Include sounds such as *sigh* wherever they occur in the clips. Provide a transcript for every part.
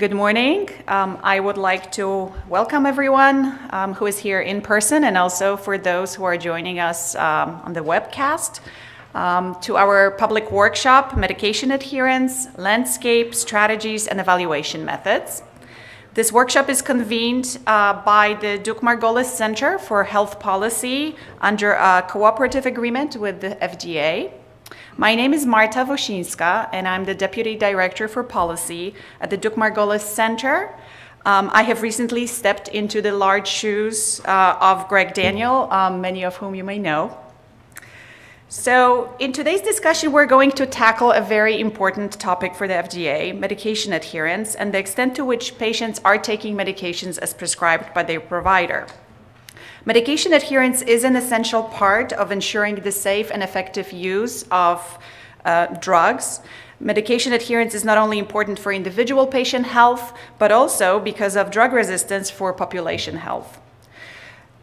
Good morning. Um, I would like to welcome everyone um, who is here in person and also for those who are joining us um, on the webcast um, to our public workshop, Medication Adherence, Landscape, Strategies, and Evaluation Methods. This workshop is convened uh, by the Duke Margolis Center for Health Policy under a cooperative agreement with the FDA. My name is Marta Wosinska, and I'm the Deputy Director for Policy at the Duke Margolis Center. Um, I have recently stepped into the large shoes uh, of Greg Daniel, um, many of whom you may know. So, in today's discussion, we're going to tackle a very important topic for the FDA medication adherence and the extent to which patients are taking medications as prescribed by their provider. Medication adherence is an essential part of ensuring the safe and effective use of uh, drugs. Medication adherence is not only important for individual patient health, but also because of drug resistance for population health.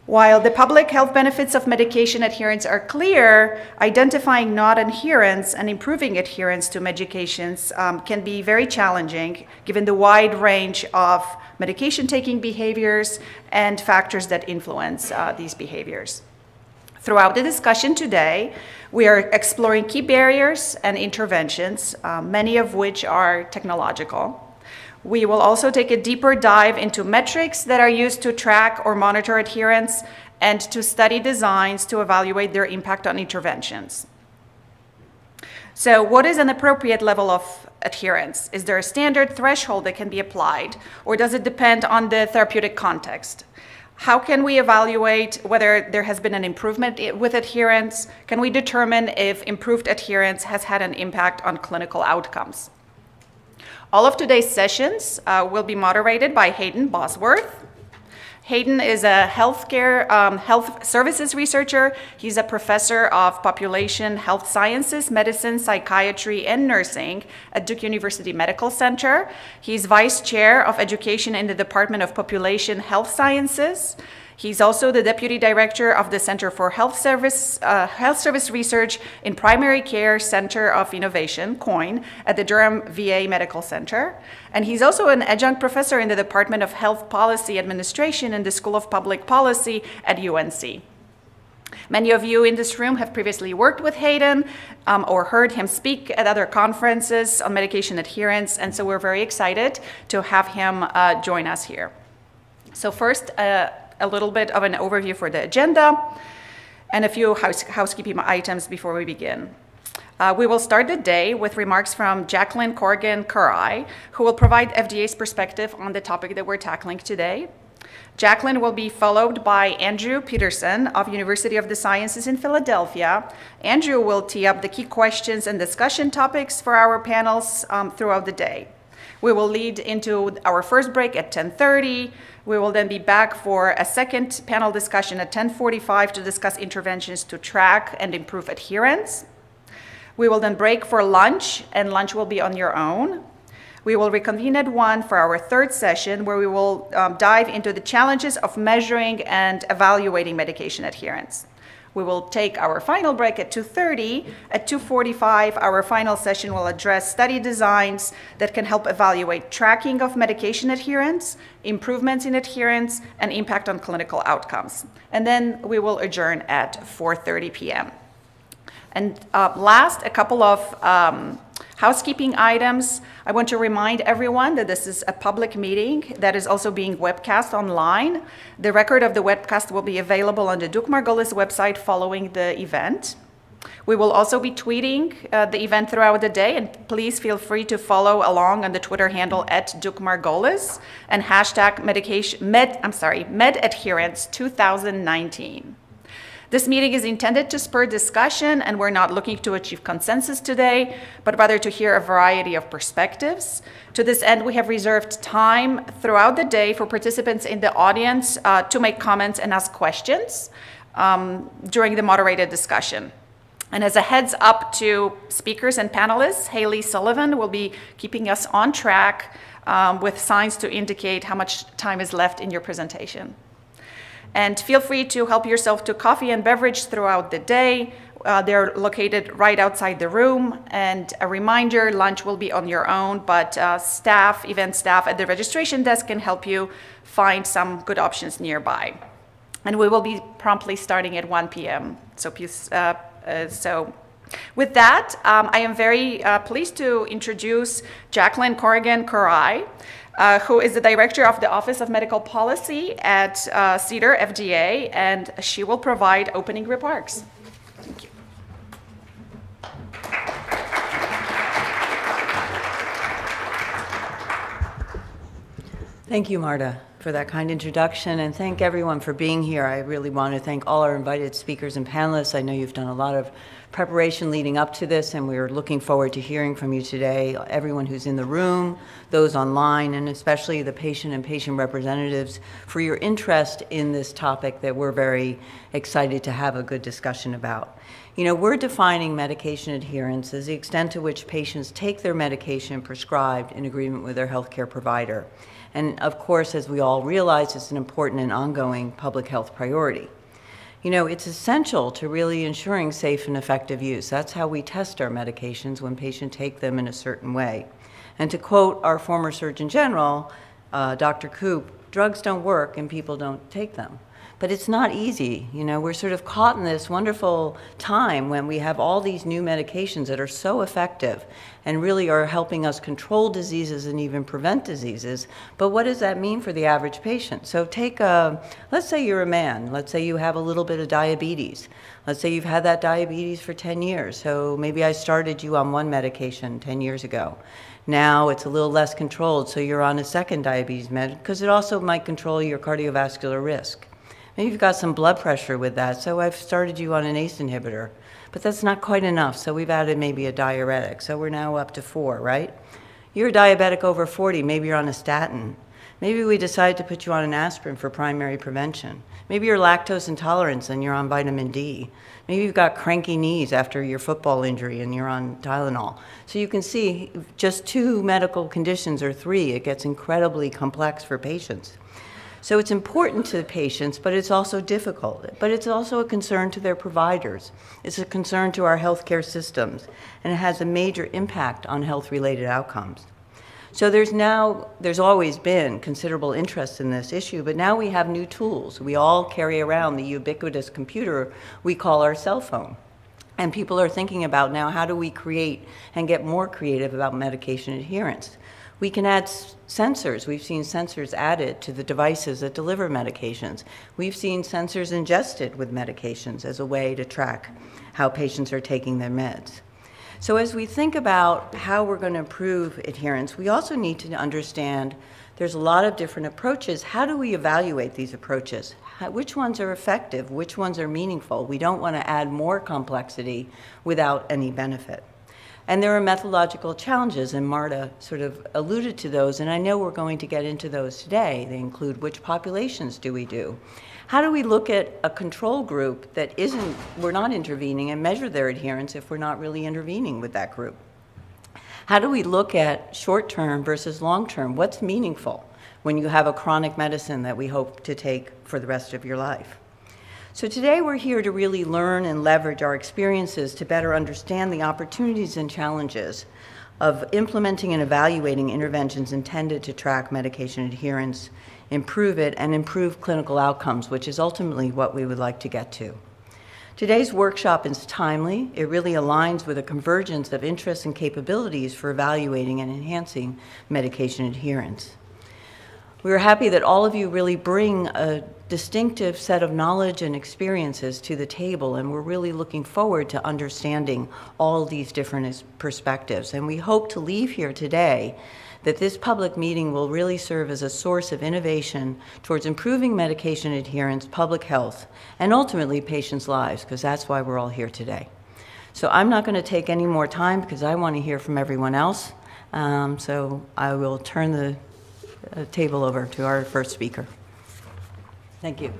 While the public health benefits of medication adherence are clear, identifying non adherence and improving adherence to medications um, can be very challenging given the wide range of medication taking behaviors and factors that influence uh, these behaviors. Throughout the discussion today, we are exploring key barriers and interventions, uh, many of which are technological. We will also take a deeper dive into metrics that are used to track or monitor adherence and to study designs to evaluate their impact on interventions. So, what is an appropriate level of adherence? Is there a standard threshold that can be applied, or does it depend on the therapeutic context? How can we evaluate whether there has been an improvement with adherence? Can we determine if improved adherence has had an impact on clinical outcomes? All of today's sessions uh, will be moderated by Hayden Bosworth. Hayden is a healthcare um, health services researcher. He's a professor of population health sciences, medicine, psychiatry, and nursing at Duke University Medical Center. He's vice chair of education in the Department of Population Health Sciences. He's also the deputy director of the Center for Health Service, uh, Health Service Research in Primary Care Center of Innovation, COIN, at the Durham VA Medical Center. And he's also an adjunct professor in the Department of Health Policy Administration in the School of Public Policy at UNC. Many of you in this room have previously worked with Hayden um, or heard him speak at other conferences on medication adherence, and so we're very excited to have him uh, join us here. So, first, uh, a little bit of an overview for the agenda and a few house, housekeeping items before we begin. Uh, we will start the day with remarks from Jacqueline Corrigan Curay, who will provide FDA's perspective on the topic that we're tackling today. Jacqueline will be followed by Andrew Peterson of University of the Sciences in Philadelphia. Andrew will tee up the key questions and discussion topics for our panels um, throughout the day. We will lead into our first break at 10:30. We will then be back for a second panel discussion at 10:45 to discuss interventions to track and improve adherence. We will then break for lunch, and lunch will be on your own. We will reconvene at 1 for our third session, where we will um, dive into the challenges of measuring and evaluating medication adherence. We will take our final break at 2:30. At 2:45, our final session will address study designs that can help evaluate tracking of medication adherence, improvements in adherence, and impact on clinical outcomes. And then we will adjourn at 4:30 p.m. And uh, last, a couple of um, Housekeeping items. I want to remind everyone that this is a public meeting that is also being webcast online. The record of the webcast will be available on the Duke Margolis website following the event. We will also be tweeting uh, the event throughout the day, and please feel free to follow along on the Twitter handle at Duke Margolis and hashtag medication med. I'm sorry, med adherence 2019. This meeting is intended to spur discussion, and we're not looking to achieve consensus today, but rather to hear a variety of perspectives. To this end, we have reserved time throughout the day for participants in the audience uh, to make comments and ask questions um, during the moderated discussion. And as a heads up to speakers and panelists, Haley Sullivan will be keeping us on track um, with signs to indicate how much time is left in your presentation. And feel free to help yourself to coffee and beverage throughout the day. Uh, they're located right outside the room. And a reminder lunch will be on your own, but uh, staff, event staff at the registration desk can help you find some good options nearby. And we will be promptly starting at 1 p.m. So, uh, uh, so with that, um, I am very uh, pleased to introduce Jacqueline Corrigan Curay, uh, who is the director of the Office of Medical Policy at uh, FDA, and she will provide opening remarks. Thank you. Thank you, Marta, for that kind introduction, and thank everyone for being here. I really want to thank all our invited speakers and panelists. I know you've done a lot of preparation leading up to this, and we're looking forward to hearing from you today, everyone who's in the room, those online, and especially the patient and patient representatives for your interest in this topic that we're very excited to have a good discussion about. You know, we're defining medication adherence as the extent to which patients take their medication prescribed in agreement with their healthcare provider. And of course, as we all realize, it's an important and ongoing public health priority. You know, it's essential to really ensuring safe and effective use. That's how we test our medications when patients take them in a certain way. And to quote our former Surgeon General, uh, Dr. Koop, drugs don't work and people don't take them. But it's not easy. You know, we're sort of caught in this wonderful time when we have all these new medications that are so effective and really are helping us control diseases and even prevent diseases. But what does that mean for the average patient? So take a, let's say you're a man. Let's say you have a little bit of diabetes. Let's say you've had that diabetes for 10 years. So maybe I started you on one medication 10 years ago. Now it's a little less controlled, so you're on a second diabetes med because it also might control your cardiovascular risk. Maybe you've got some blood pressure with that, so I've started you on an ACE inhibitor. But that's not quite enough, so we've added maybe a diuretic. So we're now up to four, right? You're diabetic over 40, maybe you're on a statin. Maybe we decide to put you on an aspirin for primary prevention. Maybe you're lactose intolerant and you're on vitamin D. Maybe you've got cranky knees after your football injury and you're on Tylenol. So you can see just two medical conditions or three, it gets incredibly complex for patients. So it's important to the patients, but it's also difficult. But it's also a concern to their providers. It's a concern to our healthcare systems, and it has a major impact on health related outcomes. So there's now, there's always been considerable interest in this issue, but now we have new tools. We all carry around the ubiquitous computer we call our cell phone. And people are thinking about now how do we create and get more creative about medication adherence. We can add sensors. We've seen sensors added to the devices that deliver medications. We've seen sensors ingested with medications as a way to track how patients are taking their meds. So, as we think about how we're going to improve adherence, we also need to understand there's a lot of different approaches. How do we evaluate these approaches? Which ones are effective? Which ones are meaningful? We don't want to add more complexity without any benefit. And there are methodological challenges, and Marta sort of alluded to those, and I know we're going to get into those today. They include which populations do we do? How do we look at a control group that isn't, we're not intervening and measure their adherence if we're not really intervening with that group? How do we look at short term versus long term? What's meaningful when you have a chronic medicine that we hope to take for the rest of your life? So today we're here to really learn and leverage our experiences to better understand the opportunities and challenges of implementing and evaluating interventions intended to track medication adherence, improve it, and improve clinical outcomes, which is ultimately what we would like to get to. Today's workshop is timely. It really aligns with a convergence of interests and capabilities for evaluating and enhancing medication adherence. We are happy that all of you really bring a distinctive set of knowledge and experiences to the table, and we're really looking forward to understanding all these different perspectives. And we hope to leave here today that this public meeting will really serve as a source of innovation towards improving medication adherence, public health, and ultimately patients' lives, because that's why we're all here today. So I'm not going to take any more time because I want to hear from everyone else. Um, so I will turn the uh, table over to our first speaker. Thank you.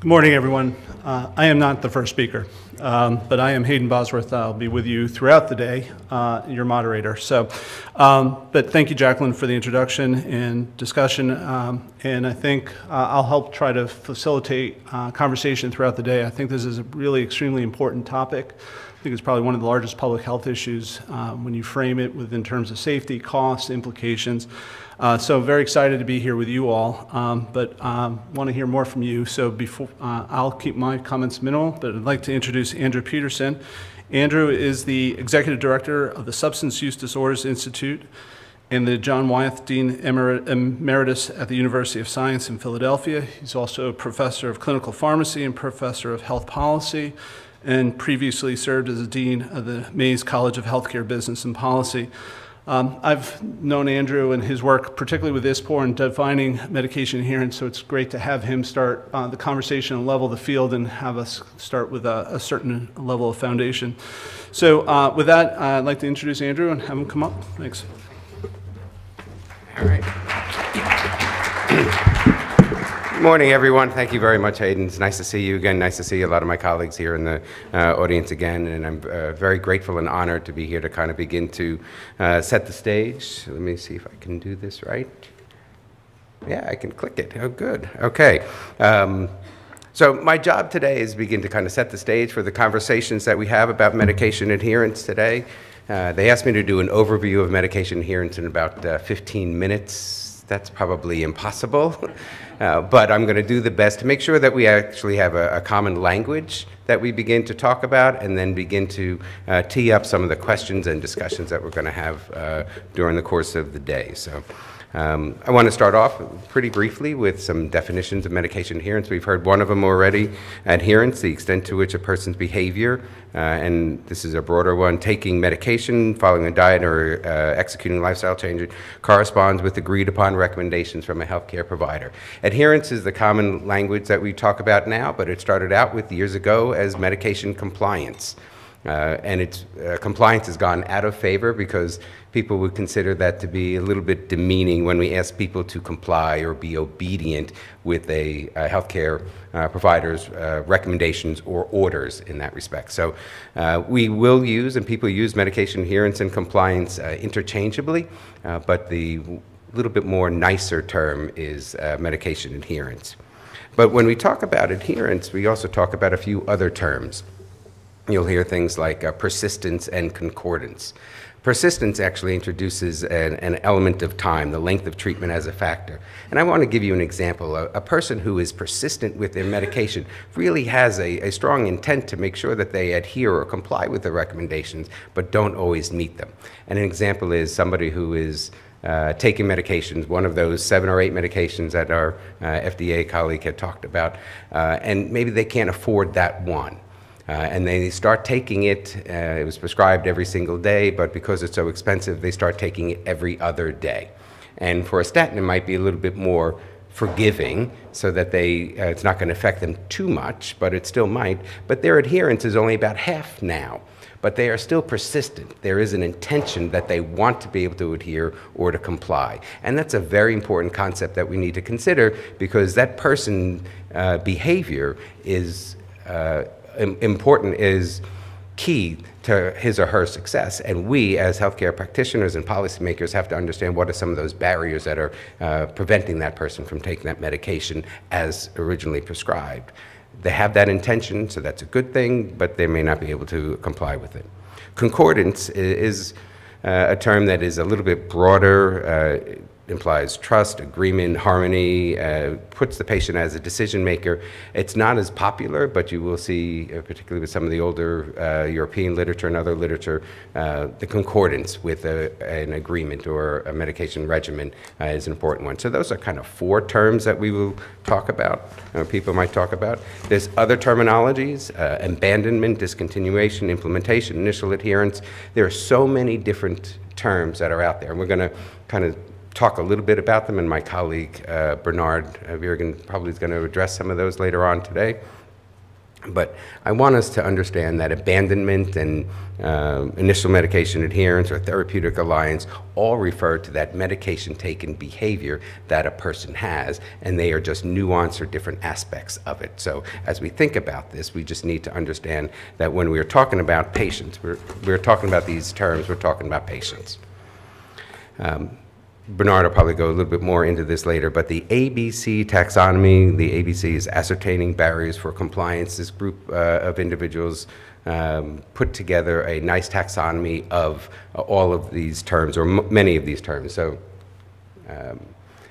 Good morning, everyone. Uh, I am not the first speaker. Uh, Um, But I am Hayden Bosworth. I'll be with you throughout the day, uh, your moderator. So, um, but thank you, Jacqueline, for the introduction and discussion. Um, And I think uh, I'll help try to facilitate uh, conversation throughout the day. I think this is a really extremely important topic. I think it's probably one of the largest public health issues um, when you frame it within terms of safety, costs, implications. Uh, So very excited to be here with you all, um, but want to hear more from you. So before, uh, I'll keep my comments minimal, but I'd like to introduce Andrew Peterson. Andrew is the Executive Director of the Substance Use Disorders Institute and the John Wyeth Dean Emer- Emeritus at the University of Science in Philadelphia. He's also a Professor of Clinical Pharmacy and Professor of Health Policy, and previously served as a Dean of the Mayes College of Healthcare Business and Policy. Um, I've known Andrew and his work, particularly with ISPOR and defining medication adherence, so it's great to have him start uh, the conversation and level the field and have us start with a, a certain level of foundation. So, uh, with that, I'd like to introduce Andrew and have him come up. Thanks. All right. *clears throat* Good morning, everyone. Thank you very much, Hayden. It's nice to see you again. Nice to see a lot of my colleagues here in the uh, audience again. And I'm uh, very grateful and honored to be here to kind of begin to uh, set the stage. Let me see if I can do this right. Yeah, I can click it. Oh, good. Okay. Um, so my job today is begin to kind of set the stage for the conversations that we have about medication adherence today. Uh, they asked me to do an overview of medication adherence in about uh, 15 minutes. That's probably impossible. *laughs* Uh, but I'm going to do the best to make sure that we actually have a, a, common language that we begin to talk about and then begin to uh, tee up some of the questions and discussions that we're going to have uh, during the course of the day. So. Um, I want to start off pretty briefly with some definitions of medication adherence. We've heard one of them already adherence, the extent to which a person's behavior, uh, and this is a broader one, taking medication, following a diet, or uh, executing lifestyle changes corresponds with agreed upon recommendations from a healthcare provider. Adherence is the common language that we talk about now, but it started out with years ago as medication compliance. Uh, and its uh, compliance has gone out of favor because people would consider that to be a little bit demeaning when we ask people to comply or be obedient with a, a healthcare uh, provider's uh, recommendations or orders in that respect. So uh, we will use and people use medication adherence and compliance uh, interchangeably, but the little bit more nicer term is medication adherence. But when we talk about adherence, we also talk about a few other terms. You'll hear things like uh, persistence and concordance. Persistence actually introduces an, an, element of time, the length of treatment as a factor. And I want to give you an example. A, a person who is persistent with their medication really has a, a, strong intent to make sure that they adhere or comply with the recommendations, but don't always meet them. And an example is somebody who is uh, taking medications, one of those seven or eight medications that our uh, FDA colleague had talked about, uh, and maybe they can't afford that one. Uh, and they start taking it, uh, it was prescribed every single day, but because it's so expensive, they start taking it every other day. And for a statin, it might be a little bit more forgiving so that they, uh, it's not going to affect them too much, but it still might. But their adherence is only about half now. But they are still persistent. There is an intention that they want to be able to adhere or to comply. And that's a very important concept that we need to consider because that person uh, behavior is uh, important is key to his or her success. And we, as healthcare practitioners and policymakers, have to understand what are some of those barriers that are uh, preventing that person from taking that medication as originally prescribed. They have that intention, so that's a good thing, but they may not be able to comply with it. Concordance is uh, a term that is a little bit broader. Uh, implies trust, agreement, harmony, uh, puts the patient as a decision maker. It's not as popular, but you will see, uh, particularly with some of the older uh, European literature and other literature, uh, the concordance with a, an agreement or a medication regimen uh, is an important one. So those are kind of four terms that we will talk about, or people might talk about. There's other terminologies, uh, abandonment, discontinuation, implementation, initial adherence. There are so many different terms that are out there, and we're going to kind of talk a little bit about them, and my colleague uh, Bernard Vrijens probably is going to address some of those later on today. But I want us to understand that abandonment and uh, initial medication adherence or therapeutic alliance all refer to that medication taken behavior that a person has, and they are just nuanced or different aspects of it. So as we think about this, we just need to understand that when we're talking about patients, we're, we're talking about these terms, we're talking about patients. Bernard will probably go a little bit more into this later, but the ABC taxonomy, the ABC is ascertaining barriers for compliance. This group uh, of individuals um, put together a nice taxonomy of uh, all of these terms, or m- many of these terms. So um,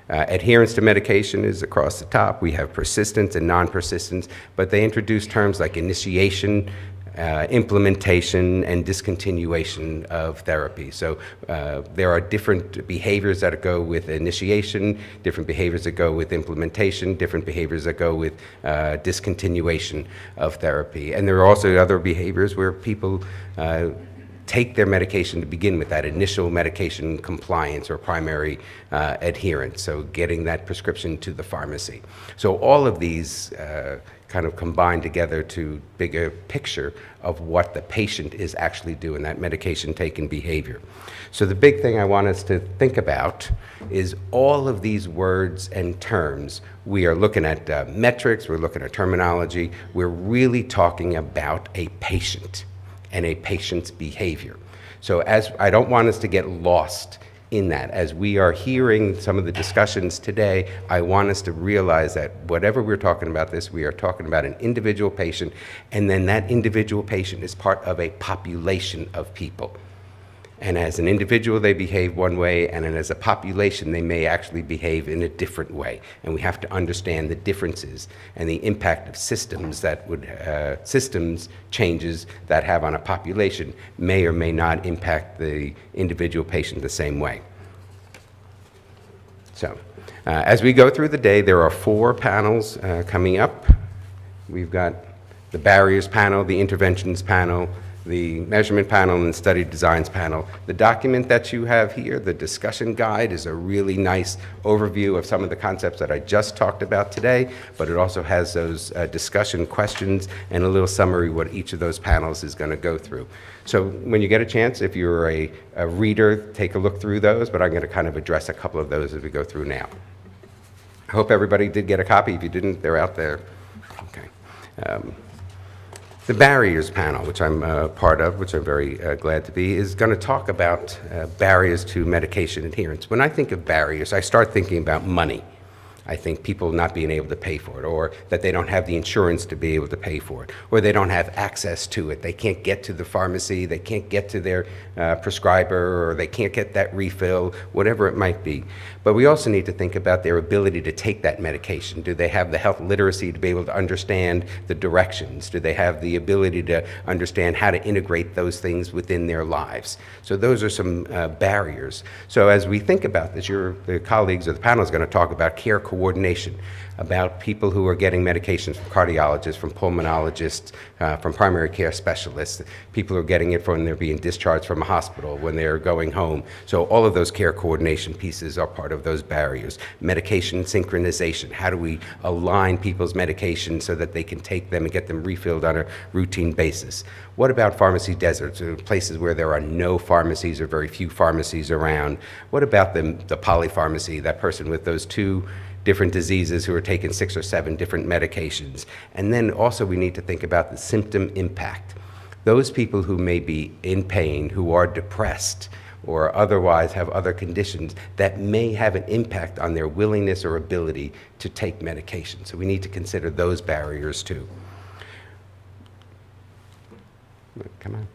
uh, adherence to medication is across the top. We have persistence and non-persistence, but they introduce terms like initiation, uh, implementation, and discontinuation of therapy. So uh, there are different behaviors that go with initiation, different behaviors that go with implementation, different behaviors that go with uh, discontinuation of therapy. And there are also other behaviors where people uh, take their medication to begin with, that initial medication compliance or primary uh, adherence, so getting that prescription to the pharmacy. So all of these uh, kind of combine together to bigger picture of what the patient is actually doing, that medication taken behavior. So the big thing I want us to think about is all of these words and terms. We are looking at uh, metrics, we're looking at terminology, we're really talking about a patient and a patient's behavior. So as I don't want us to get lost in that. As we are hearing some of the discussions today, I want us to realize that whatever we're talking about this, we are talking about an individual patient, and then that individual patient is part of a population of people. And as an individual, they behave one way, and as a population, they may actually behave in a different way. And we have to understand the differences and the impact of systems that would, uh, systems changes that have on a population may or may not impact the individual patient the same way. So, uh, as we go through the day, there are four panels uh, coming up. We've got the barriers panel, the interventions panel, the measurement panel, and study designs panel. The document that you have here, the discussion guide, is a really nice overview of some of the concepts that I just talked about today, but it also has those uh, discussion questions and a little summary what each of those panels is going to go through. So when you get a chance, if you're a, a reader, take a look through those, but I'm going to kind of address a couple of those as we go through now. I hope everybody did get a copy. If you didn't, they're out there. Okay. Um, the barriers panel, which I'm uh, part of, which I'm very uh, glad to be, is going to talk about uh, barriers to medication adherence. When I think of barriers, I start thinking about money. I think people not being able to pay for it, or that they don't have the insurance to be able to pay for it, or they don't have access to it. They can't get to the pharmacy, they can't get to their uh, prescriber, or they can't get that refill, whatever it might be. But we also need to think about their ability to take that medication. Do they have the health literacy to be able to understand the directions? Do they have the ability to understand how to integrate those things within their lives? So those are some uh, barriers. So as we think about this, your the colleagues of the panel is going to talk about care coordination, about people who are getting medications from cardiologists, from pulmonologists, uh, from primary care specialists. People who are getting it when they're being discharged from a hospital, when they're going home. So all of those care coordination pieces are part of those barriers. Medication synchronization. How do we align people's medications so that they can take them and get them refilled on a routine basis? What about pharmacy deserts, or places where there are no pharmacies or very few pharmacies around? What about the, the polypharmacy, that person with those two different diseases who are taking six or seven different medications. And then also we need to think about the symptom impact. Those people who may be in pain, who are depressed, or otherwise have other conditions that may have an impact on their willingness or ability to take medication. So we need to consider those barriers too. Come on.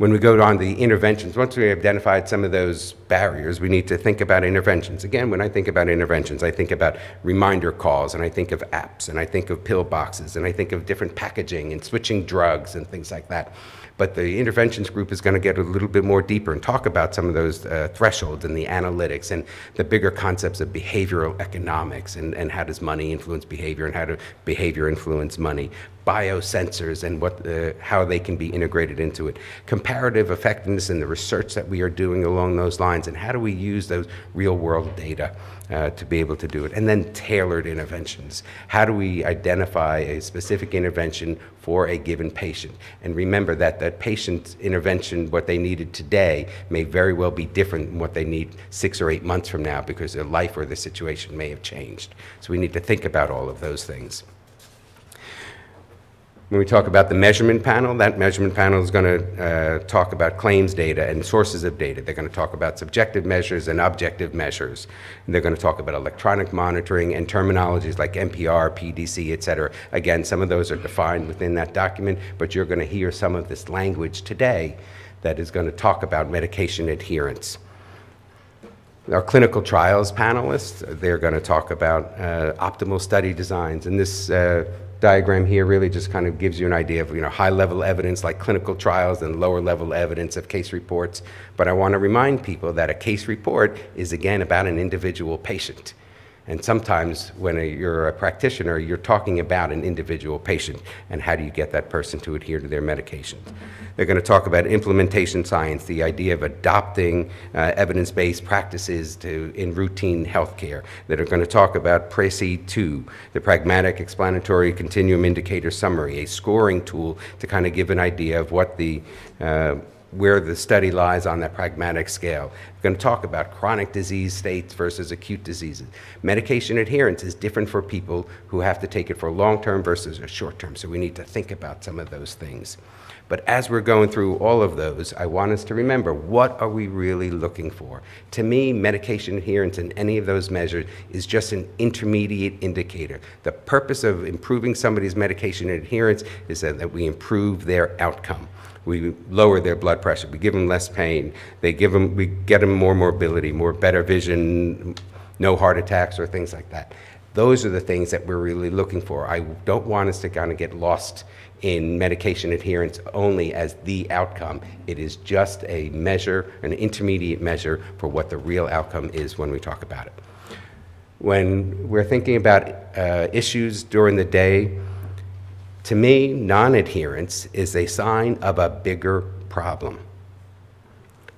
When we go on the interventions, once we identified some of those barriers, we need to think about interventions. Again, when I think about interventions, I think about reminder calls, and I think of apps, and I think of pill boxes, and I think of different packaging and switching drugs and things like that. But the interventions group is going to get a little bit more deeper and talk about some of those uh, thresholds and the analytics and the bigger concepts of behavioral economics and, and how does money influence behavior and how do behavior influence money. Biosensors and what, uh, how they can be integrated into it. Comparative effectiveness in the research that we are doing along those lines, and how do we use those real-world data uh, to be able to do it. And then tailored interventions. How do we identify a specific intervention for a given patient? And remember that that patient's intervention, what they needed today, may very well be different than what they need six or eight months from now because their life or their situation may have changed. So we need to think about all of those things. When we talk about the measurement panel, that measurement panel is going to uh, talk about claims data and sources of data. They're going to talk about subjective measures and objective measures. And they're going to talk about electronic monitoring and terminologies like MPR, PDC, et cetera. Again, some of those are defined within that document, but you're going to hear some of this language today that is going to talk about medication adherence. Our clinical trials panelists, they're going to talk about uh, optimal study designs. And this uh, diagram here really just kind of gives you an idea of you know high-level evidence like clinical trials and lower-level evidence of case reports. But I want to remind people that a case report is again about an individual patient. And sometimes when a, you're a practitioner, you're talking about an individual patient and how do you get that person to adhere to their medications. They're going to talk about implementation science, the idea of adopting uh, evidence-based practices to, in routine healthcare. That are going to talk about PRECIS 2, the Pragmatic Explanatory Continuum Indicator Summary, a scoring tool to kind of give an idea of what the uh, where the study lies on that pragmatic scale. We're going to talk about chronic disease states versus acute diseases. Medication adherence is different for people who have to take it for long term versus a short term, so we need to think about some of those things. But as we're going through all of those, I want us to remember what are we really looking for? To me, medication adherence in any of those measures is just an intermediate indicator. The purpose of improving somebody's medication adherence is that, that we improve their outcome. We lower their blood pressure. We give them less pain. They give them, we get them more mobility, more better vision, no heart attacks or things like that. Those are the things that we're really looking for. I don't want us to kind of get lost in medication adherence only as the outcome. It is just a measure, an intermediate measure for what the real outcome is when we talk about it. When we're thinking about uh, issues during the day, to me, non adherence is a sign of a bigger problem.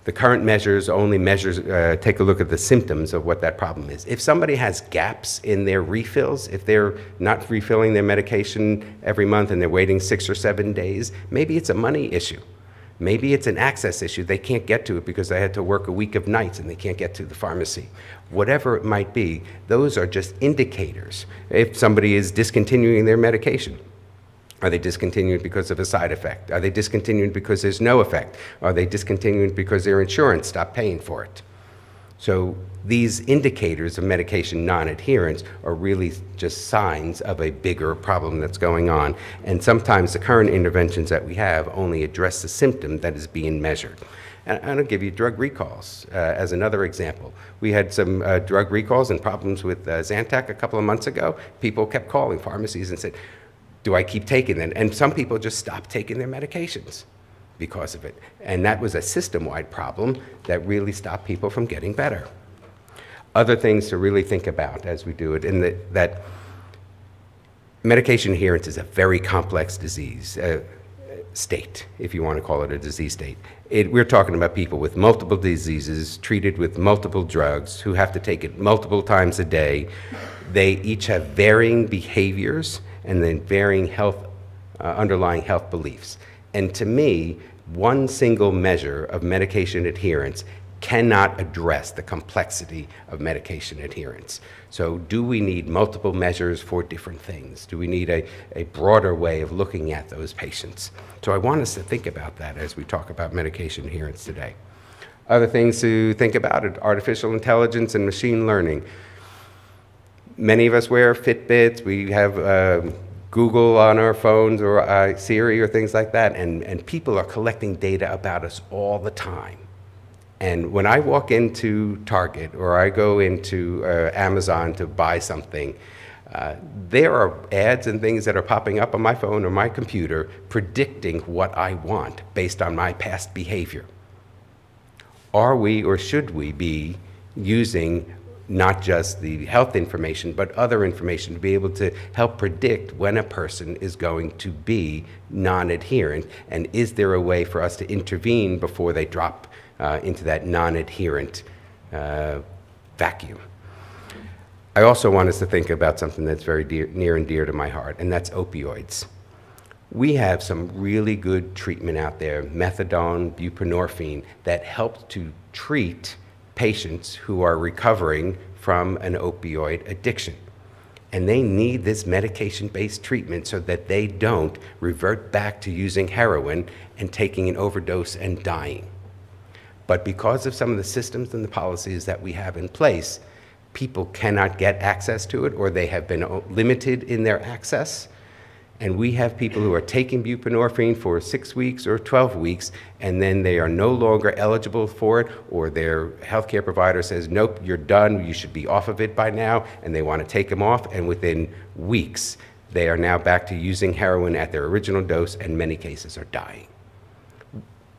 The current measures only measures, uh, take a look at the symptoms of what that problem is. If somebody has gaps in their refills, if they're not refilling their medication every month and they're waiting six or seven days, maybe it's a money issue. Maybe it's an access issue. They can't get to it because they had to work a week of nights and they can't get to the pharmacy. Whatever it might be, those are just indicators if somebody is discontinuing their medication. Are they discontinued because of a side effect? Are they discontinued because there's no effect? Are they discontinued because their insurance stopped paying for it? So these indicators of medication non-adherence are really just signs of a bigger problem that's going on. And sometimes the current interventions that we have only address the symptom that is being measured. And I'll give you drug recalls uh, as another example. We had some uh, drug recalls and problems with uh, Zantac a couple of months ago. People kept calling pharmacies and said, do I keep taking them? And some people just stopped taking their medications because of it. And that was a system wide problem that really stopped people from getting better. Other things to really think about as we do it, and that, that medication adherence is a very complex disease. Uh, state, if you want to call it a disease state. It, we're talking about people with multiple diseases, treated with multiple drugs, who have to take it multiple times a day. They each have varying behaviors and then varying health, uh, underlying health beliefs. And to me, one single measure of medication adherence cannot address the complexity of medication adherence. So, do we need multiple measures for different things? Do we need a, a broader way of looking at those patients? So, I want us to think about that as we talk about medication adherence today. Other things to think about are artificial intelligence and machine learning many of us wear Fitbits. We have uh, Google on our phones or uh, Siri or things like that, and, and people are collecting data about us all the time. And when I walk into Target or I go into uh, Amazon to buy something, uh, there are ads and things that are popping up on my phone or my computer predicting what I want based on my past behavior. Are we or should we be using not just the health information, but other information to be able to help predict when a person is going to be non adherent, and is there a way for us to intervene before they drop uh, into that non adherent uh, vacuum? I also want us to think about something that's very dear, near and dear to my heart, and that's opioids. We have some really good treatment out there, methadone, buprenorphine, that helps to treat patients who are recovering from an opioid addiction. And they need this medication based treatment so that they don't revert back to using heroin and taking an overdose and dying. But because of some of the systems and the policies that we have in place, people cannot get access to it or they have been limited in their access. And we have people who are taking buprenorphine for six weeks or 12 weeks, and then they are no longer eligible for it, or their healthcare provider says, Nope, you're done, you should be off of it by now, and they want to take them off, and within weeks, they are now back to using heroin at their original dose, and many cases are dying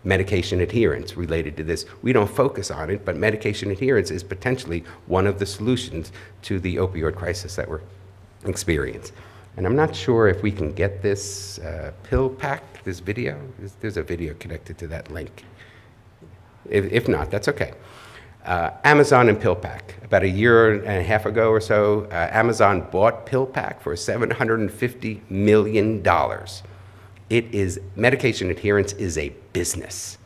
medication adherence related to this. We don't focus on it, but medication adherence is potentially one of the solutions to the opioid crisis that we're experiencing. And I'm not sure if we can get this uh, pill pack, this video. There's- There's a video connected to that link. If, if not, that's okay. Uh, Amazon and PillPack. About a year and a half ago or so, uh, Amazon bought PillPack for $750 million. It is, medication adherence is a business.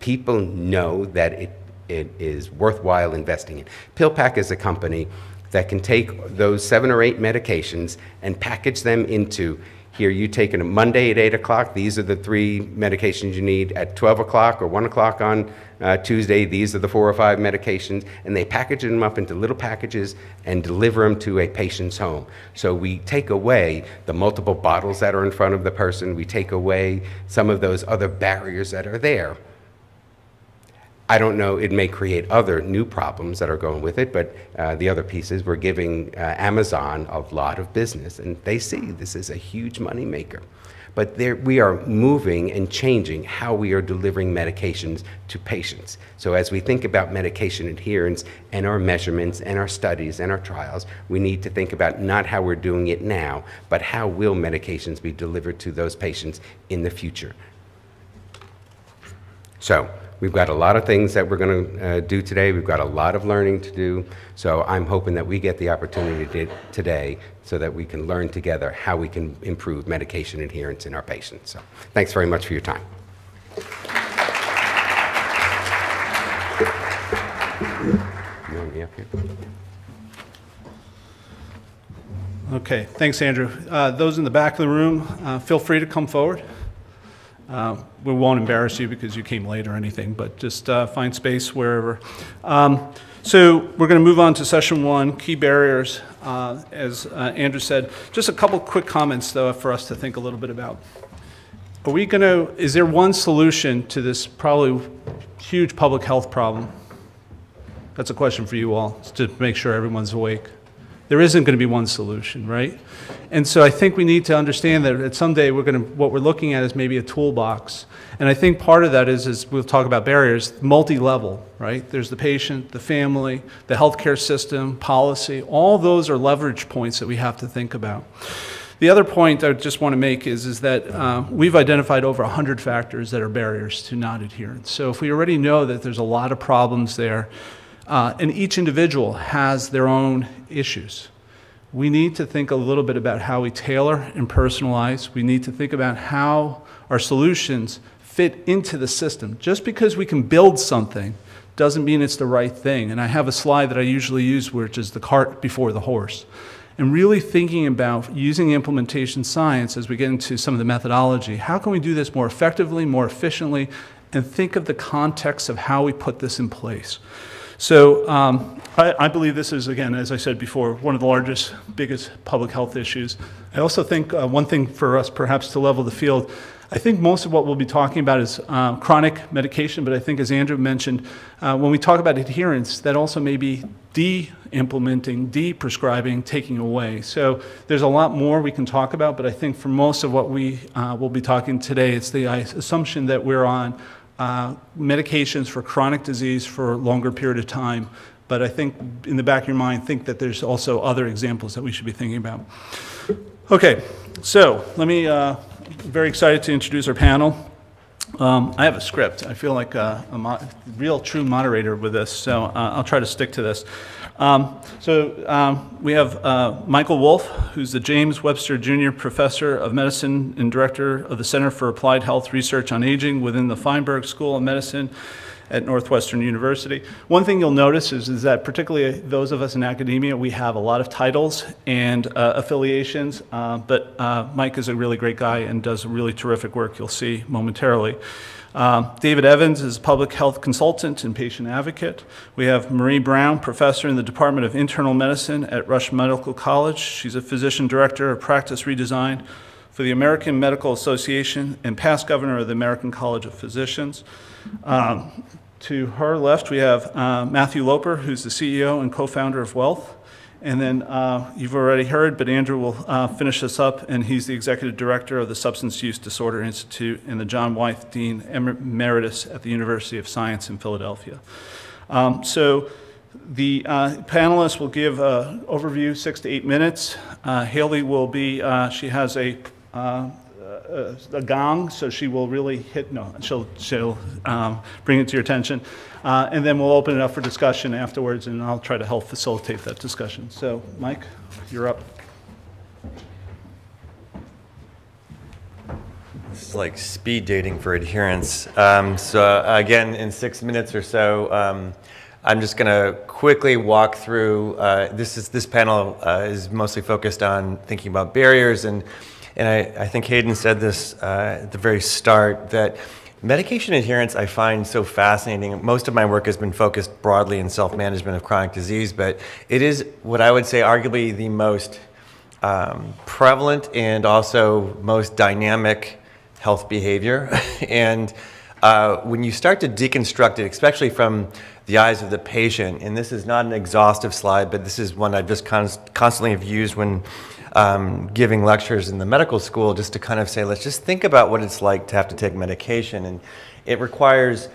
People know that it, it is worthwhile investing in. PillPack is a company that can take those seven or eight medications and package them into here, you take it on Monday at 8 o'clock. These are the three medications you need. At 12 o'clock or 1 o'clock on uh, Tuesday, these are the four or five medications. And they package them up into little packages and deliver them to a patient's home. So we take away the multiple bottles that are in front of the person, we take away some of those other barriers that are there. I don't know, it may create other new problems that are going with it, but uh, the other piece is we're giving uh, Amazon a lot of business, and they see this is a huge moneymaker. But there, we are moving and changing how we are delivering medications to patients. So, as we think about medication adherence and our measurements and our studies and our trials, we need to think about not how we're doing it now, but how will medications be delivered to those patients in the future. So we've got a lot of things that we're going to uh, do today. We've got a lot of learning to do. So I'm hoping that we get the opportunity to, today so that we can learn together how we can improve medication adherence in our patients. So thanks very much for your time. You want me up here? Okay, thanks, Andrew. Uh, Those in the back of the room, uh, feel free to come forward. Uh, We won't embarrass you because you came late or anything, but just uh, find space wherever. Um, So we're going to move on to session one, key barriers. Uh, As uh, Andrew said, just a couple quick comments, though, for us to think a little bit about. Are we going to, is there one solution to this probably huge public health problem? That's a question for you all, to make sure everyone's awake. There isn't going to be one solution, right? And so I think we need to understand that at someday we're going to, what we're looking at is maybe a toolbox. And I think part of that is, is we'll talk about barriers, multi-level, right? There's the patient, the family, the healthcare system, policy. All those are leverage points that we have to think about. The other point I just want to make is, is that uh, we've identified over 100 factors that are barriers to non-adherence. So if we already know that there's a lot of problems there, uh, and each individual has their own issues, we need to think a little bit about how we tailor and personalize. We need to think about how our solutions fit into the system. Just because we can build something doesn't mean it's the right thing. And I have a slide that I usually use, which is the cart before the horse and really thinking about using implementation science as we get into some of the methodology. How can we do this more effectively, more efficiently, and think of the context of how we put this in place? So um, I, I believe this is, again, as I said before, one of the largest, biggest public health issues. I also think uh, one thing for us perhaps to level the field, I think most of what we'll be talking about is uh, chronic medication, but I think as Andrew mentioned, uh, when we talk about adherence, that also may be de-implementing, de-prescribing, taking away. So there's a lot more we can talk about, but I think for most of what we uh, will be talking today, it's the uh, assumption that we're on uh, medications for chronic disease for a longer period of time. But I think, in the back of your mind, think that there's also other examples that we should be thinking about. Okay, so let me, uh, very excited to introduce our panel. Um, I have a script. I feel like a, a mo- real true moderator with this, so uh, I'll try to stick to this. Um, so um, we have uh, Michael Wolf, who's the James Webster Jr. Professor of Medicine and Director of the Center for Applied Health Research on Aging within the Feinberg School of Medicine at Northwestern University. One thing you'll notice is, is that particularly those of us in academia, we have a lot of titles and uh, affiliations, uh, but uh, Mike is a really great guy and does really terrific work, you'll see momentarily. Um, David Evans is a public health consultant and patient advocate. We have Marie Brown, professor in the Department of Internal Medicine at Rush Medical College. She's a physician director of practice redesign for the American Medical Association and past governor of the American College of Physicians. Um, to her left, we have uh, Matthew Loper, who's the CEO and co-founder of Wellth. And then uh, you've already heard, but Andrew will uh, finish this up, and he's the executive director of the Substance Use Disorder Institute and the John Wyeth Dean Emeritus at the University of Science in Philadelphia. Um, so the uh, panelists will give an overview, six to eight minutes. Uh, Haley will be, uh, she has a uh, a gong, so she will really hit, no, she'll, she'll um, bring it to your attention. Uh, And then we'll open it up for discussion afterwards, and I'll try to help facilitate that discussion. So, Mike, you're up. This is like speed dating for adherence. Um, so uh, again, in six minutes or so, um, I'm just going to quickly walk through. Uh, this is this panel uh, is mostly focused on thinking about barriers, and and I, I think Hayden said this uh, at the very start that medication adherence I find so fascinating. Most of my work has been focused broadly in self-management of chronic disease, but it is what I would say arguably the most um, prevalent and also most dynamic health behavior. *laughs* and uh, when you start to deconstruct it, especially from the eyes of the patient, and this is not an exhaustive slide, but this is one I just const- constantly have used when um, giving lectures in the medical school, just to kind of say, let's just think about what it's like to have to take medication. And it requires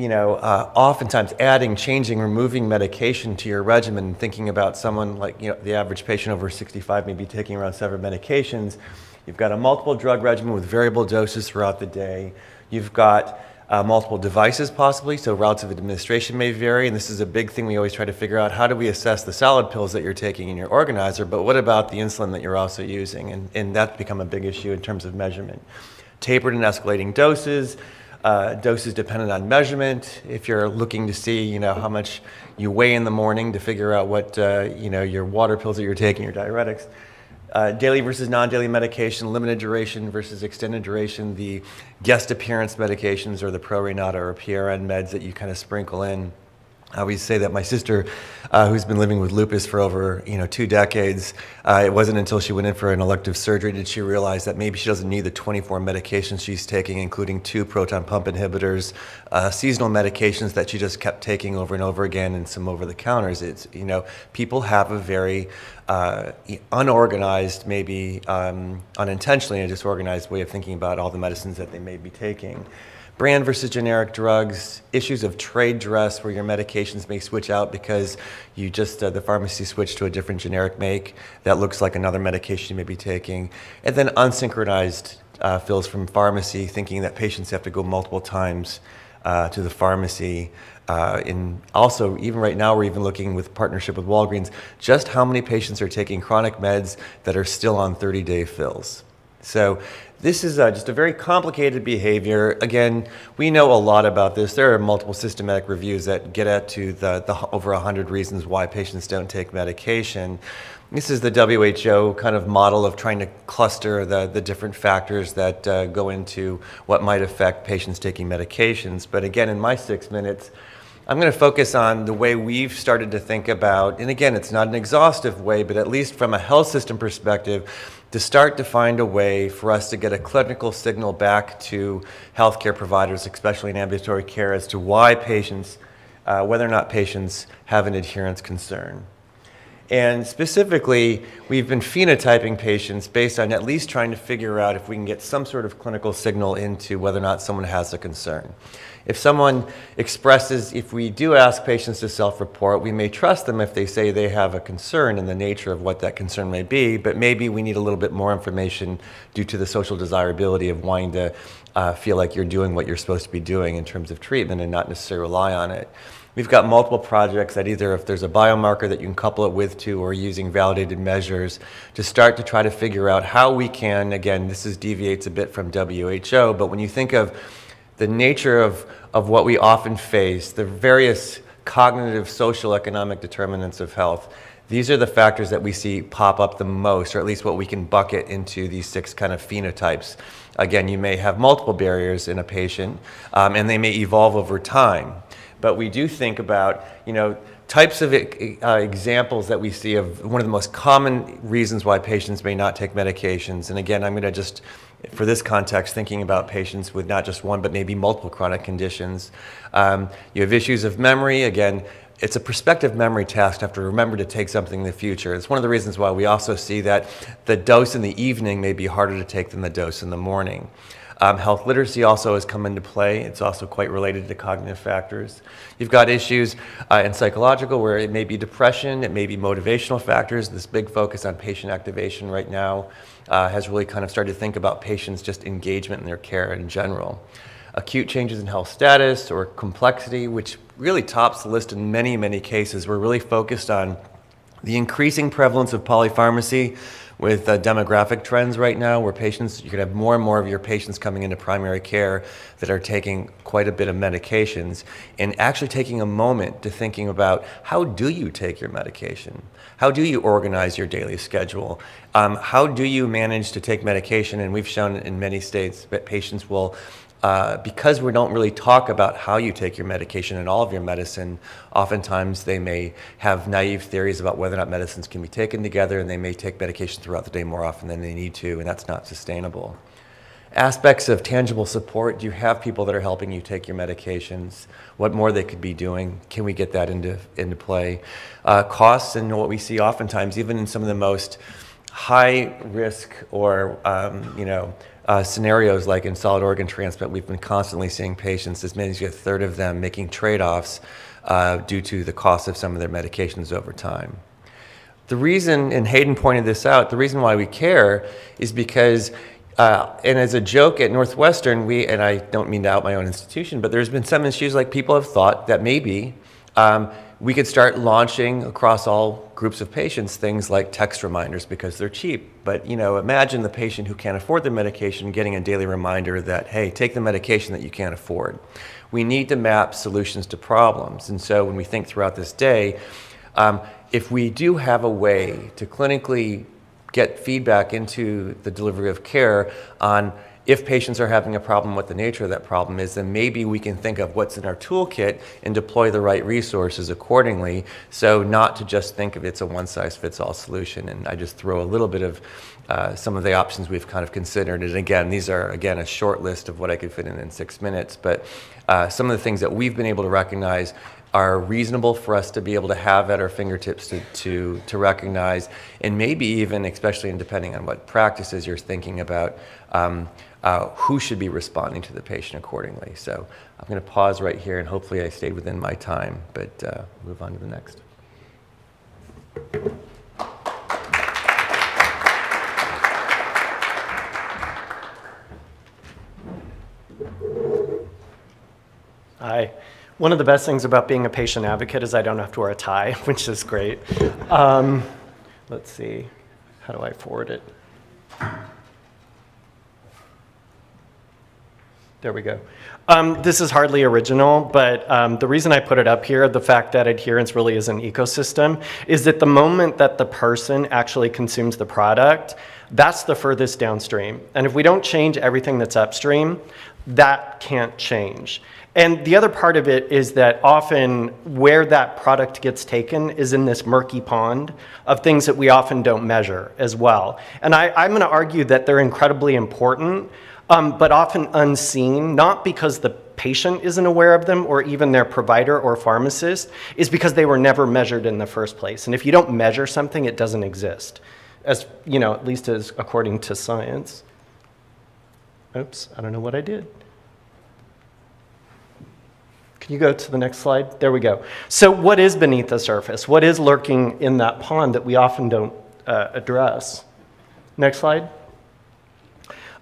you know, uh, oftentimes adding, changing, removing medication to your regimen, and thinking about someone like, you know, the average patient over 65 may be taking around seven medications. You've got a multiple drug regimen with variable doses throughout the day. You've got uh, multiple devices possibly, so routes of administration may vary. And this is a big thing we always try to figure out. How do we assess the salad pills that you're taking in your organizer, but what about the insulin that you're also using? And, and that's become a big issue in terms of measurement. Tapered and escalating doses, uh, doses dependent on measurement. If you're looking to see, you know, how much you weigh in the morning to figure out what, uh, you know, your water pills that you're taking, your diuretics. Uh, daily versus non-daily medication, limited duration versus extended duration, the guest appearance medications or the pro re nata or PRN meds that you kind of sprinkle in. I always say that my sister, uh, who's been living with lupus for over you know two decades, uh, it wasn't until she went in for an elective surgery did she realize that maybe she doesn't need the 24 medications she's taking, including two proton pump inhibitors, uh, seasonal medications that she just kept taking over and over again, and some over the counters. It's you know people have a very uh, unorganized, maybe um, unintentionally a disorganized way of thinking about all the medicines that they may be taking brand versus generic drugs, issues of trade dress where your medications may switch out because you just, uh, the pharmacy switched to a different generic make that looks like another medication you may be taking, and then unsynchronized uh, fills from pharmacy, thinking that patients have to go multiple times uh, to the pharmacy. Uh, and also, even right now, we're even looking with partnership with Walgreens, just how many patients are taking chronic meds that are still on 30 day fills. So this is uh, just a very complicated behavior. Again, we know a lot about this. There are multiple systematic reviews that get at to the, the over 100 reasons why patients don't take medication. This is the WHO kind of model of trying to cluster the, the different factors that uh, go into what might affect patients taking medications. But again, in my six minutes, I'm going to focus on the way we've started to think about, and again, it's not an exhaustive way, but at least from a health system perspective, to start to find a way for us to get a clinical signal back to healthcare providers, especially in ambulatory care, as to why patients, uh, whether or not patients have an adherence concern. And specifically, we've been phenotyping patients based on at least trying to figure out if we can get some sort of clinical signal into whether or not someone has a concern. If someone expresses, if we do ask patients to self report, we may trust them if they say they have a concern and the nature of what that concern may be, but maybe we need a little bit more information due to the social desirability of wanting to uh, feel like you're doing what you're supposed to be doing in terms of treatment and not necessarily rely on it. We've got multiple projects that either if there's a biomarker that you can couple it with to or using validated measures to start to try to figure out how we can, again, this is deviates a bit from WHO, but when you think of the nature of, of what we often face, the various cognitive, social, economic determinants of health, these are the factors that we see pop up the most, or at least what we can bucket into these six kind of phenotypes. Again, you may have multiple barriers in a patient, um, and they may evolve over time but we do think about, you know, types of uh, examples that we see of one of the most common reasons why patients may not take medications. And again, I'm going to just, for this context, thinking about patients with not just one, but maybe multiple chronic conditions. Um, you have issues of memory. Again, it's a prospective memory task to have to remember to take something in the future. It's one of the reasons why we also see that the dose in the evening may be harder to take than the dose in the morning. Um, health literacy also has come into play. It's also quite related to cognitive factors. You've got issues uh, in psychological where it may be depression, it may be motivational factors. This big focus on patient activation right now uh, has really kind of started to think about patients' just engagement in their care in general. Acute changes in health status or complexity, which really tops the list in many, many cases. We're really focused on the increasing prevalence of polypharmacy with uh, demographic trends right now where patients, you can have more and more of your patients coming into primary care that are taking quite a bit of medications and actually taking a moment to thinking about how do you take your medication? How do you organize your daily schedule? Um, how do you manage to take medication? And we've shown in many states that patients will uh, because we don't really talk about how you take your medication and all of your medicine, oftentimes they may have naive theories about whether or not medicines can be taken together, and they may take medication throughout the day more often than they need to, and that's not sustainable. Aspects of tangible support do you have people that are helping you take your medications? What more they could be doing? Can we get that into, into play? Uh, costs, and what we see oftentimes, even in some of the most high risk or um, you know uh, scenarios like in solid organ transplant, we've been constantly seeing patients, as many as a third of them, making trade offs uh, due to the cost of some of their medications over time. The reason, and Hayden pointed this out, the reason why we care is because, uh, and as a joke at Northwestern, we, and I don't mean to out my own institution, but there's been some issues like people have thought that maybe um, we could start launching across all groups of patients things like text reminders because they're cheap. But you know, imagine the patient who can't afford the medication getting a daily reminder that, hey, take the medication that you can't afford. We need to map solutions to problems. And so when we think throughout this day, um, if we do have a way to clinically get feedback into the delivery of care on if patients are having a problem, what the nature of that problem is, then maybe we can think of what's in our toolkit and deploy the right resources accordingly. So, not to just think of it's a one size fits all solution. And I just throw a little bit of uh, some of the options we've kind of considered. And again, these are, again, a short list of what I could fit in in six minutes. But uh, some of the things that we've been able to recognize are reasonable for us to be able to have at our fingertips to, to, to recognize, and maybe even, especially and depending on what practices you're thinking about, um, uh, who should be responding to the patient accordingly. So I'm going to pause right here and hopefully I stayed within my time, but uh, move on to the next. Hi. One of the best things about being a patient advocate is I don't have to wear a tie, *laughs* which is great. Um, let's see, how do I forward it? There we go. Um, this is hardly original, but um, the reason I put it up here, the fact that adherence really is an ecosystem, is that the moment that the person actually consumes the product, that's the furthest downstream. And if we don't change everything that's upstream, that can't change. And the other part of it is that often where that product gets taken is in this murky pond of things that we often don't measure as well. And I, I'm going to argue that they're incredibly important, um, but often unseen, not because the patient isn't aware of them or even their provider or pharmacist is because they were never measured in the first place. And if you don't measure something, it doesn't exist. As, you know, at least as according to science. Oops, I don't know what I did. Can you go to the next slide? There we go. So, what is beneath the surface? What is lurking in that pond that we often don't uh, address? Next slide.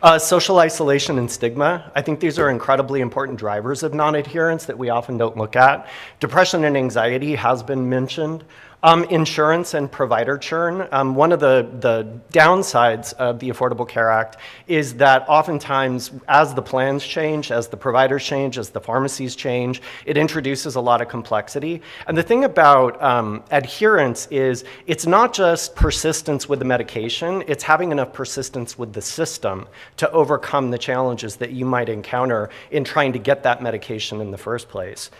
Uh, social isolation and stigma. I think these are incredibly important drivers of non adherence that we often don't look at. Depression and anxiety has been mentioned. Um, insurance and provider churn. Um, one of the, the downsides of the Affordable Care Act is that oftentimes, as the plans change, as the providers change, as the pharmacies change, it introduces a lot of complexity. And the thing about um, adherence is it's not just persistence with the medication, it's having enough persistence with the system to overcome the challenges that you might encounter in trying to get that medication in the first place.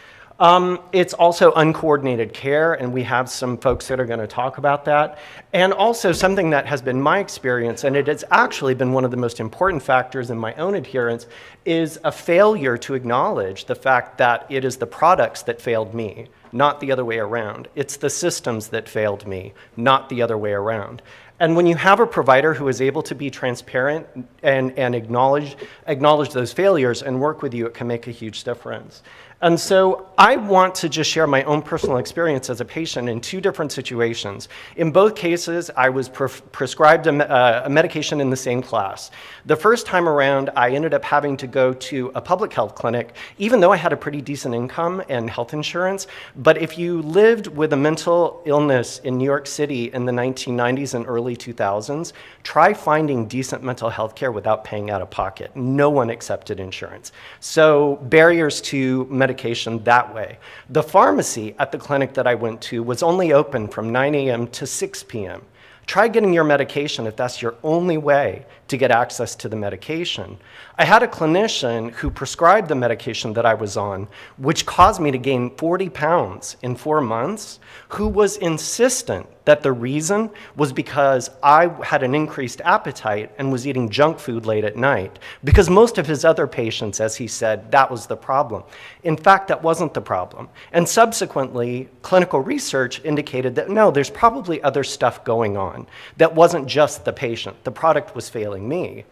Um, it's also uncoordinated care, and we have some folks that are going to talk about that. And also, something that has been my experience, and it has actually been one of the most important factors in my own adherence, is a failure to acknowledge the fact that it is the products that failed me, not the other way around. It's the systems that failed me, not the other way around. And when you have a provider who is able to be transparent and, and acknowledge, acknowledge those failures and work with you, it can make a huge difference. And so I want to just share my own personal experience as a patient in two different situations. In both cases, I was pre- prescribed a, uh, a, medication in the same class. The first time around, I ended up having to go to a public health clinic, even though I had a pretty decent income and health insurance. But if you lived with a mental illness in New York City in the 1990s and early 2000s, try finding decent mental health care without paying out of pocket. No one accepted insurance. So barriers to medication that way. The pharmacy at the clinic that I went to was only open from 9 a.m. to 6 p.m. Try getting your medication if that's your only way to get access to the medication. I had a clinician who prescribed the medication that I was on, which caused me to gain 40 pounds in four months, who was insistent that the reason was because I had an increased appetite and was eating junk food late at night. Because most of his other patients, as he said, that was the problem. In fact, that wasn't the problem. And subsequently, clinical research indicated that no, there's probably other stuff going on. That wasn't just the patient, the product was failing me.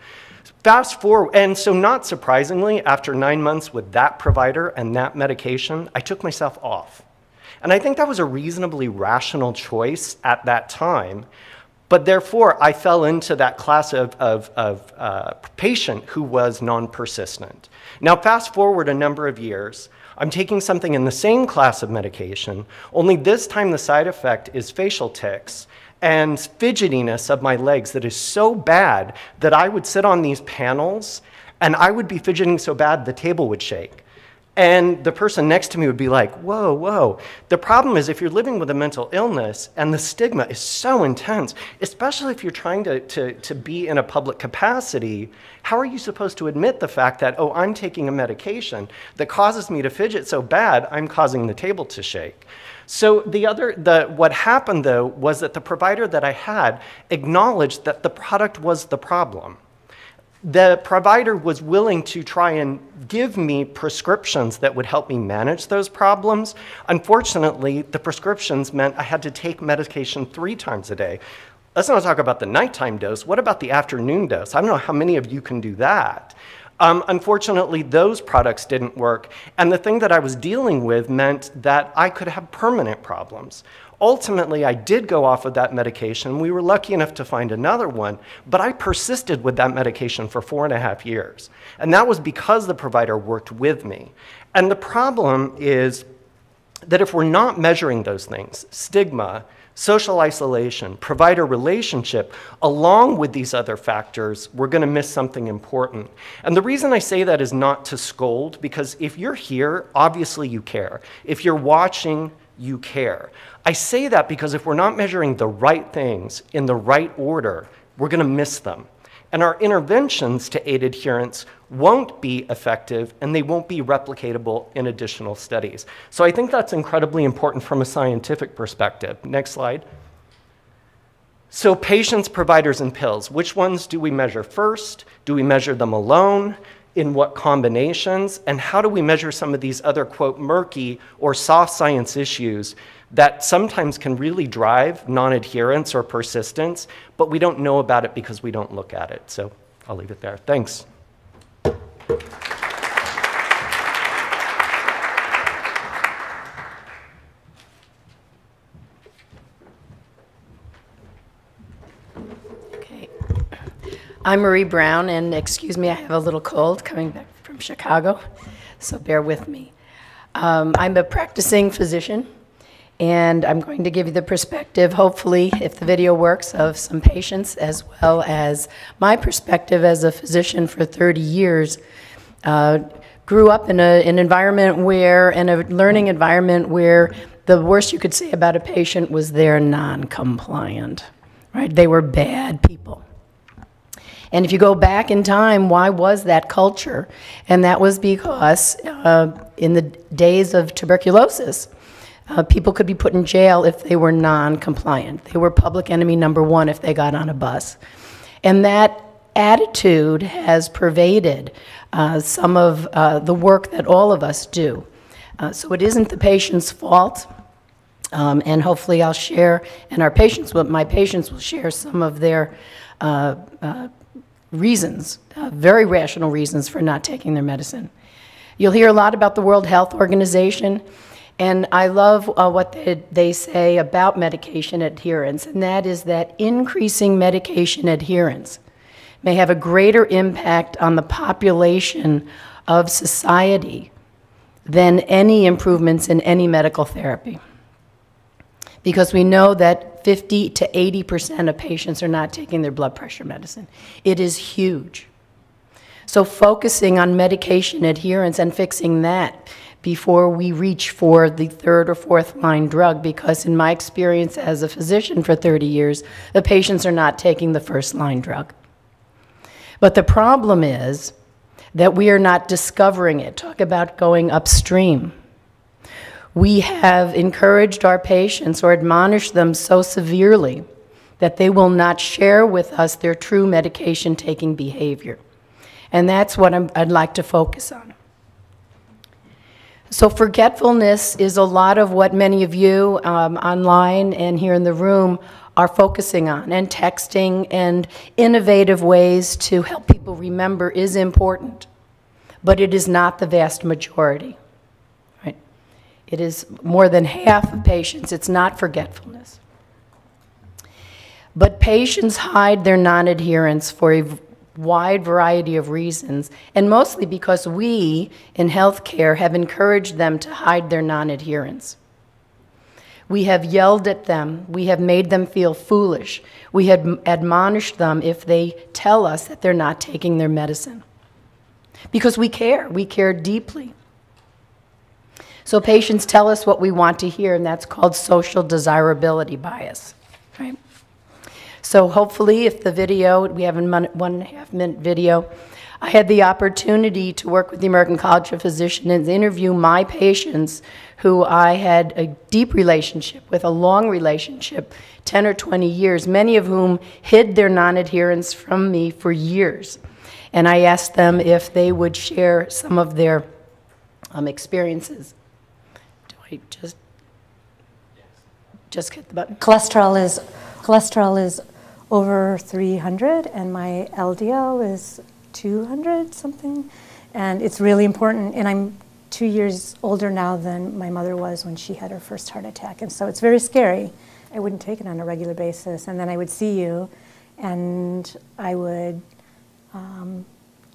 Fast forward, and so not surprisingly, after nine months with that provider and that medication, I took myself off. And I think that was a reasonably rational choice at that time. But therefore, I fell into that class of, of, of uh, patient who was non persistent. Now, fast forward a number of years, I'm taking something in the same class of medication, only this time the side effect is facial tics and fidgetiness of my legs that is so bad that I would sit on these panels and I would be fidgeting so bad the table would shake. And the person next to me would be like, whoa, whoa. The problem is if you're living with a mental illness and the stigma is so intense, especially if you're trying to, to, to be in a public capacity, how are you supposed to admit the fact that, oh, I'm taking a medication that causes me to fidget so bad, I'm causing the table to shake? So the other, the, what happened though was that the provider that I had acknowledged that the product was the problem the provider was willing to try and give me prescriptions that would help me manage those problems. Unfortunately, the prescriptions meant I had to take medication three times a day. Let's not talk about the nighttime dose. What about the afternoon dose? I don't know how many of you can do that. Um, unfortunately, those products didn't work. And the thing that I was dealing with meant that I could have permanent problems. Ultimately, I did go off of that medication. We were lucky enough to find another one, but I persisted with that medication for four and a half years. And that was because the provider worked with me. And the problem is that if we're not measuring those things, stigma, social isolation, provider relationship, along with these other factors, we're going to miss something important. And the reason I say that is not to scold, because if you're here, obviously you care. If you're watching, you care. I say that because if we're not measuring the right things in the right order, we're going to miss them. And our interventions to aid adherence won't be effective and they won't be replicatable in additional studies. So I think that's incredibly important from a scientific perspective. Next slide. So, patients, providers, and pills, which ones do we measure first? Do we measure them alone? in what combinations, and how do we measure some of these other, quote, murky or soft science issues that sometimes can really drive non adherence or persistence, but we don't know about it because we don't look at it. So I'll leave it there. Thanks. Okay. I'm Marie Brown, and excuse me, I have a little cold coming back from Chicago, so bear with me. Um, I'm a practicing physician, and I'm going to give you the perspective, hopefully, if the video works, of some patients as well as my perspective as a physician for 30 years. Uh, grew up in a, an environment where, in a learning environment where the worst you could say about a patient was they're non compliant, right? They were bad people. And if you go back in time, why was that culture? And that was because uh, in the days of tuberculosis, uh, people could be put in jail if they were non compliant. They were public enemy number one if they got on a bus. And that attitude has pervaded uh, some of uh, the work that all of us do. Uh, so it isn't the patient's fault. Um, and hopefully I'll share, and our patients, will, my patients will share some of their uh, uh, reasons, very rational reasons for not taking their medicine. You'll hear a lot about the World Health Organization, and I love uh, what they, they say about medication adherence, and that is that increasing medication adherence may have a greater impact on the population of society than any improvements in any medical therapy because we know that 50 to 80% of patients are not taking their blood pressure medicine. It is huge. So, focusing on medication adherence and fixing that before we reach for the third or fourth line drug, because in my experience as a physician for 30 years, the patients are not taking the first line drug. But the problem is that we are not discovering it. Talk about going upstream we have encouraged our patients or admonished them so severely that they will not share with us their true medication taking behavior. And that's what i would like to focus on. So, forgetfulness is a lot of what many of you um, online and here in the room are focusing on, and texting and innovative ways to help people remember is important, but it is not the vast majority. Right? It is more than half of patients. It's not forgetfulness. But patients hide their non adherence for a wide variety of reasons, and mostly because we in healthcare have encouraged them to hide their non adherence. We have yelled at them. We have made them feel foolish. We have admonished them if they tell us that they're not taking their medicine. Because we care. We care deeply. So patients tell us what we want to hear, and that's called social desirability bias, right? So hopefully, if the video, we have a one and a half minute video, I had the opportunity to work with the American College of Physicians and interview my patients who I had a deep relationship with, a long relationship, 10 or 20 years, many of whom hid their non adherence from me for years. And I asked them if they would share some of their um, experiences. Do I just, just hit the button. Cholesterol is, cholesterol is over 300 and my LDL is 200 something. And it's really important. And I'm two years older now than my mother was when she had her first heart attack. And so it's very scary. I wouldn't take it on a regular basis. And then I would see you and I would um,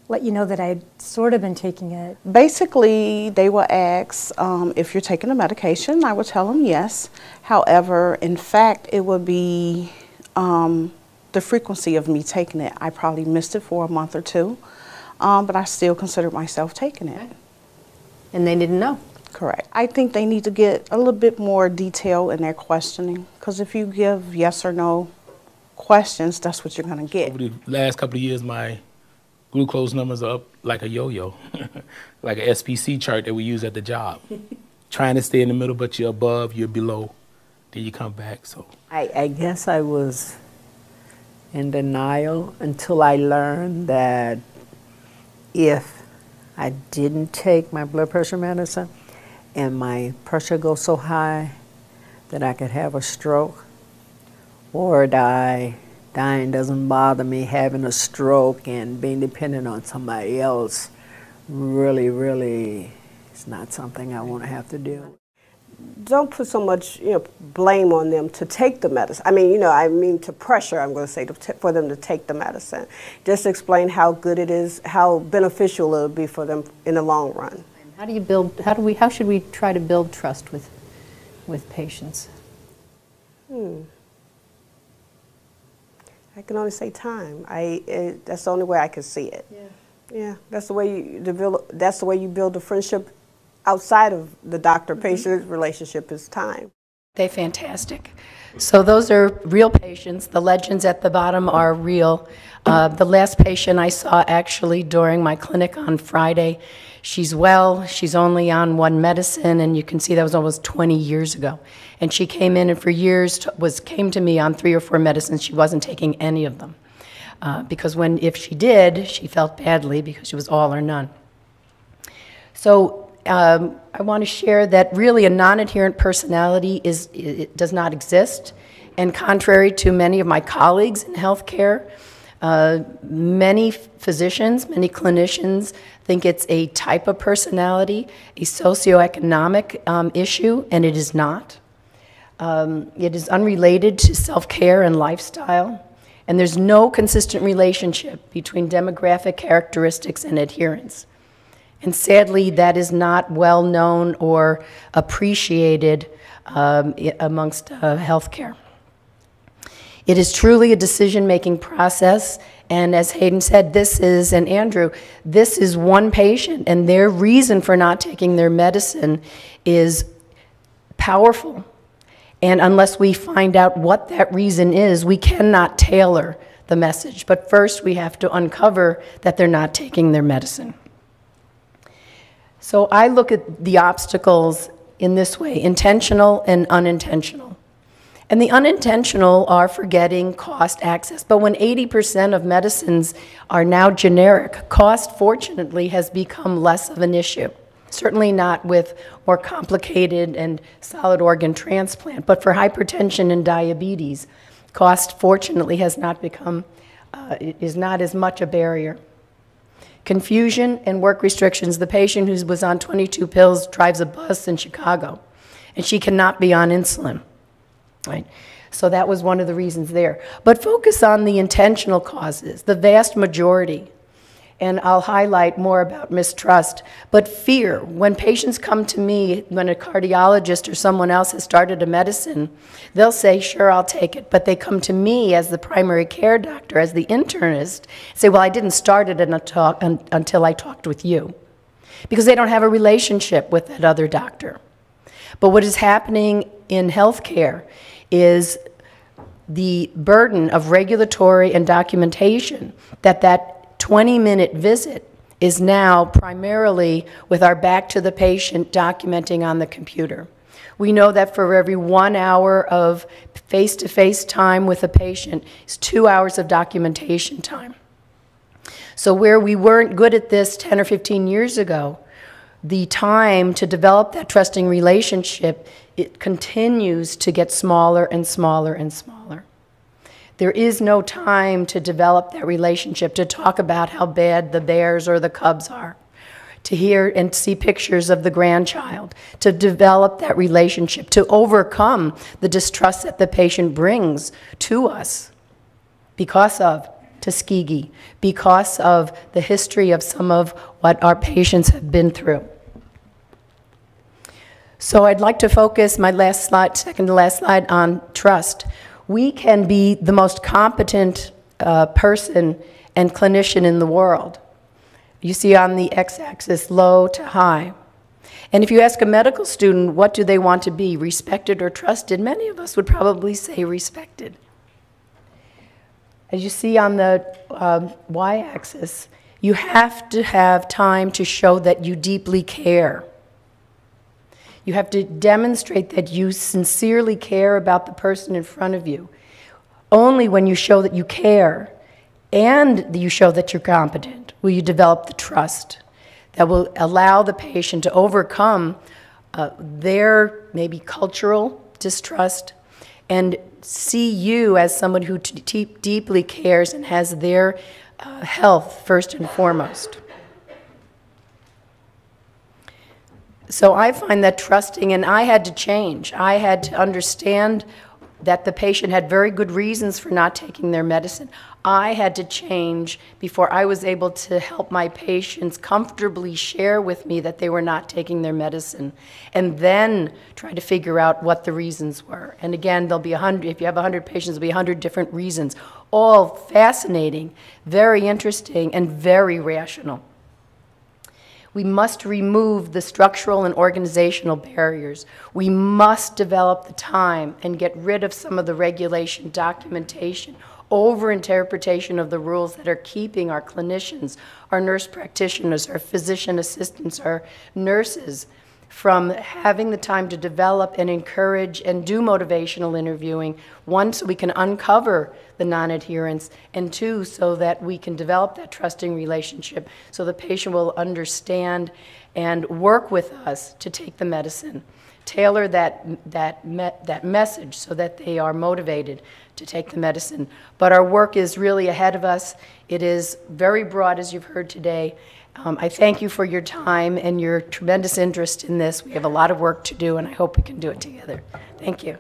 let you know that I'd sort of been taking it. Basically, they will ask um, if you're taking a medication. I would tell them yes. However, in fact, it would be um, the frequency of me taking it. I probably missed it for a month or two, um, but I still considered myself taking it. And they didn't know? Correct. I think they need to get a little bit more detail in their questioning because if you give yes or no questions, that's what you're going to get. Over the last couple of years, my glucose numbers are up like a yo-yo, *laughs* like an SPC chart that we use at the job. *laughs* Trying to stay in the middle, but you're above, you're below, then you come back. So I, I guess I was in denial until I learned that if I didn't take my blood pressure medicine, and my pressure goes so high that I could have a stroke or die. Dying doesn't bother me. Having a stroke and being dependent on somebody else really, really is not something I want to have to do. Don't put so much you know blame on them to take the medicine. I mean, you know, I mean to pressure. I'm going to say to t- for them to take the medicine. Just explain how good it is, how beneficial it'll be for them in the long run. How do you build, how do we, how should we try to build trust with, with patients? Hmm. I can only say time. I it, that's the only way I can see it. Yeah. Yeah, that's the way you develop. That's the way you build a friendship outside of the doctor-patient relationship is time. They fantastic. So those are real patients. The legends at the bottom are real. Uh, the last patient I saw actually during my clinic on Friday, she's well. She's only on one medicine, and you can see that was almost 20 years ago. And she came in and for years t- was came to me on three or four medicines. She wasn't taking any of them uh, because when if she did, she felt badly because she was all or none. So um, I want to share that really a non-adherent personality is does not exist, and contrary to many of my colleagues in healthcare, uh, many physicians, many clinicians think it's a type of personality, a socioeconomic um, issue, and it is not. Um, it is unrelated to self-care and lifestyle, and there's no consistent relationship between demographic characteristics and adherence. And sadly, that is not well known or appreciated um, amongst uh, healthcare. It is truly a decision making process. And as Hayden said, this is, and Andrew, this is one patient, and their reason for not taking their medicine is powerful. And unless we find out what that reason is, we cannot tailor the message. But first, we have to uncover that they're not taking their medicine. So I look at the obstacles in this way intentional and unintentional. And the unintentional are forgetting cost access. But when 80% of medicines are now generic, cost fortunately has become less of an issue. Certainly not with more complicated and solid organ transplant, but for hypertension and diabetes, cost fortunately has not become, uh, is not as much a barrier. Confusion and work restrictions. The patient who was on 22 pills drives a bus in Chicago, and she cannot be on insulin. Right? So that was one of the reasons there. But focus on the intentional causes, the vast majority. And I'll highlight more about mistrust. But fear, when patients come to me, when a cardiologist or someone else has started a medicine, they'll say, Sure, I'll take it. But they come to me as the primary care doctor, as the internist, say, Well, I didn't start it until until I talked with you. Because they don't have a relationship with that other doctor. But what is happening in healthcare is the burden of regulatory and documentation that that 20 minute visit is now primarily with our back to the patient documenting on the computer. We know that for every one hour of face to face time with a patient is two hours of documentation time. So, where we weren't good at this 10 or 15 years ago, the time to develop that trusting relationship it continues to get smaller and smaller and smaller. There is no time to develop that relationship, to talk about how bad the bears or the cubs are, to hear and see pictures of the grandchild, to develop that relationship, to overcome the distrust that the patient brings to us because of Tuskegee, because of the history of some of what our patients have been through. So I'd like to focus my last slide, second to last slide, on trust. We can be the most competent uh, person and clinician in the world. You see on the x-axis low to high. And if you ask a medical student what do they want to be, respected or trusted, many of us would probably say respected. As you see on the um, y-axis, you have to have time to show that you deeply care. You have to demonstrate that you sincerely care about the person in front of you. Only when you show that you care and you show that you're competent will you develop the trust. that will allow the patient to overcome uh, their maybe cultural distrust and see you as someone who t- deeply cares and has their uh, health first and foremost. So I find that trusting, and I had to change. I had to understand that the patient had very good reasons for not taking their medicine. I had to change before I was able to help my patients comfortably share with me that they were not taking their medicine, and then try to figure out what the reasons were. And again, there'll be a hundred. If you have a hundred patients, there'll be a hundred different reasons, all fascinating, very interesting, and very rational. We must remove the structural and organizational barriers. We must develop the time and get rid of some of the regulation, documentation, over-interpretation of the rules that are keeping our clinicians, our nurse practitioners, our physician assistants, our nurses from having the time to develop and encourage and do motivational interviewing. One, so we can uncover the non adherence, and two, so that we can develop that trusting relationship so the patient will understand and work with us to take the medicine. Tailor that, that, me, that message so that they are motivated to take the medicine. But our work is really ahead of us. It is very broad, as you've heard today. Um, I thank you for your time and your tremendous interest in this. We have a lot of work to do, and I hope we can do it together. Thank you.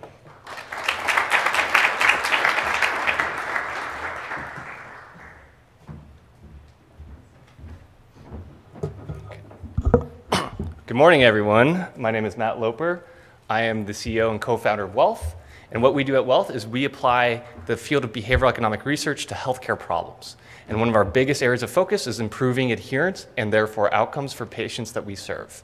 Good morning, everyone. My name is Matt Loper. I am the CEO and co founder of Wellth. And what we do at Wellth is we apply the field of behavioral economic research to healthcare problems. And one of our biggest areas of focus is improving adherence and therefore outcomes for patients that we serve.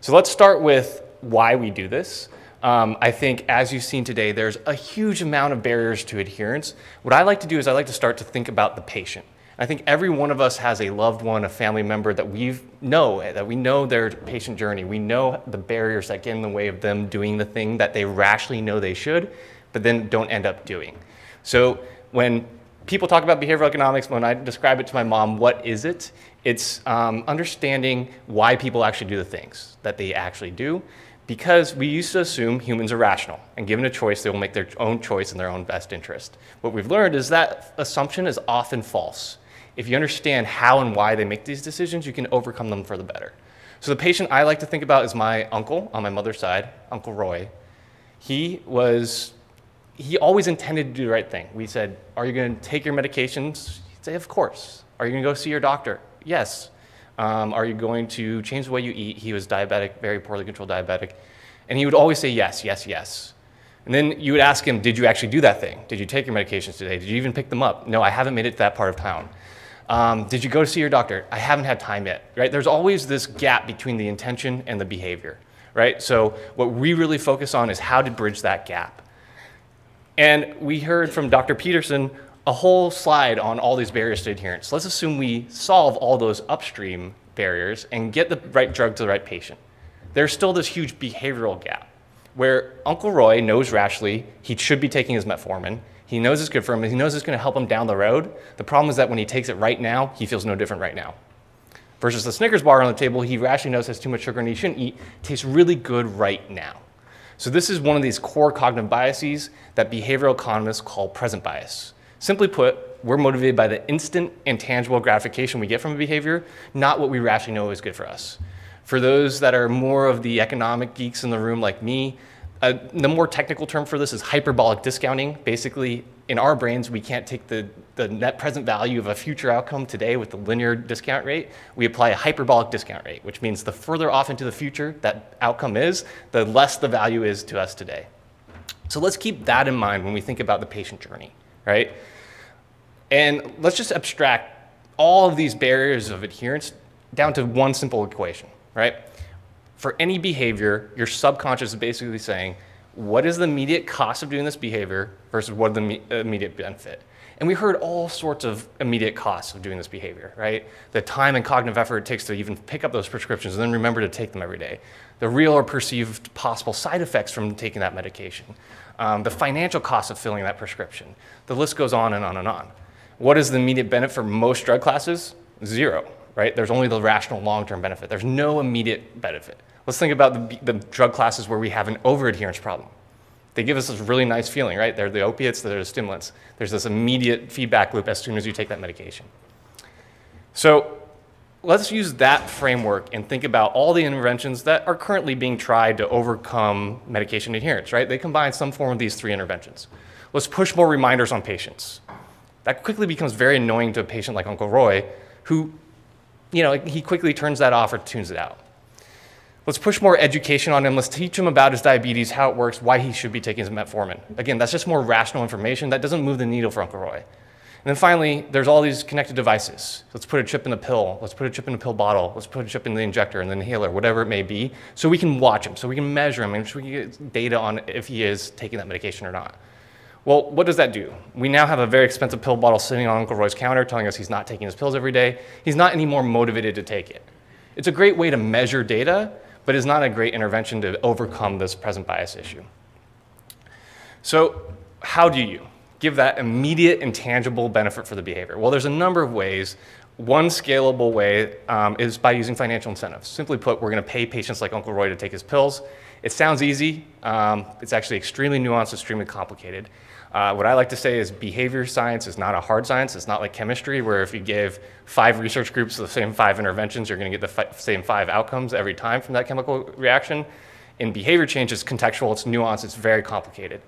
So let's start with why we do this. Um, I think, as you've seen today, there's a huge amount of barriers to adherence. What I like to do is I like to start to think about the patient. I think every one of us has a loved one, a family member that we know, that we know their patient journey. We know the barriers that get in the way of them doing the thing that they rationally know they should, but then don't end up doing. So when people talk about behavioral economics, when I describe it to my mom, what is it? It's um, understanding why people actually do the things that they actually do. Because we used to assume humans are rational, and given a choice, they will make their own choice in their own best interest. What we've learned is that assumption is often false if you understand how and why they make these decisions, you can overcome them for the better. So the patient I like to think about is my uncle on my mother's side, Uncle Roy. He was, he always intended to do the right thing. We said, Are you going to take your medications? He'd say, Of course. Are you going to go see your doctor? Yes. Um, are you going to change the way you eat? He was diabetic, very poorly controlled diabetic. And he would always say yes, yes, yes. And then you would ask him, Did you actually do that thing? Did you take your medications today? Did you even pick them up? No, I haven't made it to that part of town. Um, did you go to see your doctor? I haven't had time yet, right? There's always this gap between the intention and the behavior, right? So what we really focus on is how to bridge that gap. And we heard from Dr. Peterson a whole slide on all these barriers to adherence. Let's assume we solve all those upstream barriers and get the right drug to the right patient. There's still this huge behavioral gap where Uncle Roy knows rationally he should be taking his metformin. He knows it's good for him. He knows it's going to help him down the road. The problem is that when he takes it right now, he feels no different right now. Versus the Snickers bar on the table, he rationally knows has too much sugar and he shouldn't eat, tastes really good right now. So this is one of these core cognitive biases that behavioral economists call present bias. Simply put, we're motivated by the instant and tangible gratification we get from a behavior, not what we rationally know is good for us. For those that are more of the economic geeks in the room like me, uh, the more technical term for this is hyperbolic discounting. Basically, in our brains, we can't take the, the net present value of a future outcome today with the linear discount rate. We apply a hyperbolic discount rate, which means the further off into the future that outcome is, the less the value is to us today. So let's keep that in mind when we think about the patient journey, right? And let's just abstract all of these barriers of adherence down to one simple equation, right? For any behavior, your subconscious is basically saying, what is the immediate cost of doing this behavior versus what is the immediate benefit? And we heard all sorts of immediate costs of doing this behavior, right? The time and cognitive effort it takes to even pick up those prescriptions and then remember to take them every day. The real or perceived possible side effects from taking that medication. Um, the financial cost of filling that prescription. The list goes on and on and on. What is the immediate benefit for most drug classes? Zero, right? There's only the rational long-term benefit. There's no immediate benefit. Let's think about the, the drug classes where we have an overadherence problem. They give us this really nice feeling, right? They're the opiates, they're the stimulants. There's this immediate feedback loop as soon as you take that medication. So let's use that framework and think about all the interventions that are currently being tried to overcome medication adherence, right? They combine some form of these three interventions. Let's push more reminders on patients. That quickly becomes very annoying to a patient like Uncle Roy, who, you know, he quickly turns that off or tunes it out. Let's push more education on him. Let's teach him about his diabetes, how it works, why he should be taking his metformin. Again, that's just more rational information. That doesn't move the needle for Uncle Roy. And then finally, there's all these connected devices. Let's put a chip in the pill. Let's put a chip in the pill bottle. Let's put a chip in the injector and the inhaler, whatever it may be, so we can watch him, so we can measure him, and so we can get data on if he is taking that medication or not. Well, what does that do? We now have a very expensive pill bottle sitting on Uncle Roy's counter telling us he's not taking his pills every day. He's not any more motivated to take it. It's a great way to measure data, but is not a great intervention to overcome this present bias issue. So, how do you give that immediate and tangible benefit for the behavior? Well, there's a number of ways. One scalable way um, is by using financial incentives. Simply put, we're going to pay patients like Uncle Roy to take his pills. It sounds easy. Um, it's actually extremely nuanced, extremely complicated. Uh, what I like to say is behavior science is not a hard science. It's not like chemistry, where if you give five research groups the same five interventions, you're going to get the fi- same five outcomes every time from that chemical reaction. In behavior change, it's contextual, it's nuanced, it's very complicated.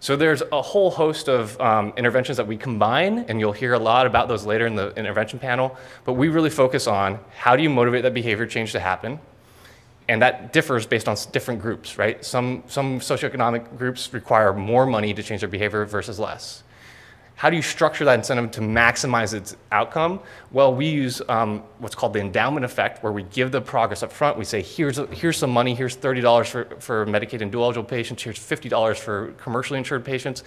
So there's a whole host of um, interventions that we combine, and you'll hear a lot about those later in the intervention panel. But we really focus on how do you motivate that behavior change to happen, and that differs based on different groups, right? Some, some socioeconomic groups require more money to change their behavior versus less. How do you structure that incentive to maximize its outcome? Well, we use um, what's called the endowment effect, where we give the progress up front. We say, here's, a, here's some money, here's $30 for, for Medicaid and dual eligible patients, here's $50 for commercially insured patients.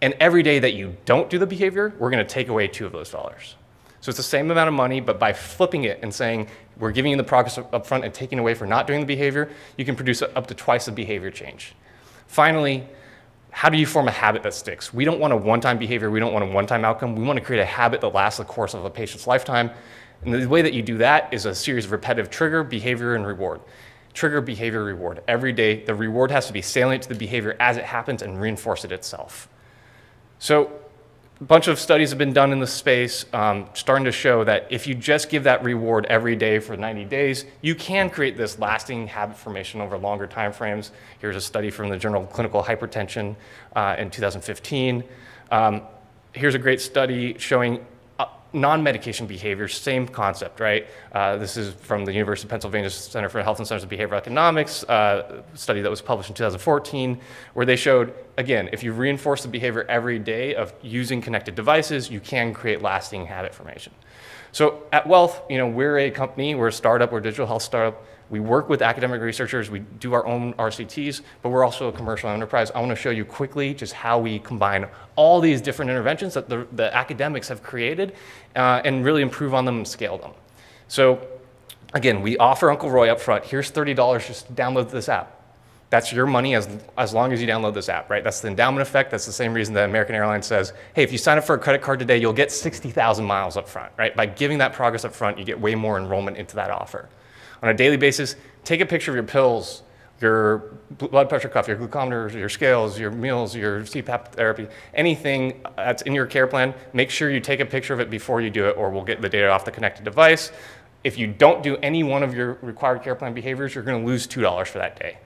And every day that you don't do the behavior, we're going to take away two of those dollars. So it's the same amount of money, but by flipping it and saying, we're giving you the progress up front and taking away for not doing the behavior, you can produce up to twice the behavior change. Finally, how do you form a habit that sticks? We don't want a one time behavior, we don't want a one time outcome. We want to create a habit that lasts the course of a patient's lifetime. And the way that you do that is a series of repetitive trigger, behavior, and reward. Trigger, behavior, reward. Every day, the reward has to be salient to the behavior as it happens and reinforce it itself. So, a bunch of studies have been done in the space um, starting to show that if you just give that reward every day for 90 days, you can create this lasting habit formation over longer time frames. Here's a study from the Journal of Clinical Hypertension uh, in 2015. Um, here's a great study showing non-medication behavior, same concept, right? Uh, this is from the University of Pennsylvania Center for Health and Science of Behavioral Economics, uh, study that was published in 2014, where they showed, again, if you reinforce the behavior every day of using connected devices, you can create lasting habit formation. So at Wellth, you know, we're a company, we're a startup, we're a digital health startup. We work with academic researchers, we do our own RCTs, but we're also a commercial enterprise. I want to show you quickly just how we combine all these different interventions that the, the academics have created uh, and really improve on them and scale them. So again, we offer Uncle Roy up front, here's $30, just download this app. That's your money as, as long as you download this app, right? That's the endowment effect. That's the same reason that American Airlines says, hey, if you sign up for a credit card today, you'll get 60,000 miles up front, right? By giving that progress up front, you get way more enrollment into that offer. On a daily basis, take a picture of your pills, your blood pressure cuff, your glucometers, your scales, your meals, your CPAP therapy, anything that's in your care plan, make sure you take a picture of it before you do it, or we'll get the data off the connected device. If you don't do any one of your required care plan behaviors, you're going to lose $2 for that day.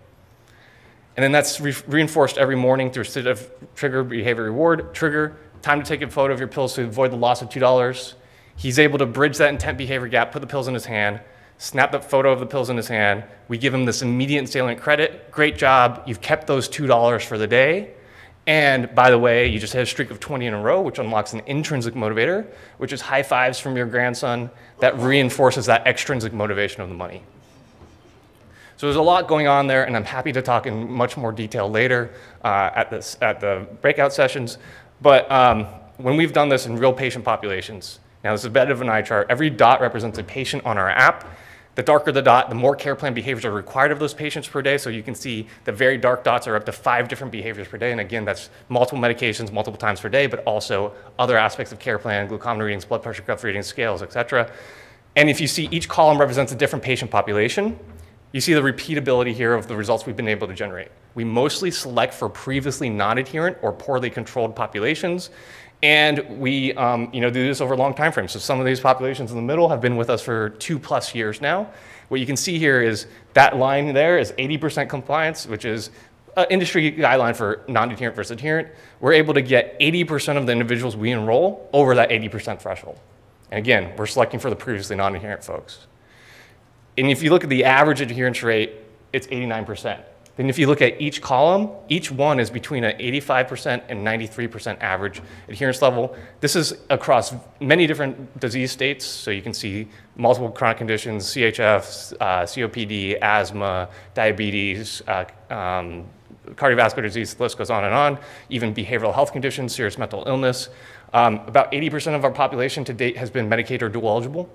And then that's re- reinforced every morning through sort of uh, trigger, behavior reward, trigger, time to take a photo of your pills to avoid the loss of $2. He's able to bridge that intent behavior gap, put the pills in his hand, snap the photo of the pills in his hand. We give him this immediate salient credit. Great job. You've kept those $2 for the day. And by the way, you just had a streak of 20 in a row, which unlocks an intrinsic motivator, which is high fives from your grandson that reinforces that extrinsic motivation of the money. So there's a lot going on there, and I'm happy to talk in much more detail later uh, at, this, at the breakout sessions. But um, when we've done this in real patient populations, now this is a bit of an eye chart, every dot represents a patient on our app. The darker the dot, the more care plan behaviors are required of those patients per day. So you can see the very dark dots are up to five different behaviors per day. And again, that's multiple medications, multiple times per day, but also other aspects of care plan, glucometer readings, blood pressure cuff readings, scales, et cetera. And if you see each column represents a different patient population, you see the repeatability here of the results we've been able to generate. We mostly select for previously non-adherent or poorly controlled populations, and we um, you know, do this over long time frames. So some of these populations in the middle have been with us for two plus years now. What you can see here is that line there is 80% compliance, which is an industry guideline for non-adherent versus adherent. We're able to get 80% of the individuals we enroll over that 80% threshold. And again, we're selecting for the previously non-adherent folks. And if you look at the average adherence rate, it's 89%. Then if you look at each column, each one is between an 85% and 93% average adherence level. This is across many different disease states. So you can see multiple chronic conditions, CHF, uh, COPD, asthma, diabetes, uh, um, cardiovascular disease, the list goes on and on, even behavioral health conditions, serious mental illness. Um, about 80% of our population to date has been Medicaid or dual eligible.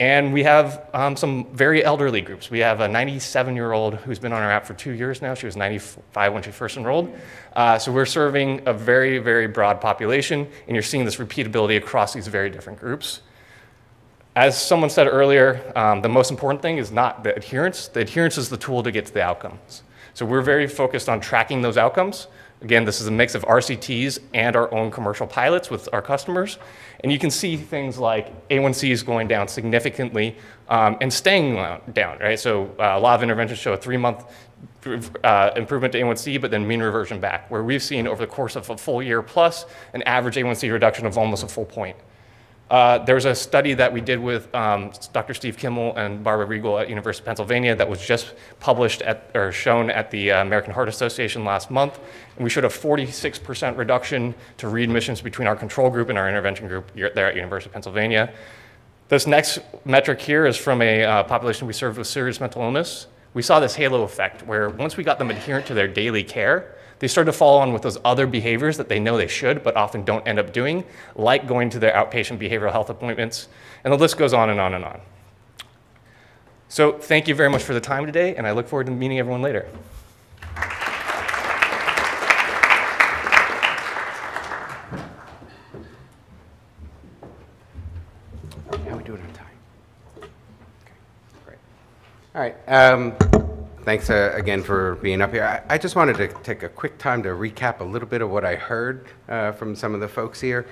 And we have um, some very elderly groups. We have a 97 year old who's been on our app for two years now. She was 95 when she first enrolled. Uh, so we're serving a very, very broad population, and you're seeing this repeatability across these very different groups. As someone said earlier, um, the most important thing is not the adherence. The adherence is the tool to get to the outcomes. So we're very focused on tracking those outcomes. Again, this is a mix of RCTs and our own commercial pilots with our customers. And you can see things like A1C is going down significantly um, and staying down, right? So uh, a lot of interventions show a three-month uh, improvement to A1C, but then mean reversion back, where we've seen over the course of a full year plus an average A1C reduction of almost a full point. Uh, there was a study that we did with um, Dr. Steve Kimmel and Barbara Riegel at University of Pennsylvania that was just published at, or shown at the uh, American Heart Association last month. And we showed a 46% reduction to readmissions between our control group and our intervention group there at University of Pennsylvania. This next metric here is from a uh, population we served with serious mental illness. We saw this halo effect where once we got them adherent to their daily care, they start to follow on with those other behaviors that they know they should, but often don't end up doing, like going to their outpatient behavioral health appointments. And the list goes on and on and on. So thank you very much for the time today, and I look forward to meeting everyone later. How we doing on time? Okay, great. All right. Um, Thanks uh, again for being up here. I, I, just wanted to take a quick time to recap a little bit of what I heard uh, from some of the folks here.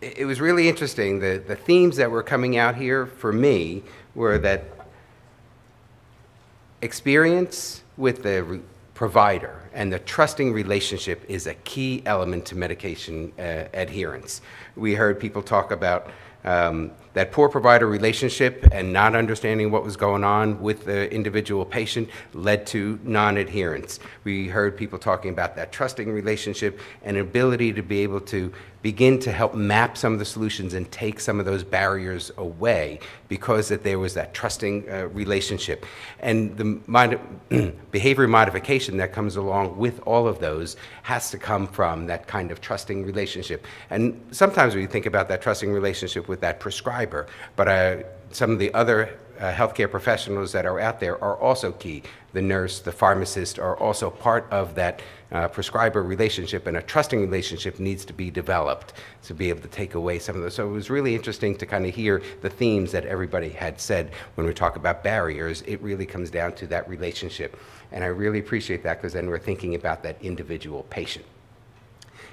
It, it, was really interesting. The, the themes that were coming out here for me were that experience with the re- provider and the trusting relationship is a key element to medication uh, adherence. We heard people talk about um, that poor provider relationship and not understanding what was going on with the individual patient led to non adherence. We heard people talking about that trusting relationship and ability to be able to begin to help map some of the solutions and take some of those barriers away because that there was that trusting uh, relationship. And the mod- *clears throat* behavior modification that comes along with all of those has to come from that kind of trusting relationship. And sometimes we think about that trusting relationship with that prescriber, but uh, some of the other uh, healthcare professionals that are out there are also key. The nurse, the pharmacist are also part of that uh, prescriber relationship, and a trusting relationship needs to be developed to be able to take away some of those. So it was really interesting to kind of hear the themes that everybody had said when we talk about barriers. It really comes down to that relationship. And I really appreciate that because then we're thinking about that individual patient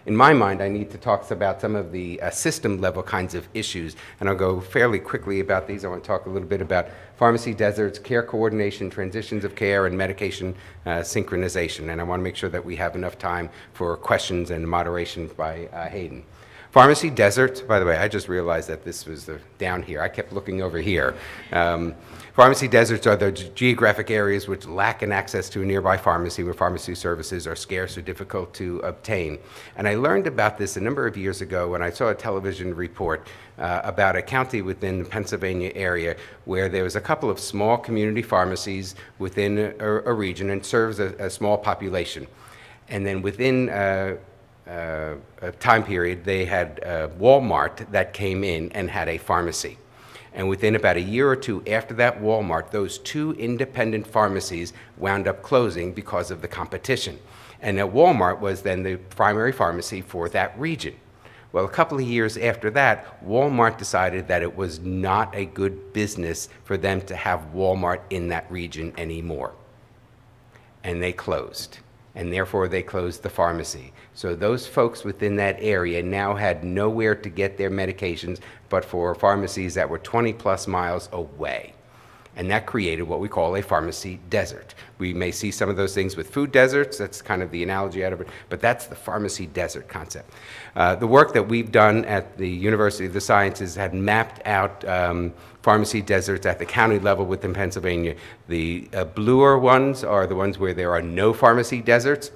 in my mind, I need to talk about some of the uh, system level kinds of issues. And I'll go fairly quickly about these. I want to talk a little bit about pharmacy deserts, care coordination, transitions of care, and medication uh, synchronization. And I want to make sure that we have enough time for questions and moderation by uh, Hayden. Pharmacy deserts, by the way, I just realized that this was the, down here. I kept looking over here. Um, Pharmacy deserts are the geographic areas which lack an access to a nearby pharmacy where pharmacy services are scarce or difficult to obtain. And I learned about this a number of years ago when I saw a television report uh, about a county within the Pennsylvania area where there was a couple of small community pharmacies within a, a region and serves a, a, small population. And then within uh, uh, a time period, they had uh, Walmart that came in and had a pharmacy. And within about a year or two after that Walmart, those two independent pharmacies wound up closing because of the competition. And that Walmart was then the primary pharmacy for that region. Well, a couple of years after that, Walmart decided that it was not a good business for them to have Walmart in that region anymore. And they closed. And therefore, they closed the pharmacy. So those folks within that area now had nowhere to get their medications but for pharmacies that were 20 plus miles away. And that created what we call a pharmacy desert. We may see some of those things with food deserts, that's kind of the analogy out of it, but that's the pharmacy desert concept. Uh, the work that we've done at the University of the Sciences had mapped out um, pharmacy deserts at the county level within Pennsylvania. The uh, bluer ones are the ones where there are no pharmacy deserts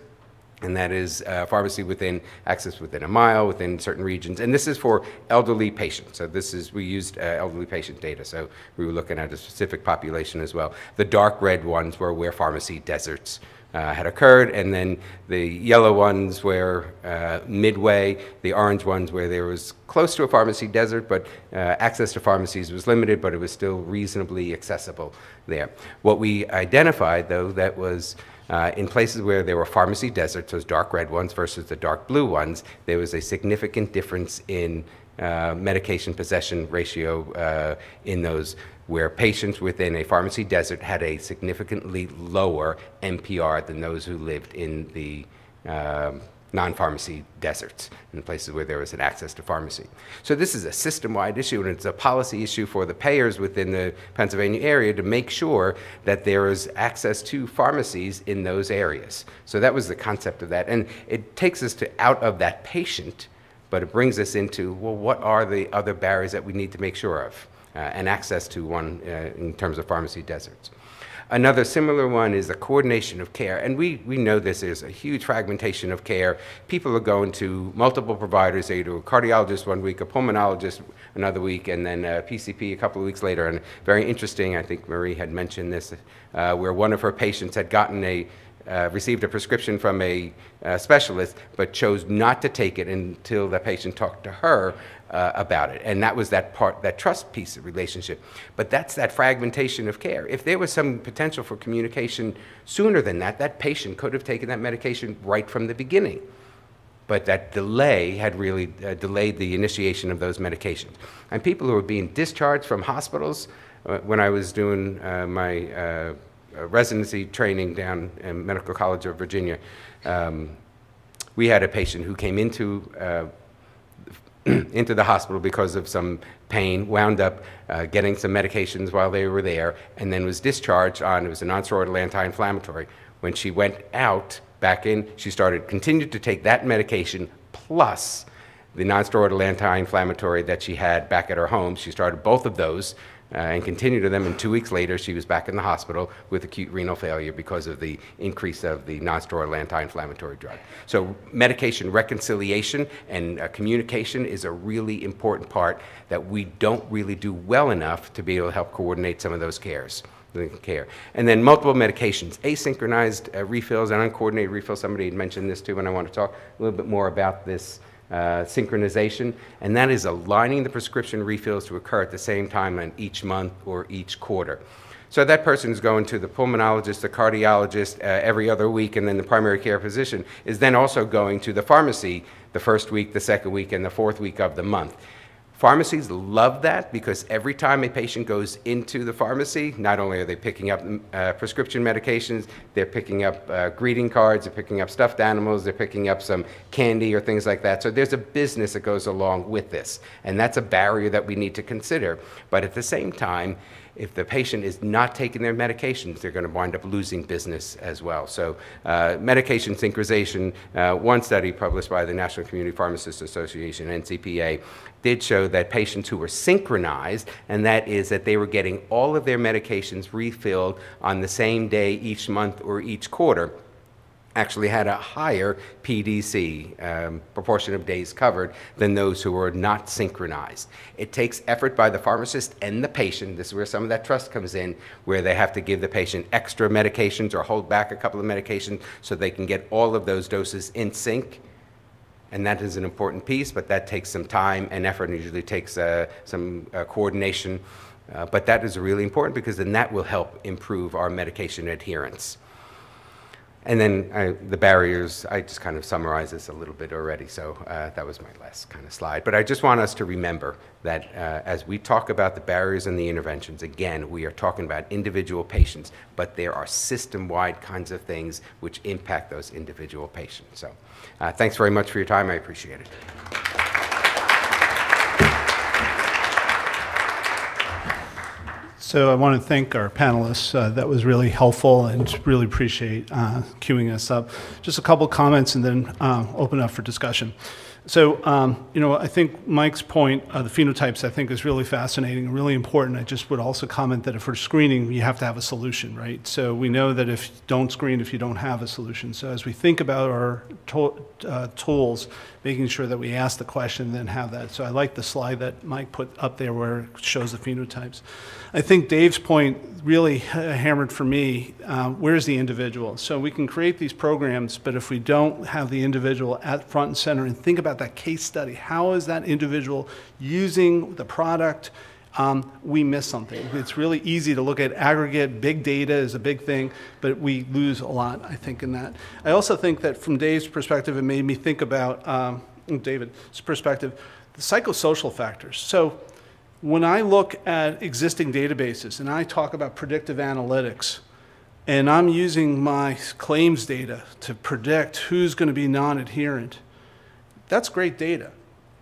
and that is uh, pharmacy within access within a mile within certain regions. And this is for elderly patients. So this is we used uh, elderly patient data. So we were looking at a specific population as well. The dark red ones were where pharmacy deserts uh, had occurred. And then the yellow ones were uh, midway. The orange ones where there was close to a pharmacy desert but uh, access to pharmacies was limited but it was still reasonably accessible there. What we identified though that was uh, in places where there were pharmacy deserts, those dark red ones versus the dark blue ones, there was a significant difference in uh, medication possession ratio uh, in those where patients within a pharmacy desert had a significantly lower MPR than those who lived in the um, non-pharmacy deserts, in places where there was an access to pharmacy. So this is a system-wide issue, and it's a policy issue for the payers within the Pennsylvania area to make sure that there is access to pharmacies in those areas. So that was the concept of that, and it takes us to out of that patient, but it brings us into, well, what are the other barriers that we need to make sure of, uh, and access to one uh, in terms of pharmacy deserts. Another similar one is the coordination of care. And we, we know this is a huge fragmentation of care. People are going to multiple providers. They do a cardiologist one week, a pulmonologist another week, and then a PCP a couple of weeks later. And very interesting, I think Marie had mentioned this, uh, where one of her patients had gotten a uh, received a prescription from a uh, specialist, but chose not to take it until the patient talked to her uh, about it. And that was that part, that trust piece of relationship. But that's that fragmentation of care. If there was some potential for communication sooner than that, that patient could have taken that medication right from the beginning. But that delay had really uh, delayed the initiation of those medications. And people who were being discharged from hospitals, uh, when I was doing uh, my uh, residency training down in Medical College of Virginia, um, we had a patient who came into uh, *clears throat* into the hospital because of some pain, wound up uh, getting some medications while they were there, and then was discharged on, it was a nonsteroidal anti-inflammatory. When she went out, back in, she started, continued to take that medication plus the nonsteroidal anti-inflammatory that she had back at her home. She started both of those uh, and continued to them. And two weeks later, she was back in the hospital with acute renal failure because of the increase of the nonsteroidal anti-inflammatory drug. So medication reconciliation and uh, communication is a really important part that we don't really do well enough to be able to help coordinate some of those cares. Care. And then multiple medications, asynchronized uh, refills and uncoordinated refills. Somebody had mentioned this too, and I want to talk a little bit more about this uh, synchronization, and that is aligning the prescription refills to occur at the same time on each month or each quarter. So that person is going to the pulmonologist, the cardiologist uh, every other week, and then the primary care physician is then also going to the pharmacy the first week, the second week, and the fourth week of the month. Pharmacies love that because every time a patient goes into the pharmacy, not only are they picking up uh, prescription medications, they're picking up uh, greeting cards, they're picking up stuffed animals, they're picking up some candy or things like that. So there's a business that goes along with this. And that's a barrier that we need to consider. But at the same time, if the patient is not taking their medications, they're going to wind up losing business as well. So, uh, medication synchronization, uh, one study published by the National Community Pharmacists Association, NCPA, did show that patients who were synchronized, and that is that they were getting all of their medications refilled on the same day each month or each quarter, actually had a higher PDC, um, proportion of days covered, than those who were not synchronized. It takes effort by the pharmacist and the patient. This is where some of that trust comes in, where they have to give the patient extra medications or hold back a couple of medications so they can get all of those doses in sync and that is an important piece, but that takes some time and effort and usually takes uh, some uh, coordination. Uh, but that is really important because then that will help improve our medication adherence. and then I, the barriers, I just kind of summarized this a little bit already, so uh, that was my last kind of slide. But I just want us to remember that uh, as we talk about the barriers and the interventions, again, we are talking about individual patients, but there are system-wide kinds of things which impact those individual patients. So uh, thanks very much for your time. I appreciate it. So I want to thank our panelists. Uh, that was really helpful and really appreciate uh, queuing us up. Just a couple comments and then uh, open up for discussion. So, um, you know, I think Mike's point, uh, the phenotypes, I think is really fascinating and really important. I just would also comment that if we're screening, you have to have a solution, right? So we know that if you don't screen, if you don't have a solution. So as we think about our to- uh, tools, making sure that we ask the question, then have that. So I like the slide that Mike put up there where it shows the phenotypes. I think Dave's point really hammered for me uh, where's the individual? So we can create these programs, but if we don't have the individual at front and center and think about that case study, how is that individual using the product? Um, we miss something. It's really easy to look at aggregate, big data is a big thing, but we lose a lot, I think, in that. I also think that from Dave's perspective, it made me think about, um, David's perspective, the psychosocial factors. So when I look at existing databases and I talk about predictive analytics, and I'm using my claims data to predict who's going to be non adherent, that's great data.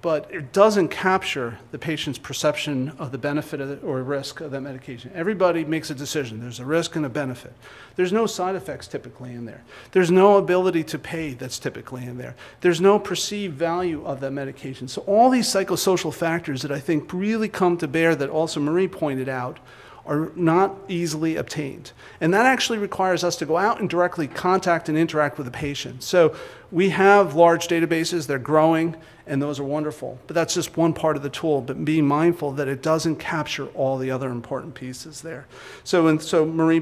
But it doesn't capture the patient's perception of the benefit the, or risk of that medication. Everybody makes a decision. There's a risk and a benefit. There's no side effects typically in there. There's no ability to pay that's typically in there. There's no perceived value of that medication. So, all these psychosocial factors that I think really come to bear that also Marie pointed out are not easily obtained. And that actually requires us to go out and directly contact and interact with the patient. So we have large databases, they're growing, and those are wonderful. But that's just one part of the tool, but being mindful that it doesn't capture all the other important pieces there. So, and so Marie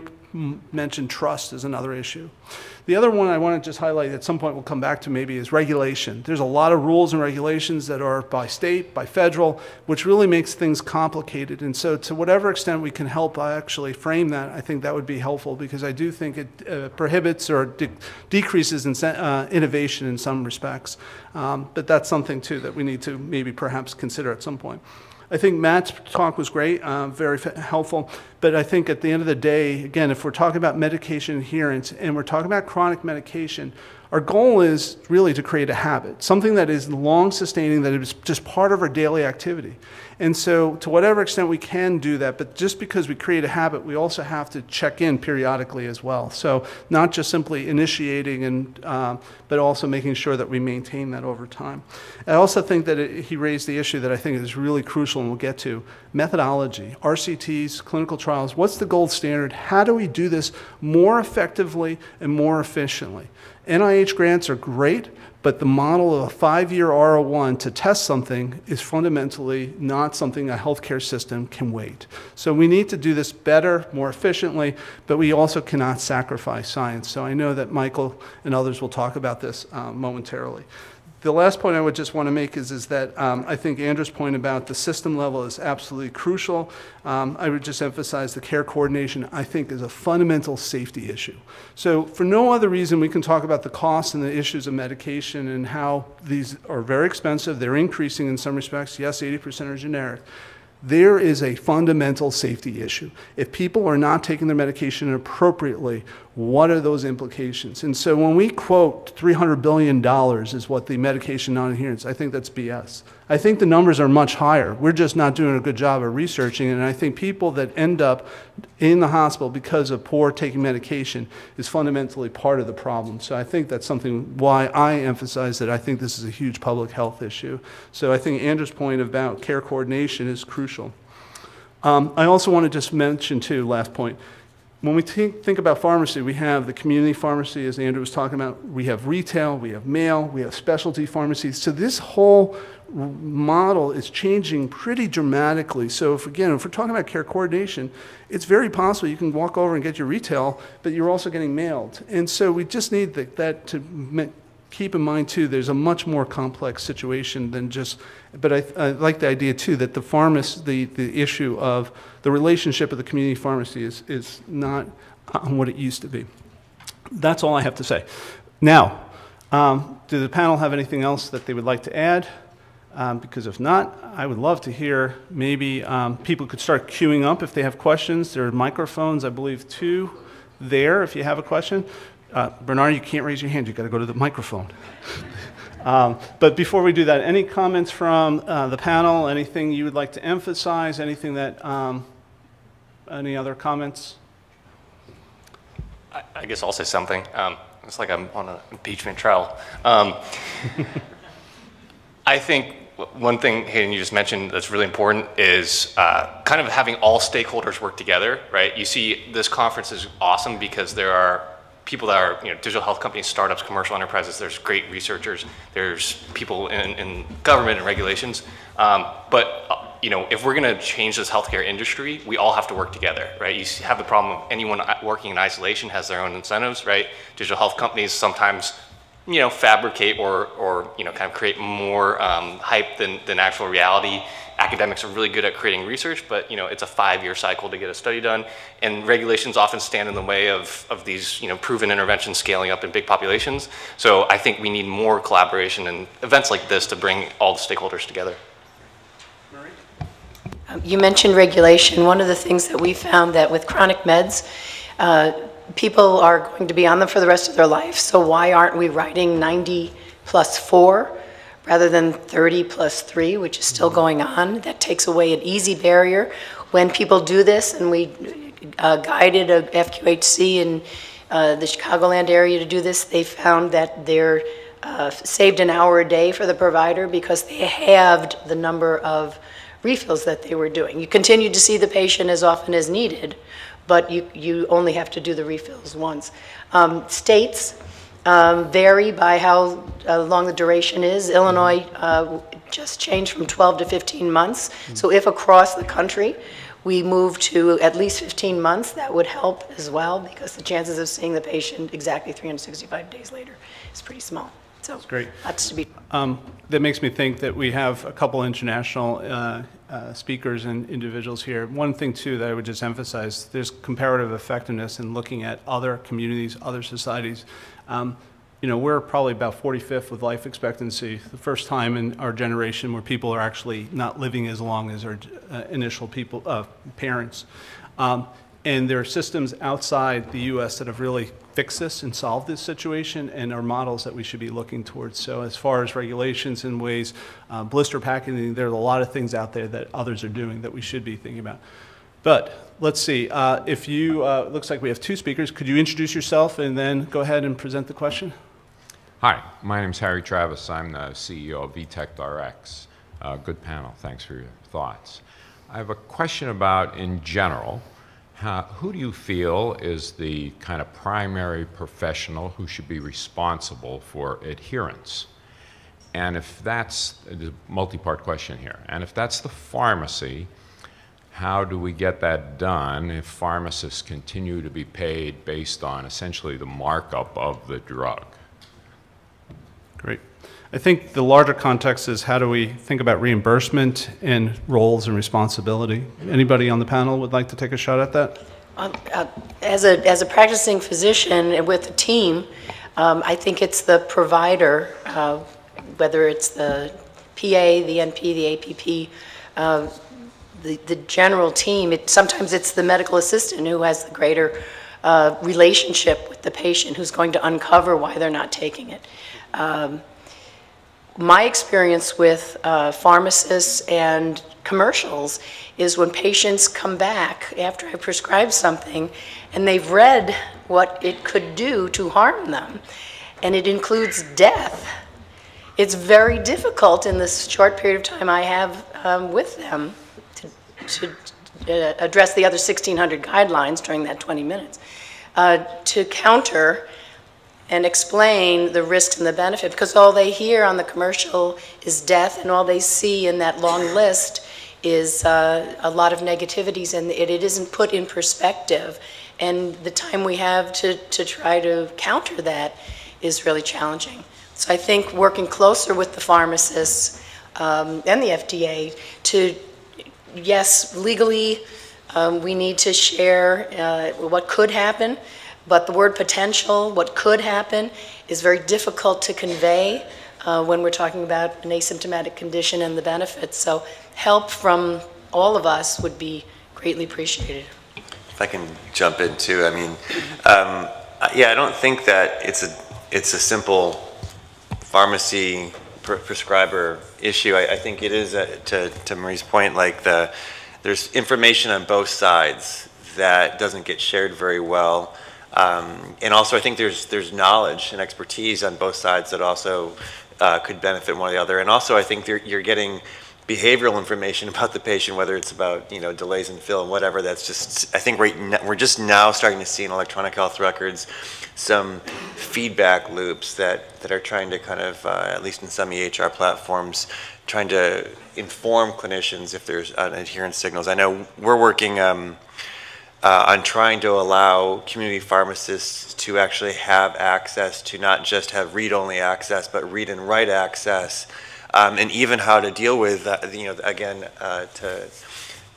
mentioned trust is another issue. The other one I want to just highlight at some point we'll come back to maybe is regulation. There's a lot of rules and regulations that are by state, by federal, which really makes things complicated. And so, to whatever extent we can help actually frame that, I think that would be helpful because I do think it uh, prohibits or de- decreases in, uh, innovation in some respects. Um, but that's something too that we need to maybe perhaps consider at some point. I think Matt's talk was great, uh, very helpful. But I think at the end of the day, again, if we're talking about medication adherence and we're talking about chronic medication, our goal is really to create a habit, something that is long sustaining, that is just part of our daily activity. And so, to whatever extent we can do that, but just because we create a habit, we also have to check in periodically as well. So, not just simply initiating, and, uh, but also making sure that we maintain that over time. I also think that it, he raised the issue that I think is really crucial, and we'll get to methodology, RCTs, clinical trials. What's the gold standard? How do we do this more effectively and more efficiently? NIH grants are great, but the model of a five year R01 to test something is fundamentally not something a healthcare system can wait. So we need to do this better, more efficiently, but we also cannot sacrifice science. So I know that Michael and others will talk about this uh, momentarily. The last point I would just want to make is, is that um, I think Andrew's point about the system level is absolutely crucial. Um, I would just emphasize the care coordination, I think, is a fundamental safety issue. So, for no other reason, we can talk about the costs and the issues of medication and how these are very expensive. They're increasing in some respects. Yes, 80% are generic there is a fundamental safety issue. If people are not taking their medication appropriately, what are those implications? And so when we quote $300 billion is what the medication non adherence, I think that's BS. I think the numbers are much higher. We're just not doing a good job of researching. And I think people that end up in the hospital because of poor taking medication is fundamentally part of the problem. So I think that's something why I emphasize that I think this is a huge public health issue. So I think Andrew's point about care coordination is crucial. Um, I also want to just mention, too, last point when we think about pharmacy, we have the community pharmacy, as Andrew was talking about. We have retail, we have mail, we have specialty pharmacies. So this whole model is changing pretty dramatically. So if again, if we're talking about care coordination, it's very possible you can walk over and get your retail, but you're also getting mailed. And so we just need the, that to keep in mind too. There's a much more complex situation than just. But I, I like the idea too that the pharmacist, the the issue of the relationship of the community pharmacy is is not what it used to be. That's all I have to say. Now, um, do the panel have anything else that they would like to add? Um, Because if not, I would love to hear, maybe um, people could start queuing up if they have questions. There are microphones, I believe, two there if you have a question. Uh, Bernard, you can't raise your hand, you've got to go to the microphone. *laughs* Um, But before we do that, any comments from uh, the panel? Anything you would like to emphasize? Anything that, um, any other comments? I, I guess I'll say something. Um, it's like I'm on an impeachment trial. Um, *laughs* I think one thing, Hayden, you just mentioned that's really important is uh, kind of having all stakeholders work together, right? You see, this conference is awesome because there are people that are, you know, digital health companies, startups, commercial enterprises. There's great researchers. There's people in, in government and regulations. Um, but uh, you know, if we're going to change this healthcare industry, we all have to work together, right? You have the problem of anyone working in isolation has their own incentives, right? Digital health companies sometimes, you know, fabricate or, or you know, kind of create more um, hype than, than actual reality. Academics are really good at creating research, but you know, it's a five-year cycle to get a study done, and regulations often stand in the way of, of these, you know, proven interventions scaling up in big populations. So I think we need more collaboration and events like this to bring all the stakeholders together. Um, You mentioned regulation. One of the things that we found that with chronic meds, uh, people are going to be on them for the rest of their life. So why aren't we writing 90 plus 4 rather than 30 plus 3, which is still going on? That takes away an easy barrier. When people do this, and we uh, guided a FQHC in uh, the Chicagoland area to do this, they found that they're uh, saved an hour a day for the provider because they halved the number of refills that they were doing. You continue to see the patient as often as needed, but you, you only have to do the refills once. Um, States um, vary by how uh, long the duration is. Illinois uh, just changed from 12 to 15 months. So if across the country, we move to at least 15 months, that would help as well, because the chances of seeing the patient exactly 365 days later is pretty small. So great. That's to be Um, That makes me think that we have a couple international uh, uh, speakers and individuals here. One thing, too, that I would just emphasize, there's comparative effectiveness in looking at other communities, other societies. Um, You know, we're probably about 45th with life expectancy, the first time in our generation where people are actually not living as long as our uh, initial people, uh, parents. Um, And there are systems outside the U.S. that have really fixed this and solve this situation and are models that we should be looking towards. So as far as regulations and ways, uh, blister packaging, there are a lot of things out there that others are doing that we should be thinking about. But let's see, uh, if you, uh, looks like we have two speakers. Could you introduce yourself and then go ahead and present the question? Hi, my name's Harry Travis. I'm the CEO of VTechRx. Uh, good panel. Thanks for your thoughts. I have a question about, in general, how, who do you feel is the kind of primary professional who should be responsible for adherence? And if that's a multi-part question here, and if that's the pharmacy, how do we get that done if pharmacists continue to be paid based on essentially the markup of the drug? Great. I think the larger context is how do we think about reimbursement and roles and responsibility? Anybody on the panel would like to take a shot at that? Uh, uh, As a, as a practicing physician with a team, um, I think it's the provider, uh, whether it's the PA, the NP, the APP, uh, the, the general team, it, sometimes it's the medical assistant who has the greater uh, relationship with the patient, who's going to uncover why they're not taking it. Um, my experience with uh, pharmacists and commercials is when patients come back after I prescribe something and they've read what it could do to harm them, and it includes death. It's very difficult in this short period of time I have um, with them to, to uh, address the other 1,600 guidelines during that 20 minutes, uh, to counter and explain the risk and the benefit, because all they hear on the commercial is death, and all they see in that long *laughs* list is uh, a lot of negativities, and it, it isn't put in perspective. And the time we have to, to try to counter that is really challenging. So I think working closer with the pharmacists um, and the FDA to, yes, legally, um, we need to share uh, what could happen, But the word potential, what could happen, is very difficult to convey uh, when we're talking about an asymptomatic condition and the benefits. So help from all of us would be greatly appreciated. If I can jump in too, I mean, um, yeah, I don't think that it's a it's a simple pharmacy pre- prescriber issue. I, I think it is a, to to Marie's point, like the there's information on both sides that doesn't get shared very well. Um, and also, I think there's there's knowledge and expertise on both sides that also uh, could benefit one or the other. And also, I think you're, getting behavioral information *laughs* about the patient, whether it's about you know delays in fill and whatever. That's just I think we're we're just now starting to see in electronic health records some feedback loops that that are trying to kind of uh, at least in some EHR platforms trying to inform clinicians if there's adherence signals. I know we're working. Um, uh, on trying to allow community pharmacists to actually have access to not just have read-only access, but read and write access um, and even how to deal with, uh, you know, again, uh, to,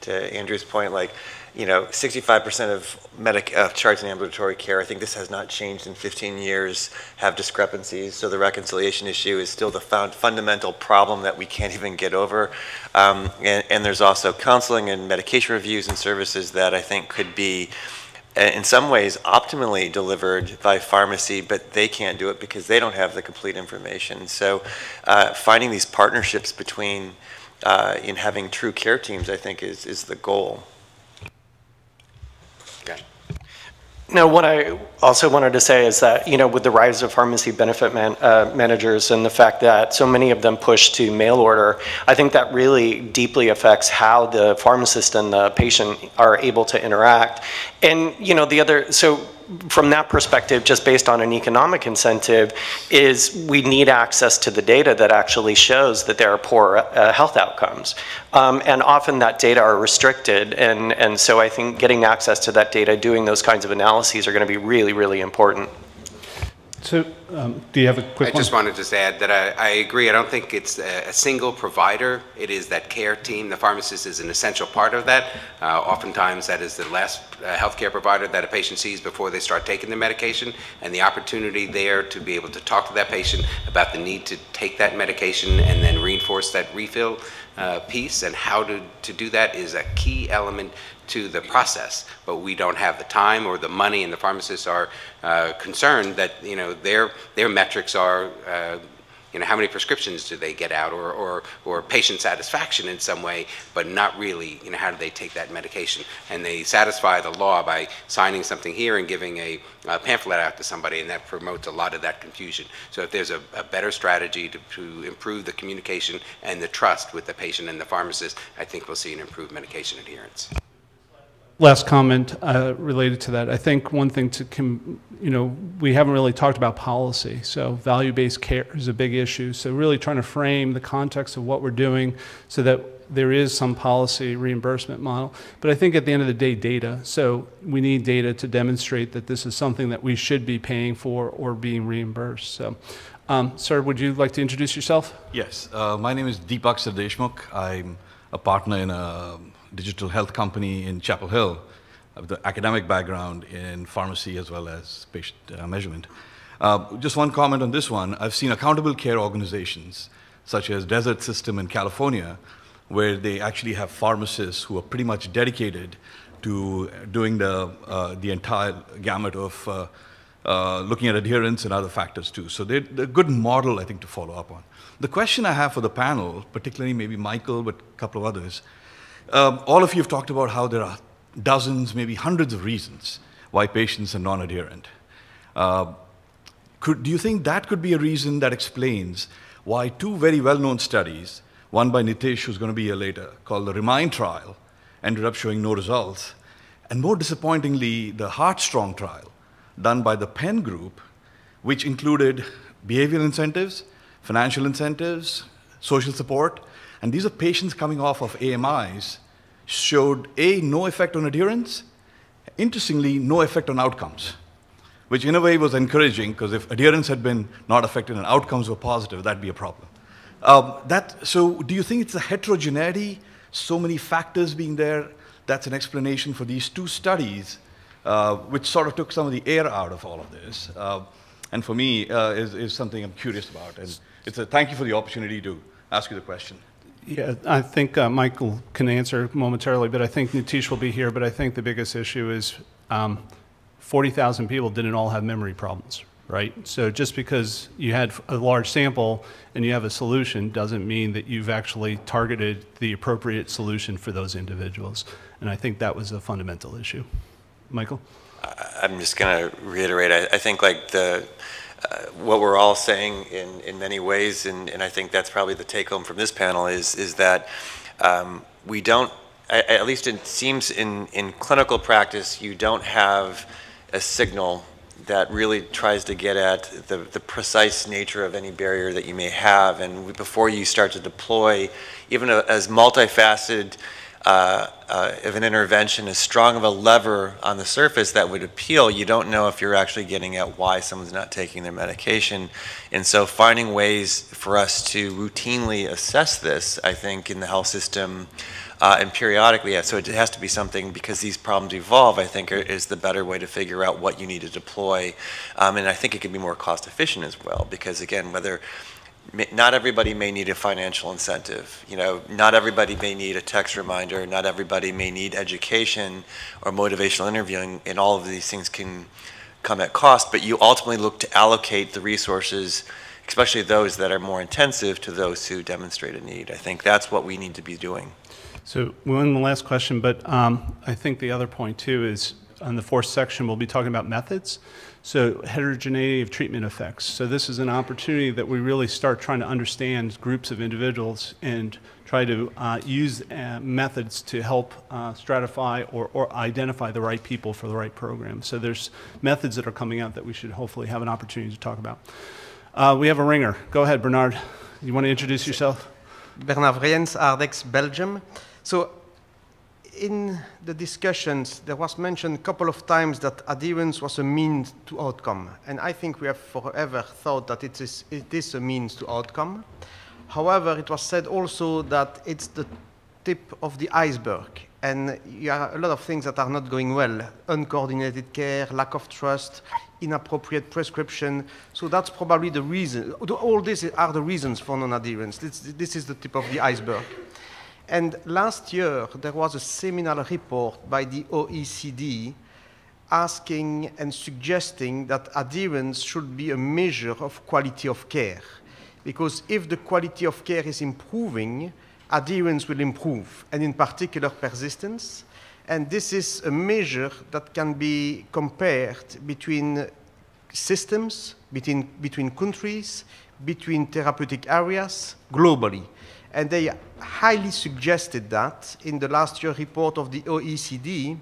to Andrew's point, like, you know, 65% of medic uh, charts in ambulatory care, I think this has not changed in 15 years, have discrepancies. So the reconciliation issue is still the found fundamental problem that we can't *laughs* even get over. Um, and, and there's also counseling and medication reviews and services that I think could be uh, in some ways optimally delivered by pharmacy, but they can't do it because they don't have the complete information. So uh, finding these partnerships between uh, in having true care teams, I think, is, is the goal. No, what I also wanted to say is that, you know, with the rise of pharmacy benefit man, uh, managers and the fact that so many of them push to mail order, I think that really deeply affects how the pharmacist and the patient are able to interact. And, you know, the other, so from that perspective, just based on an economic incentive, is we need access to the data that actually shows that there are poor uh, health outcomes. Um, and often that data are restricted. And, and so I think getting access to that data, doing those kinds of analyses are going to be really, really important. So, um, do you have a quick I just wanted to just add that I, I agree. I don't think it's a, a, single provider. It is that care team. The pharmacist is an essential part of that. Uh, oftentimes, that is the last uh, healthcare provider that a patient sees before they start taking their medication, and the opportunity there to be able to talk to that patient about the need to take that medication and then reinforce that refill uh, piece and how to, to do that is a key element to the process, but we don't have the time or the money, and the pharmacists are uh, concerned that you know their their metrics are. Uh, you know, how many prescriptions do they get out or, or, or patient satisfaction in some way, but not really, you know, how do they take that medication? And they satisfy the law by signing something here and giving a, a pamphlet out to somebody, and that promotes a lot of that confusion. So if there's a, a better strategy to, to improve the communication and the trust with the patient and the pharmacist, I think we'll see an improved medication adherence. Last comment uh, related to that. I think one thing to, com- you know, we haven't really talked about policy. So value-based care is a big issue. So really trying to frame the context of what we're doing so that there is some policy reimbursement model. But I think at the end of the day, data. So we need data to demonstrate that this is something that we should be paying for or being reimbursed. So, um, sir, would you like to introduce yourself? Yes. Uh, my name is Deepak Sardeshmukh. I'm a partner in a digital health company in Chapel Hill with the academic background in pharmacy as well as patient uh, measurement. Uh, just one comment on this one. I've seen accountable care organizations such as Desert System in California, where they actually have pharmacists who are pretty much dedicated to doing the, uh, the entire gamut of uh, uh, looking at adherence and other factors too. So they're, they're, a good model, I think, to follow up on. The question I have for the panel, particularly maybe Michael, but a couple of others, um, all of you have talked about how there are dozens, maybe hundreds of reasons why patients are non adherent. Uh, could, do you think that could be a reason that explains why two very well known studies, one by Niteesh, who's going to be here later, called the REMIND trial, ended up showing no results, and more disappointingly, the HeartStrong trial, done by the Penn Group, which included behavioral incentives, financial incentives, social support, and these are patients coming off of AMIs, showed A, no effect on adherence, interestingly, no effect on outcomes, which in a way was encouraging because if adherence had been not affected and outcomes were positive, that'd be a problem. Um, that, so, do you think it's the heterogeneity, so many factors being there, that's an explanation for these two studies uh, which sort of took some of the air out of all of this. Uh, and for me, uh, is, is something I'm curious about. And it's a thank you for the opportunity to ask you the question. Yeah, I think uh, Michael can answer momentarily, but I think Niteesh will be here. But I think the biggest issue is um, 40,000 people didn't all have memory problems, right? So just because you had a large sample and you have a solution doesn't mean that you've actually targeted the appropriate solution for those individuals. And I think that was a fundamental issue. Michael? I'm just going to reiterate, I, I think like the, uh, what we're all saying in, in many ways, and, and I think that's probably the take home from this panel is, is that um, we don't, at, least it seems in, in clinical practice, you don't have a signal that really tries to get at the, the precise nature of any barrier that you may have. And before you start to deploy even a, as multifaceted uh, uh, of an intervention, is strong of a lever on the surface that would appeal, you don't know if you're actually getting at why someone's not taking their medication. And so finding ways for us to routinely assess this, I think, in the health system uh, and periodically, yeah, so it has to be something because these problems evolve, I think, are, is the better way to figure out what you need to deploy. Um, and I think it can be more cost efficient as well because, again, whether not everybody may need a financial incentive. You know, not everybody may need a text reminder. Not everybody may need education or motivational interviewing, and all of these things can come at cost. But you ultimately look to allocate the resources, especially those that are more intensive, to those who demonstrate a need. I think that's what we need to be doing. So one last question, but um, I think the other point too is on the fourth section, we'll be talking about methods. So heterogeneity of treatment effects. So this is an opportunity that we really start trying to understand groups of individuals and try to uh, use uh, methods to help uh, stratify or, or identify the right people for the right program. So there's methods that are coming out that we should hopefully have an opportunity to talk about. Uh, we have a ringer. Go ahead, Bernard. You want to introduce yourself? Bernard Vrijens, AARDEX Belgium. So in the discussions, there was mentioned a couple of times that adherence was a means to outcome. And I think we have forever thought that it is, it is a means to outcome. However, it was said also that it's the tip of the iceberg. And you have a lot of things that are not going well uncoordinated care, lack of trust, inappropriate prescription. So that's probably the reason. All these are the reasons for non adherence. This, this is the tip of the iceberg. And last year, there was a seminal report by the OECD asking and suggesting that adherence should be a measure of quality of care. Because if the quality of care is improving, adherence will improve, and in particular, persistence. And this is a measure that can be compared between systems, between, between countries, between therapeutic areas, globally. And they highly suggested that in the last year report of the OECD,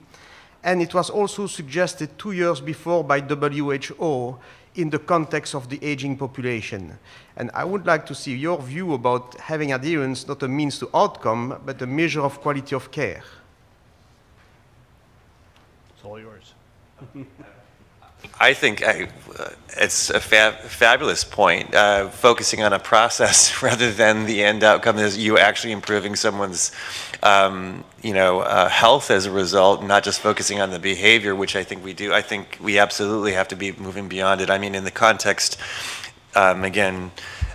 and it was also suggested two years before by WHO in the context of the aging population. And I would like to see your view about having adherence not a means to outcome, but a measure of quality of care. It's all yours. *laughs* I think I, uh, it's a fa fabulous point. Uh, focusing on a process *laughs* rather than the end outcome is you actually improving someone's, um, you know, uh, health as a result, not just focusing on the behavior, which I think we do. I think we absolutely have to be moving beyond it. I mean, in the context, um, again,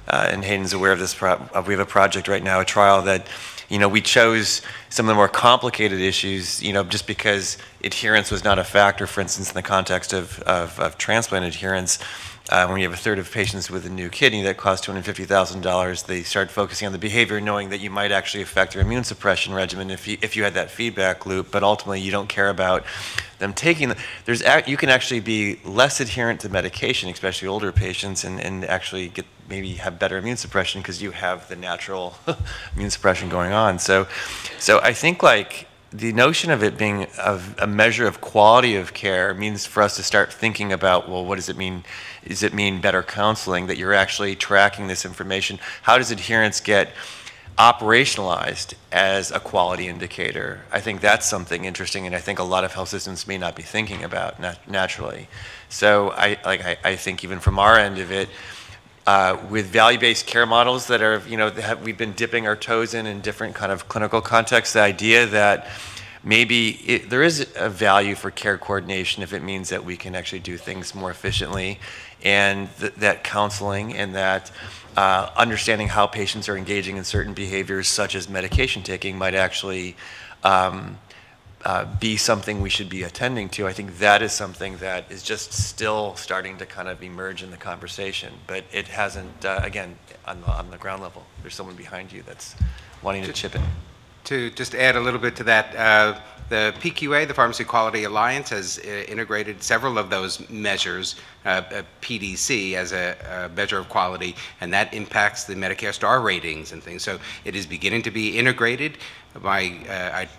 uh, and Hayden's aware of this. Uh, we have a project right now, a trial that you know, we chose some of the more complicated issues, you know, just because adherence was not a factor, for instance, in the context of, of, of transplant adherence. Uh, when you have a third of patients with a new kidney that costs $250,000, they start focusing on the behavior, knowing that you might actually affect their immune suppression regimen if you, if you had that feedback loop, but ultimately you don't care about them taking the, there's you can actually be less adherent to medication, especially older patients, and, and actually get maybe have better immune suppression because you have the natural *laughs* immune suppression going on. So, so I think like the notion of it being a, a measure of quality of care means for us to start thinking about well, what does it mean? Does it mean better counseling that you're actually tracking this information? How does adherence get operationalized as a quality indicator? I think that's something interesting, and I think a lot of health systems may not be thinking about nat naturally. So I like I, I think even from our end of it uh, with value-based care models that are, you know, have, we've been dipping our toes in in different kind of clinical contexts. The idea that maybe it, there is a value for care coordination if it means that we can actually do things more efficiently, and th- that counseling and that uh, understanding how patients are engaging in certain behaviors, such as medication taking, might actually um, uh, be something we should be attending to. I think that is something that is just still starting to kind of emerge in the conversation, but it hasn't, uh, again, on the, on the ground level. There's someone behind you that's wanting to chip in. To just add a little bit to that, uh, the PQA, the Pharmacy Quality Alliance, has uh, integrated several of those measures, uh, uh, PDC as a, a measure of quality, and that impacts the Medicare star ratings and things. So it is beginning to be integrated. My, uh, I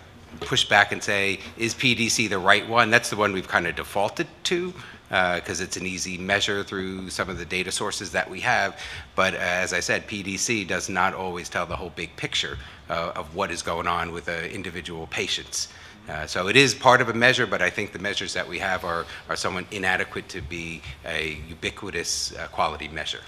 push back and say, is PDC the right one? That's the one we've kind of defaulted to because it's an easy measure through some of the data sources that we have. But uh, as I said, PDC does not always tell the whole big picture uh, of what is going on with uh, individual patients. Uh, so it is part of a measure, but I think the measures that we have are, are somewhat inadequate to be a ubiquitous uh, quality measure.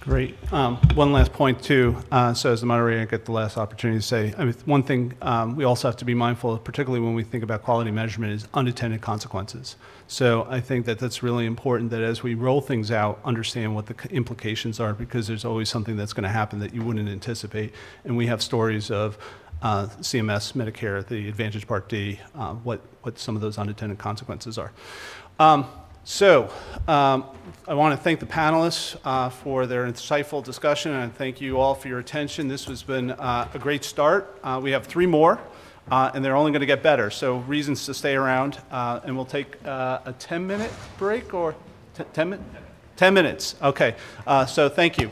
Great. Um, One last point, too. Uh, So as the moderator, I get the last opportunity to say, I mean, one thing um, we also have to be mindful of, particularly when we think about quality measurement, is unintended consequences. So I think that that's really important, that as we roll things out, understand what the implications are, because there's always something that's going to happen that you wouldn't anticipate. And we have stories of uh, CMS, Medicare, the Advantage Part D, uh, what, what some of those unintended consequences are. Um, so, um, I want to thank the panelists uh, for their insightful discussion, and thank you all for your attention. This has been uh, a great start. Uh, we have three more, uh, and they're only going to get better. So, reasons to stay around, and we'll take a 10-minute break or t- 10 minutes. 10 minutes. Okay. So, thank you.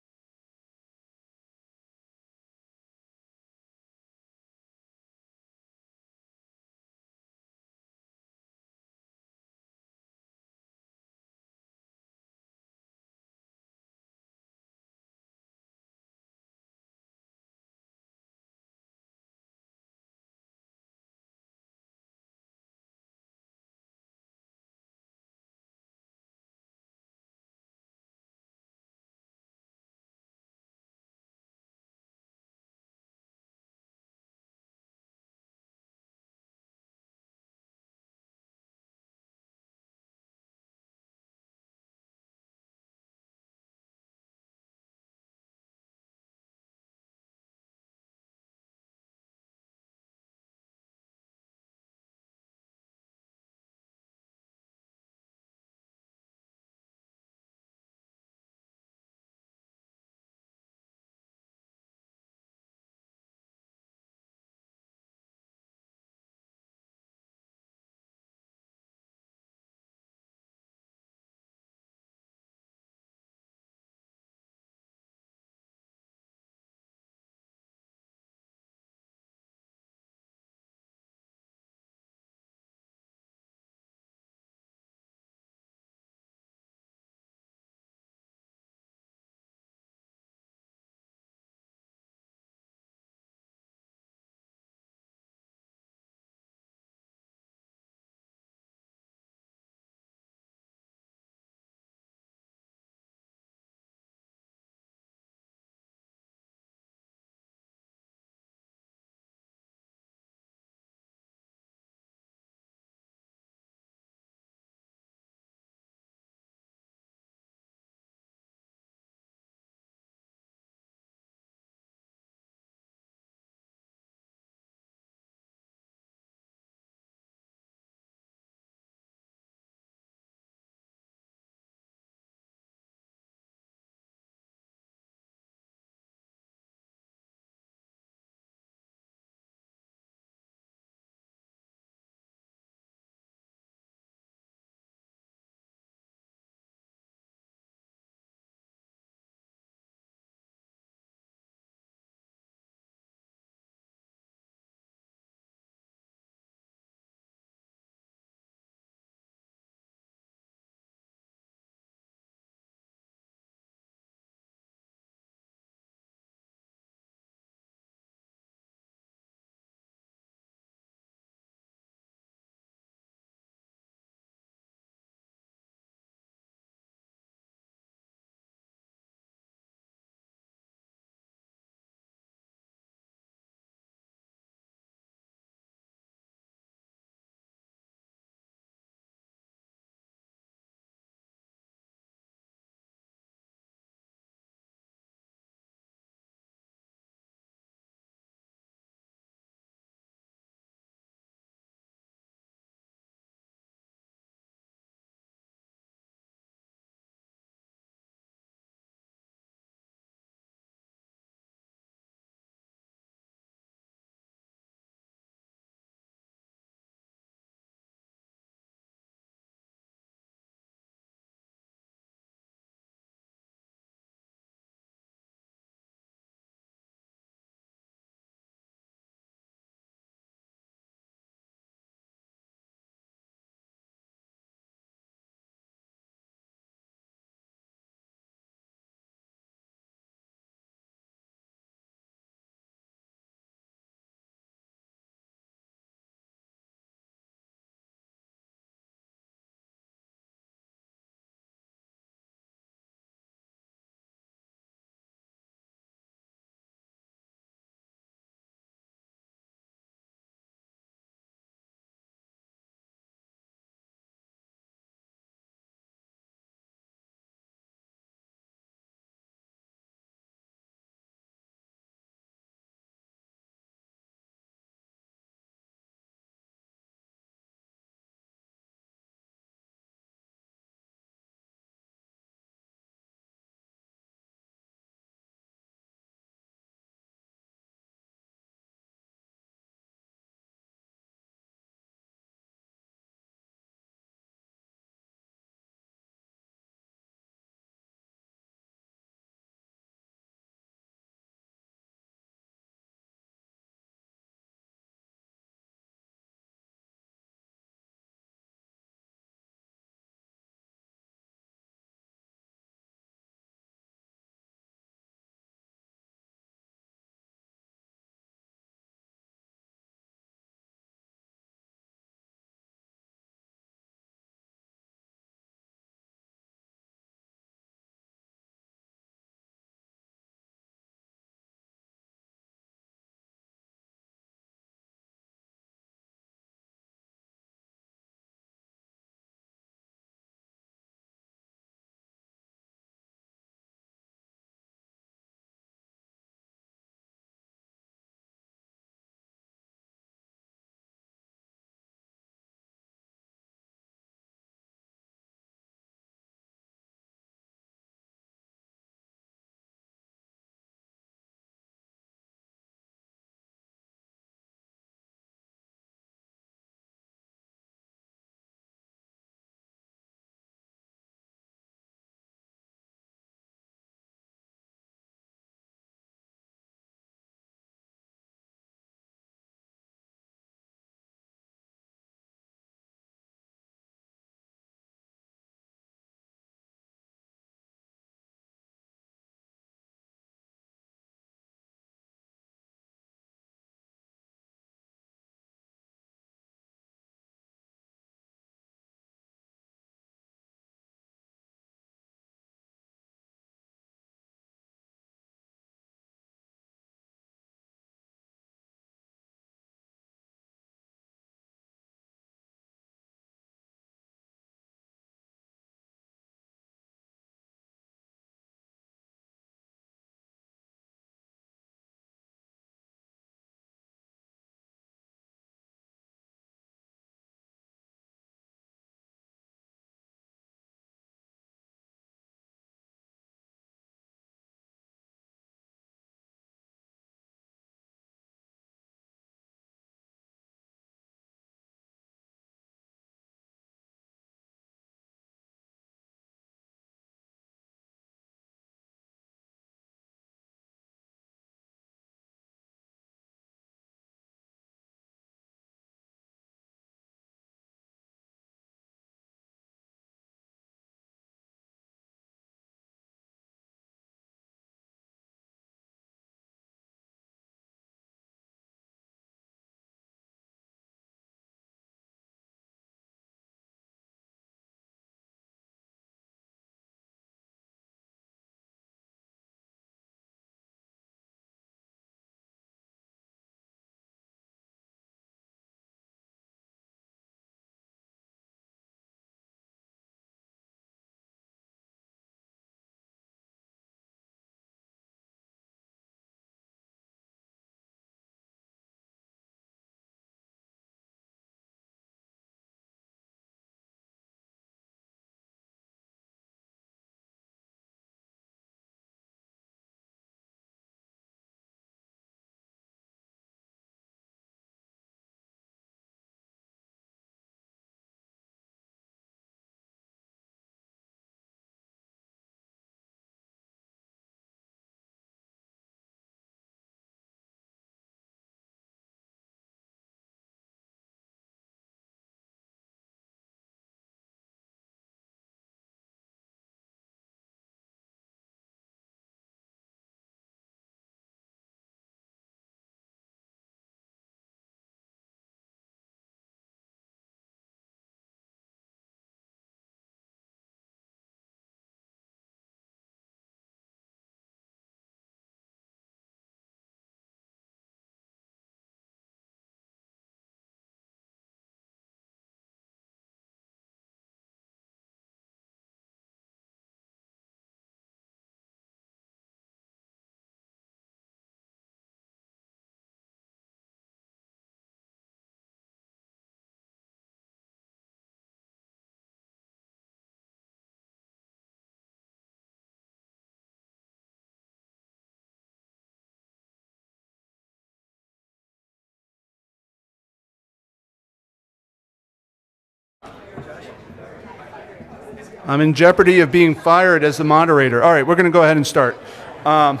I'm in jeopardy of being fired as the moderator. All right, we're going to go ahead and start. Um,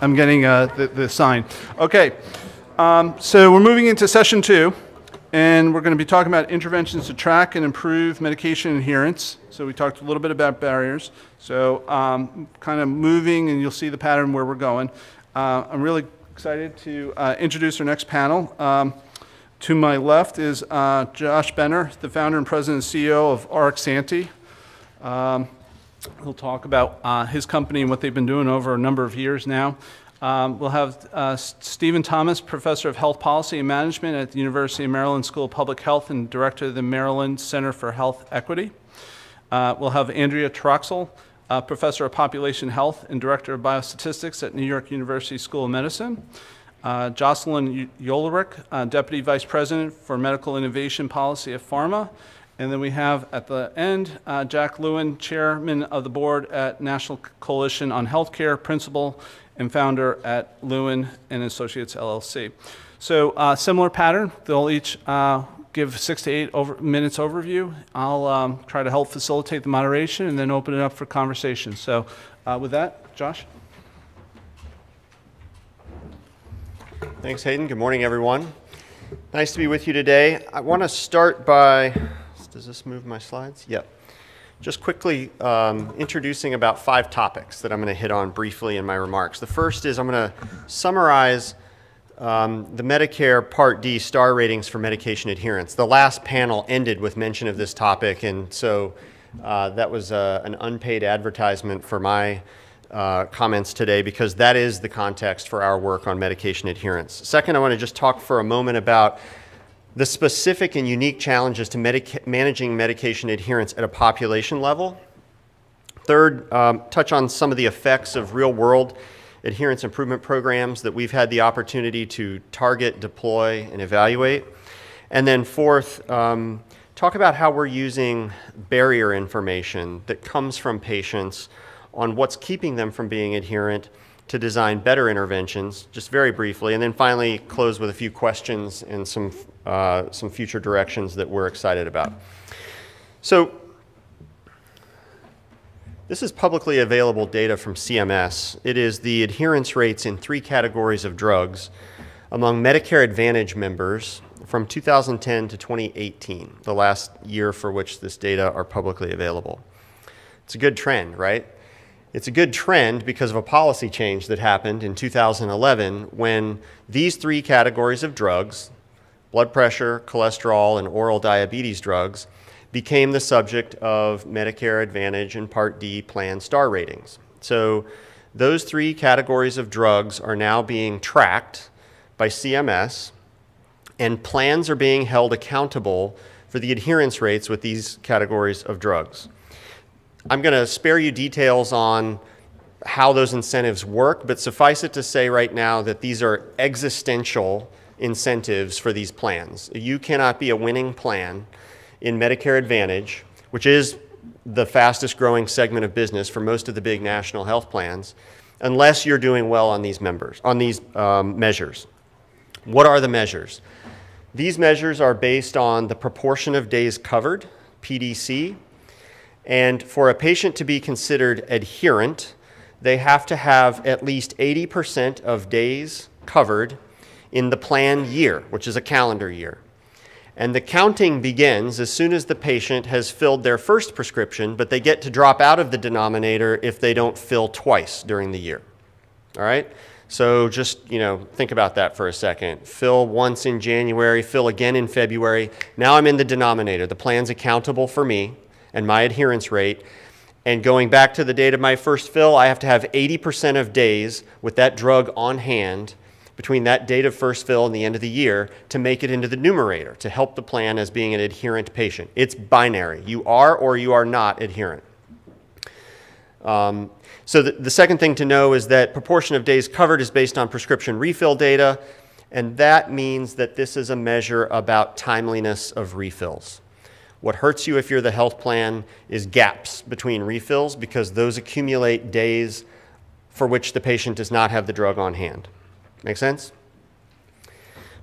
I'm getting uh, the, the sign. Okay, um, so we're moving into session two, and we're going to be talking about interventions to track and improve medication adherence. So we talked a little bit about barriers. So um, kind of moving, and you'll see the pattern where we're going. Uh, I'm really excited to uh, introduce our next panel. To my left is uh, Josh Benner, the founder and president and CEO of RxAnte. Um, he'll talk about uh, his company and what they've been doing over a number of years now. Um, we'll have uh, Stephen Thomas, professor of health policy and management at the University of Maryland School of Public Health and director of the Maryland Center for Health Equity. Uh, we'll have Andrea Troxel, uh, professor of population health and director of biostatistics at New York University School of Medicine. Uh, Jocelyn Ulrich, uh, deputy vice president for medical innovation policy at PhRMA. And then we have at the end uh, Jack Lewin, chairman of the board at National Coalition on Healthcare, principal and founder at Lewin and Associates LLC. So uh, similar pattern. They'll each uh, give six to eight over, minutes overview. I'll um, try to help facilitate the moderation and then open it up for conversation. So uh, with that, Josh. Thanks, Hayden. Good morning, everyone. Nice to be with you today. I want to start by, does this move my slides? Yep. Just quickly um, introducing about five topics that I'm going to hit on briefly in my remarks. The first is I'm going to summarize um, the Medicare Part D star ratings for medication adherence. The last panel ended with mention of this topic, and so uh, that was uh, an unpaid advertisement for my uh, comments today because that is the context for our work on medication adherence. Second, I want to just talk for a moment about the specific and unique challenges to managing medication adherence at a population level. Third, um, touch on some of the effects of real world adherence improvement programs that we've had the opportunity to target, deploy, and evaluate. And then fourth, um, talk about how we're using barrier information that comes from patients on what's keeping them from being adherent to design better interventions, just very briefly, and then finally close with a few questions and some, uh, some future directions that we're excited about. So this is publicly available data from CMS. It is the adherence rates in three categories of drugs among Medicare Advantage members from 2010 to 2018, the last year for which this data are publicly available. It's a good trend, right? It's a good trend because of a policy change that happened in 2011 when these three categories of drugs, blood pressure, cholesterol, and oral diabetes drugs, became the subject of Medicare Advantage and Part D plan star ratings. So those three categories of drugs are now being tracked by CMS, and plans are being held accountable for the adherence rates with these categories of drugs. I'm going to spare you details on how those incentives work, but suffice it to say right now that these are existential incentives for these plans. You cannot be a winning plan in Medicare Advantage, which is the fastest growing segment of business for most of the big national health plans, unless you're doing well on these members, on these um, measures. What are the measures? These measures are based on the proportion of days covered, PDC, and for a patient to be considered adherent, they have to have at least 80% of days covered in the plan year, which is a calendar year. And the counting begins as soon as the patient has filled their first prescription, but they get to drop out of the denominator if they don't fill twice during the year. All right? So just, you know, think about that for a second. Fill once in January, fill again in February. Now I'm in the denominator. The plan's accountable for me and my adherence rate. And going back to the date of my first fill, I have to have 80% of days with that drug on hand between that date of first fill and the end of the year to make it into the numerator to help the plan as being an adherent patient. It's binary. You are or you are not adherent. Um, so the, the second thing to know is that proportion of days covered is based on prescription refill data, and that means that this is a measure about timeliness of refills. What hurts you if you're the health plan is gaps between refills because those accumulate days for which the patient does not have the drug on hand. Make sense?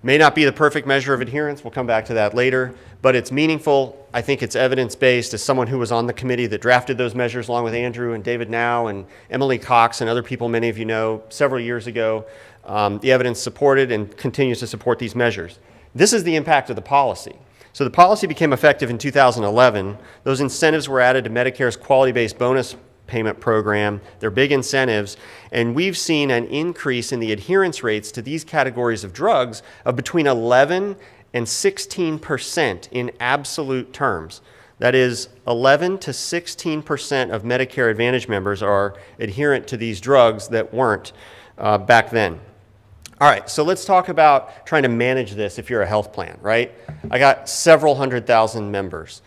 May not be the perfect measure of adherence, we'll come back to that later, but it's meaningful. I think it's evidence based. As someone who was on the committee that drafted those measures, along with Andrew and David Nau and Emily Cox and other people many of you know several years ago, um, the evidence supported and continues to support these measures. This is the impact of the policy. So the policy became effective in 2011. Those incentives were added to Medicare's quality based bonus payment program. They're big incentives. And we've seen an increase in the adherence rates to these categories of drugs of between 11 and 16% in absolute terms. That is, 11 to 16% of Medicare Advantage members are adherent to these drugs that weren't uh, back then. All right, so let's talk about trying to manage this if you're a health plan, right? I got several hundred thousand members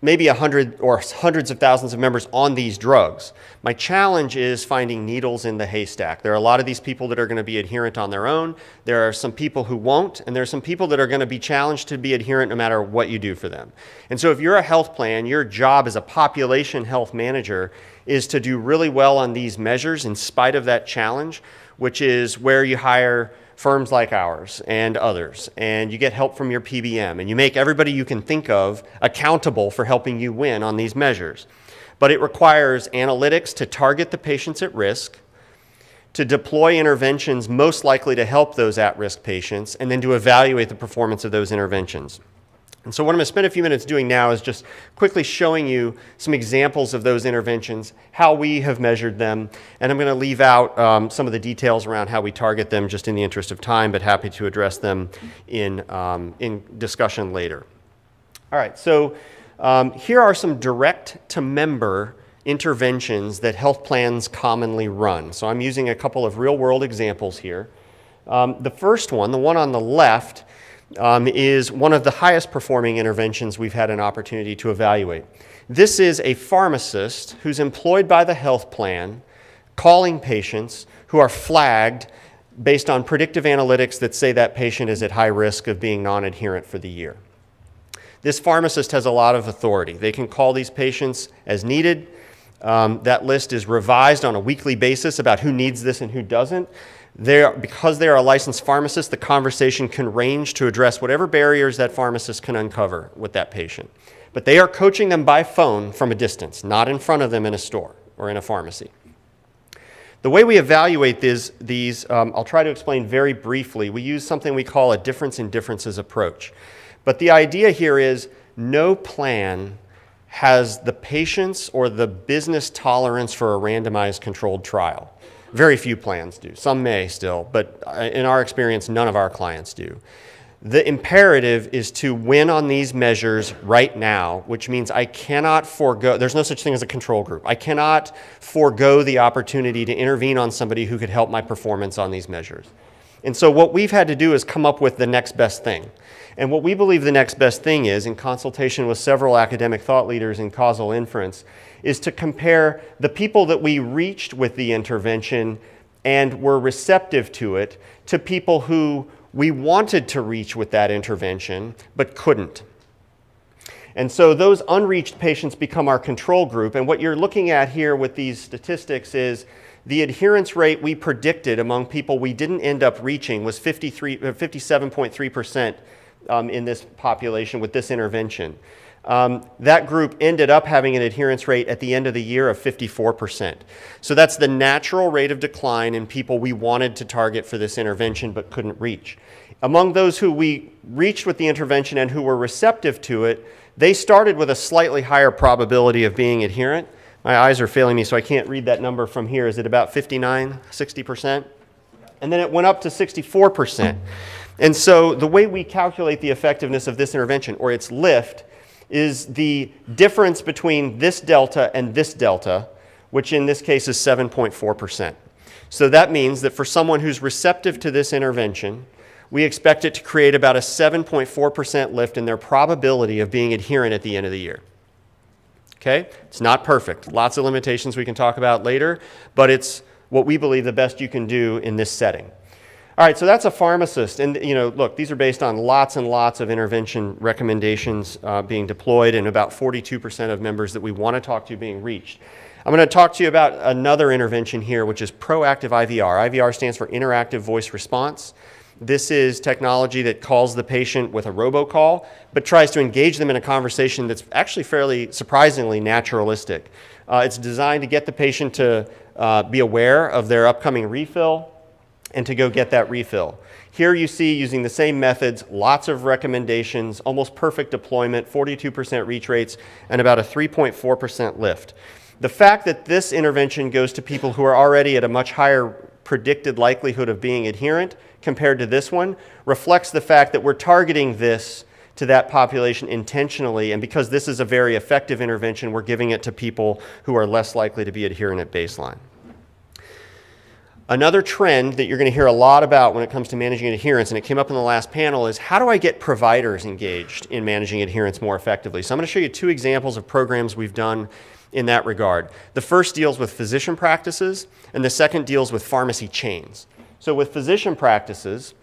maybe a hundred or hundreds of thousands of members on these drugs. My challenge is finding needles in the haystack. There are a lot of these people that are going to be adherent on their own. There are some people who won't, and there are some people that are going to be challenged to be adherent no matter what you do for them. And so if you're a health plan, your job as a population health manager is to do really well on these measures in spite of that challenge, which is where you hire firms like ours and others, and you get help from your PBM, and you make everybody you can think of accountable for helping you win on these measures. But it requires analytics to target the patients at risk, to deploy interventions most likely to help those at risk patients, and then to evaluate the performance of those interventions. And so, what I'm going to spend a few minutes doing now is just quickly showing you some examples of those interventions, how we have measured them, and I'm going to leave out um, some of the details around how we target them just in the interest of time, but happy to address them in, um, in discussion later. All right, so um, here are some direct to member interventions that health plans commonly run. So, I'm using a couple of real world examples here. Um, the first one, the one on the left, um, is one of the highest performing interventions we've had an opportunity to evaluate. This is a pharmacist who's employed by the health plan calling patients who are flagged based on predictive analytics that say that patient is at high risk of being non adherent for the year. This pharmacist has a lot of authority. They can call these patients as needed. Um, that list is revised on a weekly basis about who needs this and who doesn't. They're, because they are a licensed pharmacist, the conversation can range to address whatever barriers that pharmacist can uncover with that patient. But they are coaching them by phone from a distance, not in front of them in a store or in a pharmacy. The way we evaluate these, these um, I'll try to explain very briefly. We use something we call a difference in differences approach. But the idea here is no plan has the patience or the business tolerance for a randomized controlled trial. Very few plans do. Some may still, but uh, in our experience, none of our clients do. The imperative is to win on these measures right now, which means I cannot forego, there's no such thing as a control group. I cannot forego the opportunity to intervene on somebody who could help my performance on these measures. And so, what we've had to do is come up with the next best thing. And what we believe the next best thing is, in consultation with several academic thought leaders in causal inference, is to compare the people that we reached with the intervention and were receptive to it to people who we wanted to reach with that intervention but couldn't. And so those unreached patients become our control group. And what you're looking at here with these statistics is the adherence rate we predicted among people we didn't end up reaching was 53, 57.3% uh, um, in this population with this intervention. Um, that group ended up having an adherence rate at the end of the year of 54%. So that's the natural rate of decline in people we wanted to target for this intervention but couldn't reach. Among those who we reached with the intervention and who were receptive to it, they started with a slightly higher probability of being adherent. My eyes are failing me, so I can't read that number from here. Is it about 59, 60%? And then it went up to 64%. And so the way we calculate the effectiveness of this intervention, or its lift, is the difference between this delta and this delta, which in this case is 7.4%. So that means that for someone who's receptive to this intervention, we expect it to create about a 7.4% lift in their probability of being adherent at the end of the year. Okay? It's not perfect. Lots of limitations we can talk about later, but it's what we believe the best you can do in this setting. All right, so that's a pharmacist. And, you know, look, these are based on lots and lots of intervention recommendations uh, being deployed and about 42% of members that we want to talk to being reached. I'm going to talk to you about another intervention here, which is proactive IVR. IVR stands for interactive voice response. This is technology that calls the patient with a robocall, but tries to engage them in a conversation that's actually fairly surprisingly naturalistic. Uh, it's designed to get the patient to uh, be aware of their upcoming refill and to go get that refill. Here you see, using the same methods, lots of recommendations, almost perfect deployment, 42% reach rates, and about a 3.4% lift. The fact that this intervention goes to people who are already at a much higher predicted likelihood of being adherent compared to this one reflects the fact that we're targeting this to that population intentionally. And because this is a very effective intervention, we're giving it to people who are less likely to be adherent at baseline. Another trend that you're going to hear a lot about when it comes to managing adherence, and it came up in the last panel, is how do I get providers engaged in managing adherence more effectively? So I'm going to show you two examples of programs we've done in that regard. The first deals with physician practices, and the second deals with pharmacy chains. So with physician practices,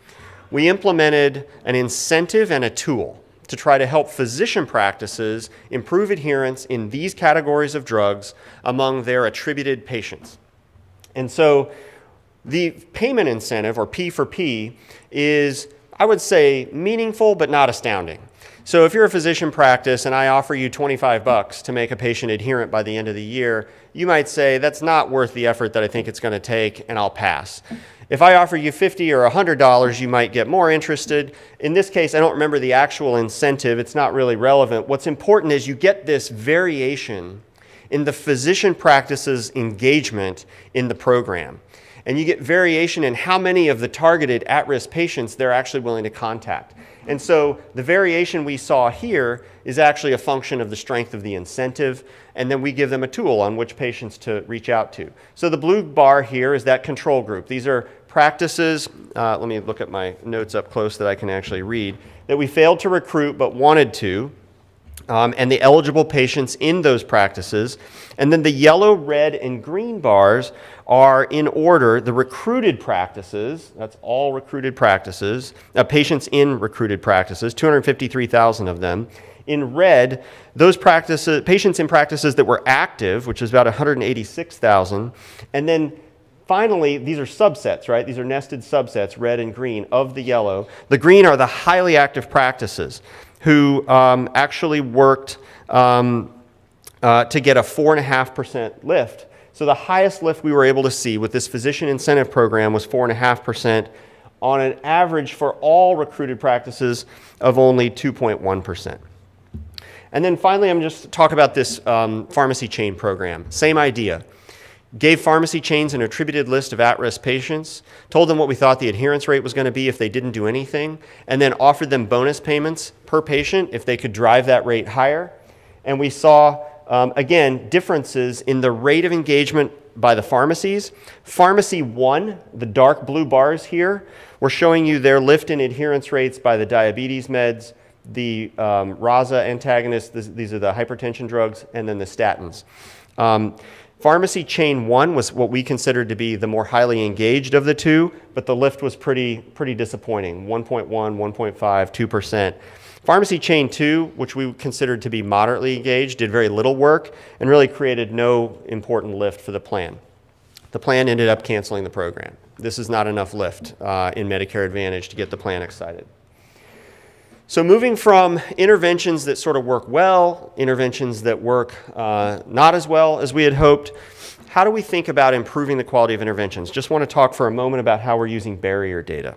we implemented an incentive and a tool to try to help physician practices improve adherence in these categories of drugs among their attributed patients. And so the payment incentive, or P for P, is, I would say, meaningful but not astounding. So if you're a physician practice and I offer you 25 bucks to make a patient adherent by the end of the year, you might say that's not worth the effort that I think it's going to take and I'll pass. If I offer you 50 or $100, you might get more interested. In this case, I don't remember the actual incentive. It's not really relevant. What's important is you get this variation in the physician practice's engagement in the program and you get variation in how many of the targeted at risk patients they're actually willing to contact. And so the variation we saw here is actually a function of the strength of the incentive, and then we give them a tool on which patients to reach out to. So the blue bar here is that control group. These are practices, uh, let me look at my notes up close that I can actually read, that we failed to recruit but wanted to, um, and the eligible patients in those practices. And then the yellow, red, and green bars are in order the recruited practices, that's all recruited practices, uh, patients in recruited practices, 253,000 of them. In red, those practices, patients in practices that were active, which is about 186,000. And then finally, these are subsets, right? These are nested subsets, red and green, of the yellow. The green are the highly active practices who um, actually worked um, uh, to get a 4.5% lift so the highest lift we were able to see with this physician incentive program was 4.5% on an average for all recruited practices of only 2.1%. And then finally, I'm just talk about this um, pharmacy chain program. Same idea. Gave pharmacy chains an attributed list of at risk patients, told them what we thought the adherence rate was going to be if they didn't do anything, and then offered them bonus payments per patient if they could drive that rate higher. And we saw um, again, differences in the rate of engagement by the pharmacies. Pharmacy 1, the dark blue bars here, we're showing you their lift in adherence rates by the diabetes meds, the um, RASA antagonists, this, these are the hypertension drugs, and then the statins. Um, pharmacy chain 1 was what we considered to be the more highly engaged of the two, but the lift was pretty, pretty disappointing 1.1, 1.5, 2%. Pharmacy chain two, which we considered to be moderately engaged, did very little work and really created no important lift for the plan. The plan ended up canceling the program. This is not enough lift uh, in Medicare Advantage to get the plan excited. So, moving from interventions that sort of work well, interventions that work uh, not as well as we had hoped, how do we think about improving the quality of interventions? Just want to talk for a moment about how we're using barrier data.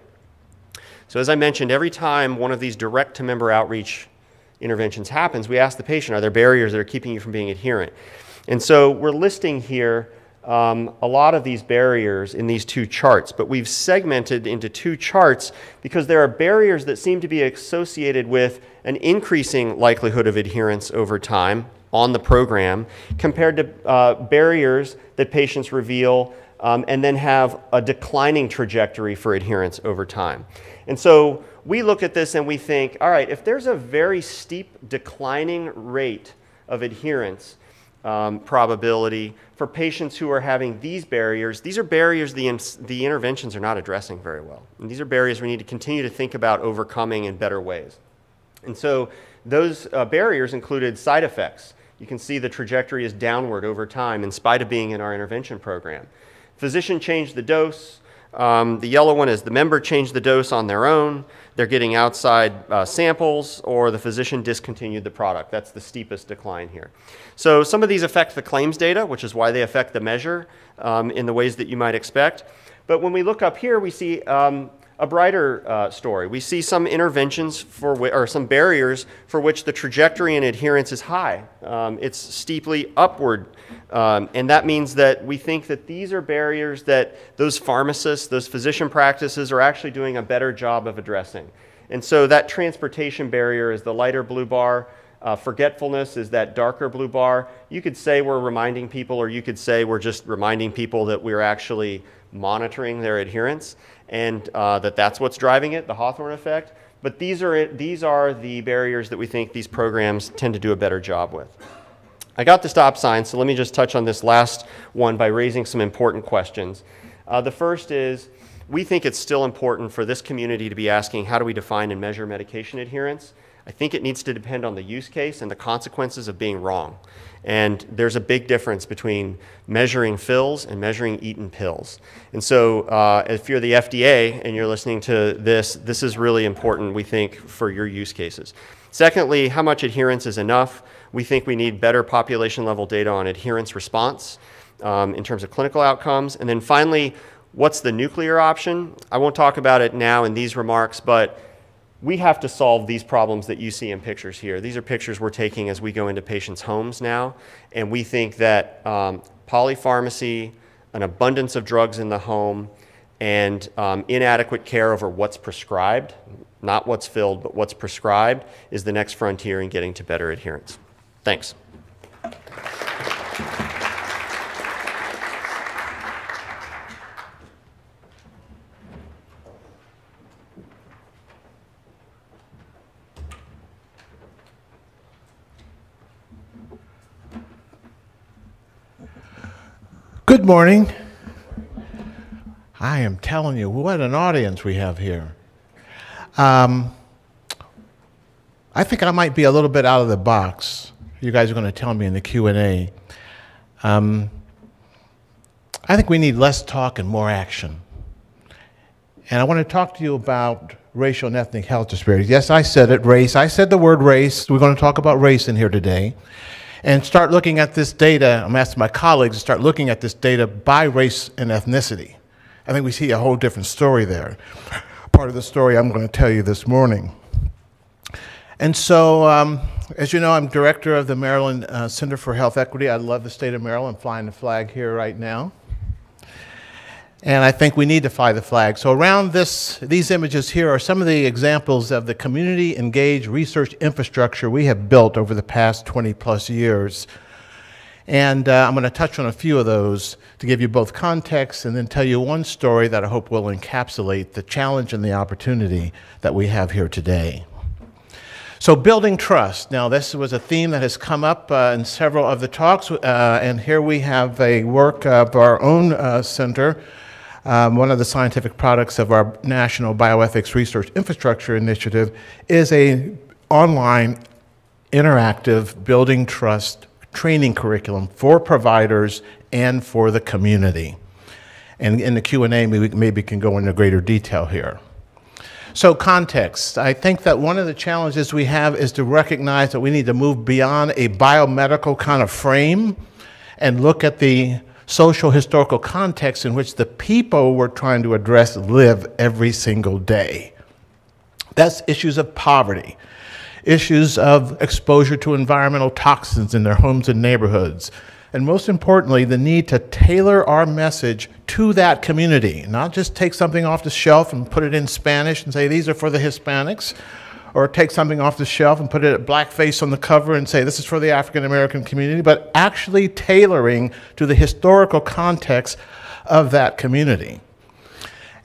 So, as I mentioned, every time one of these direct to member outreach interventions happens, we ask the patient, are there barriers that are keeping you from being adherent? And so we're listing here um, a lot of these barriers in these two charts, but we've segmented into two charts because there are barriers that seem to be associated with an increasing likelihood of adherence over time on the program compared to uh, barriers that patients reveal um, and then have a declining trajectory for adherence over time. And so we look at this and we think, all right, if there's a very steep declining rate of adherence um, probability for patients who are having these barriers, these are barriers the, the interventions are not addressing very well. And these are barriers we need to continue to think about overcoming in better ways. And so those uh, barriers included side effects. You can see the trajectory is downward over time in spite of being in our intervention program. Physician changed the dose, Um, the yellow one is the member changed the dose on their own, they're getting outside uh, samples, or the physician discontinued the product. That's the steepest decline here. So some of these affect the claims data, which is why they affect the measure um, in the ways that you might expect. But when we look up here, we see um, a brighter uh, story. We see some interventions for whi- or some barriers for which the trajectory and adherence is high. Um, it's steeply upward, um, and that means that we think that these are barriers that those pharmacists, those physician practices, are actually doing a better job of addressing. And so that transportation barrier is the lighter blue bar. Uh, forgetfulness is that darker blue bar. You could say we're reminding people, or you could say we're just reminding people that we're actually monitoring their adherence and uh, that that's what's driving it, the Hawthorne effect. But these are, these are the barriers that we think these programs tend to do a better job with. I got the stop sign, so let me just touch on this last one by raising some important questions. Uh, the first is we think it's still important for this community to be asking how do we define and measure medication adherence? I think it needs to depend on the use case and the consequences of being wrong. And there's a big difference between measuring fills and measuring eaten pills. And so, uh, if you're the FDA and you're listening to this, this is really important, we think, for your use cases. Secondly, how much adherence is enough? We think we need better population level data on adherence response um, in terms of clinical outcomes. And then finally, what's the nuclear option? I won't talk about it now in these remarks, but we have to solve these problems that you see in pictures here. These are pictures we're taking as we go into patients' homes now, and we think that um, polypharmacy, an abundance of drugs in the home, and um, inadequate care over what's prescribed, not what's filled, but what's prescribed, is the next frontier in getting to better adherence. Thanks. Good morning. I am telling you, what an audience we have here. Um, I think I might be a little bit out of the box. You guys are going to tell me in the Q and A. Um, I think we need less talk and more action. And I want to talk to you about racial and ethnic health disparities. Yes, I said it, race. I said the word race. We're going to talk about race in here today. And start looking at this data. I'm asking my colleagues to start looking at this data by race and ethnicity. I think we see a whole different story there. Part of the story I'm going to tell you this morning. And so, um, as you know, I'm director of the Maryland uh, Center for Health Equity. I love the state of Maryland, flying the flag here right now. And I think we need to fly the flag. So around this, these images here are some of the examples of the community engaged research infrastructure we have built over the past 20 plus years. And uh, I'm going to touch on a few of those to give you both context and then tell you one story that I hope will encapsulate the challenge and the opportunity that we have here today. So, building trust. Now, this was a theme that has come up uh, in several of the talks, uh, and here we have a work of our own uh, center. Um, one of the scientific products of our National Bioethics Research Infrastructure Initiative is a online interactive building trust training curriculum for providers and for the community. And in the Q&A, maybe, maybe can go into greater detail here. So context, I think that one of the challenges we have is to recognize that we need to move beyond a biomedical kind of frame and look at the social historical context in which the people we're trying to address live every single day. That's issues of poverty, issues of exposure to environmental toxins in their homes and neighborhoods, and most importantly, the need to tailor our message to that community, not just take something off the shelf and put it in Spanish and say, these are for the Hispanics, or take something off the shelf and put it at blackface on the cover and say, this is for the African American community, but actually tailoring to the historical context of that community.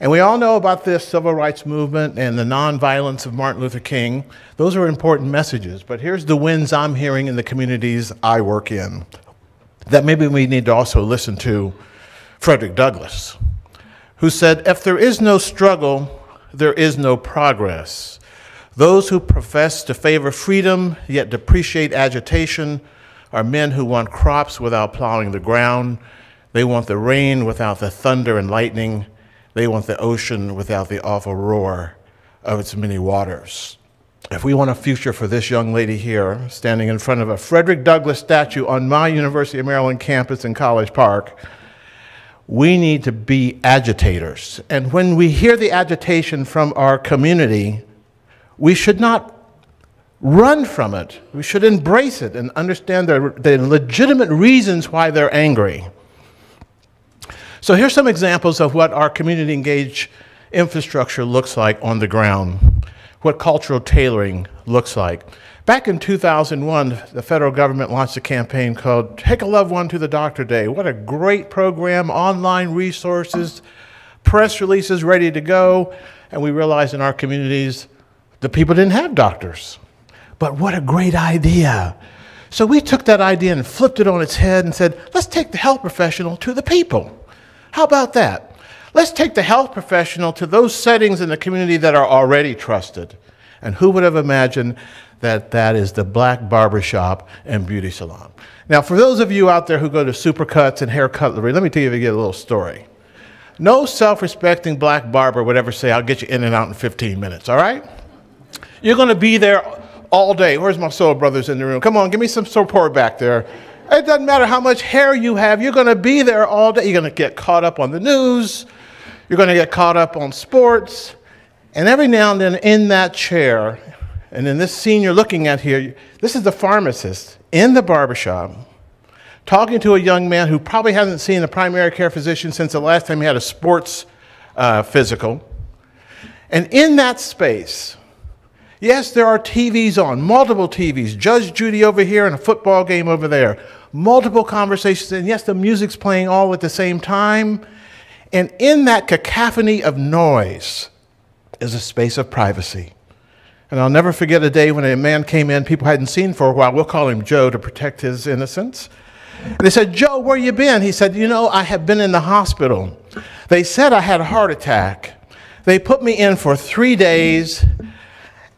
And we all know about the civil rights movement and the nonviolence of Martin Luther King. Those are important messages, but here's the winds I'm hearing in the communities I work in that maybe we need to also listen to Frederick Douglass, who said, If there is no struggle, there is no progress. Those who profess to favor freedom yet depreciate agitation are men who want crops without plowing the ground. They want the rain without the thunder and lightning. They want the ocean without the awful roar of its many waters. If we want a future for this young lady here, standing in front of a Frederick Douglass statue on my University of Maryland campus in College Park, we need to be agitators. And when we hear the agitation from our community, we should not run from it. We should embrace it and understand the, the legitimate reasons why they're angry. So here's some examples of what our community engaged infrastructure looks like on the ground, what cultural tailoring looks like. Back in 2001, the federal government launched a campaign called Take a Loved One to the Doctor Day. What a great program, online resources, press releases ready to go. And we realized in our communities, the people didn't have doctors. But what a great idea. So we took that idea and flipped it on its head and said, let's take the health professional to the people. How about that? Let's take the health professional to those settings in the community that are already trusted. And who would have imagined that that is the black barbershop and beauty salon? Now, for those of you out there who go to supercuts and Hair Cuttery, let me tell you a little story. No self respecting black barber would ever say, I'll get you in and out in 15 minutes, all right? You're going to be there all day. Where's my soul brothers in the room? Come on, give me some support back there. It doesn't matter how much hair you have, you're going to be there all day. You're going to get caught up on the news, you're going to get caught up on sports. And every now and then in that chair, and in this scene you're looking at here, this is the pharmacist in the barbershop talking to a young man who probably hasn't seen a primary care physician since the last time he had a sports uh, physical. And in that space, yes, there are TVs on, multiple TVs, Judge Judy over here and a football game over there, multiple conversations, and yes, the music's playing all at the same time. And in that cacophony of noise is a space of privacy. And I'll never forget a day when a man came in people hadn't seen for a while. We'll call him Joe to protect his innocence. And they said, Joe, where you been? He said, You know, I have been in the hospital. They said I had a heart attack. They put me in for three days,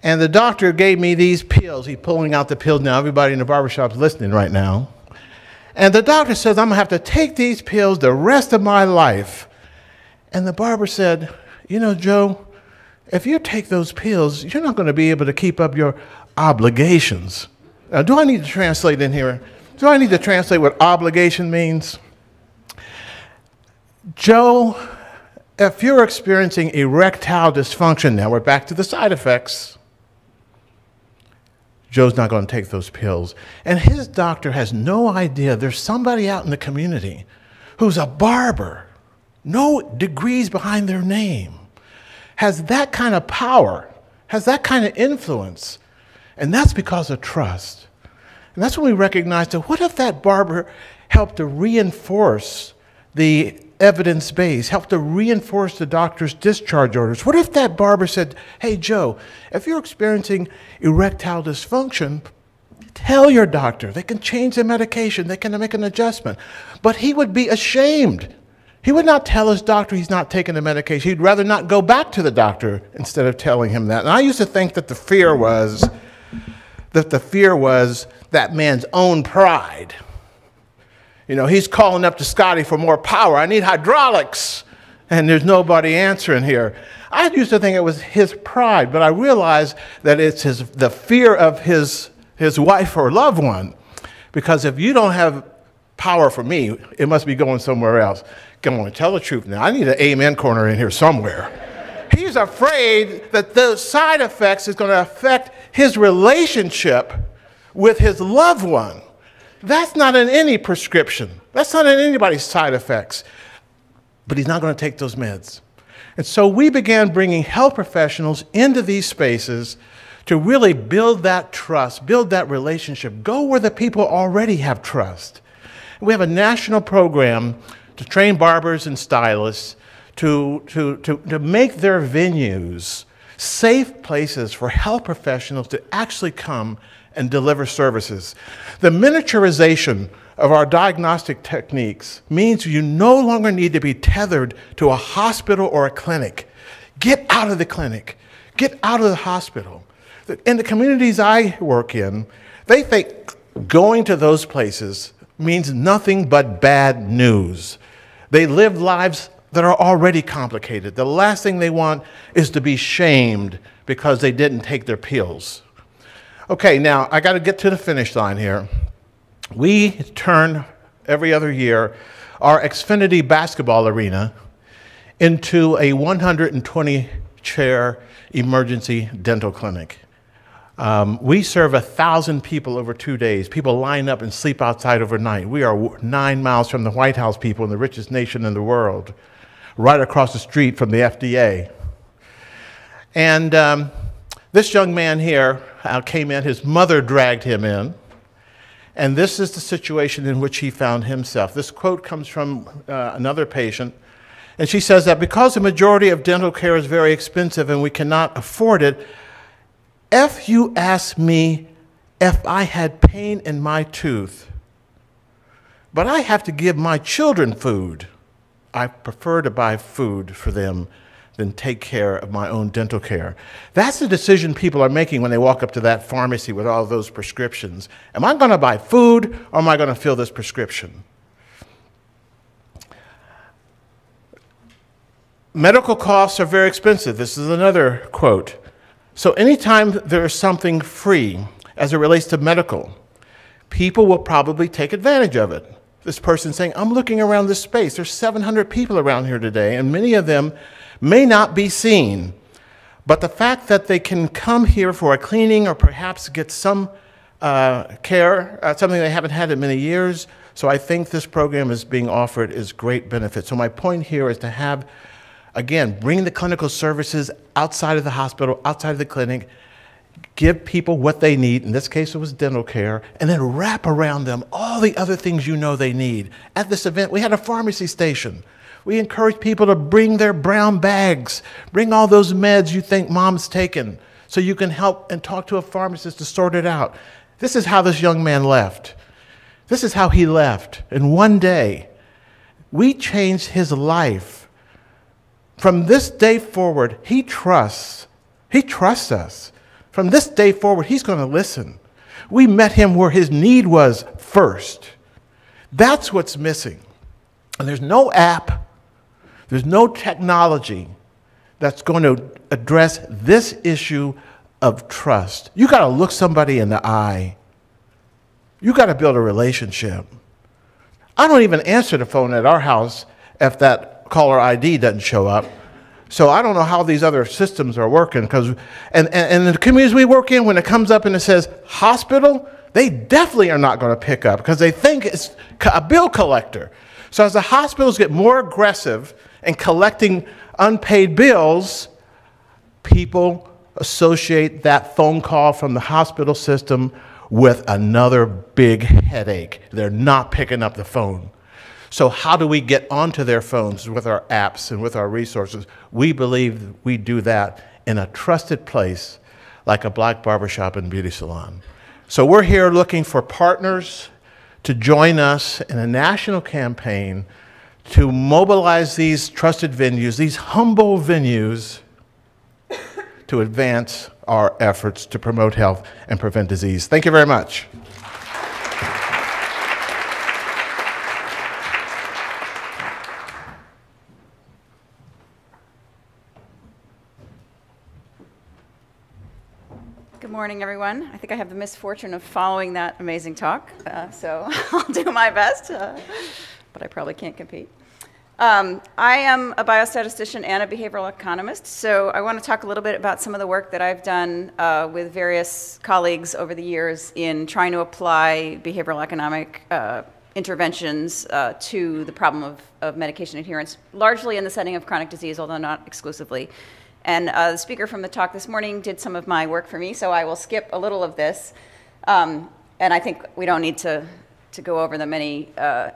and the doctor gave me these pills. He's pulling out the pills now. Everybody in the barbershop's listening right now. And the doctor says, I'm going to have to take these pills the rest of my life. And the barber said, You know, Joe, if you take those pills, you're not going to be able to keep up your obligations. Now, do I need to translate in here? Do I need to translate what obligation means? Joe, if you're experiencing erectile dysfunction, now we're back to the side effects. Joe's not going to take those pills. And his doctor has no idea there's somebody out in the community who's a barber, no degrees behind their name, has that kind of power, has that kind of influence. And that's because of trust. And that's when we recognize that what if that barber helped to reinforce the evidence base, helped to reinforce the doctor's discharge orders? What if that barber said, Hey, Joe, if you're experiencing erectile dysfunction, tell your doctor. They can change the medication, they can make an adjustment. But he would be ashamed. He would not tell his doctor he's not taking the medication. He'd rather not go back to the doctor instead of telling him that. And I used to think that the fear was that the fear was that man's own pride. You know, he's calling up to Scotty for more power. I need hydraulics. And there's nobody answering here. I used to think it was his pride, but I realized that it's his, the fear of his, his wife or loved one. Because if you don't have power for me, it must be going somewhere else. Come on, tell the truth now. I need an amen corner in here somewhere. He's afraid that those side effects is going to affect his relationship with his loved one. That's not in any prescription. That's not in anybody's side effects. But he's not going to take those meds. And so we began bringing health professionals into these spaces to really build that trust, build that relationship, go where the people already have trust. We have a national program to train barbers and stylists to, to, to, to make their venues safe places for health professionals to actually come and deliver services. The miniaturization of our diagnostic techniques means you no longer need to be tethered to a hospital or a clinic. Get out of the clinic, get out of the hospital. In the communities I work in, they think going to those places means nothing but bad news. They live lives that are already complicated. The last thing they want is to be shamed because they didn't take their pills. Okay, now I got to get to the finish line here. We turn every other year our Xfinity basketball arena into a 120 chair emergency dental clinic. Um, we serve a thousand people over two days. People line up and sleep outside overnight. We are nine miles from the White House people in the richest nation in the world, right across the street from the FDA. And um, this young man here uh, came in, his mother dragged him in. And this is the situation in which he found himself. This quote comes from uh, another patient. And she says that because the majority of dental care is very expensive and we cannot afford it, if you ask me if I had pain in my tooth, but I have to give my children food, I prefer to buy food for them than take care of my own dental care. That's the decision people are making when they walk up to that pharmacy with all those prescriptions. Am I going to buy food or am I going to fill this prescription? Medical costs are very expensive. This is another quote. So, anytime there is something free as it relates to medical, people will probably take advantage of it. This person saying, I'm looking around this space. There's 700 people around here today, and many of them may not be seen. But the fact that they can come here for a cleaning or perhaps get some uh, care, uh, something they haven't had in many years. So I think this program is being offered is great benefit. So my point here is to have Again, bring the clinical services outside of the hospital, outside of the clinic, give people what they need. In this case, it was dental care, and then wrap around them all the other things you know they need. At this event, we had a pharmacy station. We encourage people to bring their brown bags, bring all those meds you think mom's taken, so you can help and talk to a pharmacist to sort it out. This is how this young man left. This is how he left. And one day, we changed his life from this day forward, he trusts. He trusts us. From this day forward, he's going to listen. We met him where his need was first. That's what's missing. And there's no app, there's no technology that's going to address this issue of trust. You got to look somebody in the eye. You got to build a relationship. I don't even answer the phone at our house if that caller ID doesn't show up. So I don't know how these other systems are working because, and, and, and the communities we work in, when it comes up and it says hospital, they definitely are not going to pick up because they think it's a bill collector. So as the hospitals get more aggressive in collecting unpaid bills, people associate that phone call from the hospital system with another big headache. They're not picking up the phone. So, how do we get onto their phones with our apps and with our resources? We believe we do that in a trusted place like a black barbershop and beauty salon. So, we're here looking for partners to join us in a national campaign to mobilize these trusted venues, these humble venues, to advance our efforts to promote health and prevent disease. Thank you very much. Morning, everyone. I think I have the misfortune of following that amazing talk, uh, so *laughs* I'll do my best, uh, but I probably can't compete. Um, I am a biostatistician and a behavioral economist, so I want to talk a little bit about some of the work that I've done uh, with various colleagues over the years in trying to apply behavioral economic uh, interventions uh, to the problem of, of medication adherence, largely in the setting of chronic disease, although not exclusively. And uh, the speaker from the talk this morning did some of my work for me, so I will skip a little of this. Um, and I think we don't need to, to go over the many uh,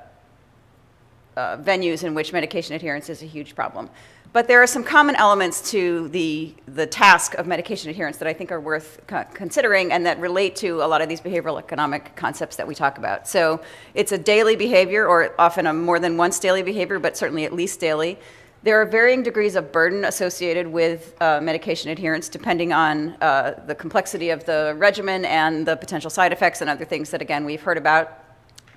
uh, venues in which medication adherence is a huge problem. But there are some common elements to the, the task of medication adherence that I think are worth co- considering and that relate to a lot of these behavioral economic concepts that we talk about. So it's a daily behavior, or often a more than once daily behavior, but certainly at least daily. There are varying degrees of burden associated with uh, medication adherence, depending on uh, the complexity of the regimen and the potential side effects and other things that, again, we've heard about.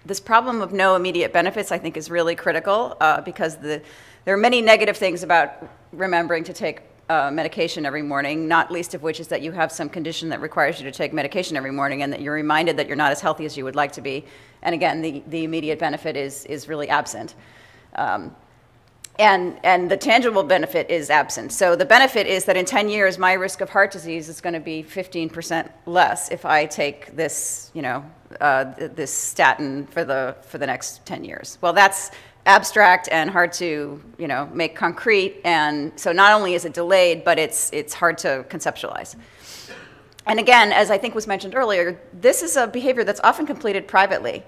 this problem of no immediate benefits, I think, is really critical uh, because the, there are many negative things about remembering to take uh, medication every morning, not least of which is that you have some condition that requires you to take medication every morning and that you're reminded that you're not as healthy as you would like to be. And again, the, the immediate benefit is, is really absent. Um, and, and the tangible benefit is absent. So the benefit is that in 10 years, my risk of heart disease is going to be 15% less if I take this, you know, uh, this statin for the, for the next 10 years. Well, that's abstract and hard to, you know, make concrete. And so not only is it delayed, but it's, it's hard to conceptualize. And again, as I think was mentioned earlier, this is a behavior that's often completed privately.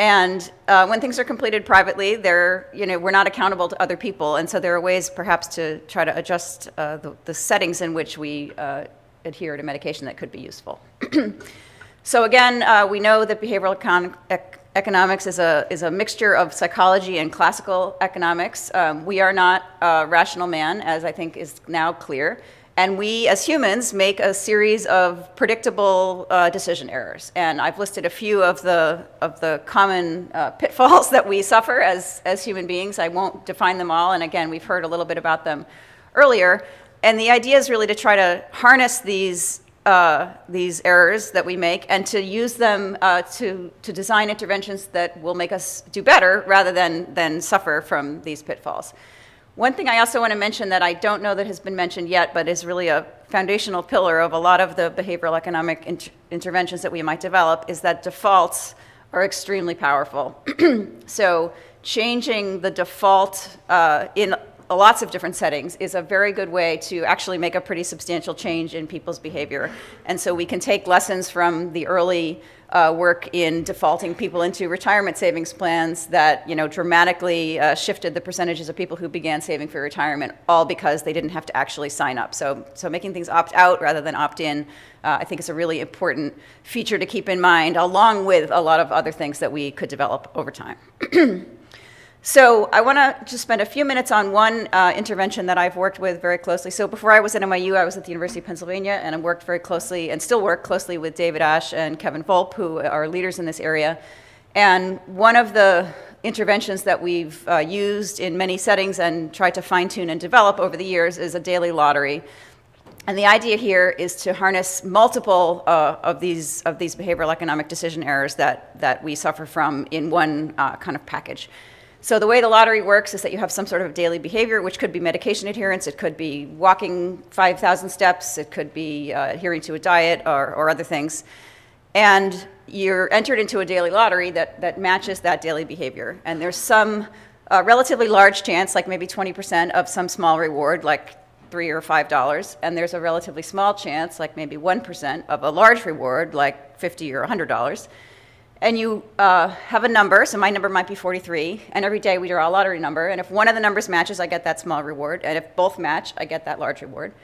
And uh, when things are completed privately, they're, you know, we're not accountable to other people. And so there are ways perhaps to try to adjust uh, the, the, settings in which we uh, adhere to medication that could be useful. *clears throat* so again, uh, we know that behavioral econ ec economics is a, is a mixture of psychology and classical economics. Um, we are not a rational man, as I think is now clear. And we, as humans, make a series of predictable uh, decision errors. And I've listed a few of the, of the common uh, *laughs* pitfalls that we suffer as, as human beings. I won't define them all. And again, we've heard a little bit about them earlier. And the idea is really to try to harness these, uh, these errors that we make and to use them uh, to, to design interventions that will make us do better rather than, than suffer from these pitfalls. One thing I also want to mention that I don't know that has been mentioned yet, but is really a foundational pillar of a lot of the behavioral economic inter interventions that we might develop is that defaults are extremely powerful. *clears throat* so changing the default uh, in lots of different settings is a very good way to actually make a pretty substantial change in people's behavior. And so we can take lessons from the early uh, work in defaulting people into retirement savings plans that you know dramatically uh, shifted the percentages of people who began saving for retirement, all because they didn't have to actually sign up. So, so making things opt out rather than opt in, uh, I think is a really important feature to keep in mind, along with a lot of other things that we could develop over time. *clears throat* So I want to just spend a few minutes on one uh, intervention that I've worked with very closely. So before I was at NYU, I was at the University of Pennsylvania, and I worked very closely and still work closely with David Asch and Kevin Volpp, who are leaders in this area. And one of the interventions that we've uh, used in many settings and tried to fine tune and develop over the years is a daily lottery. And the idea here is to harness multiple uh, of, these, of these behavioral economic decision errors that, that we suffer from in one uh, kind of package. So the way the lottery works is that you have some sort of daily behavior, which could be medication adherence, it could be walking 5,000 steps, it could be uh, adhering to a diet or, or other things. And you're entered into a daily lottery that, that matches that daily behavior. And there's some uh, relatively large chance, like maybe 20% of some small reward, like three or five dollars, and there's a relatively small chance, like maybe 1% of a large reward, like 50 or 100 dollars and you uh, have a number, so my number might be 43, and every day we draw a lottery number, and if one of the numbers matches, I get that small reward, and if both match, I get that large reward.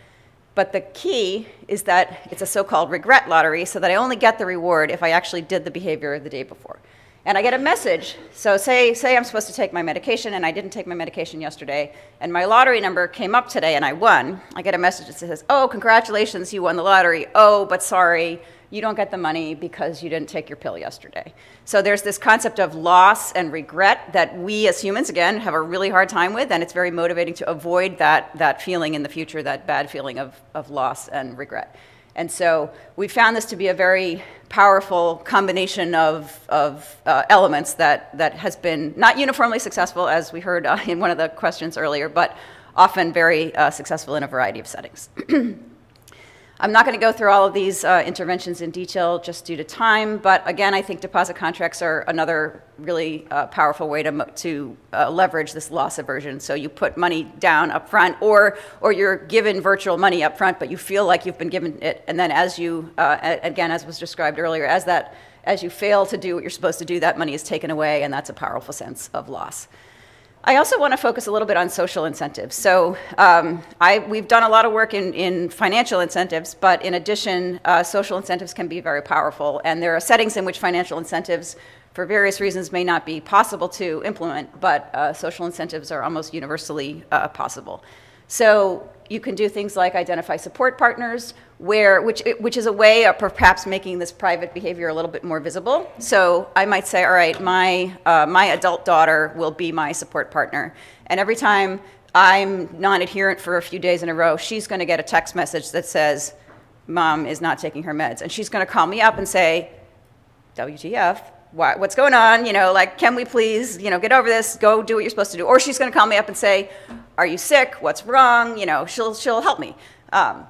But the key is that it's a so called regret lottery, so that I only get the reward if I actually did the behavior the day before. And I get a message. So, say, say I'm supposed to take my medication, and I didn't take my medication yesterday, and my lottery number came up today, and I won. I get a message that says, Oh, congratulations, you won the lottery. Oh, but sorry, you don't get the money because you didn't take your pill yesterday. So there's this concept of loss and regret that we as humans, again, have a really hard time with, and it's very motivating to avoid that, that feeling in the future, that bad feeling of, of loss and regret. And so we found this to be a very powerful combination of, of uh, elements that, that has been not uniformly successful, as we heard uh, in one of the questions earlier, but often very uh, successful in a variety of settings. *clears throat* I'm not going to go through all of these uh, interventions in detail just due to time, but again, I think deposit contracts are another really uh, powerful way to, to uh, leverage this loss aversion. So you put money down up front, or, or you're given virtual money up front, but you feel like you've been given it. And then as you, uh, again, as was described earlier, as, that, as you fail to do what you're supposed to do, that money is taken away, and that's a powerful sense of loss. I also want to focus a little bit on social incentives. So um, I, we've done a lot of work in, in financial incentives, but in addition, uh, social incentives can be very powerful. And there are settings in which financial incentives, for various reasons, may not be possible to implement, but uh, social incentives are almost universally uh, possible. So you can do things like identify support partners, where, which, which is a way of perhaps making this private behavior a little bit more visible. So I might say, all right, my, uh, my adult daughter will be my support partner. And every time I'm non adherent for a few days in a row, she's going to get a text message that says, Mom is not taking her meds. And she's going to call me up and say, WTF, what's going on? You know, like, can we please, you know, get over this, go do what you're supposed to do? Or she's going to call me up and say, Are you sick? What's wrong? You know, she'll, she'll help me. Um,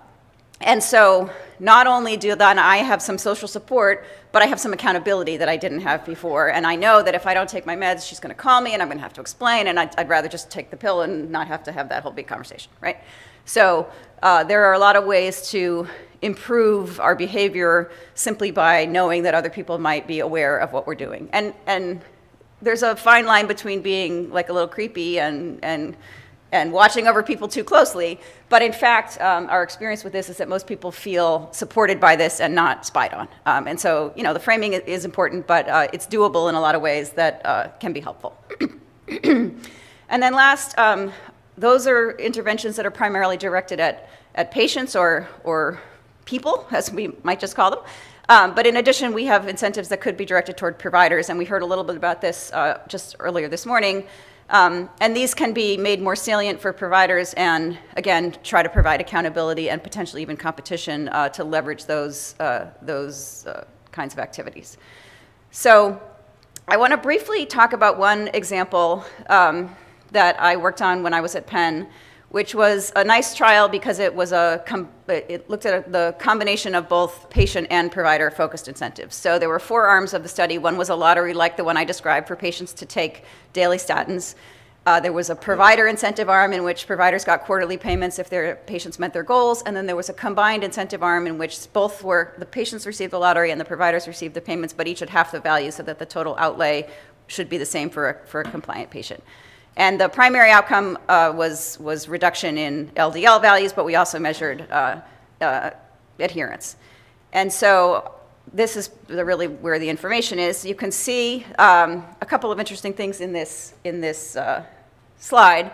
and so not only do then I have some social support, but I have some accountability that I didn't have before. And I know that if I don't take my meds, she's going to call me and I'm going to have to explain. And I'd, I'd, rather just take the pill and not have to have that whole big conversation, right? So uh, there are a lot of ways to improve our behavior simply by knowing that other people might be aware of what we're doing. And, and there's a fine line between being like a little creepy and, and and watching over people too closely. But in fact, um, our experience with this is that most people feel supported by this and not spied on. Um, and so, you know, the framing is important, but uh, it's doable in a lot of ways that uh, can be helpful. *clears throat* and then last, um, those are interventions that are primarily directed at, at patients or, or people, as we might just call them. Um, but in addition, we have incentives that could be directed toward providers, and we heard a little bit about this uh, just earlier this morning. Um, and these can be made more salient for providers and, again, try to provide accountability and potentially even competition uh, to leverage those, uh, those uh, kinds of activities. So I want to briefly talk about one example um, that I worked on when I was at Penn, which was a nice trial because it was a it looked at the combination of both patient and provider focused incentives. So there were four arms of the study. One was a lottery like the one I described for patients to take daily statins. Uh, there was a provider incentive arm in which providers got quarterly payments if their patients met their goals, and then there was a combined incentive arm in which both were the patients received the lottery and the providers received the payments, but each at half the value so that the total outlay should be the same for a, for a compliant patient. And the primary outcome uh, was, was reduction in LDL values, but we also measured uh, uh, adherence. And so this is the, really where the information is. You can see um, a couple of interesting things in this, in this uh, slide.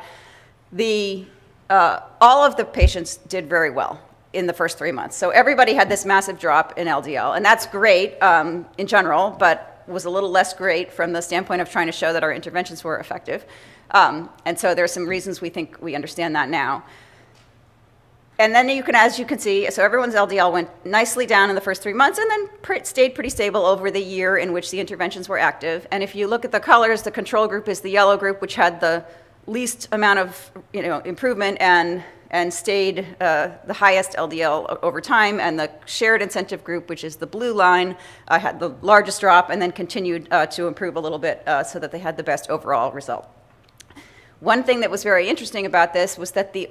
The, uh, all of the patients did very well in the first three months. So everybody had this massive drop in LDL, and that's great um, in general, but was a little less great from the standpoint of trying to show that our interventions were effective. Um, and so there are some reasons we think we understand that now. And then you can, as you can see, so everyone's LDL went nicely down in the first three months and then pr- stayed pretty stable over the year in which the interventions were active. And if you look at the colors, the control group is the yellow group, which had the least amount of you know, improvement and, and stayed uh, the highest LDL over time. And the shared incentive group, which is the blue line, uh, had the largest drop and then continued uh, to improve a little bit uh, so that they had the best overall result. One thing that was very interesting about this was that the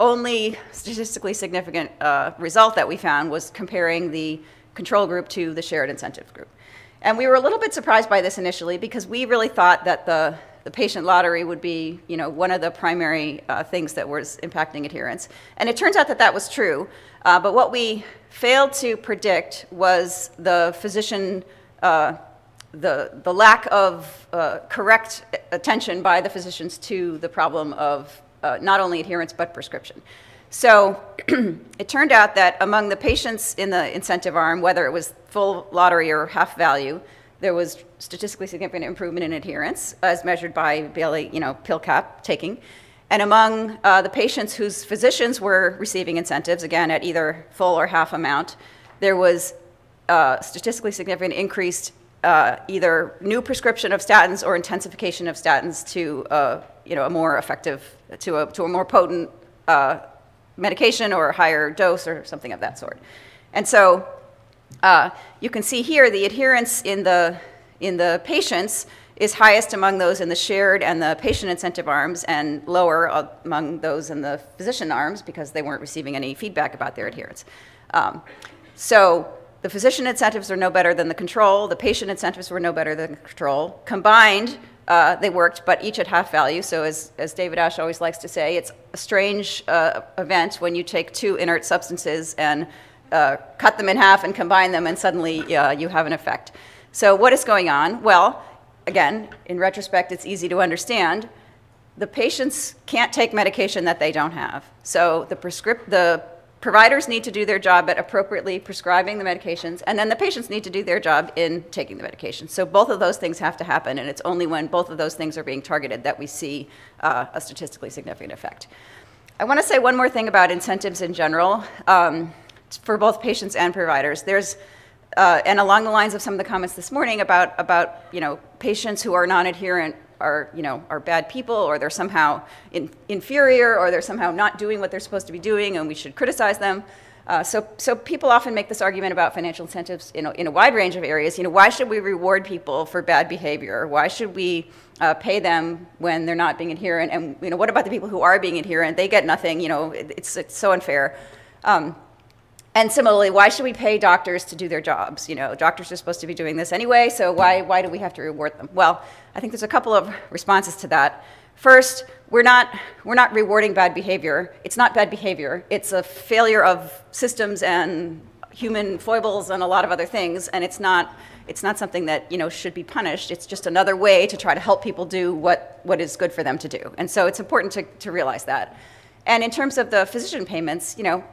only statistically significant uh, result that we found was comparing the control group to the shared incentive group. And we were a little bit surprised by this initially because we really thought that the, the patient lottery would be you know, one of the primary uh, things that was impacting adherence. And it turns out that that was true. Uh, but what we failed to predict was the physician uh, the, the lack of uh, correct attention by the physicians to the problem of uh, not only adherence but prescription. So *clears throat* it turned out that among the patients in the incentive arm, whether it was full lottery or half value, there was statistically significant improvement in adherence as measured by Bayley, you know, pill cap taking. And among uh, the patients whose physicians were receiving incentives, again at either full or half amount, there was uh, statistically significant increased uh, either new prescription of statins or intensification of statins to uh, you know a more effective to a to a more potent uh, medication or a higher dose or something of that sort. And so uh, you can see here the adherence in the in the patients is highest among those in the shared and the patient incentive arms and lower among those in the physician arms because they weren't receiving any feedback about their adherence. Um, so the physician incentives are no better than the control. The patient incentives were no better than the control. Combined, uh, they worked, but each at half value. So, as, as David Asch always likes to say, it's a strange uh, event when you take two inert substances and uh, cut them in half and combine them, and suddenly uh, you have an effect. So, what is going on? Well, again, in retrospect, it's easy to understand. The patients can't take medication that they don't have. So, the, prescript- the providers need to do their job at appropriately prescribing the medications, and then the patients need to do their job in taking the medications. So both of those things have to happen, and it's only when both of those things are being targeted that we see uh, a statistically significant effect. I want to say one more thing about incentives in general um, for both patients and providers. There's uh, and along the lines of some of the comments this morning about about you know patients who are non-adherent are you know are bad people or they're somehow in, inferior or they're somehow not doing what they're supposed to be doing and we should criticize them. Uh, so, so people often make this argument about financial incentives in a, in a wide range of areas. You know, why should we reward people for bad behavior? Why should we uh, pay them when they're not being adherent? And you know, what about the people who are being adherent? They get nothing. You know, it, it's it's so unfair. Um, and similarly, why should we pay doctors to do their jobs? You know, doctors are supposed to be doing this anyway, so why, why do we have to reward them? Well, I think there's a couple of responses to that. First, we're not, we're not rewarding bad behavior. It's not bad behavior, it's a failure of systems and human foibles and a lot of other things, and it's not, it's not something that you know, should be punished. It's just another way to try to help people do what, what is good for them to do. And so it's important to, to realize that. And in terms of the physician payments, you know,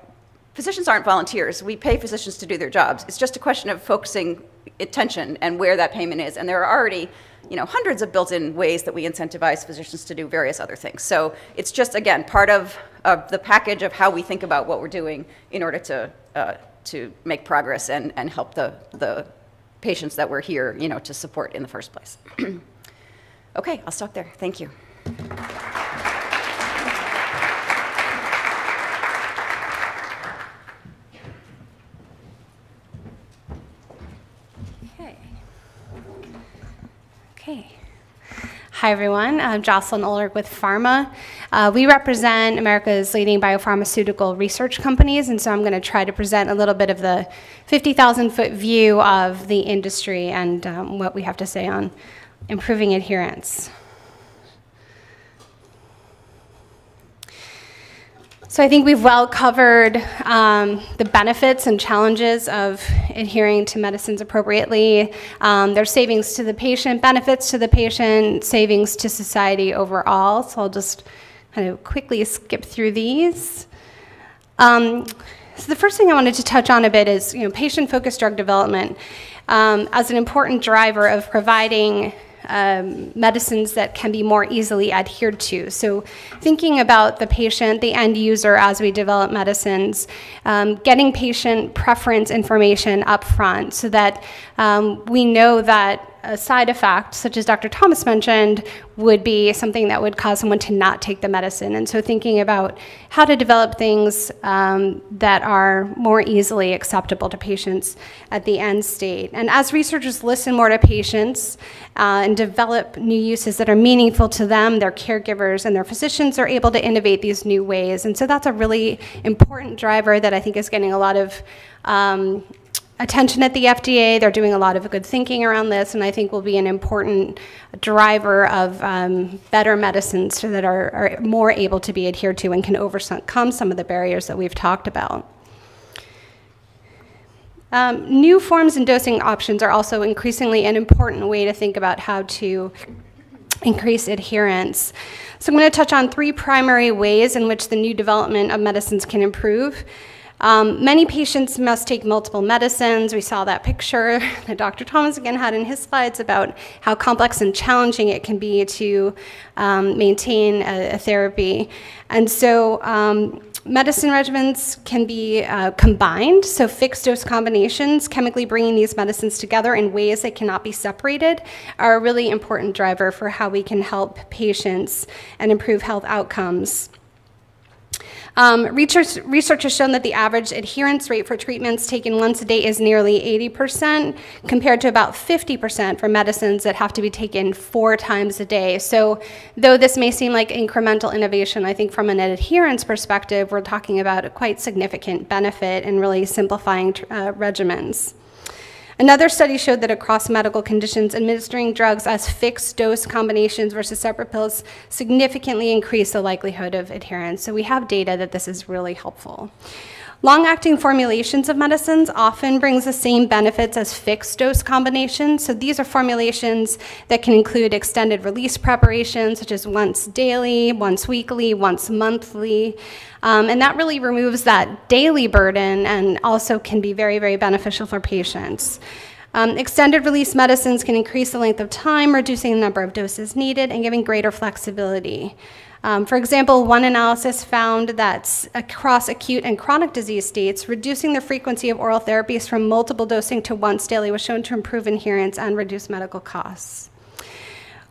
physicians aren't volunteers. We pay physicians to do their jobs. It's just a question of focusing attention and where that payment is. And there are already, you know, hundreds of built-in ways that we incentivize physicians to do various other things. So it's just again part of, of the package of how we think about what we're doing in order to uh, to make progress and, and help the the patients that we're here, you know, to support in the first place. *clears throat* okay, I'll stop there. Thank you. Okay. Hi, everyone. I'm Jocelyn Ulrich with PhRMA. Uh, we represent America's leading biopharmaceutical research companies, and so I'm going to try to present a little bit of the 50,000 foot view of the industry and um, what we have to say on improving adherence. So I think we've well covered um, the benefits and challenges of adhering to medicines appropriately. Um, there's savings to the patient, benefits to the patient, savings to society overall. So I'll just kind of quickly skip through these. Um, so the first thing I wanted to touch on a bit is you know, patient-focused drug development um, as an important driver of providing um, medicines that can be more easily adhered to. So, thinking about the patient, the end user, as we develop medicines, um, getting patient preference information up front so that um, we know that a side effect, such as Dr. Thomas mentioned, would be something that would cause someone to not take the medicine. And so, thinking about how to develop things um, that are more easily acceptable to patients at the end state. And as researchers listen more to patients uh, and develop new uses that are meaningful to them, their caregivers, and their physicians are able to innovate these new ways. And so, that's a really important driver that I think is getting a lot of um, attention at the FDA. They're doing a lot of good thinking around this, and I think will be an important driver of um, better medicines so that are, are more able to be adhered to and can overcome some of the barriers that we've talked about. Um, new forms and dosing options are also increasingly an important way to think about how to increase adherence. So I'm going to touch on three primary ways in which the new development of medicines can improve. Um, many patients must take multiple medicines. We saw that picture *laughs* that Dr. Thomas again had in his slides about how complex and challenging it can be to um, maintain a, a, therapy. And so, um, medicine regimens can be uh, combined, so fixed dose combinations, chemically bringing these medicines together in ways that cannot be separated, are a really important driver for how we can help patients and improve health outcomes. Um, research, research has shown that the average adherence rate for treatments taken once a day is nearly 80%, compared to about 50% for medicines that have to be taken four times a day. So, though this may seem like incremental innovation, I think from an adherence perspective, we're talking about a quite significant benefit in really simplifying uh, regimens. Another study showed that across medical conditions, administering drugs as fixed dose combinations versus separate pills significantly increase the likelihood of adherence. So we have data that this is really helpful. Long-acting formulations of medicines often brings the same benefits as fixed dose combinations. So these are formulations that can include extended release preparations, such as once daily, once weekly, once monthly. Um, and that really removes that daily burden and also can be very, very beneficial for patients. Um, extended release medicines can increase the length of time, reducing the number of doses needed and giving greater flexibility. Um, for example, one analysis found that across acute and chronic disease states, reducing the frequency of oral therapies from multiple dosing to once daily was shown to improve adherence and reduce medical costs.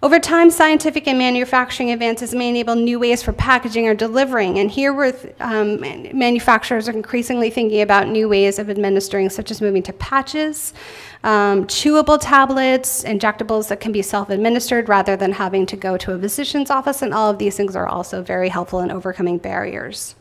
Over time, scientific and manufacturing advances may enable new ways for packaging or delivering, and here with um, manufacturers are increasingly thinking about new ways of administering, such as moving to patches, um, chewable tablets, injectables that can be self-administered rather than having to go to a physician's office, and all of these things are also very helpful in overcoming barriers.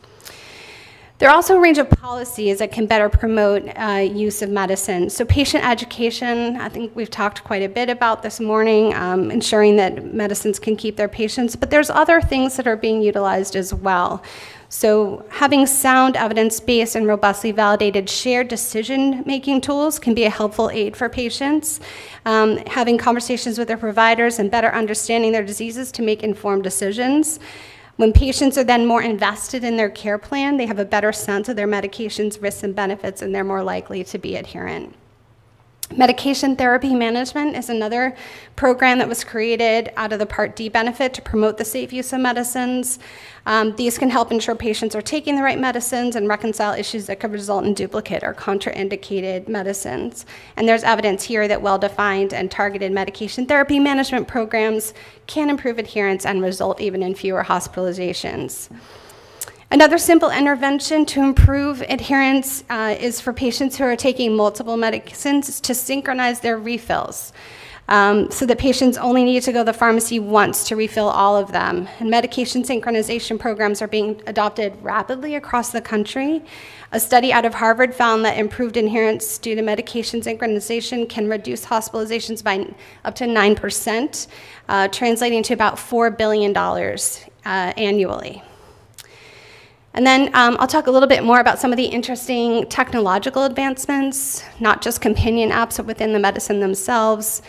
There are also a range of policies that can better promote uh, use of medicine. So, patient education, I think we've talked quite a bit about this morning, um, ensuring that medicines can keep their patients, but there's other things that are being utilized as well. So, having sound, evidence based, and robustly validated shared decision making tools can be a helpful aid for patients. Um, having conversations with their providers and better understanding their diseases to make informed decisions. When patients are then more invested in their care plan, they have a better sense of their medications, risks, and benefits, and they're more likely to be adherent. Medication therapy management is another program that was created out of the Part D benefit to promote the safe use of medicines. Um, these can help ensure patients are taking the right medicines and reconcile issues that could result in duplicate or contraindicated medicines. And there's evidence here that well defined and targeted medication therapy management programs can improve adherence and result even in fewer hospitalizations. Another simple intervention to improve adherence uh, is for patients who are taking multiple medicines to synchronize their refills. Um, so that patients only need to go to the pharmacy once to refill all of them. And medication synchronization programs are being adopted rapidly across the country. A study out of Harvard found that improved adherence due to medication synchronization can reduce hospitalizations by up to 9%, uh, translating to about $4 billion uh, annually. And then um, I'll talk a little bit more about some of the interesting technological advancements, not just companion apps, but within the medicine themselves.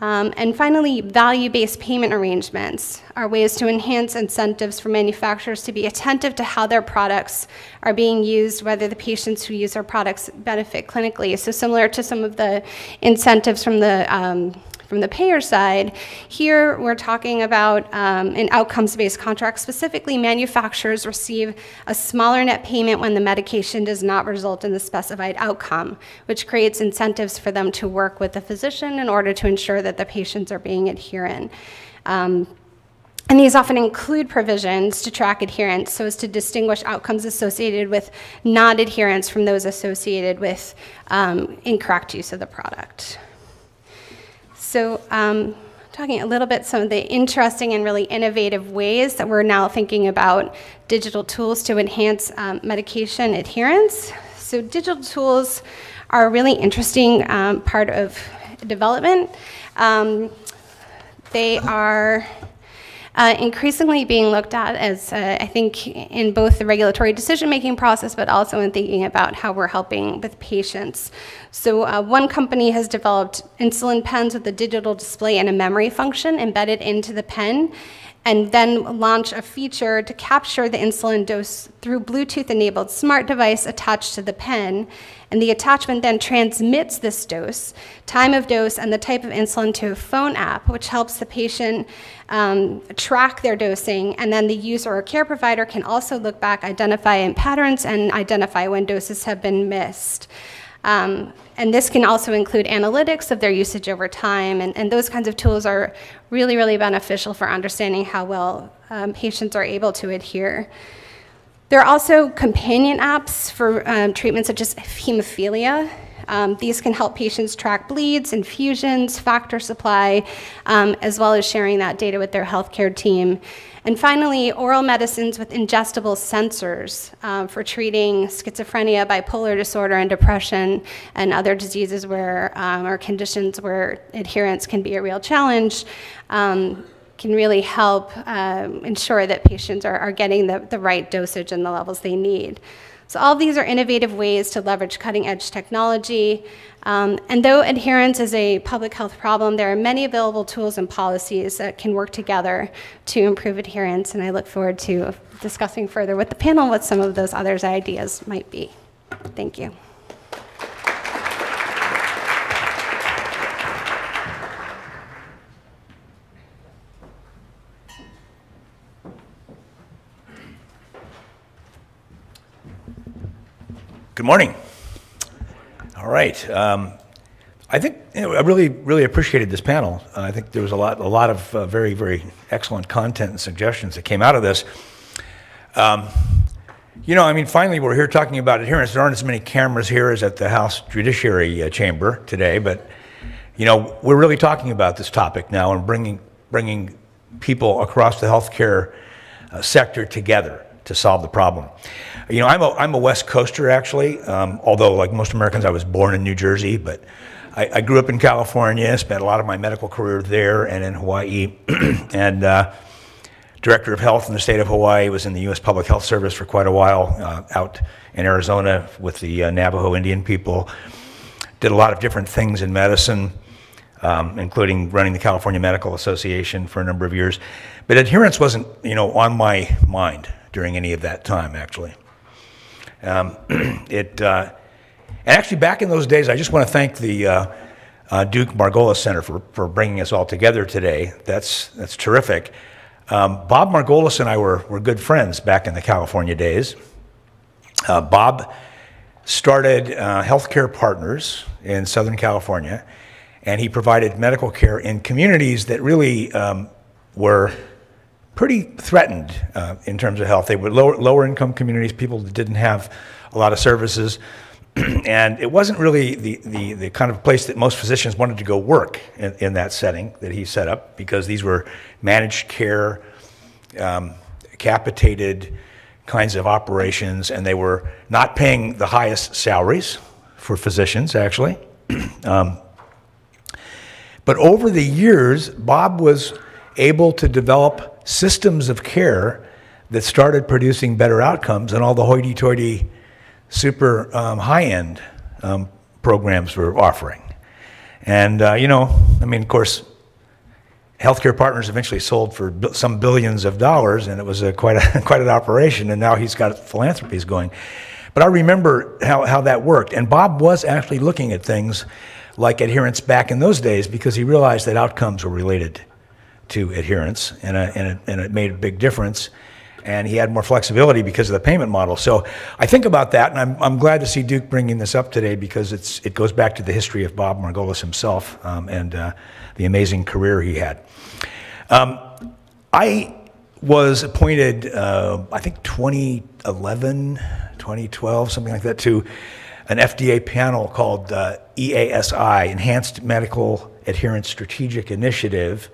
Um, and finally, value based payment arrangements are ways to enhance incentives for manufacturers to be attentive to how their products are being used, whether the patients who use our products benefit clinically. So, similar to some of the incentives from the um, from the payer side, here we're talking about um, an outcomes based contract. Specifically, manufacturers receive a smaller net payment when the medication does not result in the specified outcome, which creates incentives for them to work with the physician in order to ensure that the patients are being adherent. Um, and these often include provisions to track adherence so as to distinguish outcomes associated with non adherence from those associated with um, incorrect use of the product. So, um, talking a little bit some of the interesting and really innovative ways that we're now thinking about digital tools to enhance um, medication adherence. So, digital tools are a really interesting um, part of development. Um, they are uh, increasingly being looked at as, uh, I think, in both the regulatory decision making process, but also in thinking about how we're helping with patients. So, uh, one company has developed insulin pens with a digital display and a memory function embedded into the pen and then launch a feature to capture the insulin dose through Bluetooth enabled smart device attached to the pen. And the attachment then transmits this dose, time of dose, and the type of insulin to a phone app, which helps the patient um, track their dosing. And then the user or care provider can also look back, identify patterns, and identify when doses have been missed. Um, and this can also include analytics of their usage over time, and, and those kinds of tools are really, really beneficial for understanding how well um, patients are able to adhere. There are also companion apps for um, treatments such as hemophilia. Um, these can help patients track bleeds, infusions, factor supply, um, as well as sharing that data with their healthcare team. And finally, oral medicines with ingestible sensors um, for treating schizophrenia, bipolar disorder, and depression, and other diseases where, um, or conditions where adherence can be a real challenge. Um, can really help um, ensure that patients are, are getting the, the right dosage and the levels they need. So all these are innovative ways to leverage cutting edge technology. Um, and though adherence is a public health problem, there are many available tools and policies that can work together to improve adherence. And I look forward to discussing further with the panel what some of those others' ideas might be. Thank you. Good morning. All right. Um, I think you know, I really, really appreciated this panel. Uh, I think there was a lot, a lot of uh, very, very excellent content and suggestions that came out of this. Um, you know, I mean, finally, we're here talking about adherence. There aren't as many cameras here as at the House Judiciary uh, Chamber today, but you know, we're really talking about this topic now and bringing bringing people across the healthcare uh, sector together to solve the problem. You know, I'm a, I'm a West Coaster actually, um, although like most Americans, I was born in New Jersey, but I, I, grew up in California, spent a lot of my medical career there and in Hawaii, *clears throat* and uh, director of health in the state of Hawaii, was in the U.S. Public Health Service for quite a while, uh, out in Arizona with the uh, Navajo Indian people. Did a lot of different things in medicine, um, including running the California Medical Association for a number of years. But adherence wasn't, you know, on my mind during any of that time, actually. Um, *clears throat* it, uh, and actually, back in those days, I just want to thank the uh, uh, Duke Margolis Center for, for bringing us all together today. That's, that's terrific. Um, Bob Margolis and I were, were good friends back in the California days. Uh, Bob started uh, Healthcare Partners in Southern California, and he provided medical care in communities that really um, were pretty threatened uh, in terms of health. They were lower, lower income communities, people that didn't have a lot of services. *clears throat* and it wasn't really the, the, the, kind of place that most physicians wanted to go work in, in that setting that he set up because these were managed care, um, capitated kinds of operations, and they were not paying the highest salaries for physicians, actually. *clears throat* um, but over the years, Bob was able to develop systems of care that started producing better outcomes than all the hoity toity super um, high end um, programs were offering. And, uh, you know, I mean, of course, Healthcare Partners eventually sold for some billions of dollars, and it was a, quite, a, *laughs* quite an operation, and now he's got philanthropies going. But I remember how, how that worked. And Bob was actually looking at things like adherence back in those days because he realized that outcomes were related to adherence, and, uh, and, it, and it made a big difference. And he had more flexibility because of the payment model. So I think about that, and I'm, I'm glad to see Duke bringing this up today because it's, it goes back to the history of Bob Margolis himself um, and uh, the amazing career he had. Um, I was appointed, uh, I think 2011, 2012, something like that, to an FDA panel called uh, EASI, Enhanced Medical Adherence Strategic Initiative.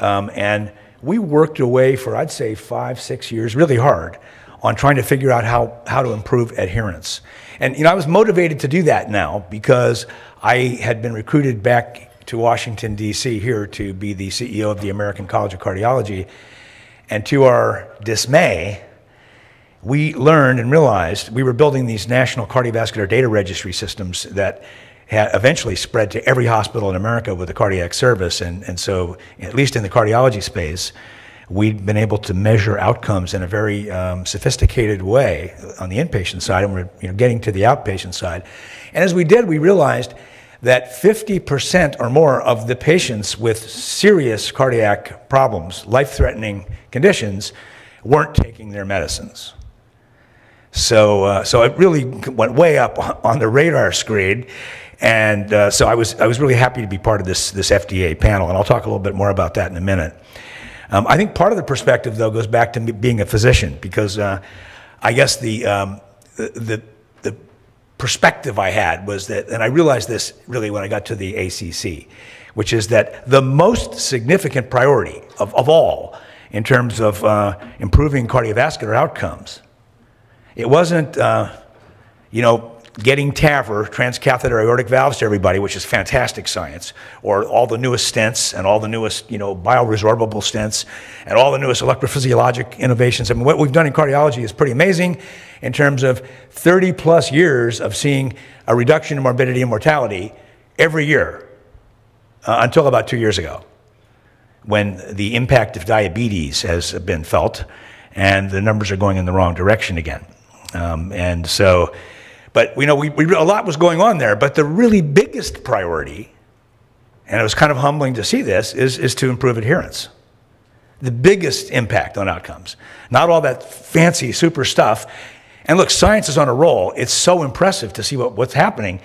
Um, and we worked away for, I'd say, five, six years, really hard, on trying to figure out how, how to improve adherence. And you know, I was motivated to do that now because I had been recruited back to Washington, D.C., here to be the CEO of the American College of Cardiology. And to our dismay, we learned and realized we were building these national cardiovascular data registry systems that had eventually spread to every hospital in America with a cardiac service. And, and so, at least in the cardiology space, we'd been able to measure outcomes in a very um, sophisticated way on the inpatient side, and we're you know, getting to the outpatient side. And as we did, we realized that 50% or more of the patients with serious cardiac problems, life threatening conditions, weren't taking their medicines. So, uh, so it really went way up on the radar screen. And uh, so I was, I was really happy to be part of this, this FDA panel, and I'll talk a little bit more about that in a minute. Um, I think part of the perspective, though, goes back to being a physician, because uh, I guess the, um, the, the perspective I had was that, and I realized this really when I got to the ACC, which is that the most significant priority of, of all in terms of uh, improving cardiovascular outcomes, it wasn't, uh, you know, getting TAVR, transcatheter aortic valves to everybody, which is fantastic science, or all the newest stents and all the newest, you know, bioresorbable stents and all the newest electrophysiologic innovations. I mean, what we've done in cardiology is pretty amazing in terms of 30 plus years of seeing a reduction in morbidity and mortality every year uh, until about two years ago when the impact of diabetes has been felt and the numbers are going in the wrong direction again. Um, and so, but you know, we, we, a lot was going on there, but the really biggest priority, and it was kind of humbling to see this, is, is to improve adherence. The biggest impact on outcomes. Not all that fancy, super stuff. And look, science is on a roll. It's so impressive to see what, what's happening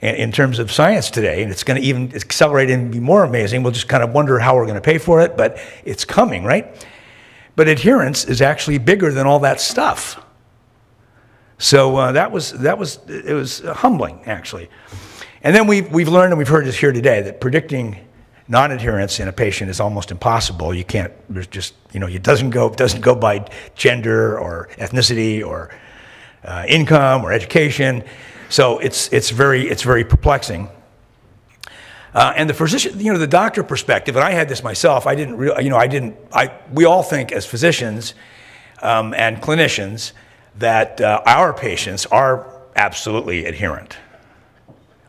in, in terms of science today, and it's going to even accelerate and be more amazing. We'll just kind of wonder how we're going to pay for it, but it's coming, right? But adherence is actually bigger than all that stuff. So uh, that was that was it was humbling actually. And then we've we've learned and we've heard this here today that predicting non-adherence in a patient is almost impossible. You can't. There's just you know it doesn't go it doesn't go by gender or ethnicity or uh, income or education. So it's it's very it's very perplexing. Uh, and the physician, you know, the doctor perspective, and I had this myself. I didn't, re- you know, I didn't. I we all think as physicians um, and clinicians that uh, our patients are absolutely adherent.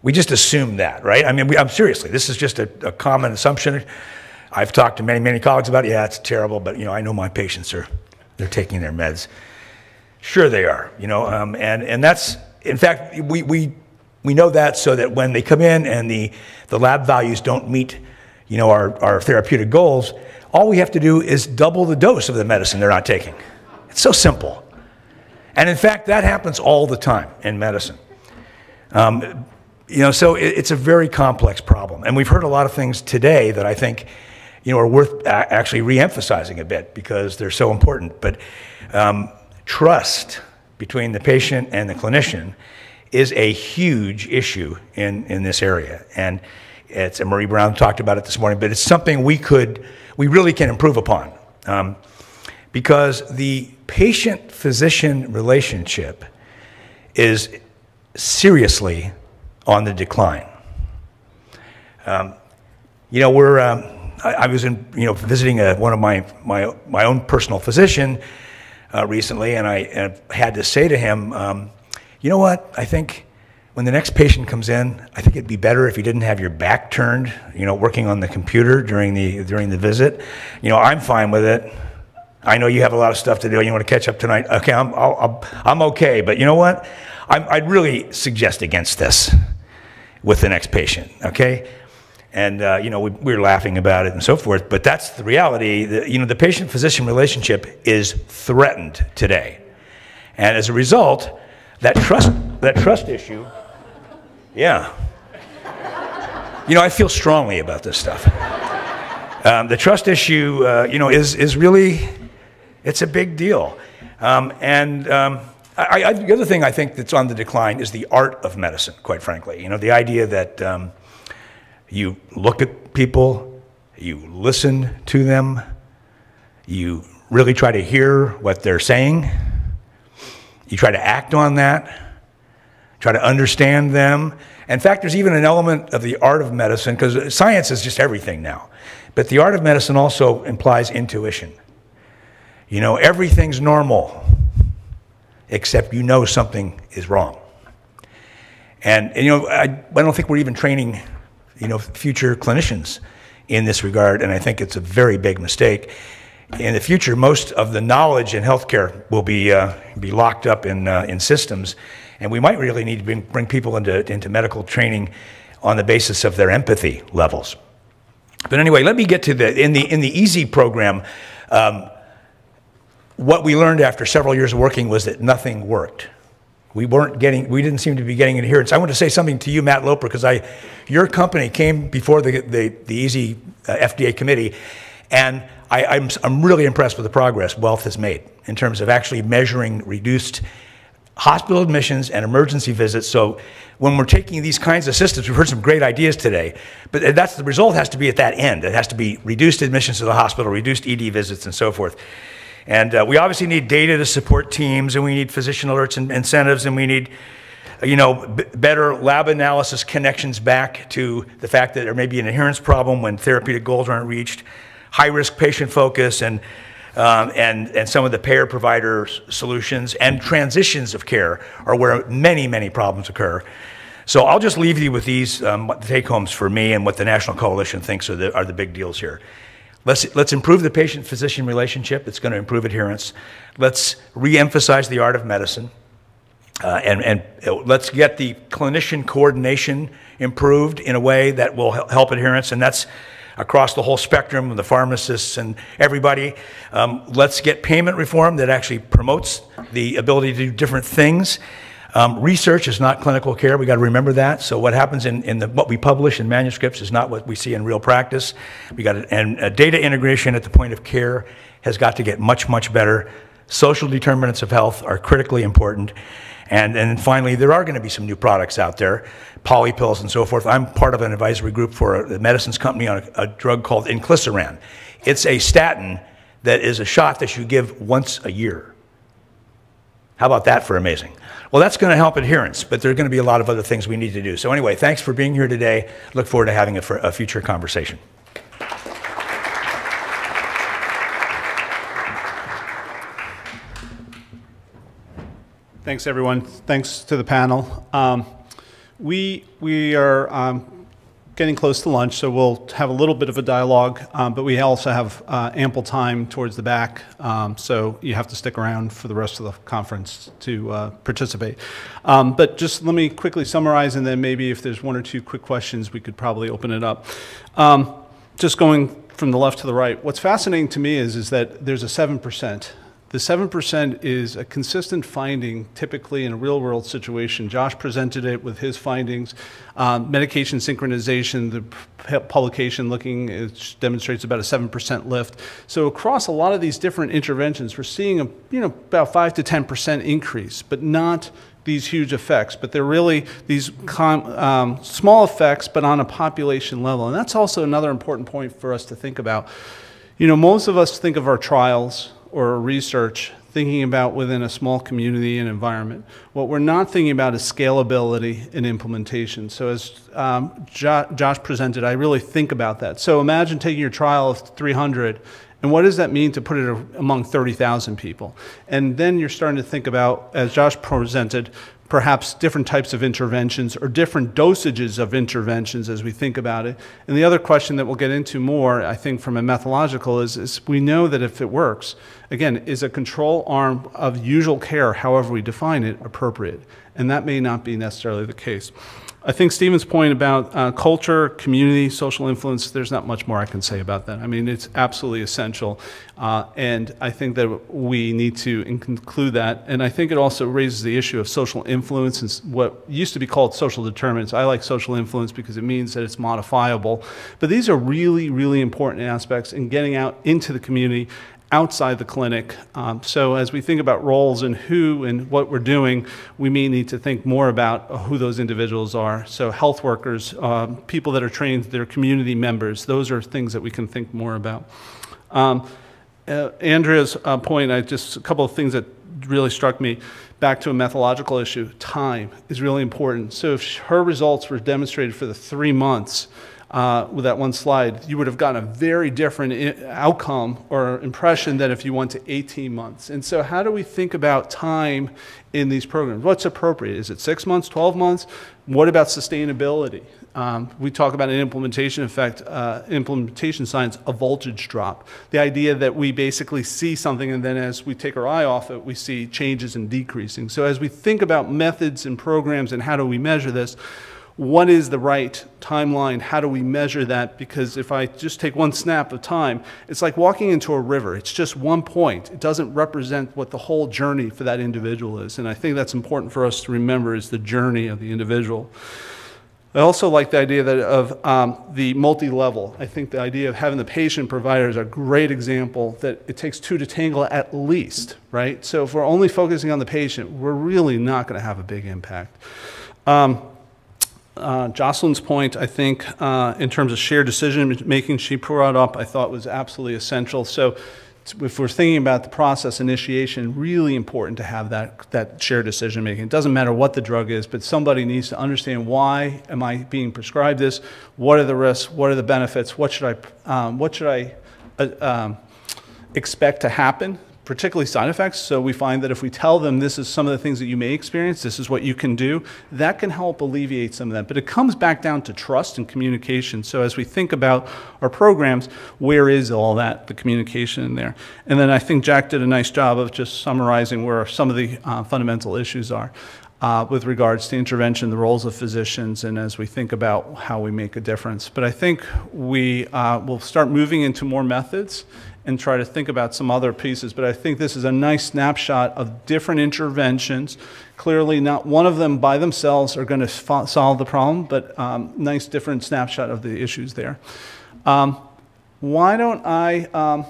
We just assume that, right? I mean, we, I'm seriously. This is just a, a common assumption. I've talked to many, many colleagues about. It. Yeah, it's terrible, but you know, I know my patients are they're taking their meds. Sure, they are. You know, um, and and that's in fact we we we know that so that when they come in and the the lab values don't meet, you know, our our therapeutic goals, all we have to do is double the dose of the medicine they're not taking. It's so simple. And in fact, that happens all the time in medicine. Um, you know, so it, it's a very complex problem. And we've heard a lot of things today that I think, you know, are worth actually re-emphasizing a bit because they're so important. But um, trust between the patient and the clinician is a huge issue in, in this area. And it's, and Marie Brown talked about it this morning, but it's something we could, we really can improve upon. Um, because the patient physician relationship is seriously on the decline. Um, you know, we're, um, I, I, was in, you know, visiting a, one of my, my, my own personal physician uh, recently, and I, and had to say to him, um, you know what, I think when the next patient comes in, I think it'd be better if you didn't have your back turned, you know, working on the computer during the, during the visit. You know, I'm fine with it. I know you have a lot of stuff to do. You want to catch up tonight. Okay, I'm, I'll, I'm okay. But you know what? i would really suggest against this with the next patient. Okay, and uh, you know we, we were laughing about it and so forth. But that's the reality. The, you know the patient-physician relationship is threatened today, and as a result, that trust that trust issue. Yeah. You know I feel strongly about this stuff. Um, the trust issue, uh, you know, is is really it's a big deal. Um, and um, I, I, the other thing I think that's on the decline is the art of medicine, quite frankly. You know, the idea that um, you look at people, you listen to them, you really try to hear what they're saying, you try to act on that, try to understand them. In fact, there's even an element of the art of medicine, because science is just everything now. But the art of medicine also implies intuition. You know, everything's normal, except you know something is wrong. And, and, you know, I, I don't think we're even training, you know, future clinicians in this regard, and I think it's a very big mistake. In the future, most of the knowledge in healthcare will be, uh, be locked up in, uh, in systems, and we might really need to bring, bring people into, into medical training on the basis of their empathy levels. But anyway, let me get to the, in the, in the EASY program, um, what we learned after several years of working was that nothing worked. We weren't getting, we didn't seem to be getting adherence. I want to say something to you, Matt Loper, because I, your company came before the, the, the EASY uh, FDA committee, and I, I'm, I'm really impressed with the progress Wellth has made in terms of actually measuring reduced hospital admissions and emergency visits. So when we're taking these kinds of systems, we've heard some great ideas today, but that's the result has to be at that end. It has to be reduced admissions to the hospital, reduced ED visits, and so forth. And uh, we obviously need data to support teams, and we need physician alerts and incentives, and we need you know, b- better lab analysis connections back to the fact that there may be an adherence problem when therapeutic goals aren't reached, high risk patient focus, and um, and, and some of the payer provider solutions and transitions of care are where many, many problems occur. So I'll just leave you with these um, take homes for me and what the National Coalition thinks are the, are the big deals here. Let's, let's improve the patient physician relationship. It's going to improve adherence. Let's re emphasize the art of medicine. Uh, and and uh, let's get the clinician coordination improved in a way that will help adherence, and that's across the whole spectrum of the pharmacists and everybody. Um, let's get payment reform that actually promotes the ability to do different things. Um, research is not clinical care. We got to remember that. So what happens in, in the, what we publish in manuscripts is not what we see in real practice. We got and uh, data integration at the point of care has got to get much much better. Social determinants of health are critically important. And, and finally, there are going to be some new products out there, polypills and so forth. I'm part of an advisory group for the medicines company on a, a drug called inclisiran. It's a statin that is a shot that you give once a year. How about that for amazing? Well, that's going to help adherence, but there are going to be a lot of other things we need to do. So, anyway, thanks for being here today. Look forward to having a, a future conversation. Thanks, everyone. Thanks to the panel. Um, we, we are um, getting close to lunch, so we'll have a little bit of a dialogue, um, but we also have uh, ample time towards the back, um, so you have to stick around for the rest of the conference to uh, participate. Um, but just let me quickly summarize, and then maybe if there's one or two quick questions, we could probably open it up. Um, just going from the left to the right, what's fascinating to me is, is that there's a 7%. The 7% is a consistent finding typically in a real world situation. Josh presented it with his findings. Um, medication synchronization, the publication looking, it demonstrates about a 7% lift. So across a lot of these different interventions, we're seeing a, you know, about 5 to 10% increase, but not these huge effects, but they're really these um, small effects, but on a population level. And that's also another important point for us to think about. You know, most of us think of our trials or research thinking about within a small community and environment. What we're not thinking about is scalability and implementation. So as um, jo- Josh presented, I really think about that. So imagine taking your trial of 300 and what does that mean to put it among 30,000 people? And then you're starting to think about, as Josh presented, perhaps different types of interventions or different dosages of interventions as we think about it. And the other question that we'll get into more, I think, from a methodological is, is we know that if it works, again, is a control arm of usual care, however we define it, appropriate? And that may not be necessarily the case. I think Stephen's point about uh, culture, community, social influence, there's not much more I can say about that. I mean, it's absolutely essential. Uh, and I think that we need to include that. And I think it also raises the issue of social influence and what used to be called social determinants. I like social influence because it means that it's modifiable. But these are really, really important aspects in getting out into the community outside the clinic. Um, so as we think about roles and who and what we're doing, we may need to think more about who those individuals are. So health workers, um, people that are trained, they're community members. Those are things that we can think more about. Um, uh, Andrea's uh, point, I just a couple of things that really struck me. Back to a methodological issue, time is really important. So if her results were demonstrated for the three months, uh, with that one slide, you would have gotten a very different outcome or impression than if you went to 18 months. And so, how do we think about time in these programs? What's appropriate? Is it six months, 12 months? What about sustainability? Um, we talk about an implementation effect, uh, implementation science, a voltage drop. The idea that we basically see something and then as we take our eye off it, we see changes and decreasing. So, as we think about methods and programs and how do we measure this, what is the right timeline? How do we measure that? Because if I just take one snap of time, it's like walking into a river. It's just one point. It doesn't represent what the whole journey for that individual is. And I think that's important for us to remember is the journey of the individual. I also like the idea that of um, the multi-level. I think the idea of having the patient provider is a great example that it takes two to tangle at least, right? So if we're only focusing on the patient, we're really not going to have a big impact. Um, uh, Jocelyn's point, I think, uh, in terms of shared decision making, she brought up, I thought was absolutely essential. So if we're thinking about the process initiation, really important to have that, that shared decision making. It doesn't matter what the drug is, but somebody needs to understand why am I being prescribed this? What are the risks? What are the benefits? What should I, um, what should I uh, um, expect to happen? Particularly side effects. So we find that if we tell them this is some of the things that you may experience, this is what you can do, that can help alleviate some of that. But it comes back down to trust and communication. So as we think about our programs, where is all that, the communication in there? And then I think Jack did a nice job of just summarizing where some of the uh, fundamental issues are. Uh, with regards to intervention, the roles of physicians, and as we think about how we make a difference. But I think we uh, will start moving into more methods and try to think about some other pieces. But I think this is a nice snapshot of different interventions. Clearly, not one of them by themselves are going to fo- solve the problem, but um, nice different snapshot of the issues there. Um, why don't I? Um,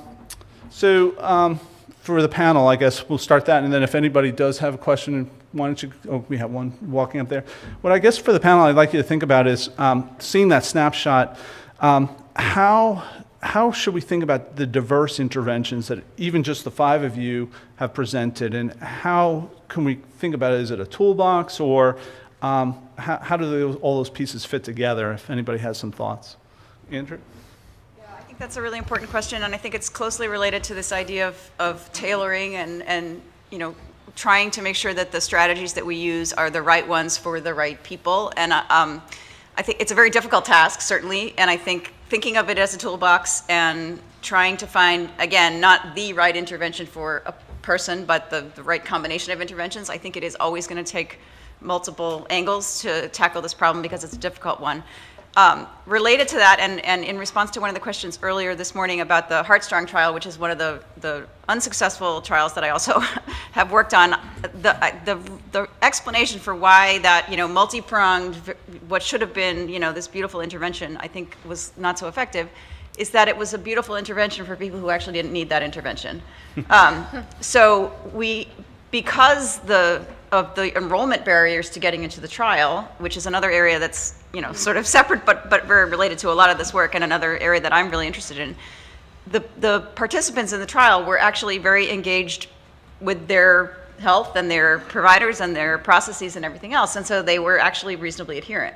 so um, for the panel, I guess we'll start that, and then if anybody does have a question, why don't you? Oh, we have one walking up there. What I guess for the panel, I'd like you to think about is um, seeing that snapshot. Um, how how should we think about the diverse interventions that even just the five of you have presented, and how can we think about it? Is it a toolbox, or um, how, how, do those, all those pieces fit together? If anybody has some thoughts, Andrew. Yeah, I think that's a really important question, and I think it's closely related to this idea of, of tailoring and, and you know trying to make sure that the strategies that we use are the right ones for the right people. And uh, um, I think it's a very difficult task, certainly, and I think thinking of it as a toolbox and trying to find, again, not the right intervention for a person, but the, the right combination of interventions, I think it is always going to take multiple angles to tackle this problem because it's a difficult one. Um, related to that, and, and in response to one of the questions earlier this morning about the Heartstrong trial, which is one of the, the unsuccessful trials that I also *laughs* have worked on, the, the, the explanation for why that, you know, multi-pronged, what should have been, you know, this beautiful intervention, I think was not so effective, is that it was a beautiful intervention for people who actually didn't need that intervention. *laughs* um, so we, because the of the enrollment barriers to getting into the trial, which is another area that's you know sort of separate but but very related to a lot of this work and another area that I'm really interested in. The the participants in the trial were actually very engaged with their health and their providers and their processes and everything else, and so they were actually reasonably adherent.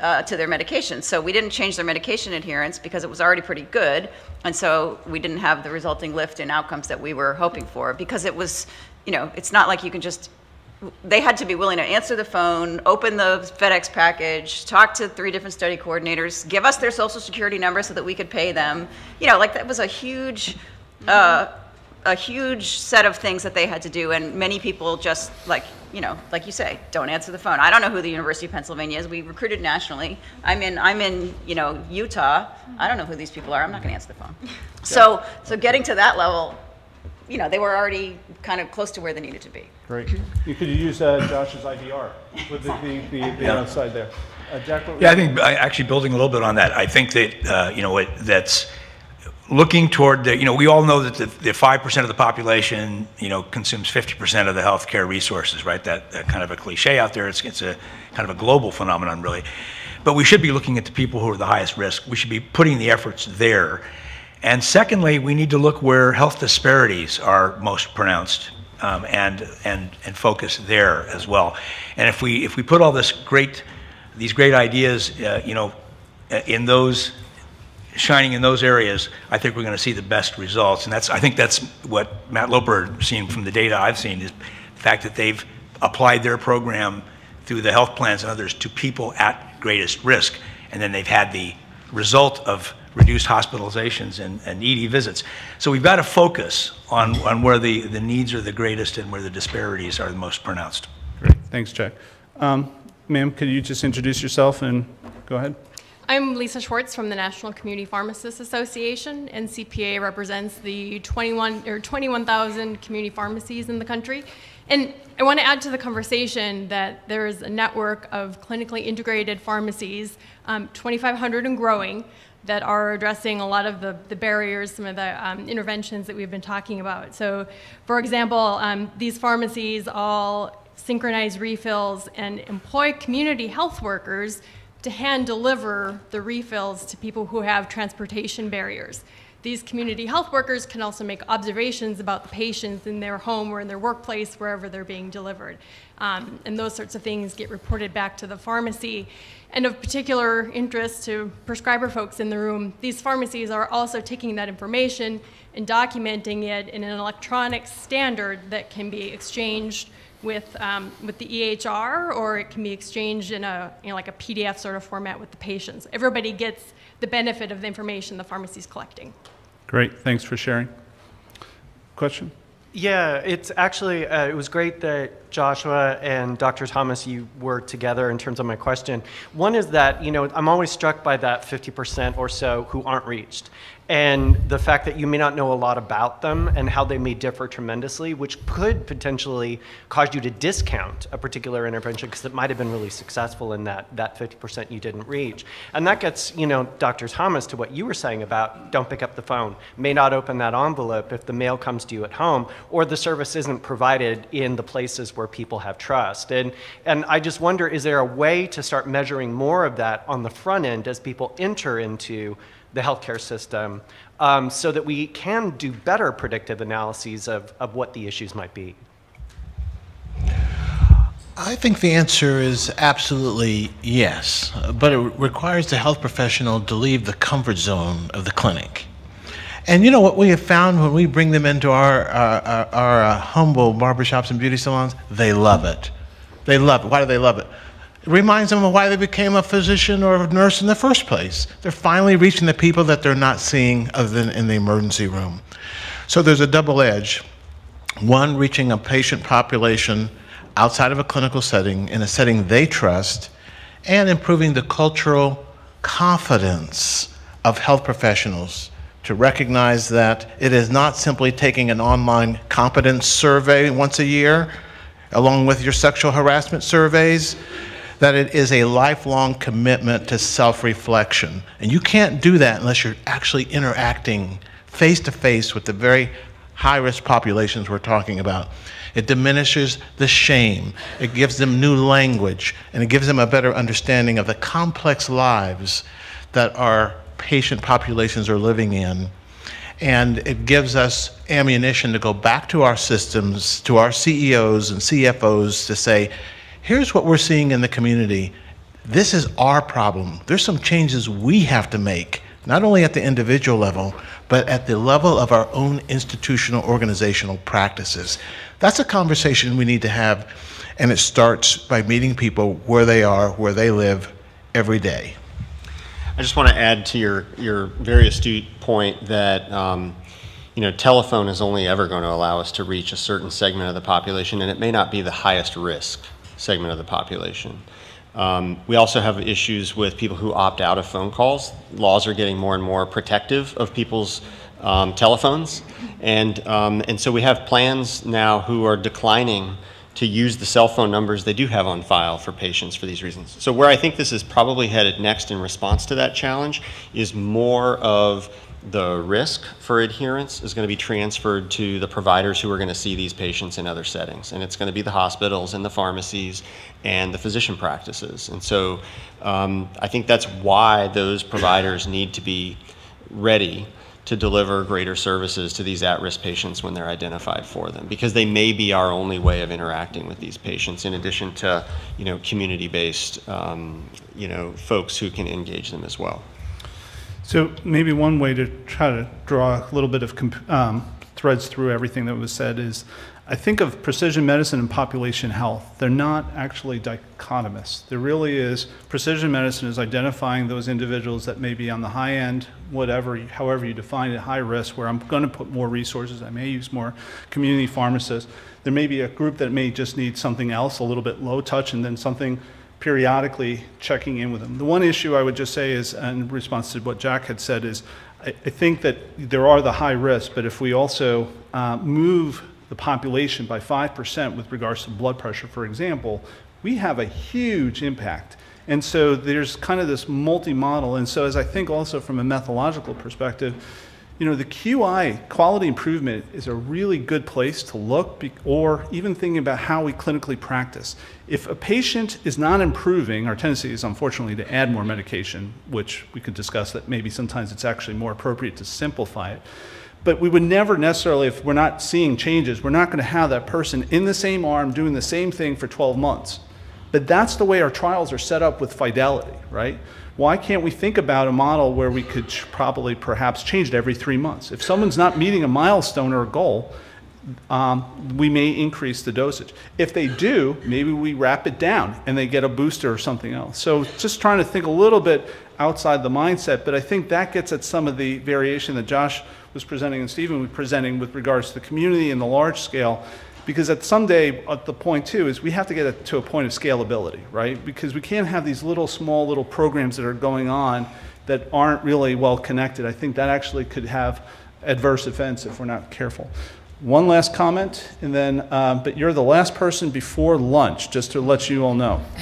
Uh, to their medication. So we didn't change their medication adherence because it was already pretty good. And so we didn't have the resulting lift in outcomes that we were hoping for because it was, you know, it's not like you can just they had to be willing to answer the phone, open the FedEx package, talk to three different study coordinators, give us their social security number so that we could pay them. You know, like that was a huge, uh, a huge set of things that they had to do, and many people just like, you know, like you say, don't answer the phone. I don't know who the University of Pennsylvania is. We recruited nationally. I'm in, I'm in, you know, Utah. I don't know who these people are. I'm not going to answer the phone. *laughs* So, so getting to that level, you know, they were already kind of close to where they needed to be. Great. You could use uh, Josh's IDR with the, the, the, the Yeah. outside there. Uh, Jack, what- Yeah, I think, I- actually building a little bit on that, I think that, uh, you know, what, that's looking toward the, you know, we all know that the, the 5% of the population, you know, consumes 50% of the healthcare resources, right? That, that kind of a cliche out there. It's, it's a kind of a global phenomenon, really. But we should be looking at the people who are the highest risk. We should be putting the efforts there. And secondly, we need to look where health disparities are most pronounced um, and, and, and focus there as well. And if we, if we put all this great, these great ideas, uh, you know, uh, in those, shining in those areas, I think we're going to see the best results. And that's, I think that's what Matt Loper seen from the data I've seen is the fact that they've applied their program through the health plans and others to people at greatest risk. And then they've had the result of reduced hospitalizations and, and ED visits. So we've got to focus on, on where the, the needs are the greatest and where the disparities are the most pronounced. Great. Thanks, Jack. Um, ma'am, could you just introduce yourself and go ahead? I'm Lisa Schwartz from the National Community Pharmacists Association. NCPA represents the 21 or 21,000 community pharmacies in the country. And I want to add to the conversation that there is a network of clinically integrated pharmacies, um, 2,500 and growing, that are addressing a lot of the, the barriers, some of the um, interventions that we've been talking about. So, for example, um, these pharmacies all synchronize refills and employ community health workers to hand deliver the refills to people who have transportation barriers. these community health workers can also make observations about the patients in their home or in their workplace, wherever they're being delivered. Um, and those sorts of things get reported back to the pharmacy. And of particular interest to prescriber folks in the room, these pharmacies are also taking that information and documenting it in an electronic standard that can be exchanged with, um, with the EHR or it can be exchanged in a, you know, like a PDF sort of format with the patients. Everybody gets the benefit of the information the pharmacy's collecting. Great, thanks for sharing. Question? Yeah, it's actually, uh, it was great that Joshua and Dr. Thomas, you were together in terms of my question. One is that, you know, I'm always struck by that 50% or so who aren't reached and the fact that you may not know a lot about them and how they may differ tremendously, which could potentially cause you to discount a particular intervention because it might have been really successful in that, that 50% you didn't reach. And that gets, you know, Dr. Thomas to what you were saying about don't pick up the phone, may not open that envelope if the mail comes to you at home, or the service isn't provided in the places where people have trust. And, and I just wonder, is there a way to start measuring more of that on the front end as people enter into the healthcare system um, so that we can do better predictive analyses of, of what the issues might be? I think the answer is absolutely yes, but it requires the health professional to leave the comfort zone of the clinic. And you know what we have found when we bring them into our, uh, our, our uh, humble barbershops and beauty salons? They love it. They love it. Why do they love it? It reminds them of why they became a physician or a nurse in the first place. They're finally reaching the people that they're not seeing other than in the emergency room. So there's a double edge. One, reaching a patient population outside of a clinical setting in a setting they trust, and improving the cultural confidence of health professionals to recognize that it is not simply taking an online competence survey once a year, along with your sexual harassment surveys, that it is a lifelong commitment to self reflection. And you can't do that unless you're actually interacting face to face with the very high risk populations we're talking about. It diminishes the shame, it gives them new language, and it gives them a better understanding of the complex lives that our patient populations are living in. And it gives us ammunition to go back to our systems, to our CEOs and CFOs to say, here's what we're seeing in the community. This is our problem. There's some changes we have to make, not only at the individual level, but at the level of our own institutional organizational practices. That's a conversation we need to have, and it starts by meeting people where they are, where they live every day. I just want to add to your, your very astute point that um, you know, telephone is only ever going to allow us to reach a certain segment of the population, and it may not be the highest risk segment of the population. Um, we also have issues with people who opt out of phone calls. Laws are getting more and more protective of people's um, telephones, and um, and so we have plans now who are declining to use the cell phone numbers they do have on file for patients for these reasons. So where I think this is probably headed next in response to that challenge is more of the risk for adherence is going to be transferred to the providers who are going to see these patients in other settings. And it's going to be the hospitals and the pharmacies and the physician practices. And so um, I think that's why those providers need to be ready to deliver greater services to these at-risk patients when they're identified for them because they may be our only way of interacting with these patients in addition to you know community-based um, you know folks who can engage them as well so maybe one way to try to draw a little bit of um, threads through everything that was said is I think of precision medicine and population health. They're not actually dichotomous. There really is, precision medicine is identifying those individuals that may be on the high end, whatever, however you define it, high risk, where I'm going to put more resources. I may use more community pharmacists. There may be a group that may just need something else, a little bit low touch, and then something periodically checking in with them. The one issue I would just say is, in response to what Jack had said, is I, I think that there are the high risks, but if we also uh, move the population by 5% with regards to blood pressure, for example, we have a huge impact. And so there's kind of this multi model. And so, as I think also from a methodological perspective, you know, the QI, quality improvement, is a really good place to look, be- or even thinking about how we clinically practice. If a patient is not improving, our tendency is unfortunately to add more medication, which we could discuss that maybe sometimes it's actually more appropriate to simplify it. But we would never necessarily, if we're not seeing changes, we're not going to have that person in the same arm doing the same thing for 12 months. But that's the way our trials are set up with fidelity, right? Why can't we think about a model where we could probably perhaps change it every three months? If someone's not meeting a milestone or a goal, um, we may increase the dosage. If they do, maybe we wrap it down and they get a booster or something else. So just trying to think a little bit outside the mindset, but I think that gets at some of the variation that Josh was presenting and Stephen was presenting with regards to the community and the large scale. Because at someday, at the point too, is we have to get it to a point of scalability, right? Because we can't have these little, small, little programs that are going on that aren't really well connected. I think that actually could have adverse events if we're not careful. One last comment, and then, um, but you're the last person before lunch, just to let you all know. *laughs*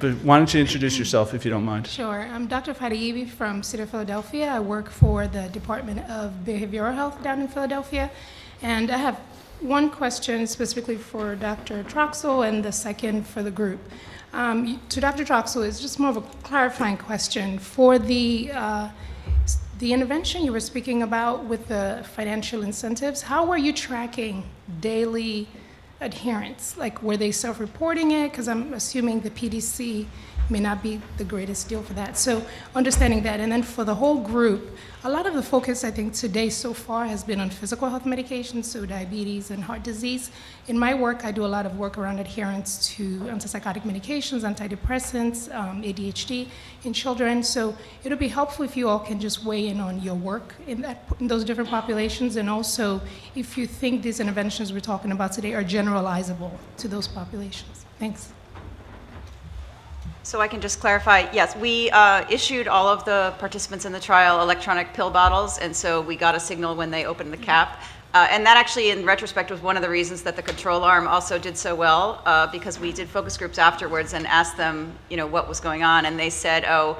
But why don't you introduce yourself if you don't mind? Sure. I'm Dr. Fadigibi from City of Philadelphia. I work for the Department of Behavioral Health down in Philadelphia. And I have one question specifically for Dr. Troxel and the second for the group. Um, to Dr. Troxel, it's just more of a clarifying question. For the, uh, the intervention you were speaking about with the financial incentives, how were you tracking daily adherence? Like, were they self reporting it? Because I'm assuming the PDC may not be the greatest deal for that. So, understanding that. And then for the whole group, a lot of the focus, I think, today so far has been on physical health medications, so diabetes and heart disease. In my work, I do a lot of work around adherence to antipsychotic medications, antidepressants, um, ADHD in children. So it'll be helpful if you all can just weigh in on your work in, that, in those different populations, and also if you think these interventions we're talking about today are generalizable to those populations. Thanks. So I can just clarify, yes, we uh, issued all of the participants in the trial electronic pill bottles, and so we got a signal when they opened the cap. Uh, And that actually, in retrospect, was one of the reasons that the control arm also did so well, uh, because we did focus groups afterwards and asked them, you know, what was going on, and they said, oh,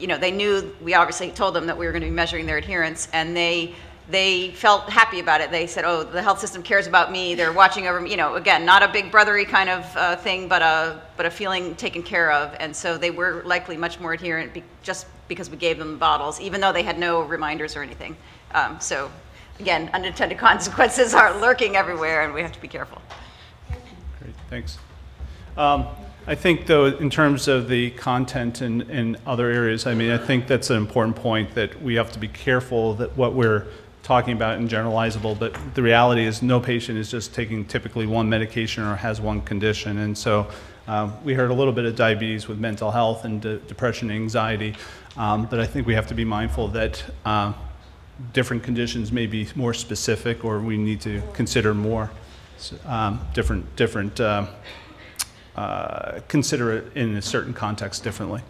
you know, they knew, we obviously told them that we were going to be measuring their adherence, and they, they felt happy about it. They said, oh, the health system cares about me, they're watching over me, you know, again, not a big brothery kind of uh, thing, but a, but a feeling taken care of. And so they were likely much more adherent be- just because we gave them the bottles, even though they had no reminders or anything. Um, So, again, unintended *laughs* consequences are lurking everywhere, and we have to be careful. Great, thanks. Um, I think, though, in terms of the content and, and other areas, I mean, I think that's an important point that we have to be careful that what we're talking about in generalizable, but the reality is no patient is just taking typically one medication or has one condition. And so um, we heard a little bit of diabetes with mental health and de- depression, anxiety, um, but I think we have to be mindful that uh, different conditions may be more specific or we need to consider more um, different, different um, uh, consider it in a certain context differently.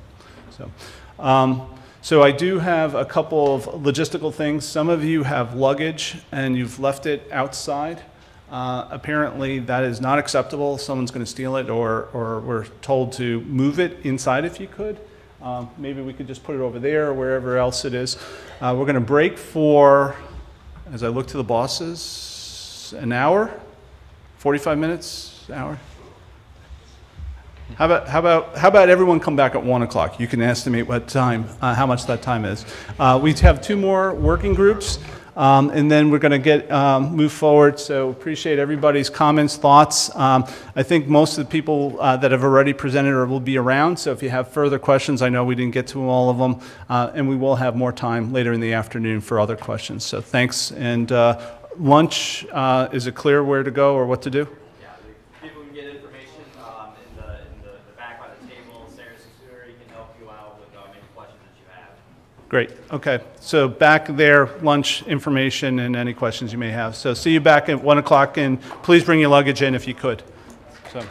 So, um, so I do have a couple of logistical things. Some of you have luggage and you've left it outside. Uh, apparently, that is not acceptable. Someone's going to steal it, or, or we're told to move it inside if you could. Um, maybe we could just put it over there or wherever else it is. Uh, we're going to break for, as I look to the bosses, an hour, 45 minutes, hour. How about, how about, how about everyone come back at 1 o'clock? You can estimate what time, uh, how much that time is. Uh, we have two more working groups, um, and then we're going to get um, move forward. So appreciate everybody's comments, thoughts. Um, I think most of the people uh, that have already presented or will be around. So if you have further questions, I know we didn't get to all of them, uh, and we will have more time later in the afternoon for other questions. So thanks. And uh, lunch, uh, is it clear where to go or what to do? People can get information um, in, the, in the, the back by the table. Sarah Susuri can help you out with um, any questions that you have. Great. Okay. So back there, lunch information and any questions you may have. So see you back at 1 o'clock, and please bring your luggage in if you could. So.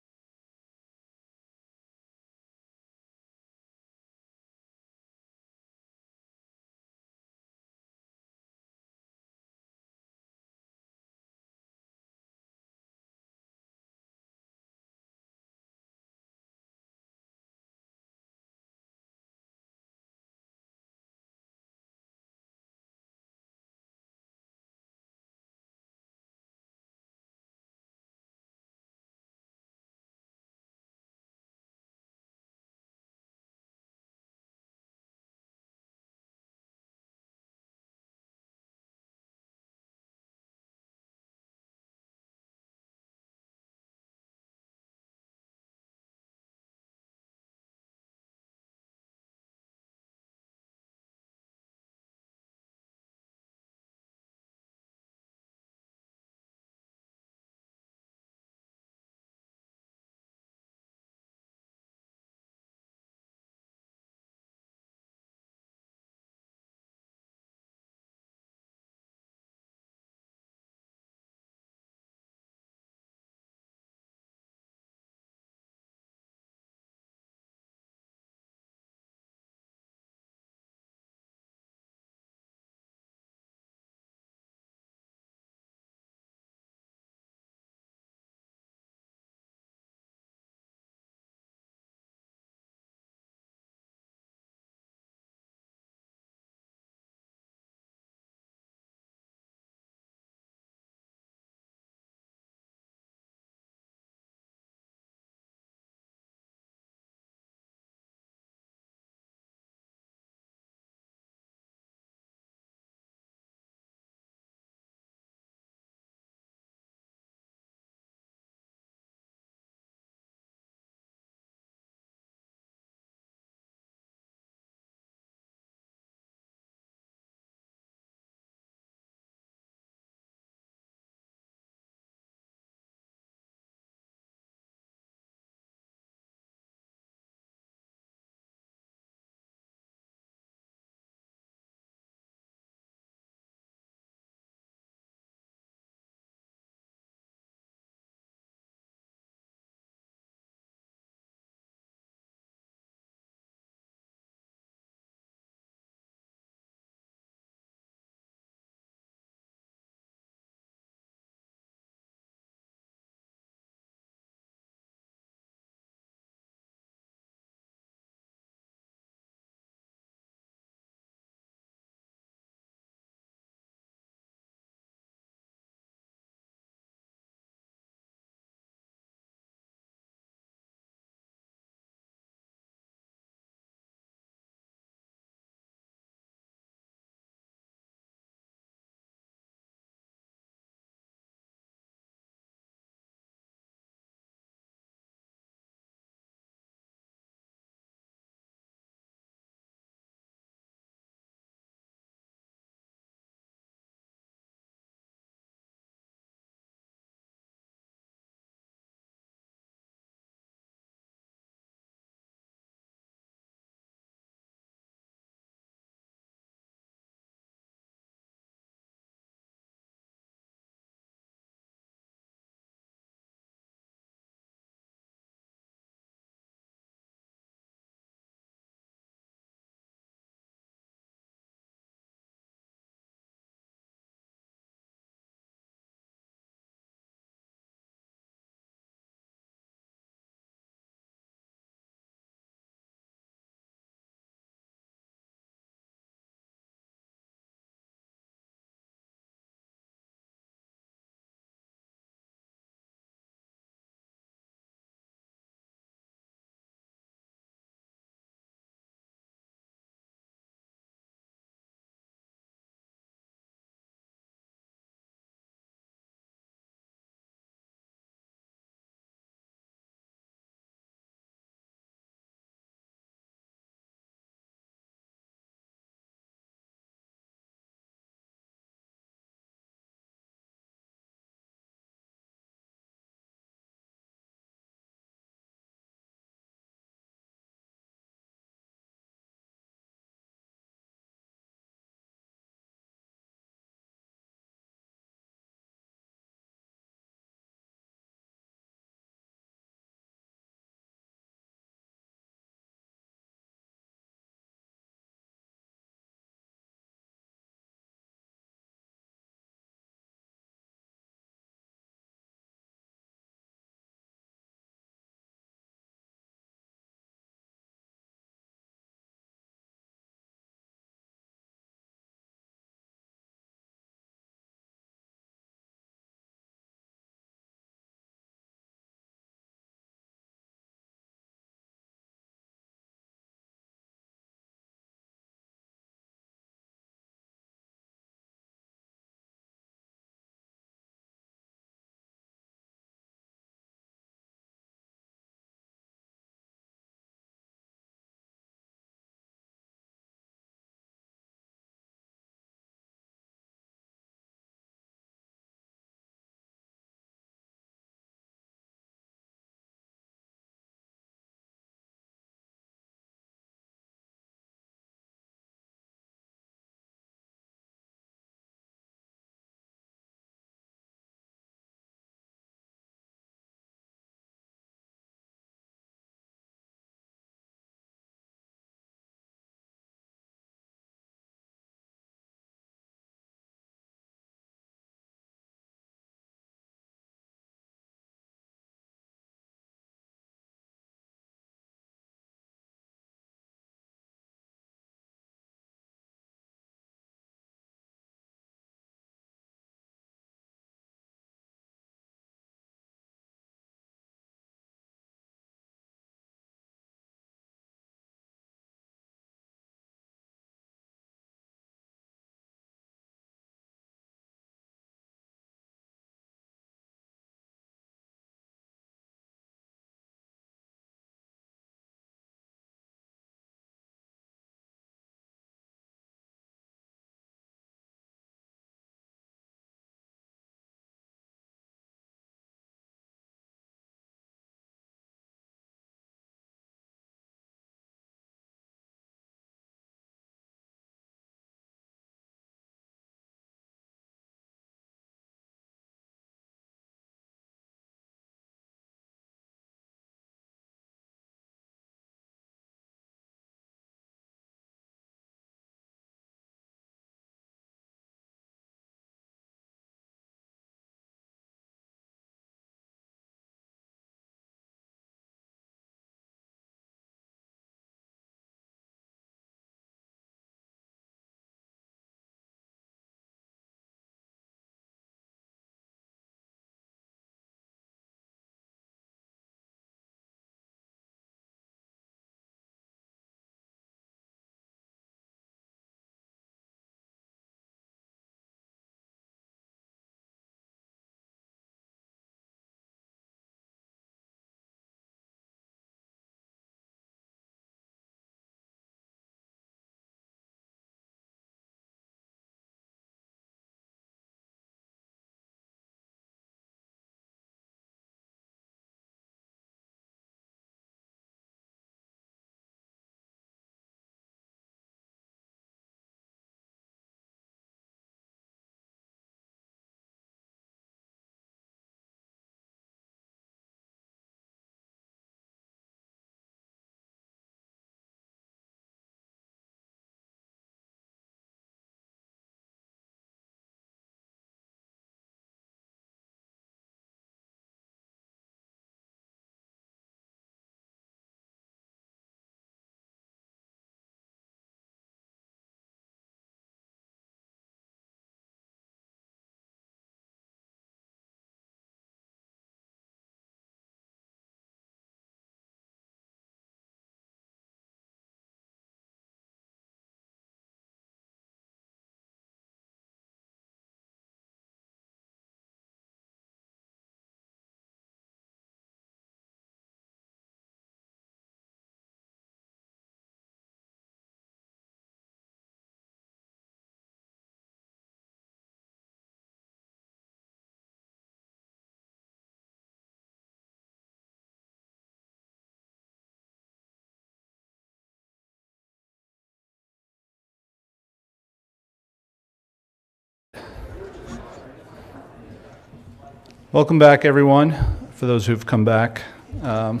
Welcome back, everyone, for those who've come back. Um,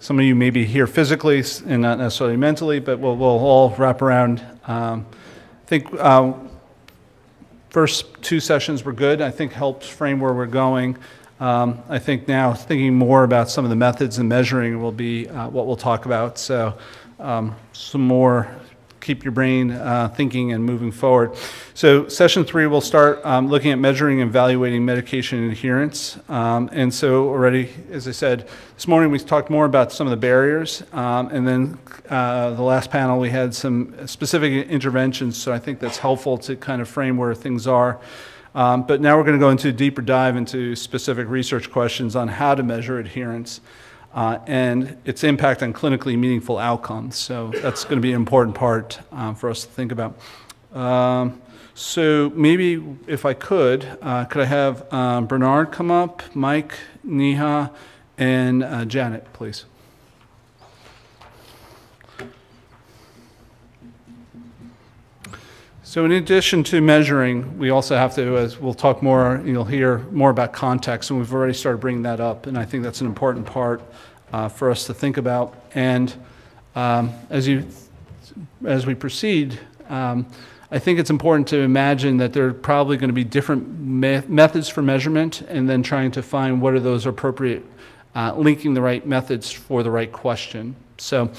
Some of you may be here physically and not necessarily mentally, but we'll, we'll all wrap around. Um, I think uh, first two sessions were good. I think helped frame where we're going. Um, I think now thinking more about some of the methods and measuring will be uh, what we'll talk about. So um, some more keep your brain uh, thinking and moving forward. So session three, we'll start um, looking at measuring and evaluating medication adherence. Um, and so already, as I said, this morning we talked more about some of the barriers. Um, and then uh, the last panel, we had some specific interventions. So I think that's helpful to kind of frame where things are. Um, but now we're going to go into a deeper dive into specific research questions on how to measure adherence uh, and its impact on clinically meaningful outcomes. So that's going to be an important part uh, for us to think about. Um, so maybe if I could, uh, could I have um, Bernard come up, Mike, Neha, and uh, Janet, please? So in addition to measuring, we also have to, as we'll talk more, you'll hear more about context, and we've already started bringing that up, and I think that's an important part uh, for us to think about. And um, as you, as we proceed, um, I think it's important to imagine that there are probably going to be different me- methods for measurement, and then trying to find what are those appropriate, uh, linking the right methods for the right question. So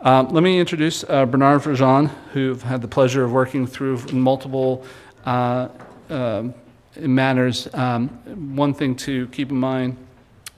um, let me introduce uh, Bernard Vrijens, who I've had the pleasure of working through multiple uh, um, manners. Um, one thing to keep in mind,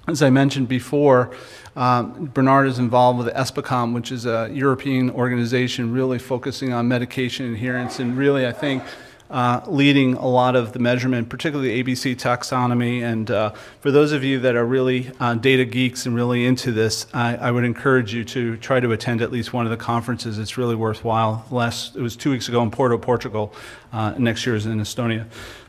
as I mentioned before, um, Bernard is involved with ESPACOMP, which is a European organization really focusing on medication adherence and really, I think, uh, leading a lot of the measurement, particularly ABC taxonomy. And uh, for those of you that are really uh, data geeks and really into this, I, I would encourage you to try to attend at least one of the conferences. It's really worthwhile. Last, it was two weeks ago in Porto, Portugal. Uh, next year is in Estonia.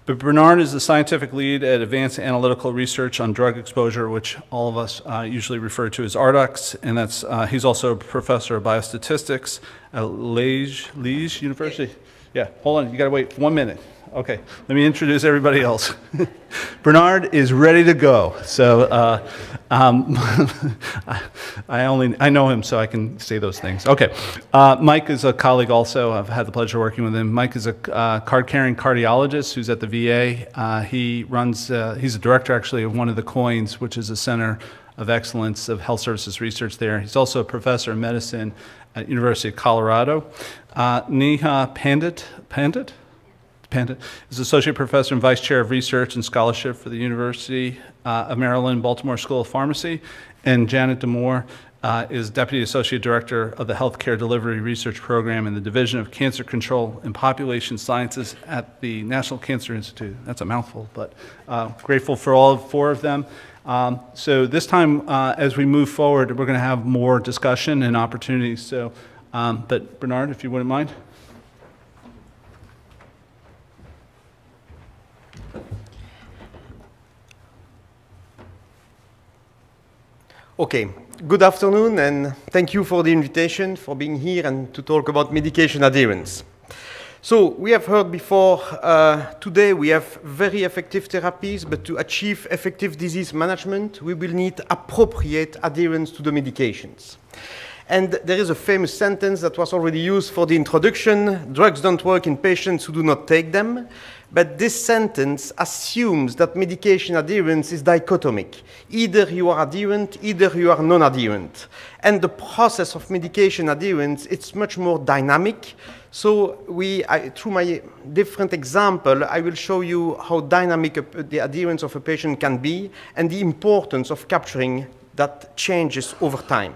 But Bernard is the scientific lead at Advanced Analytical Research on Drug Exposure, which all of us uh, usually refer to as AARDEX, and that's uh, he's also a professor of biostatistics at Liège, Liège University. Yeah, hold on, you gotta wait one minute. Okay, let me introduce everybody else. *laughs* Bernard is ready to go. So uh, um, *laughs* I only I know him, so I can say those things. Okay, uh, Mike is a colleague also. I've had the pleasure of working with him. Mike is a uh, card-carrying cardiologist who's at the VA. Uh, he runs. Uh, he's a director actually of one of the COINs, which is a center of excellence of health services research there. He's also a professor of medicine at University of Colorado. Uh, Neha Pandit, Pandit, Is associate professor and vice chair of research and scholarship for the University uh, of Maryland Baltimore School of Pharmacy, and Janet de Moor uh, is deputy associate director of the healthcare delivery research program in the division of cancer control and population sciences at the National Cancer Institute. That's a mouthful, but uh, grateful for all four of them. Um, so this time, uh, as we move forward, we're going to have more discussion and opportunities. So, um, but Bernard, if you wouldn't mind. Okay, good afternoon and thank you for the invitation, for being here and to talk about medication adherence. So we have heard before, uh, today we have very effective therapies, but to achieve effective disease management, we will need appropriate adherence to the medications. And there is a famous sentence that was already used for the introduction, drugs don't work in patients who do not take them. But this sentence assumes that medication adherence is dichotomic. Either you are adherent, either you are non-adherent. And the process of medication adherence, it's much more dynamic. So we, I, through my different example, I will show you how dynamic a, the adherence of a patient can be and the importance of capturing that changes over time.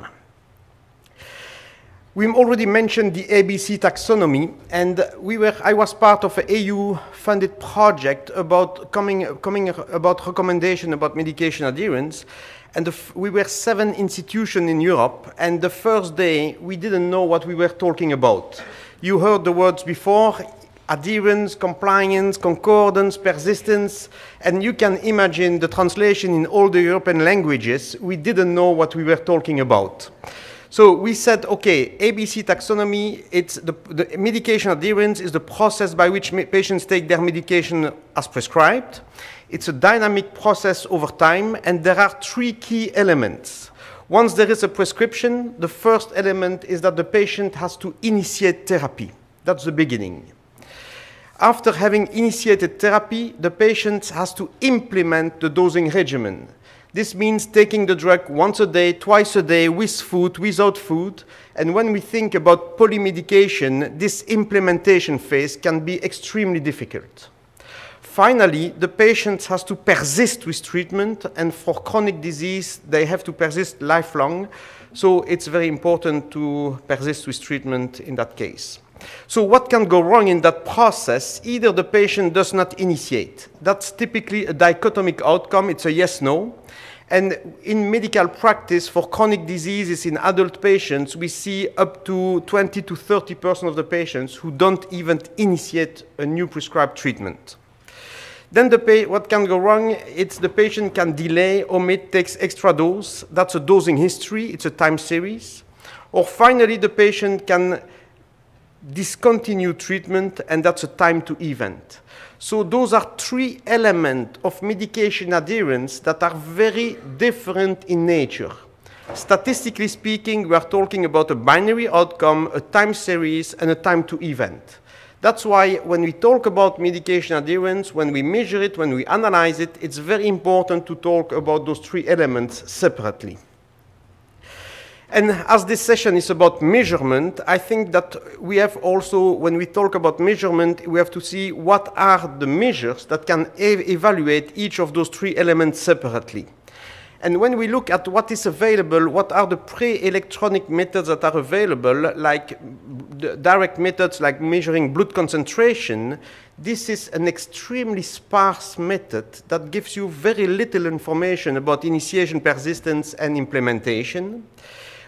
We already mentioned the ABC taxonomy, and we were, I was part of an EU-funded project about coming, coming about recommendation about medication adherence. And we were seven institutions in Europe, and the first day we didn't know what we were talking about. You heard the words before, adherence, compliance, concordance, persistence, and you can imagine the translation in all the European languages. We didn't know what we were talking about. So we said, okay, ABC taxonomy, it's the, the medication adherence is the process by which patients take their medication as prescribed. It's a dynamic process over time, and there are three key elements. Once there is a prescription, the first element is that the patient has to initiate therapy. That's the beginning. After having initiated therapy, the patient has to implement the dosing regimen. This means taking the drug once a day, twice a day, with food, without food. And when we think about polymedication, this implementation phase can be extremely difficult. Finally, the patient has to persist with treatment, and for chronic disease, they have to persist lifelong. So it's very important to persist with treatment in that case. So what can go wrong in that process? Either the patient does not initiate. That's typically a dichotomic outcome. It's a yes-no. And in medical practice for chronic diseases in adult patients, we see up to 20 to 30% of the patients who don't even initiate a new prescribed treatment. Then the what can go wrong? It's the patient can delay, omit, takes extra dose. That's a dosing history. It's a time series. Or finally, the patient can discontinue treatment, and that's a time to event. So those are three elements of medication adherence that are very different in nature. Statistically speaking, we are talking about a binary outcome, a time series, and a time to event. That's why when we talk about medication adherence, when we measure it, when we analyze it, it's very important to talk about those three elements separately. And as this session is about measurement, I think that we have also, when we talk about measurement, we have to see what are the measures that can ev- evaluate each of those three elements separately. And when we look at what is available, what are the pre-electronic methods that are available, like direct methods like measuring blood concentration, this is an extremely sparse method that gives you very little information about initiation, persistence, and implementation.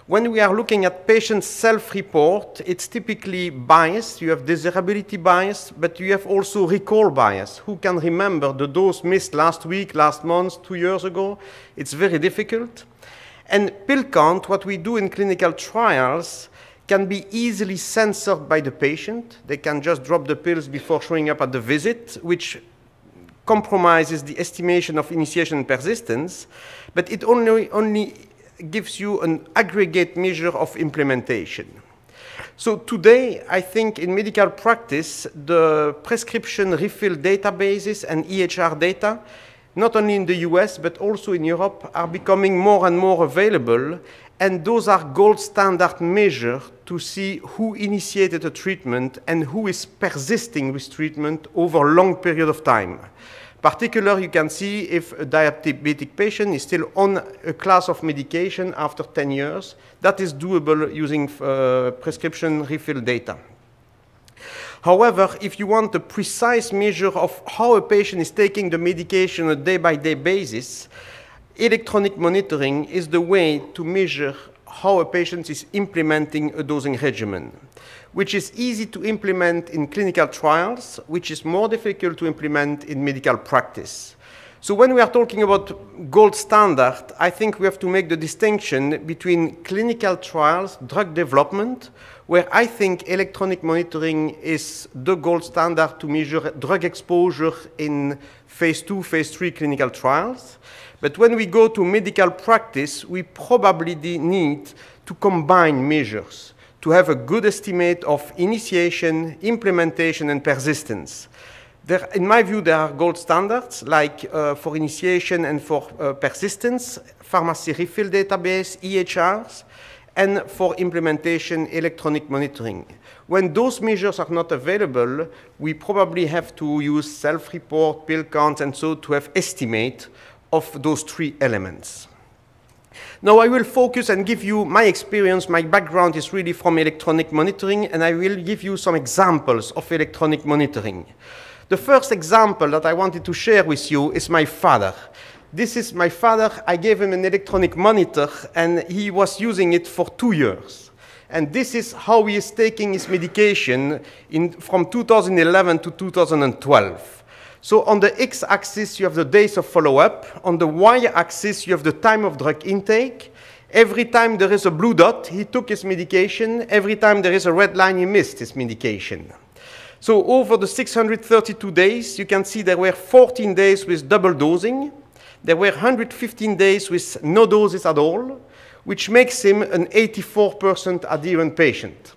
When we are looking at patient self-report, it's typically biased. You have desirability bias, but you have also recall bias. Who can remember the dose missed last week, last month, two years ago? It's very difficult. And pill count, what we do in clinical trials, can be easily censored by the patient. They can just drop the pills before showing up at the visit, which compromises the estimation of initiation and persistence, but it only, only gives you an aggregate measure of implementation. So today, I think in medical practice, the prescription refill databases and EHR data, not only in the US, but also in Europe, are becoming more and more available. And those are gold standard measures to see who initiated a treatment and who is persisting with treatment over a long period of time. Particular, you can see if a diabetic patient is still on a class of medication after 10 years. That is doable using uh, prescription refill data. However, if you want a precise measure of how a patient is taking the medication on a day-by-day basis, electronic monitoring is the way to measure how a patient is implementing a dosing regimen which is easy to implement in clinical trials, which is more difficult to implement in medical practice. So when we are talking about gold standard, I think we have to make the distinction between clinical trials, drug development, where I think electronic monitoring is the gold standard to measure drug exposure in phase two, phase three clinical trials. But when we go to medical practice, we probably need to combine measures to have a good estimate of initiation, implementation, and persistence. There, in my view, there are gold standards like uh, for initiation and for uh, persistence, pharmacy refill database, EHRs, and for implementation, electronic monitoring. When those measures are not available, we probably have to use self-report, pill counts, and so to have estimate of those three elements. Now I will focus and give you my experience. My background is really from electronic monitoring, and I will give you some examples of electronic monitoring. The first example that I wanted to share with you is my father. This is my father. I gave him an electronic monitor, and he was using it for two years. And this is how he is taking his medication in, from 2011 to 2012. So on the x-axis, you have the days of follow-up. On the y-axis, you have the time of drug intake. Every time there is a blue dot, he took his medication. Every time there is a red line, he missed his medication. So over the 632 days, you can see there were 14 days with double dosing. There were 115 days with no doses at all, which makes him an 84% adherent patient.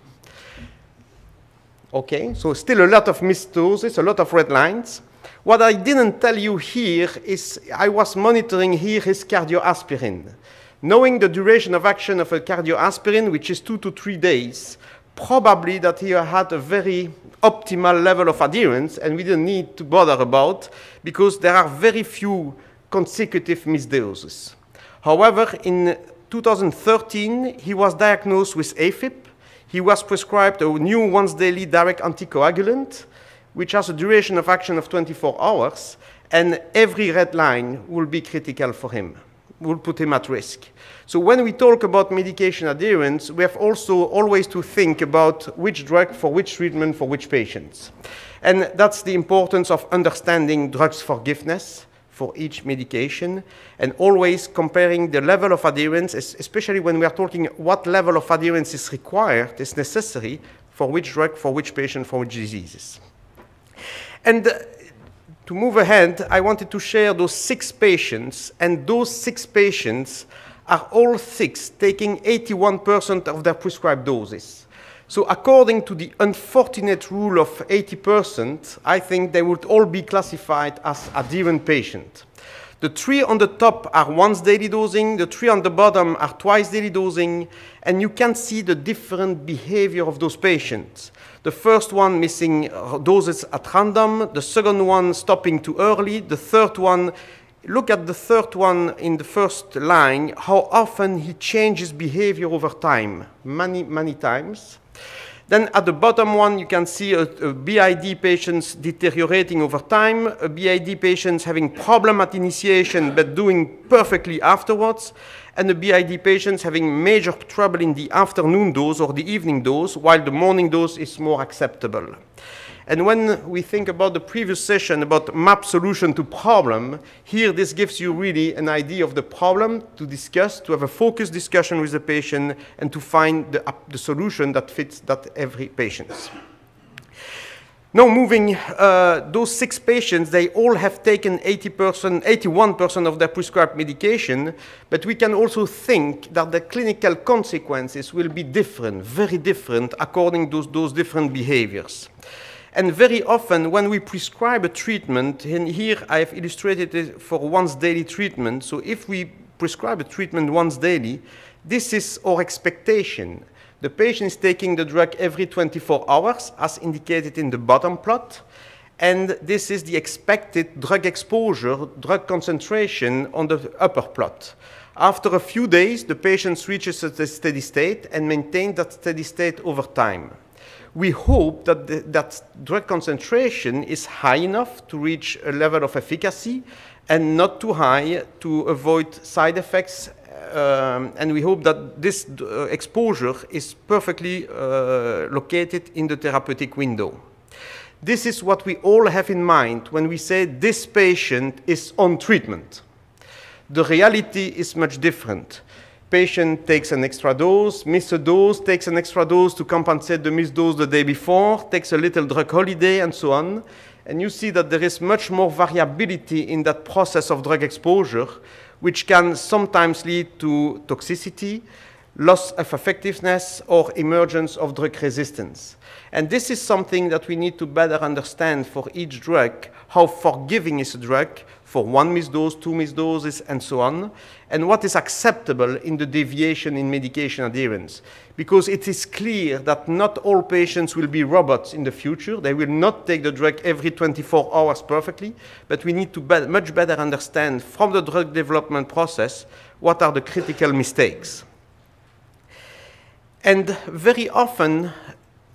Okay, so still a lot of missed doses, a lot of red lines. What I didn't tell you here is I was monitoring here his cardioaspirin. Knowing the duration of action of a cardioaspirin, which is two to three days, probably that he had a very optimal level of adherence and we didn't need to bother about because there are very few consecutive missed doses. However, in 2013, he was diagnosed with AFib. He was prescribed a new once daily direct anticoagulant, which has a duration of action of 24 hours, and every red line will be critical for him, will put him at risk. So when we talk about medication adherence, we have also always to think about which drug for which treatment for which patients. And that's the importance of understanding drugs forgiveness for each medication and always comparing the level of adherence, especially when we are talking what level of adherence is required, is necessary for which drug, for which patient, for which diseases. And uh, to move ahead, I wanted to share those six patients, and those six patients are all six taking 81% of their prescribed doses. So according to the unfortunate rule of 80%, I think they would all be classified as adherent patient. The three on the top are once daily dosing, the three on the bottom are twice daily dosing, and you can see the different behavior of those patients. The first one missing uh, doses at random, the second one stopping too early, the third one look at the third one in the first line, how often he changes behavior over time, many, many times. Then at the bottom one, you can see a, a BID patients deteriorating over time, a BID patients having problem at initiation but doing perfectly afterwards, and the BID patients having major trouble in the afternoon dose or the evening dose, while the morning dose is more acceptable. And when we think about the previous session about map solution to problem, here this gives you really an idea of the problem to discuss, to have a focused discussion with the patient, and to find the, uh, the solution that fits that every patient. Now moving, uh, those six patients, they all have taken 80%, 81% of their prescribed medication, but we can also think that the clinical consequences will be different, very different, according to those, those different behaviors. And very often, when we prescribe a treatment, and here I have illustrated it for once daily treatment. So, if we prescribe a treatment once daily, this is our expectation. The patient is taking the drug every 24 hours, as indicated in the bottom plot. And this is the expected drug exposure, drug concentration on the upper plot. After a few days, the patient reaches a steady state and maintains that steady state over time we hope that the, that drug concentration is high enough to reach a level of efficacy and not too high to avoid side effects. Um, and we hope that this uh, exposure is perfectly uh, located in the therapeutic window. This is what we all have in mind when we say this patient is on treatment. The reality is much different patient takes an extra dose, miss a dose, takes an extra dose to compensate the missed dose the day before, takes a little drug holiday, and so on. And you see that there is much more variability in that process of drug exposure, which can sometimes lead to toxicity, loss of effectiveness, or emergence of drug resistance. And this is something that we need to better understand for each drug, how forgiving is a drug, for one missed dose, two missed doses, and so on, and what is acceptable in the deviation in medication adherence. Because it is clear that not all patients will be robots in the future. They will not take the drug every 24 hours perfectly, but we need to be much better understand from the drug development process what are the critical mistakes. And very often,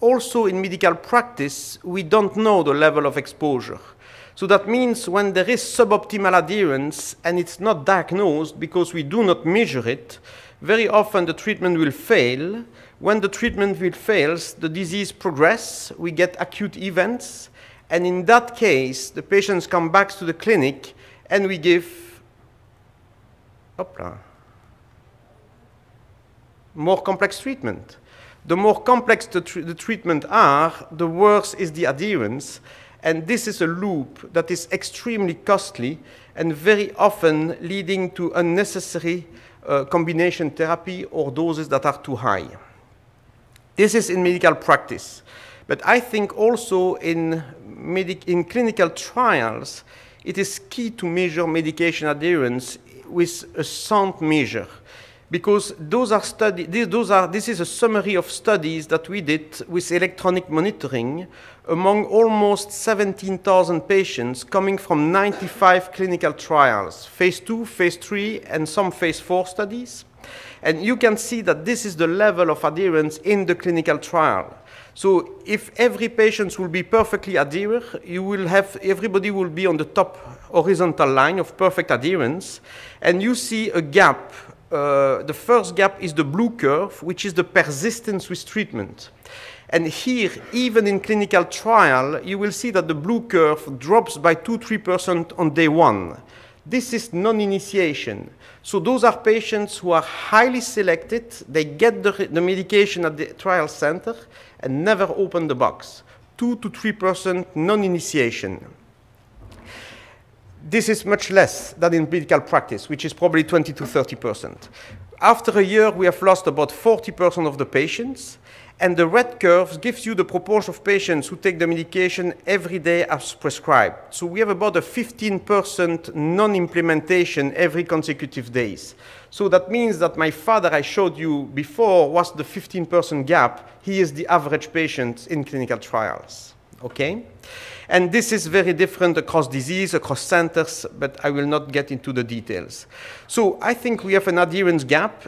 also in medical practice, we don't know the level of exposure. So that means when there is suboptimal adherence and it's not diagnosed because we do not measure it, very often the treatment will fail. When the treatment will fails, the disease progress, we get acute events, and in that case, the patients come back to the clinic and we give opla, more complex treatment. The more complex the, tr- the treatment are, the worse is the adherence. And this is a loop that is extremely costly and very often leading to unnecessary uh, combination therapy or doses that are too high. This is in medical practice. But I think also in, medic- in clinical trials, it is key to measure medication adherence with a sound measure because those are study, those are, this is a summary of studies that we did with electronic monitoring among almost 17,000 patients coming from 95 clinical trials, phase two, phase three, and some phase four studies. And you can see that this is the level of adherence in the clinical trial. So if every patient will be perfectly adherent, you will have, everybody will be on the top horizontal line of perfect adherence, and you see a gap. Uh, the first gap is the blue curve, which is the persistence with treatment. And here, even in clinical trial, you will see that the blue curve drops by 2-3% on day one. This is non-initiation. So those are patients who are highly selected. They get the, the medication at the trial center and never open the box. 2 to 3% non-initiation. This is much less than in medical practice, which is probably 20 to 30%. After a year, we have lost about 40% of the patients, and the red curves gives you the proportion of patients who take the medication every day as prescribed. So we have about a 15% non-implementation every consecutive days. So that means that my father I showed you before was the 15% gap. He is the average patient in clinical trials. Okay? And this is very different across disease, across centers, but I will not get into the details. So I think we have an adherence gap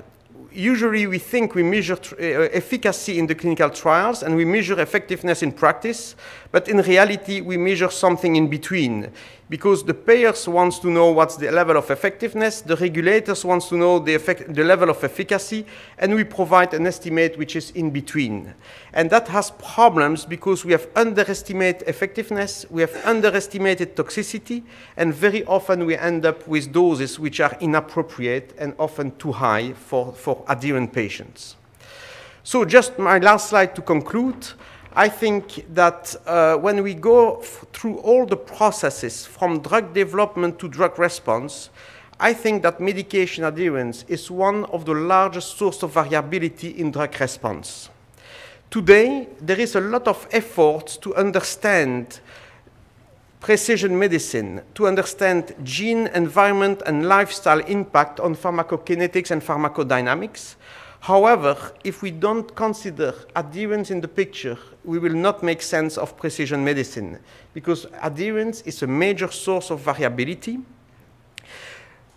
usually we think we measure uh, efficacy in the clinical trials and we measure effectiveness in practice, but in reality we measure something in between because the payers wants to know what's the level of effectiveness, the regulators wants to know the, effect, the level of efficacy, and we provide an estimate which is in between. And that has problems because we have underestimated effectiveness, we have underestimated toxicity, and very often we end up with doses which are inappropriate and often too high for, for adherent patients. So just my last slide to conclude. I think that uh, when we go through all the processes from drug development to drug response, I think that medication adherence is one of the largest sources of variability in drug response. Today, there is a lot of effort to understand precision medicine, to understand gene, environment, and lifestyle impact on pharmacokinetics and pharmacodynamics. However, if we don't consider adherence in the picture, we will not make sense of precision medicine because adherence is a major source of variability.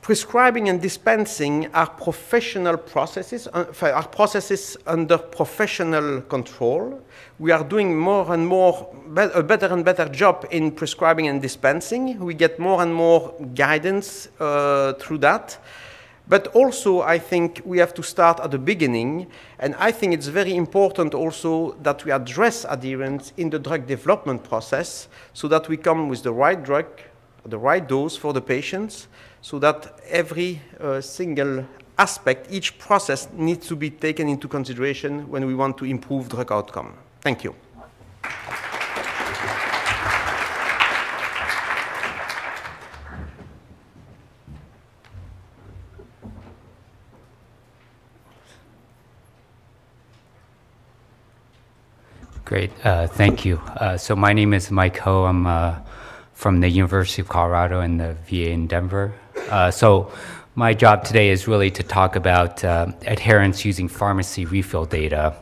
Prescribing and dispensing are professional processes, uh, are processes under professional control. We are doing more and more, a better and better job in prescribing and dispensing. We get more and more guidance uh, through that. But also, I think we have to start at the beginning, and I think it's very important also that we address adherence in the drug development process so that we come with the right drug, the right dose for the patients, so that every uh, single aspect, each process needs to be taken into consideration when we want to improve drug outcome. Thank you. Great, uh, thank you. Uh, so my name is Mike Ho. I'm uh, from the University of Colorado and the VA in Denver. Uh, so my job today is really to talk about uh, adherence using pharmacy refill data.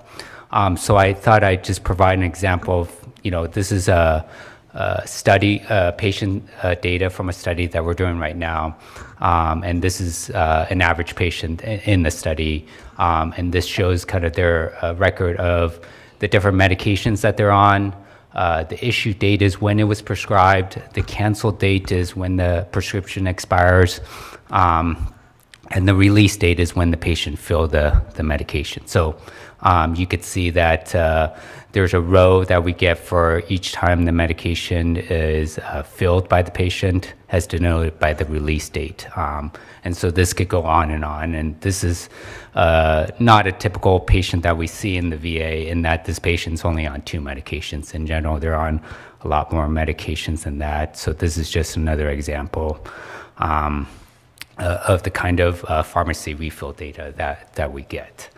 Um, so I thought I'd just provide an example of, you know, this is a, a study, uh, patient data from a study that we're doing right now. Um, and this is an average patient in, in the study. Um, and this shows kind of their record of the different medications that they're on. Uh, the issue date is when it was prescribed. The cancel date is when the prescription expires. Um, and the release date is when the patient filled the, the medication. So um, you could see that uh, there's a row that we get for each time the medication is uh, filled by the patient, as denoted by the release date. Um, and so this could go on and on. And this is uh, not a typical patient that we see in the VA, in that this patient's only on two medications. In general, they're on a lot more medications than that. So this is just another example. Um, uh, of the kind of uh, pharmacy refill data that, that we get.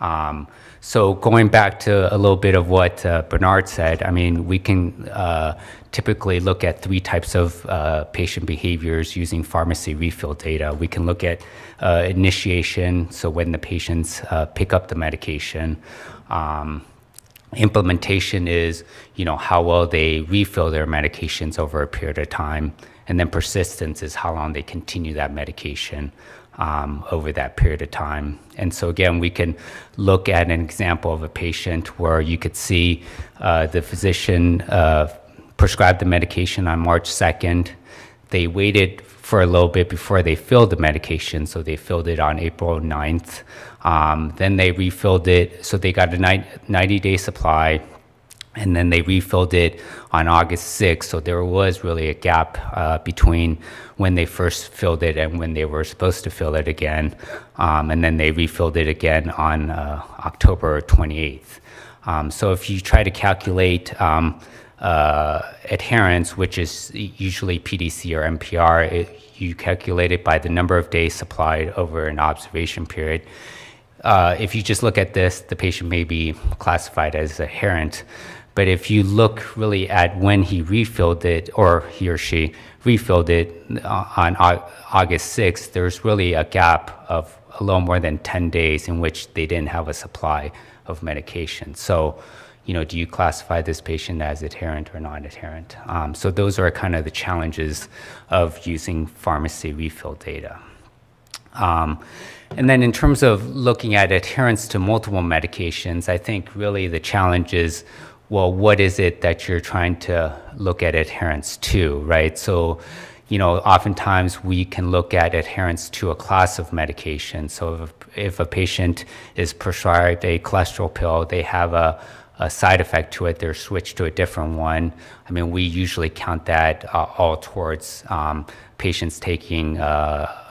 Um, so going back to a little bit of what uh, Bernard said, I mean, we can uh, typically look at three types of uh, patient behaviors using pharmacy refill data. We can look at uh, initiation, so when the patients pick up the medication. Um, implementation is, you know, how well they refill their medications over a period of time. And then persistence is how long they continue that medication um, over that period of time. And so, again, we can look at an example of a patient where you could see uh, the physician uh, prescribed the medication on March 2nd. They waited for a little bit before they filled the medication, so they filled it on April 9th. Um, then they refilled it, so they got a 90 day supply and then they refilled it on August 6th. So there was really a gap uh, between when they first filled it and when they were supposed to fill it again. Um, and then they refilled it again on uh, October 28th. Um, so if you try to calculate um, uh, adherence, which is usually PDC or MPR, it, you calculate it by the number of days supplied over an observation period. Uh, if you just look at this, the patient may be classified as adherent. But if you look really at when he refilled it, or he or she refilled it uh, on August 6th, there's really a gap of a little more than 10 days in which they didn't have a supply of medication. So, you know, do you classify this patient as adherent or non-adherent? Um, so those are kind of the challenges of using pharmacy refill data. Um, and then in terms of looking at adherence to multiple medications, I think really the challenge is well, what is it that you're trying to look at adherence to, right? So, you know, oftentimes we can look at adherence to a class of medication. So if, if a patient is prescribed a cholesterol pill, they have a, a side effect to it, they're switched to a different one. I mean, we usually count that uh, all towards um, patients taking uh,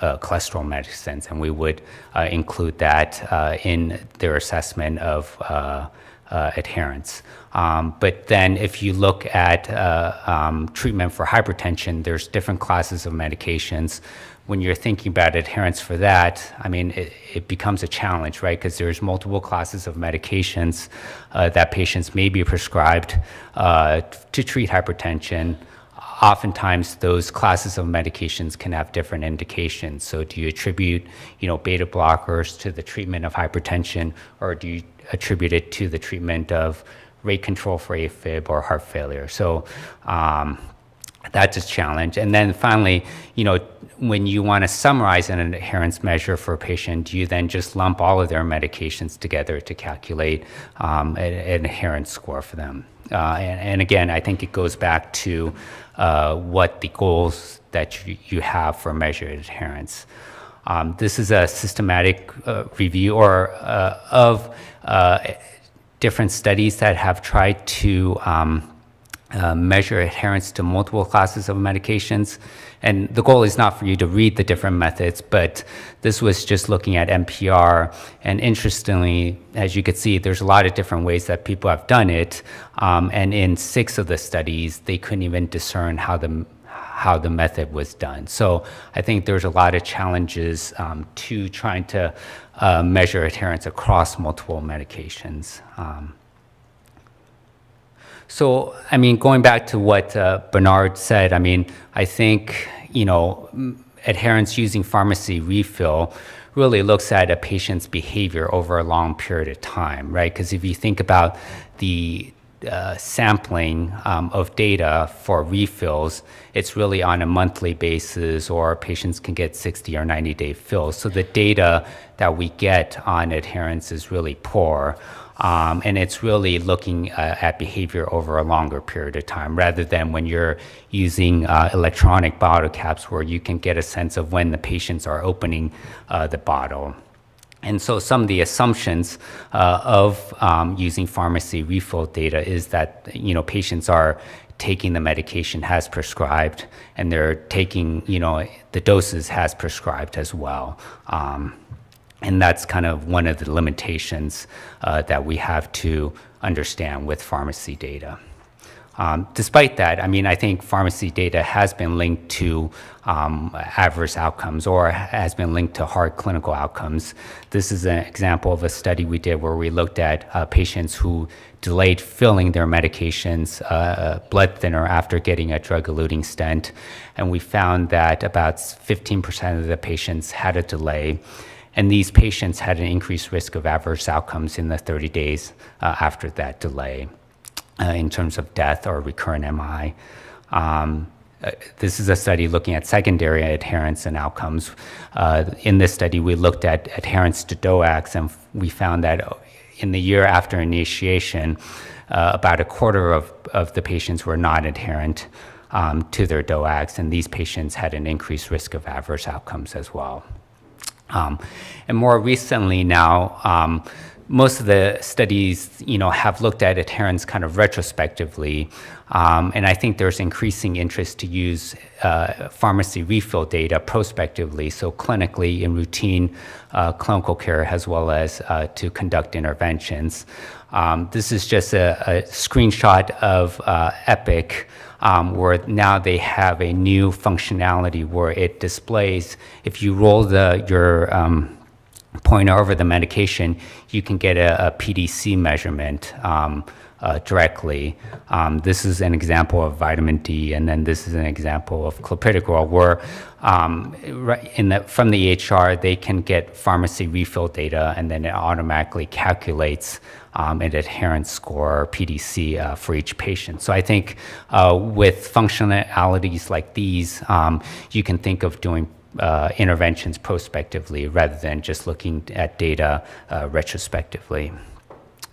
uh, cholesterol medicines, and we would uh, include that uh, in their assessment of uh, adherence. Um, but then if you look at uh, um, treatment for hypertension, there's different classes of medications. When you're thinking about adherence for that, I mean, it, it becomes a challenge, right? Because there's multiple classes of medications uh, that patients may be prescribed uh, to treat hypertension. Oftentimes, those classes of medications can have different indications. So, do you attribute, you know, beta blockers to the treatment of hypertension, or do you attribute it to the treatment of rate control for AFib or heart failure. So um, that's a challenge. And then finally, you know, when you want to summarize an adherence measure for a patient, you then just lump all of their medications together to calculate um, an adherence score for them. Uh, and, and, again, I think it goes back to uh, what the goals that you, you have for measured adherence. Um, this is a systematic uh, review or uh, of uh, different studies that have tried to um, uh, measure adherence to multiple classes of medications. And the goal is not for you to read the different methods, but this was just looking at MPR. And interestingly, as you could see, there's a lot of different ways that people have done it. Um, and in six of the studies, they couldn't even discern how the how the method was done. So I think there's a lot of challenges um, to trying to uh, measure adherence across multiple medications. Um, so, I mean, going back to what uh, Bernard said, I mean, I think, you know, adherence using pharmacy refill really looks at a patient's behavior over a long period of time, right? Because if you think about the uh, sampling um, of data for refills, it's really on a monthly basis, or patients can get 60 or 90 day fills. So the data that we get on adherence is really poor. Um, and it's really looking uh, at behavior over a longer period of time rather than when you're using uh, electronic bottle caps where you can get a sense of when the patients are opening uh, the bottle. And so some of the assumptions uh, of um, using pharmacy refill data is that you know patients are taking the medication as prescribed and they're taking you know the doses as prescribed as well. Um, and that's kind of one of the limitations uh, that we have to understand with pharmacy data. Um, despite that, I mean, I think pharmacy data has been linked to um, adverse outcomes or has been linked to hard clinical outcomes. This is an example of a study we did where we looked at uh, patients who delayed filling their medications, uh, blood thinner, after getting a drug eluting stent. And we found that about 15% of the patients had a delay. And these patients had an increased risk of adverse outcomes in the 30 days uh, after that delay uh, in terms of death or recurrent MI. Um, uh, this is a study looking at secondary adherence and outcomes. Uh, in this study, we looked at adherence to DOACs, and we found that in the year after initiation, uh, about a quarter of, of the patients were not adherent um, to their DOACs, and these patients had an increased risk of adverse outcomes as well. Um, and more recently now, um, most of the studies, you know, have looked at adherence kind of retrospectively, um, and I think there's increasing interest to use uh, pharmacy refill data prospectively, so clinically in routine uh, clinical care as well as uh, to conduct interventions. Um, this is just a, a screenshot of uh, Epic, um, where now they have a new functionality where it displays if you roll the your pointer over the medication, you can get a, a PDC measurement. Um, uh, directly. Um, this is an example of vitamin D, and then this is an example of clopidogrel, where um, in the, from the EHR they can get pharmacy refill data, and then it automatically calculates um, an adherence score, PDC, uh, for each patient. So I think uh, with functionalities like these, um, you can think of doing uh, interventions prospectively rather than just looking at data uh, retrospectively.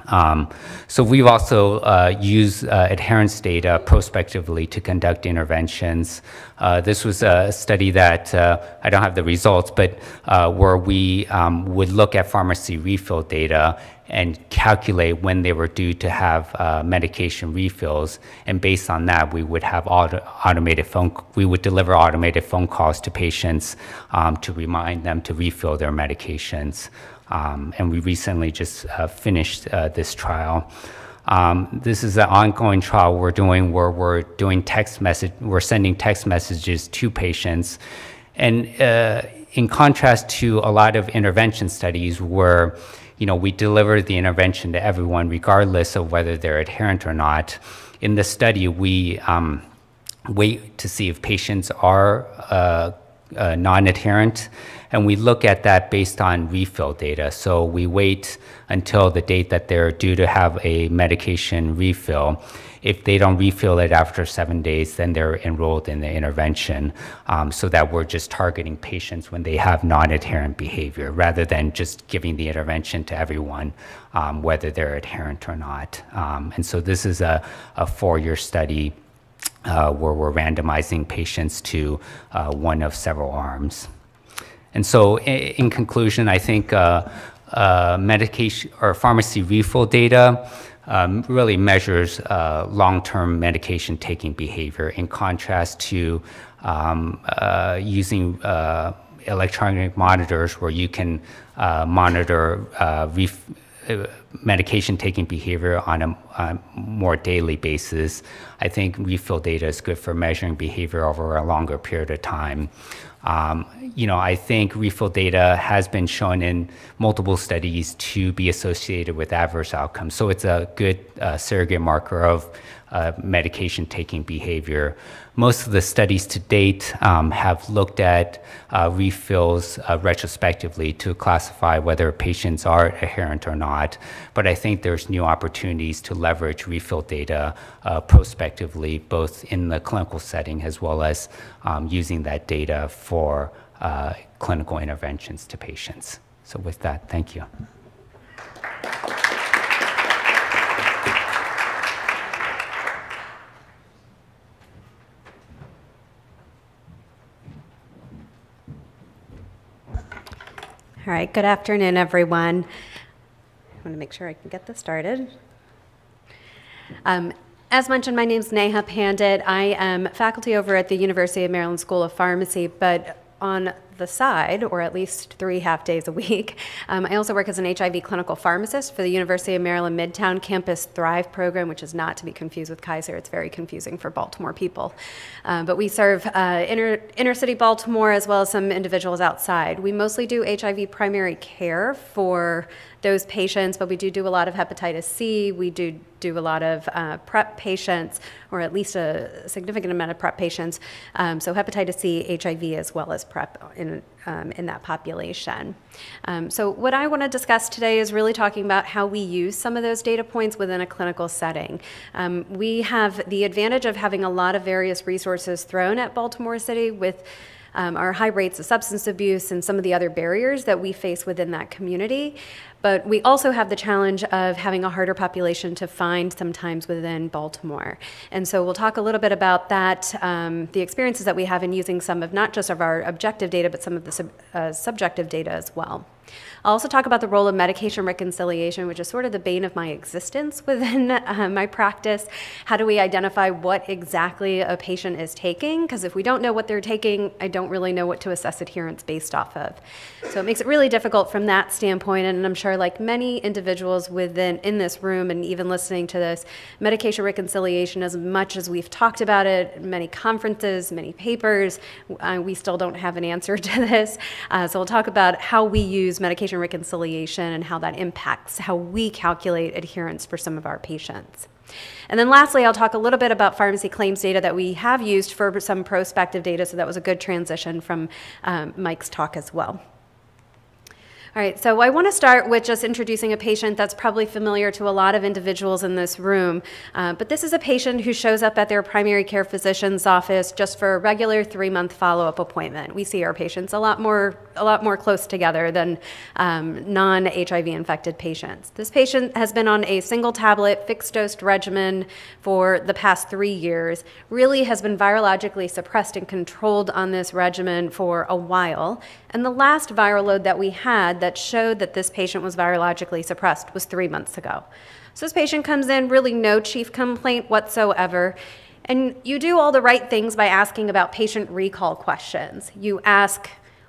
Um, so we've also uh, used uh, adherence data prospectively to conduct interventions. Uh, this was a study that uh, I don't have the results, but uh, where we um, would look at pharmacy refill data and calculate when they were due to have uh, medication refills, and based on that, we would have auto automated phone. We would deliver automated phone calls to patients um, to remind them to refill their medications. Um, and we recently just uh, finished uh, this trial. Um, this is an ongoing trial we're doing where we're doing text message, we're sending text messages to patients. And uh, in contrast to a lot of intervention studies where you know, we deliver the intervention to everyone regardless of whether they're adherent or not. In this study, we um, wait to see if patients are uh, uh, non-adherent and we look at that based on refill data. So we wait until the date that they're due to have a medication refill. If they don't refill it after seven days, then they're enrolled in the intervention um, so that we're just targeting patients when they have non-adherent behavior rather than just giving the intervention to everyone, um, whether they're adherent or not. Um, and so this is a, a four-year study uh, where we're randomizing patients to uh, one of several arms. And so, in, in conclusion, I think uh, uh, medication or pharmacy refill data um, really measures uh, long-term medication taking behavior in contrast to um, uh, using uh, electronic monitors where you can uh, monitor medication taking behavior on a, a, more daily basis. I think refill data is good for measuring behavior over a longer period of time. Um, you know, I think refill data has been shown in multiple studies to be associated with adverse outcomes. So it's a good uh, surrogate marker of uh, medication taking behavior. Most of the studies to date um, have looked at uh, refills uh, retrospectively to classify whether patients are adherent or not. But I think there's new opportunities to leverage refill data uh, prospectively, both in the clinical setting as well as um, using that data for uh, clinical interventions to patients. So with that, thank you. All right, good afternoon, everyone. I want to make sure I can get this started. Um, as mentioned, my name is Neha Pandit. I am faculty over at the University of Maryland School of Pharmacy, but on the side, or at least three half days a week, *laughs* um, I also work as an HIV clinical pharmacist for the University of Maryland Midtown Campus Thrive program, which is not to be confused with Kaiser. It's very confusing for Baltimore people. Um, but we serve uh, inner, inner city Baltimore as well as some individuals outside. We mostly do HIV primary care for those patients, but we do do a lot of hepatitis C. We do do a lot of uh, PrEP patients, or at least a significant amount of PrEP patients. Um, so hepatitis C, HIV, as well as PrEP in, um, in that population. Um, so what I want to discuss today is really talking about how we use some of those data points within a clinical setting. Um, we have the advantage of having a lot of various resources thrown at Baltimore City with um, our high rates of substance abuse and some of the other barriers that we face within that community. But we also have the challenge of having a harder population to find sometimes within Baltimore. And so we'll talk a little bit about that, um, the experiences that we have in using some of not just of our objective data, but some of the sub, uh, subjective data as well. I'll also talk about the role of medication reconciliation, which is sort of the bane of my existence *laughs* within uh, my practice. How do we identify what exactly a patient is taking? Because if we don't know what they're taking, I don't really know what to assess adherence based off of. So it makes it really difficult from that standpoint. And I'm sure, like many individuals within in this room and even listening to this, medication reconciliation, as much as we've talked about it, many conferences, many papers, uh, we still don't have an answer *laughs* to this. Uh, so we'll talk about how we use medication reconciliation and how that impacts how we calculate adherence for some of our patients. And then lastly, I'll talk a little bit about pharmacy claims data that we have used for some prospective data, so that was a good transition from um, Mike's talk as well. All right, so I want to start with just introducing a patient that's probably familiar to a lot of individuals in this room. Uh, but this is a patient who shows up at their primary care physician's office just for a regular three-month follow-up appointment. We see our patients a lot more, a lot more close together than um, non-HIV infected patients. This patient has been on a single tablet fixed-dose regimen for the past three years. Really has been virologically suppressed and controlled on this regimen for a while. And the last viral load that we had that showed that this patient was virologically suppressed was three months ago. So this patient comes in, really no chief complaint whatsoever. And you do all the right things by asking about patient recall questions. You ask,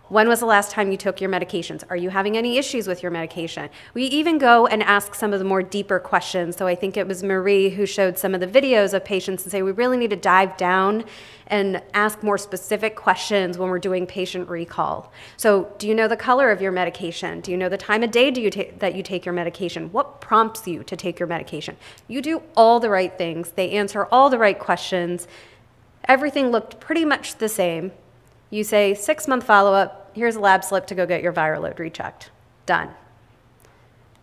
when was the last time you took your medications? Are you having any issues with your medication? We even go and ask some of the more deeper questions. So I think it was Marie who showed some of the videos of patients and say we really need to dive down and ask more specific questions when we're doing patient recall. So, do you know the color of your medication? Do you know the time of day do you ta- that you take your medication? What prompts you to take your medication? You do all the right things. They answer all the right questions. Everything looked pretty much the same. You say six month follow up, here's a lab slip to go get your viral load rechecked. Done.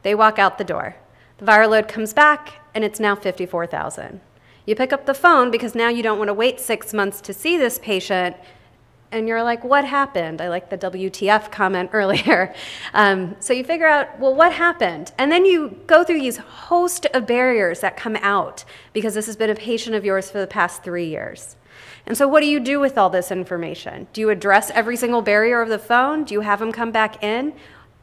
They walk out the door. The viral load comes back, and it's now 54,000. You pick up the phone because now you don't want to wait six months to see this patient, and you're like, what happened? I like the WTF comment *laughs* earlier. Um, so you figure out, well, what happened? And then you go through these host of barriers that come out because this has been a patient of yours for the past three years. And so, what do you do with all this information? Do you address every single barrier of the phone? Do you have them come back in?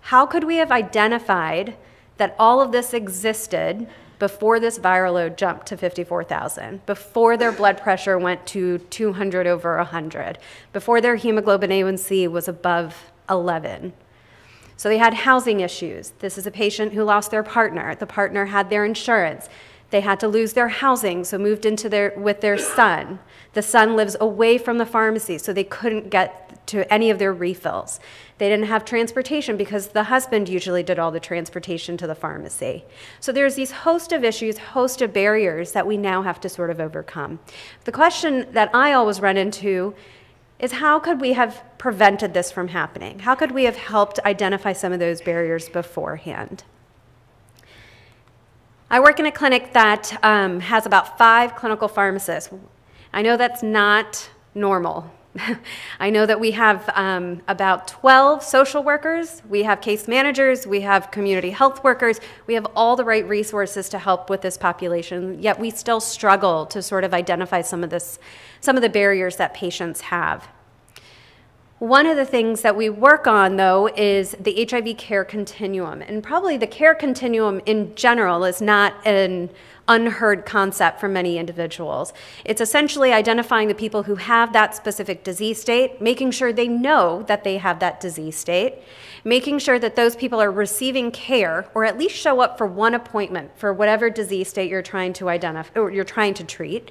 How could we have identified that all of this existed before this viral load jumped to 54,000, before their blood pressure went to 200 over 100, before their hemoglobin A1C was above 11? So they had housing issues. This is a patient who lost their partner. The partner had their insurance. They had to lose their housing, so moved into their with their son. The son lives away from the pharmacy, so they couldn't get to any of their refills. They didn't have transportation because the husband usually did all the transportation to the pharmacy. So there's these host of issues, host of barriers that we now have to sort of overcome. The question that I always run into is how could we have prevented this from happening? How could we have helped identify some of those barriers beforehand? I work in a clinic that um, has about five clinical pharmacists. I know that's not normal. *laughs* I know that we have um, about 12 social workers, we have case managers, we have community health workers, we have all the right resources to help with this population, yet we still struggle to sort of identify some of this, some of the barriers that patients have. One of the things that we work on, though, is the HIV care continuum. And probably the care continuum in general is not an unheard concept for many individuals. It's essentially identifying the people who have that specific disease state, making sure they know that they have that disease state, making sure that those people are receiving care or at least show up for one appointment for whatever disease state you're trying to identify or you're trying to treat.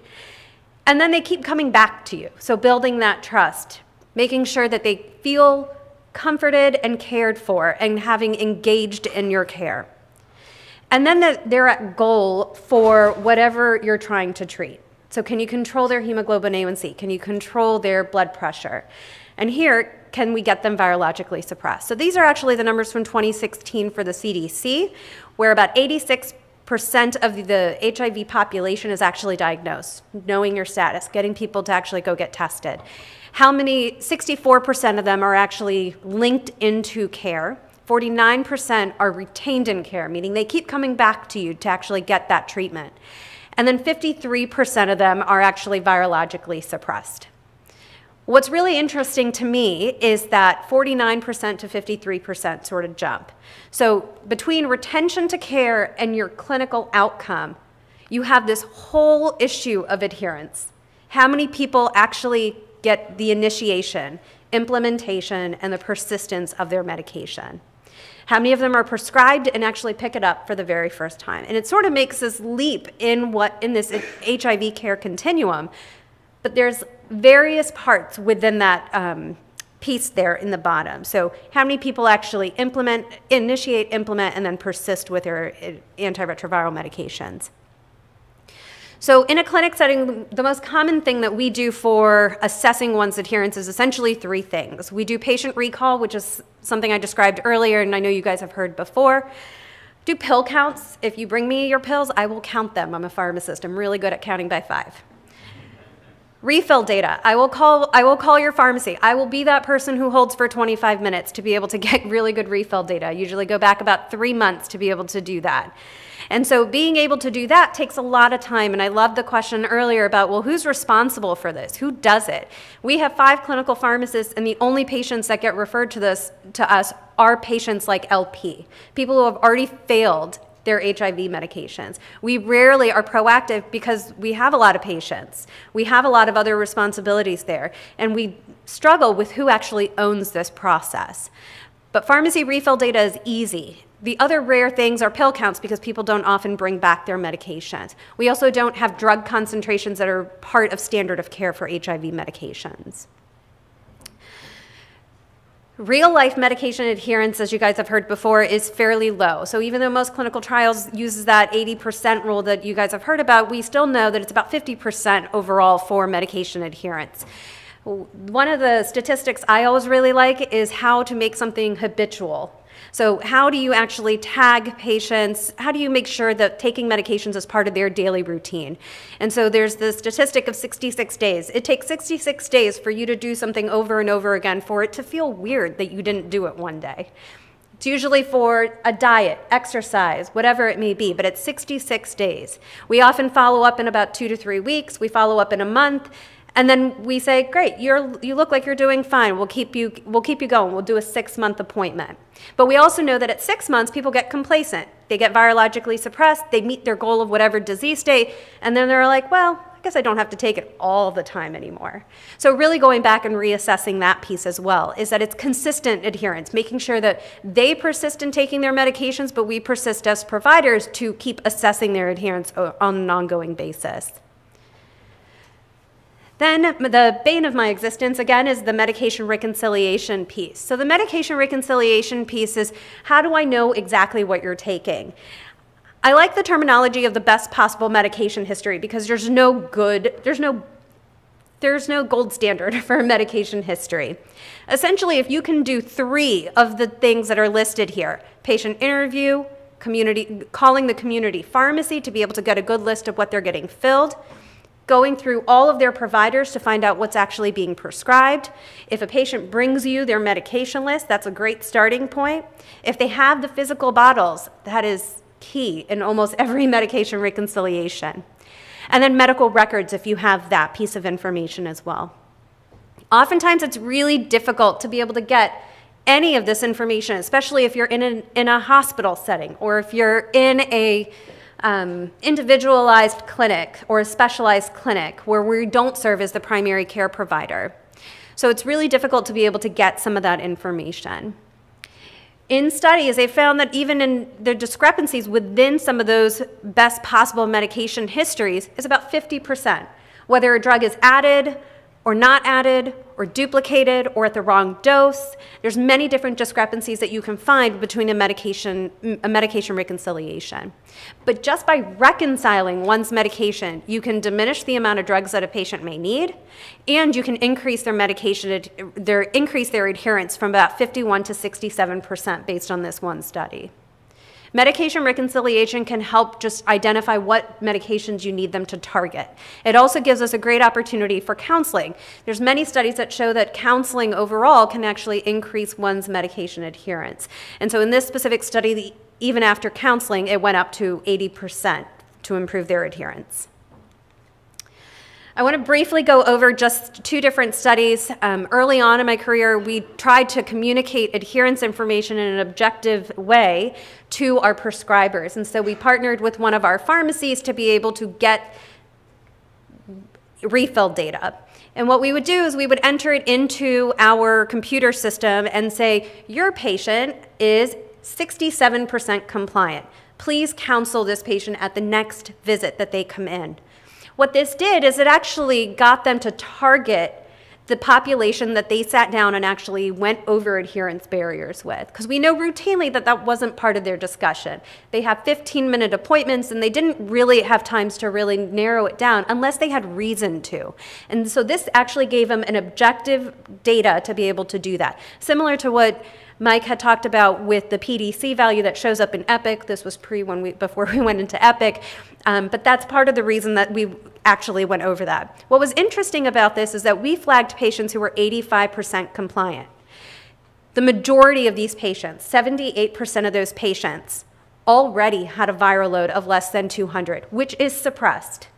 And then they keep coming back to you. So building that trust, making sure that they feel comforted and cared for and having engaged in your care. And then the, they're at goal for whatever you're trying to treat. So, can you control their hemoglobin A1C? Can you control their blood pressure? And here, can we get them virologically suppressed? So, these are actually the numbers from 2016 for the CDC, where about 86 percent of the HIV population is actually diagnosed, knowing your status, getting people to actually go get tested. How many, 64% of them are actually linked into care. 49% are retained in care, meaning they keep coming back to you to actually get that treatment. And then 53% of them are actually virologically suppressed. What's really interesting to me is that 49% to 53% sort of jump. So between retention to care and your clinical outcome, you have this whole issue of adherence. How many people actually get the initiation, implementation, and the persistence of their medication? How many of them are prescribed and actually pick it up for the very first time? And it sort of makes this leap in what in this HIV care continuum. But there's various parts within that um, piece there in the bottom. So how many people actually implement, initiate, implement, and then persist with their uh, antiretroviral medications? So, in a clinic setting, the most common thing that we do for assessing one's adherence is essentially three things. We do patient recall, which is something I described earlier, and I know you guys have heard before. Do pill counts. If you bring me your pills, I will count them. I'm a pharmacist, I'm really good at counting by five. Refill data. I will call I will call your pharmacy. I will be that person who holds for 25 minutes to be able to *laughs* get really good refill data. I usually go back about 3 months to be able to do that. And so being able to do that takes a lot of time. And I love the question earlier about, well, who's responsible for this? Who does it? We have five clinical pharmacists, and the only patients that get referred to this to us are patients like LP, people who have already failed their HIV medications. We rarely are proactive because we have a lot of patients. We have a lot of other responsibilities there, and we struggle with who actually owns this process. But pharmacy refill data is easy. The other rare things are pill counts because people don't often bring back their medications. We also don't have drug concentrations that are part of standard of care for HIV medications. Real life medication adherence, as you guys have heard before, is fairly low. So even though most clinical trials uses that 80% rule that you guys have heard about, we still know that it's about 50% overall for medication adherence. One of the statistics I always really like is how to make something habitual. So, how do you actually tag patients? How do you make sure that taking medications is part of their daily routine? And so, there's the statistic of 66 days. It takes 66 days for you to do something over and over again for it to feel weird that you didn't do it one day. It's usually for a diet, exercise, whatever it may be, but it's 66 days. We often follow up in about two to three weeks. We follow up in a month. And then we say, great, you're, you look like you're doing fine. We'll keep, you, we'll keep you going. We'll do a six month appointment. But we also know that at six months, people get complacent. They get virologically suppressed. They meet their goal of whatever disease state. And then they're like, well, I guess I don't have to take it all the time anymore. So, really going back and reassessing that piece as well is that it's consistent adherence, making sure that they persist in taking their medications, but we persist as providers to keep assessing their adherence on an ongoing basis. Then the bane of my existence, again, is the medication reconciliation piece. So the medication reconciliation piece is how do I know exactly what you're taking? I like the terminology of the best possible medication history because there's no good, there's no there's no gold standard *laughs* for a medication history. Essentially, if you can do three of the things that are listed here patient interview, community, calling the community pharmacy to be able to get a good list of what they're getting filled, going through all of their providers to find out what's actually being prescribed. If a patient brings you their medication list, that's a great starting point. If they have the physical bottles, that is key in almost *laughs* every medication reconciliation. And then medical records if you have that piece of information as well. Oftentimes, it's really difficult to be able to get any of this information, especially if you're in, an, in a hospital setting or if you're in a um, individualized clinic or a specialized clinic where we don't serve as the primary care provider. So it's really difficult to be able to get some of that information. In studies, they found that even in the discrepancies within some of those best possible medication histories is about 50%. Whether a drug is added or not added or duplicated or at the wrong dose. There's many different discrepancies that you can find between a medication, a medication reconciliation. But just by reconciling one's medication, you can diminish the amount of drugs that a patient may need, and you can increase their medication, their, increase their adherence from about 51 to 67% based on this one study. Medication reconciliation can help just identify what medications you need them to target. It also gives us a great opportunity for counseling. There's many studies that show that counseling overall can actually increase one's medication adherence. And so in this specific study, even after counseling, it went up to 80% to improve their adherence. I want to briefly go over just two different studies. Um, early on in my career, we tried to communicate adherence information in an objective way to our prescribers. And so we partnered with one of our pharmacies to be able to get refill data. And what we would do is we would enter it into our computer system and say, Your patient is 67% compliant. Please counsel this patient at the next visit that they come in. What this did is it actually got them to target the population that they sat down and actually went over adherence barriers with. Because we know routinely that that wasn't part of their discussion. They have 15 minute appointments and they didn't really have times to really narrow it down unless they had reason to. And so this actually gave them an objective data to be able to do that. Similar to what Mike had talked about with the PDC value that shows up in Epic. This was pre when we before *laughs* we went into Epic, um, but that's part of the reason that we actually went over that. What was interesting about this is that we flagged patients who were 85% compliant. The majority of these patients, 78% of those patients, already had a viral load of less than 200, which is suppressed.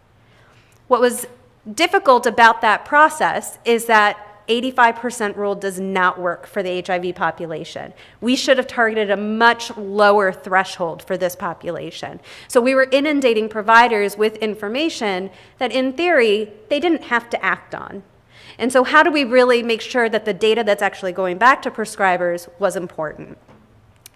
What was difficult about that process is that 85% rule does not work for the HIV population. We should have targeted a much lower threshold for this population. So we were inundating providers with information that, in theory, they didn't have to act on. And so, how do we really make sure that the data that's actually going back to prescribers was important?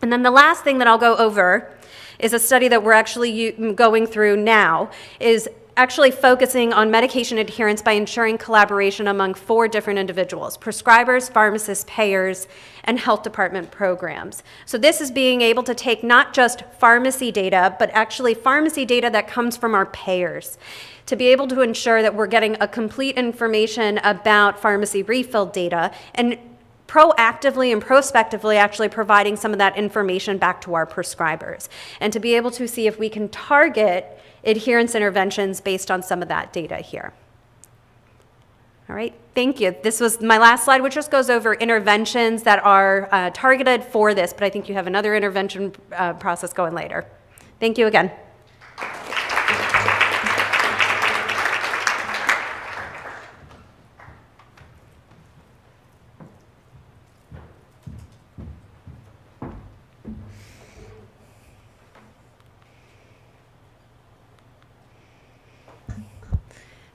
And then the last thing that I'll go over is a study that we're actually going through now is actually focusing on medication adherence by ensuring collaboration among four different individuals prescribers, pharmacists, payers, and health department programs. So, this is being able to take not just pharmacy data, but actually pharmacy data that comes from our payers to be able to ensure that we're getting a complete information about pharmacy refill data and proactively and prospectively actually providing some of that information back to our prescribers and to be able to see if we can target adherence interventions based on some of that data here. All right, thank you. This was my last slide, which just goes over interventions that are uh, targeted for this, but I think you have another intervention uh, process going later. Thank you again.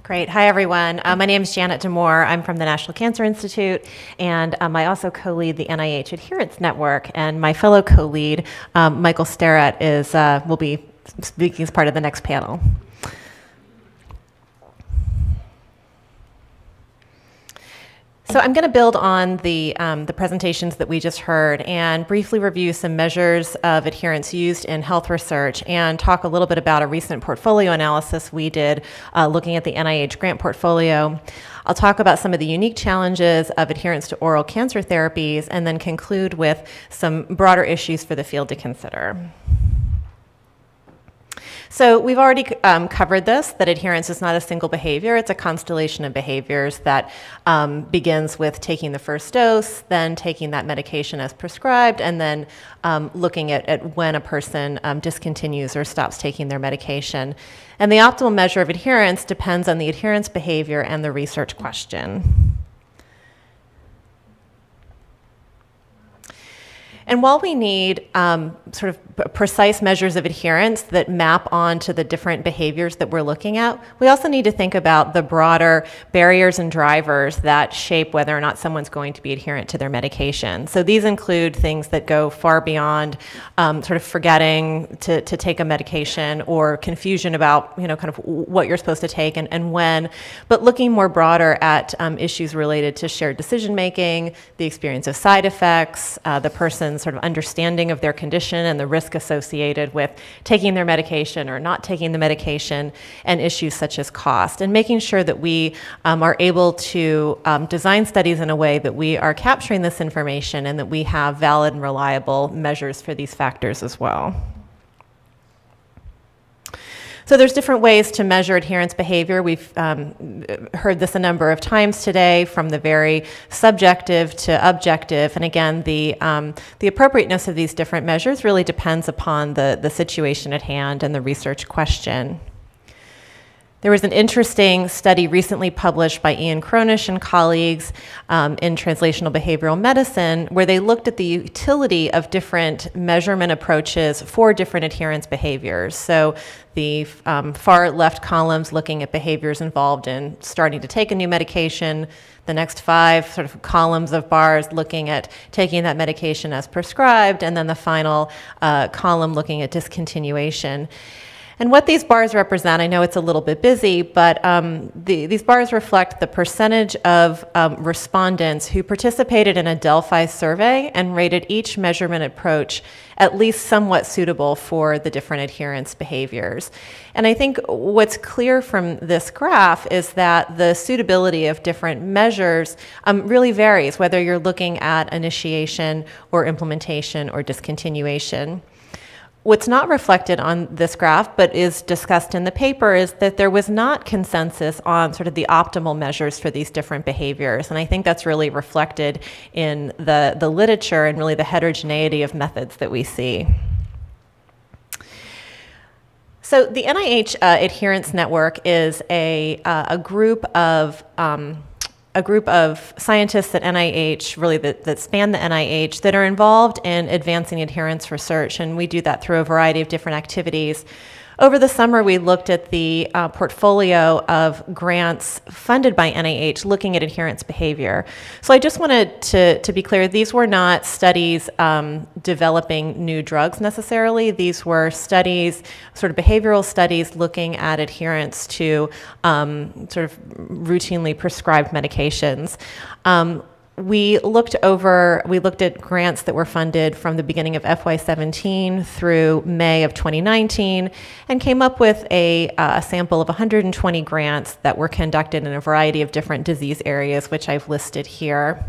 Great. Hi, everyone. Uh, my name is Janet de Moor. I'm from the National Cancer Institute, and um, I also co lead the NIH Adherence Network. And my fellow co lead, um, Michael Stirratt, is, uh, will be speaking as part of the next panel. So I'm going to build on the, um, the presentations that we just heard and briefly review some measures of adherence used in health research and talk a little bit about a recent portfolio analysis we did uh, looking at the NIH grant portfolio. I'll talk about some of the unique challenges of adherence to oral cancer therapies and then conclude with some broader issues for the field to consider. So we've already um, covered this, that adherence is not a single behavior, it's a constellation of behaviors that um, begins with taking the first dose, then taking that medication as prescribed, and then um, looking at, at, when a person um, discontinues or stops taking their medication. And the optimal measure of adherence depends on the adherence behavior and the research question. And while we need um, sort of precise measures of adherence that map onto the different behaviors that we're looking at, we also need to think about the broader barriers and drivers that shape whether or not someone's going to be adherent to their medication. So these include things that go far beyond um, sort of forgetting to, to take a medication or confusion about, you know, kind of what you're supposed to take and, and when, but looking more broader at um, issues related to shared decision making, the experience of side effects, uh, the person's sort of understanding of their condition and the risk associated with taking their medication or not taking the medication, and issues such as cost, and making sure that we um, are able to um, design studies in a way that we are capturing this information and that we have valid and reliable measures for these factors as well. So there's different ways to measure adherence behavior. We've um, heard this a number of times today, from the very subjective to objective. And again, the um, the appropriateness of these different measures really depends upon the the situation at hand and the research question. There was an interesting study recently published by Ian Kronish and colleagues um, in Translational Behavioral Medicine, where they looked at the utility of different measurement approaches for different adherence behaviors. So, the um, far left columns looking at behaviors involved in starting to take a new medication, the next five sort of columns of bars looking at taking that medication as prescribed, and then the final uh, column looking at discontinuation. And what these bars represent, I know it's a little bit busy, but um, the, these bars reflect the percentage of um, respondents who participated in a Delphi survey and rated each measurement approach at least somewhat suitable for the different adherence behaviors. And I think what's clear from this graph is that the suitability of different measures um, really varies, whether you're looking at initiation or implementation or discontinuation. What's not reflected on this graph, but is discussed in the paper, is that there was not consensus on sort of the optimal measures for these different behaviors. And I think that's really reflected in the, the literature and really the heterogeneity of methods that we see. So the NIH uh, Adherence Network is a, uh, a group of um, a group of scientists at NIH, really that, that span the NIH, that are involved in advancing adherence research, and we do that through a variety of different activities. Over the summer, we looked at the uh, portfolio of grants funded by NIH looking at adherence behavior. So I just wanted to, to be clear these were not studies um, developing new drugs necessarily. These were studies, sort of behavioral studies, looking at adherence to um, sort of routinely prescribed medications. Um, we looked over, we looked at grants that were funded from the beginning of FY17 through May of 2019 and came up with a, uh, a, sample of 120 grants that were conducted in a variety of different disease areas, which I've listed here.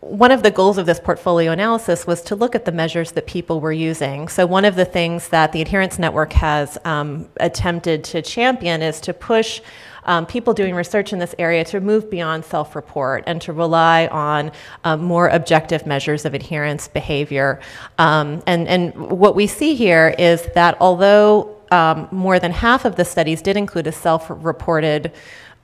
one of the goals of this portfolio analysis was to look at the measures that people were using. So, one of the things that the Adherence Network has um, attempted to champion is to push um, people doing research in this area to move beyond self report and to rely on um, more objective measures of adherence behavior. Um, and, and what we see here is that although um, more than half of the studies did include a self reported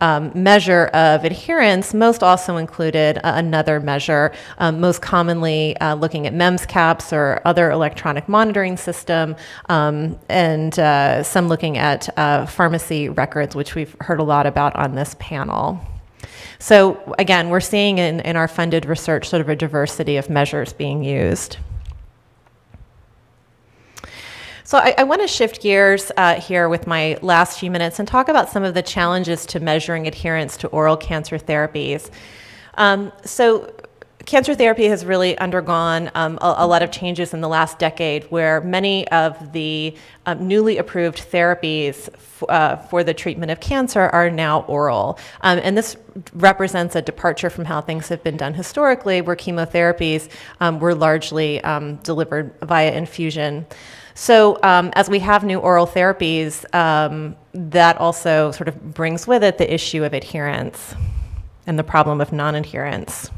um, measure of adherence, most also included uh, another measure, um, most commonly uh, looking at MEMS caps or other electronic monitoring system, um, and uh, some looking at uh, pharmacy records, which we've heard a lot about on this panel. So again, we're seeing in, in our funded research sort of a diversity of measures being used. So I, I want to shift gears uh, here with my last few minutes and talk about some of the challenges to measuring adherence to oral cancer therapies. Um, so cancer therapy has really undergone um, a, a, lot of changes in the last decade, where many of the um, newly approved therapies f- uh, for the treatment of cancer are now oral. Um, and this represents a departure from how things have been done historically, where chemotherapies um, were largely um, delivered via infusion. So, um, as we have new oral therapies, um, that also sort of brings with it the issue of adherence and the problem of non adherence.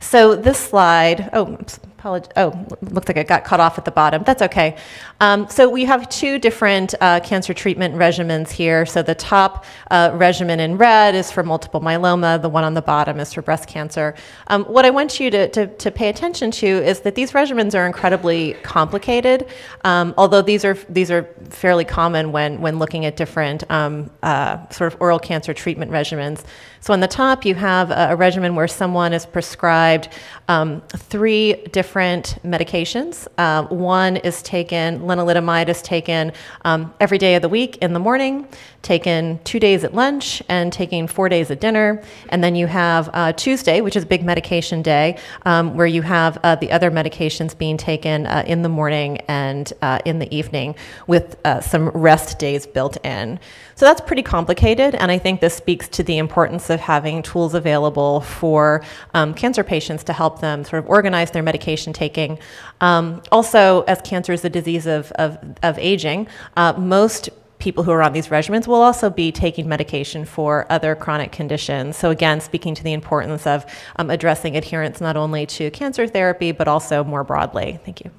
So, this slide, oh, Oh, looks like it got cut off at the bottom. That's okay. Um, so we have two different uh, cancer treatment regimens here. So the top uh, regimen in red is for multiple myeloma. The one on the bottom is for breast cancer. Um, what I want you to, to, to, pay attention to is that these regimens are incredibly complicated. Um, although these are these are fairly common when when looking at different um, uh, sort of oral cancer treatment regimens. So on the top, you have a, regimen where someone is prescribed um, three different medications. Uh, one is taken, lenalidomide is taken um, every day of the week in the morning, taken two days at lunch, and taking four days at dinner. And then you have uh, Tuesday, which is a big medication day, um, where you have uh, the other medications being taken uh, in the morning and uh, in the evening with uh, some rest days built in. So that's pretty complicated, and I think this speaks to the importance of having tools available for um, cancer patients to help them sort of organize their medication taking. Um, also, as cancer is a disease of, of, of aging, uh, most people who are on these regimens will also be taking medication for other chronic conditions. So, again, speaking to the importance of um, addressing adherence not only to cancer therapy, but also more broadly. Thank you.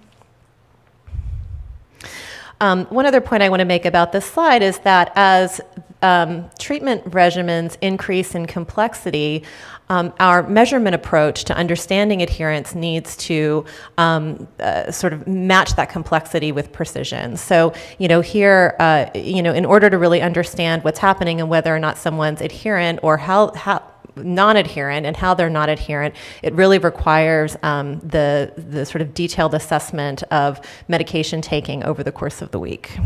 Um, one other point I want to make about this slide is that as um, treatment regimens increase in complexity, um, our measurement approach to understanding adherence needs to um, uh, sort of match that complexity with precision. So, you know, here, uh, you know, in order to really understand what's happening and whether or not someone's adherent or how, how non-adherent and how they're not adherent, it really requires um, the, the sort of detailed assessment of medication taking over the course of the week.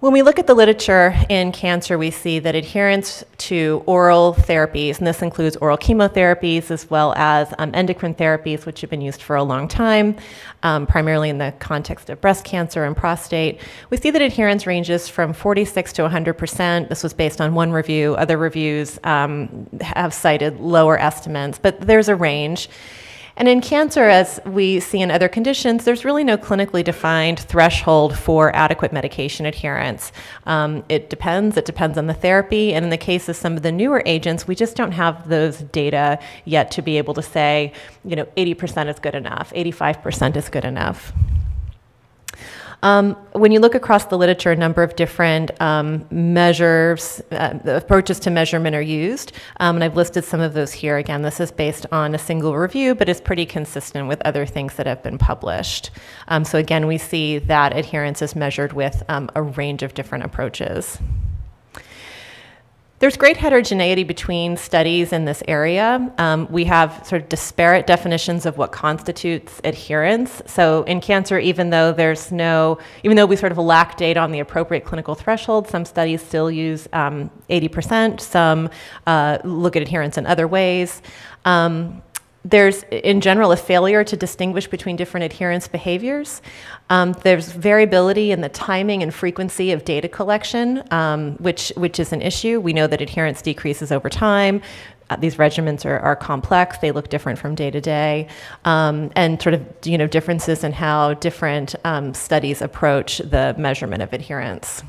When we look at the literature in cancer, we see that adherence to oral therapies, and this includes oral chemotherapies as well as um, endocrine therapies, which have been used for a long time, um, primarily in the context of breast cancer and prostate. We see that adherence ranges from 46 to 100%. This was based on one review. Other reviews um, have cited lower estimates, but there's a range. And in cancer, as we see in other conditions, there's really no clinically defined threshold for adequate medication adherence. Um, it depends. It depends on the therapy. And in the case of some of the newer agents, we just don't have those data yet to be able to say, you know, 80% is good enough, 85% is good enough. Um, when you look across the literature, a number of different um, measures, uh, approaches to measurement are used, um, and I've listed some of those here. Again, this is based on a single review, but is pretty consistent with other things that have been published. Um, so again, we see that adherence is measured with um, a range of different approaches. There's great heterogeneity between studies in this area. Um, we have sort of disparate definitions of what constitutes adherence. So in cancer, even though there's no, even though we sort of lack data on the appropriate clinical threshold, some studies still use um, 80%. Some uh, look at adherence in other ways. Um, there's, in general, a failure to distinguish between different adherence behaviors. Um, there's variability in the timing and frequency of data collection, um, which, which is an issue. We know that adherence decreases over time. Uh, these regimens are, are, complex. They look different from day to day, um, and sort of you know differences in how different um, studies approach the measurement of adherence.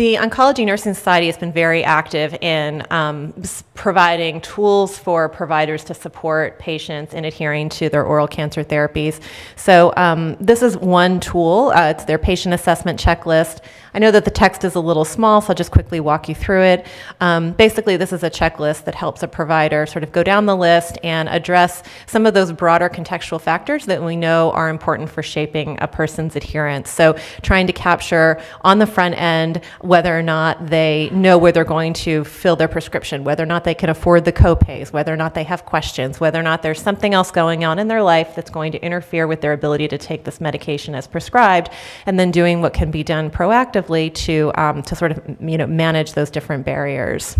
The Oncology Nursing Society has been very active in um, providing tools for providers to support patients in adhering to their oral cancer therapies. So, um, this is one tool, uh, it's their patient assessment checklist. I know that the text is a little small, so I'll just quickly walk you through it. Um, basically, this is a checklist that helps a provider sort of go down the list and address some of those broader contextual factors that we know are important for shaping a person's adherence. So, trying to capture on the front end whether or not they know where they're going to fill their prescription, whether or not they can afford the copays, whether or not they have questions, whether or not there's something else going on in their life that's going to interfere with their ability to take this medication as prescribed, and then doing what can be done proactively to, um, to sort of you know, manage those different barriers.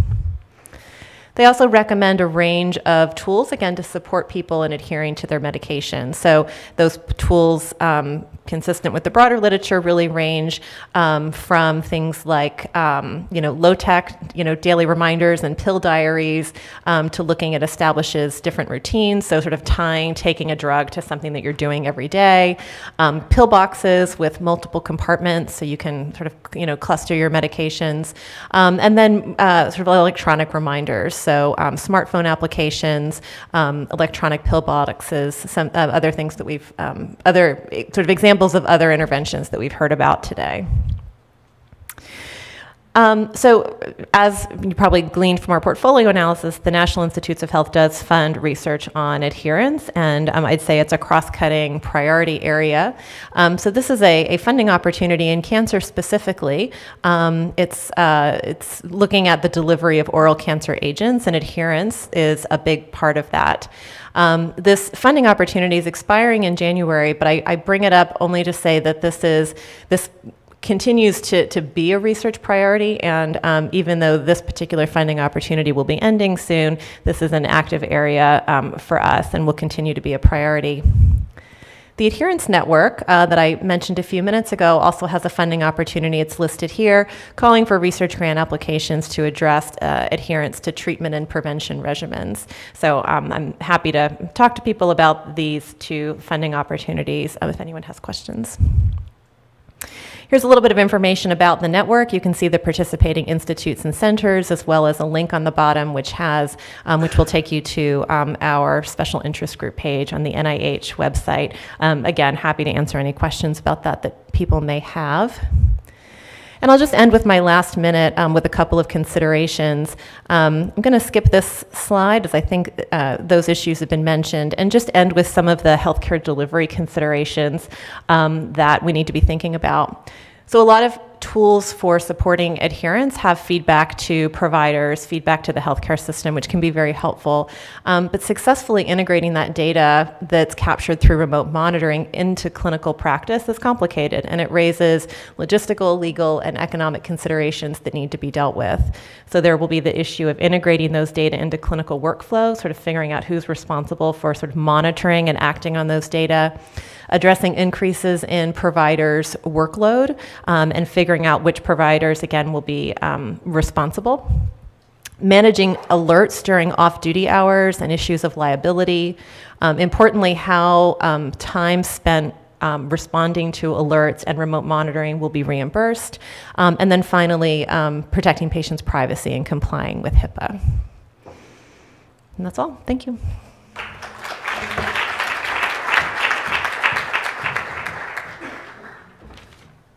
They also recommend a range of tools, again, to support people in adhering to their medication. So those tools um, consistent with the broader literature, really range um, from things like, um, you know, low-tech, you know, daily reminders and pill diaries um, to looking at establishes different routines. So sort of tying taking a drug to something that you're doing every day. Um, pill boxes with multiple compartments, so you can sort of, you know, cluster your medications. Um, and then uh, sort of electronic reminders. So um, smartphone applications, electronic pill boxes, some uh, other things that we've, other sort of examples of other interventions that we've heard about today. Um, so, as you probably gleaned from our portfolio analysis, the National Institutes of Health does fund research on adherence, and um, I'd say it's a cross cutting priority area. Um, so, this is a, a, funding opportunity in cancer specifically. Um, it's, uh, it's looking at the delivery of oral cancer agents, and adherence is a big part of that. Um, this funding opportunity is expiring in January, but I, I, bring it up only to say that this is this continues to, to be a research priority. And um, even though this particular funding opportunity will be ending soon, this is an active area um, for us and will continue to be a priority. The Adherence Network uh, that I mentioned a few minutes ago also has a funding opportunity. It's listed here, calling for research grant applications to address uh, adherence to treatment and prevention regimens. So um, I'm happy to talk to people about these two funding opportunities uh, if anyone has questions. Here's a little bit of information about the network. You can see the participating institutes and centers, as well as a link on the bottom, which has, um, which will take you to um, our special interest group page on the NIH website. Um, again, happy to answer any questions about that that people may have. And I'll just end with my last minute um, with a couple of considerations. Um, I'm going to skip this slide as I think uh, those issues have been mentioned and just end with some of the healthcare delivery considerations um, that we need to be thinking about. So, a lot of tools for supporting adherence have feedback to providers, feedback to the healthcare system, which can be very helpful. Um, but successfully integrating that data that's captured through remote monitoring into clinical practice is complicated and it raises logistical, legal, and economic considerations that need to be dealt with. So there will be the issue of integrating those data into clinical workflow, sort of figuring out who's responsible for sort of monitoring and acting on those data addressing increases in providers' workload um, and figuring out which providers, again, will be um, responsible. Managing alerts during off duty hours and issues of liability. Um, importantly, how um, time spent um, responding to alerts and remote monitoring will be reimbursed. Um, and then finally, um, protecting patients' privacy and complying with HIPAA. And that's all. Thank you.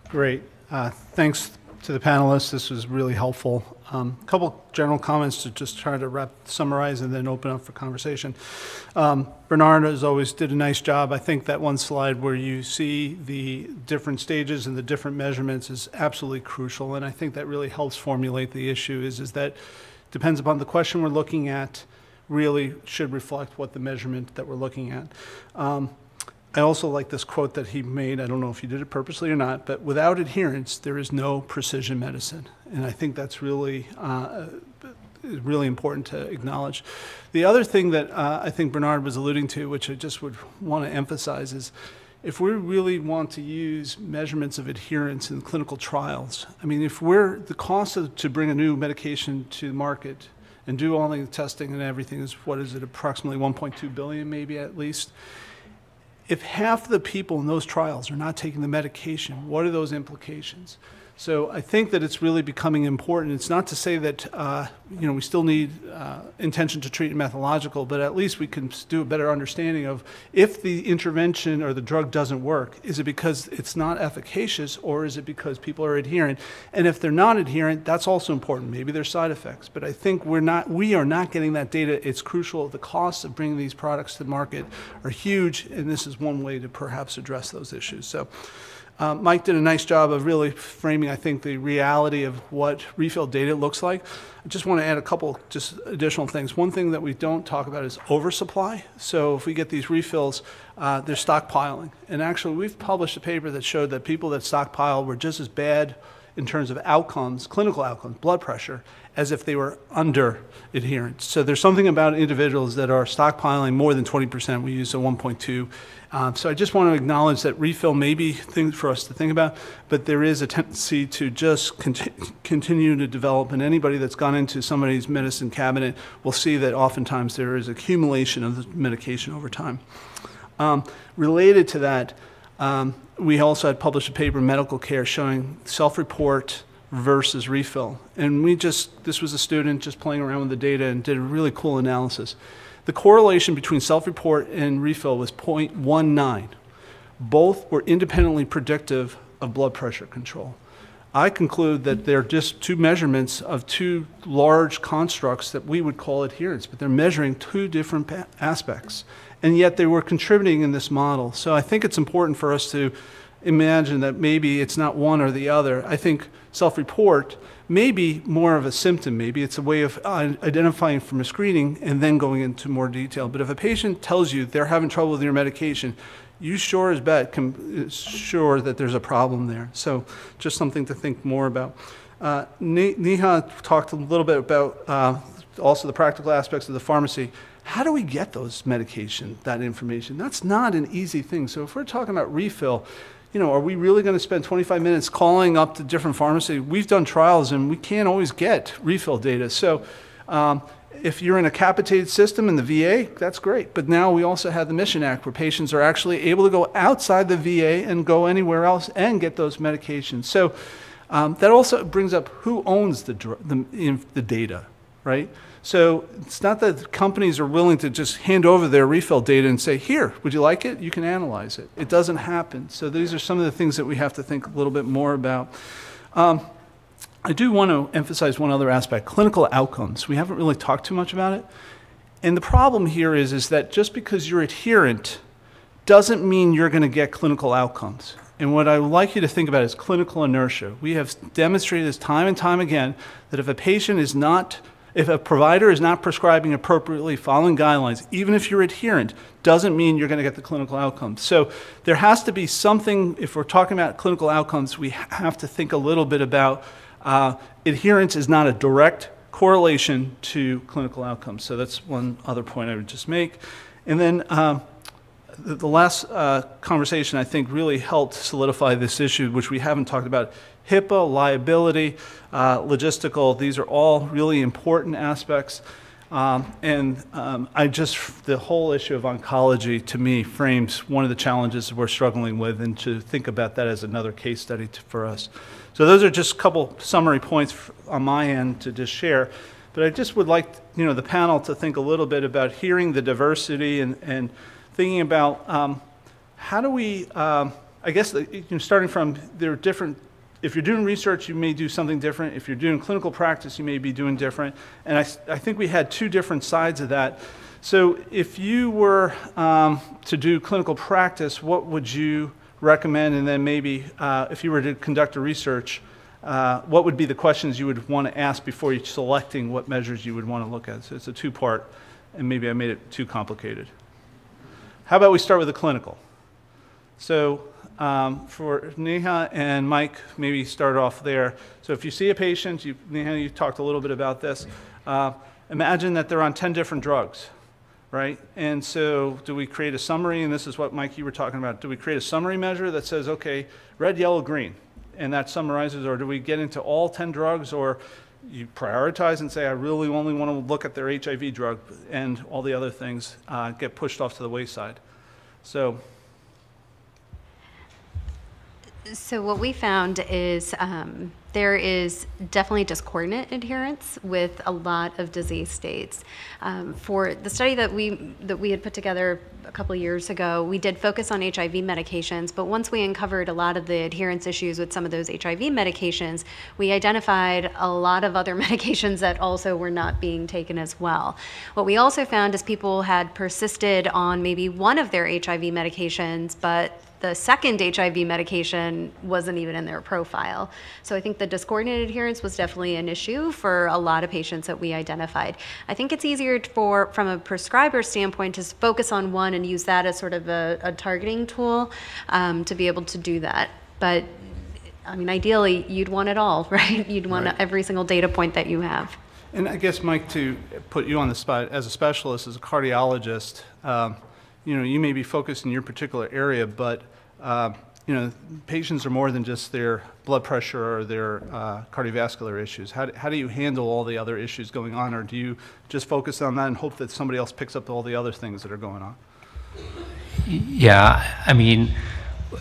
Great. Uh, thanks to the panelists. This was really helpful. A um, couple general comments to just try to wrap, summarize, and then open up for conversation. Um, Bernard, as always, did a nice job. I think that one slide where you see the different stages and the different measurements is absolutely crucial, and I think that really helps formulate the issue. Is is that depends upon the question we're looking at, really should reflect what the measurement that we're looking at. Um, I also like this quote that he made. I don't know if he did it purposely or not, but without adherence, there is no precision medicine. And I think that's really, uh, really important to acknowledge. The other thing that uh, I think Bernard was alluding to, which I just would want to emphasize, is if we really want to use measurements of adherence in clinical trials, I mean, if we're the cost of, to bring a new medication to market and do all the testing and everything is what is it, approximately 1.2 billion, maybe at least if half the people in those trials are not taking the medication, what are those implications? So I think that it's really becoming important. It's not to say that uh, you know we still need uh, intention to treat methodological, but at least we can do a better understanding of if the intervention or the drug doesn't work, is it because it's not efficacious or is it because people are adherent? And if they're not adherent, that's also important. Maybe there's side effects, but I think we're not we are not getting that data. It's crucial. The costs of bringing these products to market are huge, and this is one way to perhaps address those issues. So. Um, Mike did a nice job of really framing, I think, the reality of what refill data looks like. I just want to add a couple just additional things. One thing that we don't talk about is oversupply. So if we get these refills, uh, they're stockpiling. And actually, we've published a paper that showed that people that stockpile were just as bad in terms of outcomes, clinical outcomes, blood pressure, as if they were under adherence. So there's something about individuals that are stockpiling more than 20%. We use a 1.2. Um, so I just want to acknowledge that refill may be things for us to think about, but there is a tendency to just conti- continue to develop. And anybody that's gone into somebody's medicine cabinet will see that oftentimes there is accumulation of the medication over time. Um, related to that, um, we also had published a paper in Medical Care showing self-report versus refill. And we just, this was a student just playing around with the data and did a really cool analysis. The correlation between self-report and refill was 0.19. Both were independently predictive of blood pressure control. I conclude that they're just two measurements of two large constructs that we would call adherence, but they're measuring two different aspects. And yet they were contributing in this model. So I think it's important for us to imagine that maybe it's not one or the other. I think self report may be more of a symptom. Maybe it's a way of uh, identifying from a screening and then going into more detail. But if a patient tells you they're having trouble with your medication, you sure as bet can sure that there's a problem there. So just something to think more about. Uh, Neha talked a little bit about uh, also the practical aspects of the pharmacy. How do we get those medication, that information? That's not an easy thing. So if we're talking about refill, you know, are we really going to spend 25 minutes calling up the different pharmacies? We've done trials and we can't always get refill data. So um, if you're in a capitated system in the VA, that's great. But now we also have the Mission Act where patients are actually able to go outside the VA and go anywhere else and get those medications. So um, that also brings up who owns the, the, the data, right? So it's not that companies are willing to just hand over their refill data and say, here, would you like it? You can analyze it. It doesn't happen. So these are some of the things that we have to think a little bit more about. Um, I do want to emphasize one other aspect clinical outcomes. We haven't really talked too much about it. And the problem here is, is that just because you're adherent doesn't mean you're going to get clinical outcomes. And what I would like you to think about is clinical inertia. We have demonstrated this time and time again that if a patient is not if a provider is not prescribing appropriately, following guidelines, even if you're adherent, doesn't mean you're going to get the clinical outcomes. So there has to be something, if we're talking about clinical outcomes, we have to think a little bit about uh, adherence is not a direct correlation to clinical outcomes. So that's one other point I would just make. And then um, the, the, last uh, conversation, I think, really helped solidify this issue, which we haven't talked about HIPAA, liability, uh, logistical, these are all really important aspects. Um, and um, I just, the whole issue of oncology to me frames one of the challenges we're struggling with, and to think about that as another case study to, for us. So, those are just a couple summary points on my end to just share. But I just would like you know, the panel to think a little bit about hearing the diversity and, and thinking about um, how do we, um, I guess, you know, starting from there are different if you're doing research, you may do something different. If you're doing clinical practice, you may be doing different. And I, I think we had two different sides of that. So if you were um, to do clinical practice, what would you recommend? And then maybe uh, if you were to conduct a research, uh, what would be the questions you would want to ask before you're selecting what measures you would want to look at? So it's a two part, and maybe I made it too complicated. How about we start with the clinical? So um, for Neha and Mike, maybe start off there. So if you see a patient, you, Neha, you talked a little bit about this. Uh, imagine that they're on 10 different drugs, right? And so do we create a summary? And this is what, Mike, you were talking about. Do we create a summary measure that says, okay, red, yellow, green, and that summarizes, or do we get into all 10 drugs, or you prioritize and say, I really only want to look at their HIV drug, and all the other things uh, get pushed off to the wayside. So So what we found is um, there is definitely discordant adherence with a lot of disease states. Um, for the study that we that we had put together a couple years ago, we did focus on HIV medications, but once we uncovered a lot of the adherence issues with some of those HIV medications, we identified a lot of other *laughs* medications that also were not being taken as well. What we also found is people had persisted on maybe one of their HIV medications, but the second HIV medication wasn't even in their profile. So I think the discordant adherence was definitely an issue for a lot of patients that we identified. I think it's easier for, from a prescriber standpoint, to focus on one and use that as sort of a, a targeting tool um, to be able to do that. But I mean, ideally, you'd want it all, *laughs* right? You'd want Right. every single data point that you have. And I guess, Mike, to put you on the spot, as a specialist, as a cardiologist, um, you know, you may be focused in your particular area, but, uh, you know, patients are more than just their blood pressure or their uh, cardiovascular issues. How do, how do you handle all the other issues going on, or do you just focus on that and hope that somebody else picks up all the other things that are going on? Yeah, I mean,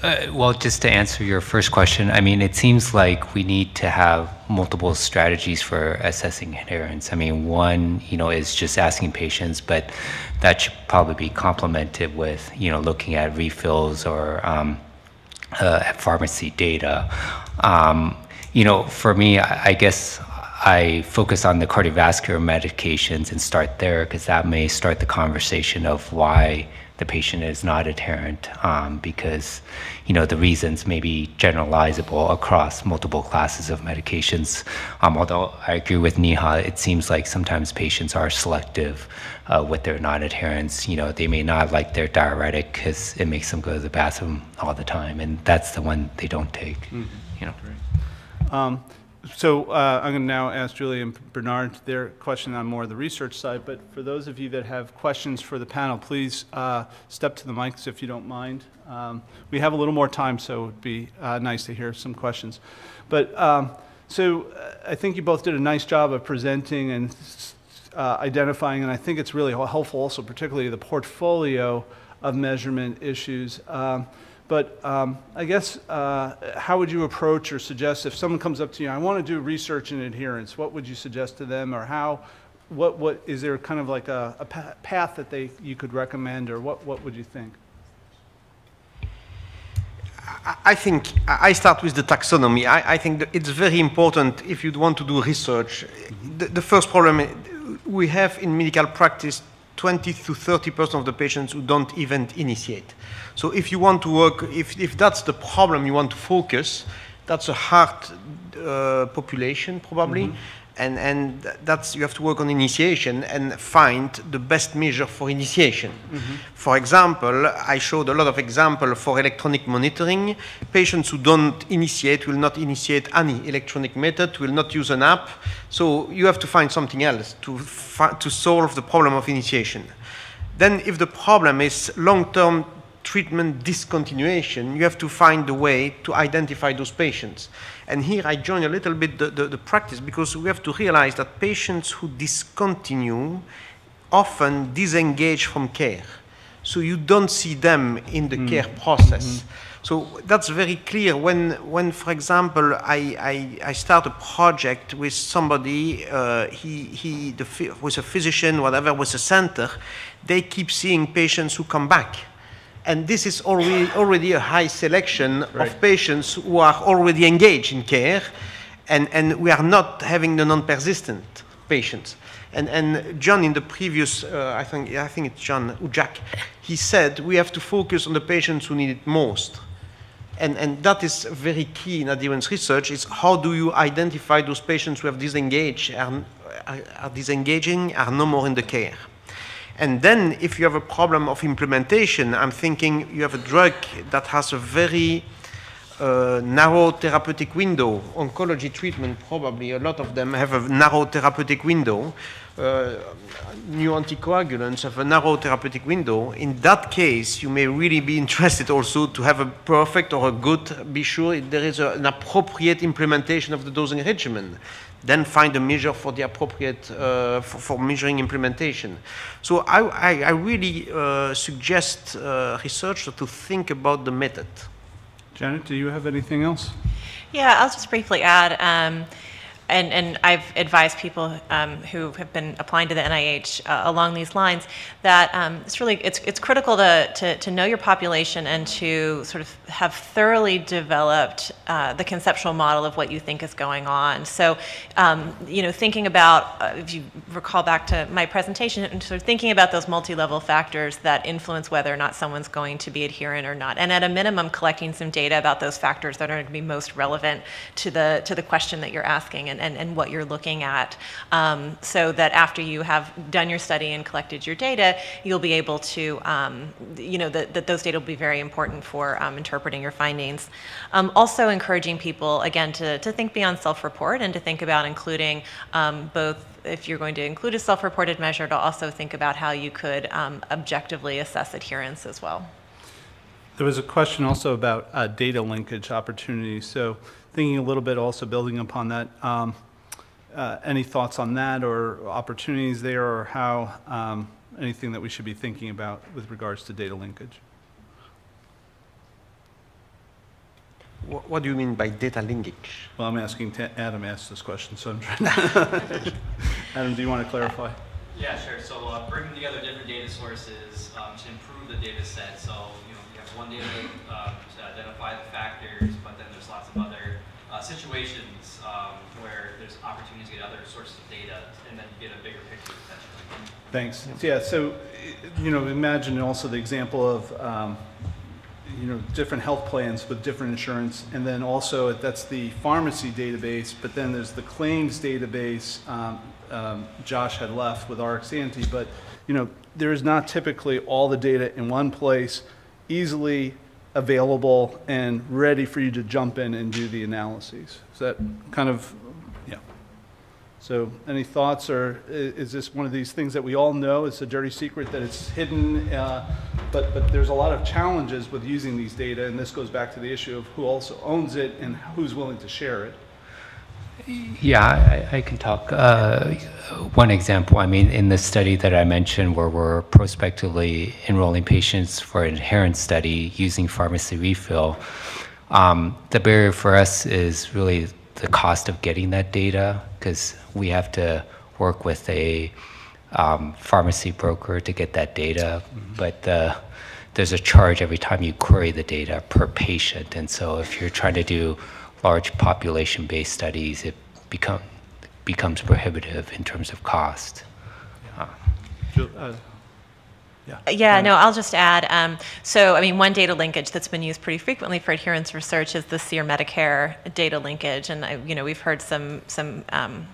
uh, well, just to answer your first question, I mean, it seems like we need to have multiple strategies for assessing adherence. I mean, one, you know, is just asking patients, but that should probably be complemented with, you know, looking at refills or um, uh, pharmacy data. Um, you know, for me, I, I guess I focus on the cardiovascular medications and start there because that may start the conversation of why the patient is not adherent um, because you know the reasons may be generalizable across multiple classes of medications. Um, although i agree with neha it seems like sometimes patients are selective uh, with their non-adherence. You know they may not like their diuretic because it makes them go to the bathroom all the time and that's the one they don't take you know. Um, So uh, I'm going to now ask Julie and Bernard their question on more of the research side, but for those of you that have questions for the panel, please uh, step to the mics if you don't mind. Um, We have a little more time, so it would be uh, nice to hear some questions. But, um, so uh, I think you both did a nice job of presenting and uh, identifying, and I think it's really helpful also, particularly the portfolio of measurement issues. Um, But um, I guess, uh, how would you approach or suggest if someone comes up to you, I want to do research in adherence, what would you suggest to them, or how, what, what, is there kind of like a, a path that they, you could recommend, or what, what would you think? I- think I start with the taxonomy. I, I think that it's very important if you want to do research. The, the first problem we have in medical practice 20 to 30 percent of the patients who don't even initiate. So if you want to work, if, if that's the problem you want to focus, that's a hard uh, population probably. And, and that's, you have to work on initiation and find the best measure for initiation. Mm-hmm. For example, I showed a lot of example for electronic monitoring. Patients who don't initiate will not initiate any electronic method, will not use an app. So you have to find something else to, to solve the problem of initiation. Then if the problem is long-term treatment discontinuation, you have to find a way to identify those patients. And here I join a little bit the, the, the practice because we have to realize that patients who discontinue often disengage from care. So you don't see them in the care process. So that's very clear when, when for example, I, I, I start a project with somebody, uh, he, he, the, with a physician, whatever, with a center, they keep seeing patients who come back. And this is already, already a high selection of patients who are already engaged in care, and, and we are not having the non-persistent patients. And, and John, in the previous, uh, I think, I think it's John Ujak, he said we have to focus on the patients who need it most. And, and that is very key in adherence research, is how do you identify those patients who have disengaged, are, are, are disengaging, are no more in the care. And then if you have a problem of implementation, I'm thinking you have a drug that has a very uh, narrow therapeutic window. Oncology treatment, probably a lot of them have a narrow therapeutic window. Uh, new anticoagulants have a narrow therapeutic window. In that case, you may really be interested also to have a perfect or a good, be sure there is a, an appropriate implementation of the dosing regimen. Then find a measure for the appropriate, uh, for, for measuring implementation. So I, I, I really uh, suggest uh, researchers to think about the method. Janet, do you have anything else? Yeah, I'll just briefly add, um, and, and I've advised people um, who have been applying to the NIH uh, along these lines that um, it's really it's, it's critical to, to, to know your population and to sort of have thoroughly developed uh, the conceptual model of what you think is going on. So, um, you know, thinking about uh, if you recall back to my presentation, and sort of thinking about those multi-level factors that influence whether or not someone's going to be adherent or not, and at a minimum, collecting some data about those factors that are going to be most relevant to the to the question that you're asking and, and, and what you're looking at, um, so that after you have done your study and collected your data, you'll be able to, um, you know, that, that those data will be very important for um, interpreting your findings. Um, also encouraging people, again, to, to think beyond self-report and to think about including um, both if you're going to include a self-reported measure, to also think about how you could um, objectively assess adherence as well. There was a question also about uh, data linkage opportunities. So thinking a little bit also building upon that, um, uh, any thoughts on that or opportunities there or how, um, anything that we should be thinking about with regards to data linkage? Wh- What do you mean by data linkage? Well, I'm asking, Ta- Adam asked this question, so I'm trying *laughs* Adam, do you want to clarify? Yeah, sure. So uh, bringing together different data sources um, to improve the data set. So you know, you have one data uh, to identify the factors, but then there's lots of other uh, situations um, where there's opportunities to get other sources of data, and then get a bigger picture potentially. Thanks. Yeah, so, you know, imagine also the example of, um, you know, different health plans with different insurance, and then also that's the pharmacy database, but then there's the claims database. Um, um, Josh had left with RxAnte, but, you know, there is not typically all the data in one place, easily available and ready for you to jump in and do the analyses. Is that kind of, yeah. So any thoughts, or is this one of these things that we all know, it's a dirty secret that it's hidden, uh, but, but there's a lot of challenges with using these data, and this goes back to the issue of who also owns it and who's willing to share it. Yeah, I, I can talk. Uh, one example, I mean, in the study that I mentioned, where we're prospectively enrolling patients for an adherence study using pharmacy refill, um, the barrier for us is really the cost of getting that data because we have to work with a um, pharmacy broker to get that data. But uh, there's a charge every time you query the data per patient. And so if you're trying to do large population-based studies, it become, becomes prohibitive in terms of cost. Uh, Ju- uh, Yeah, no, I'll just add, um, so, I mean, one data linkage that's been used pretty frequently for adherence research is the SEER Medicare data linkage, and, I- you know, we've heard some, some, um,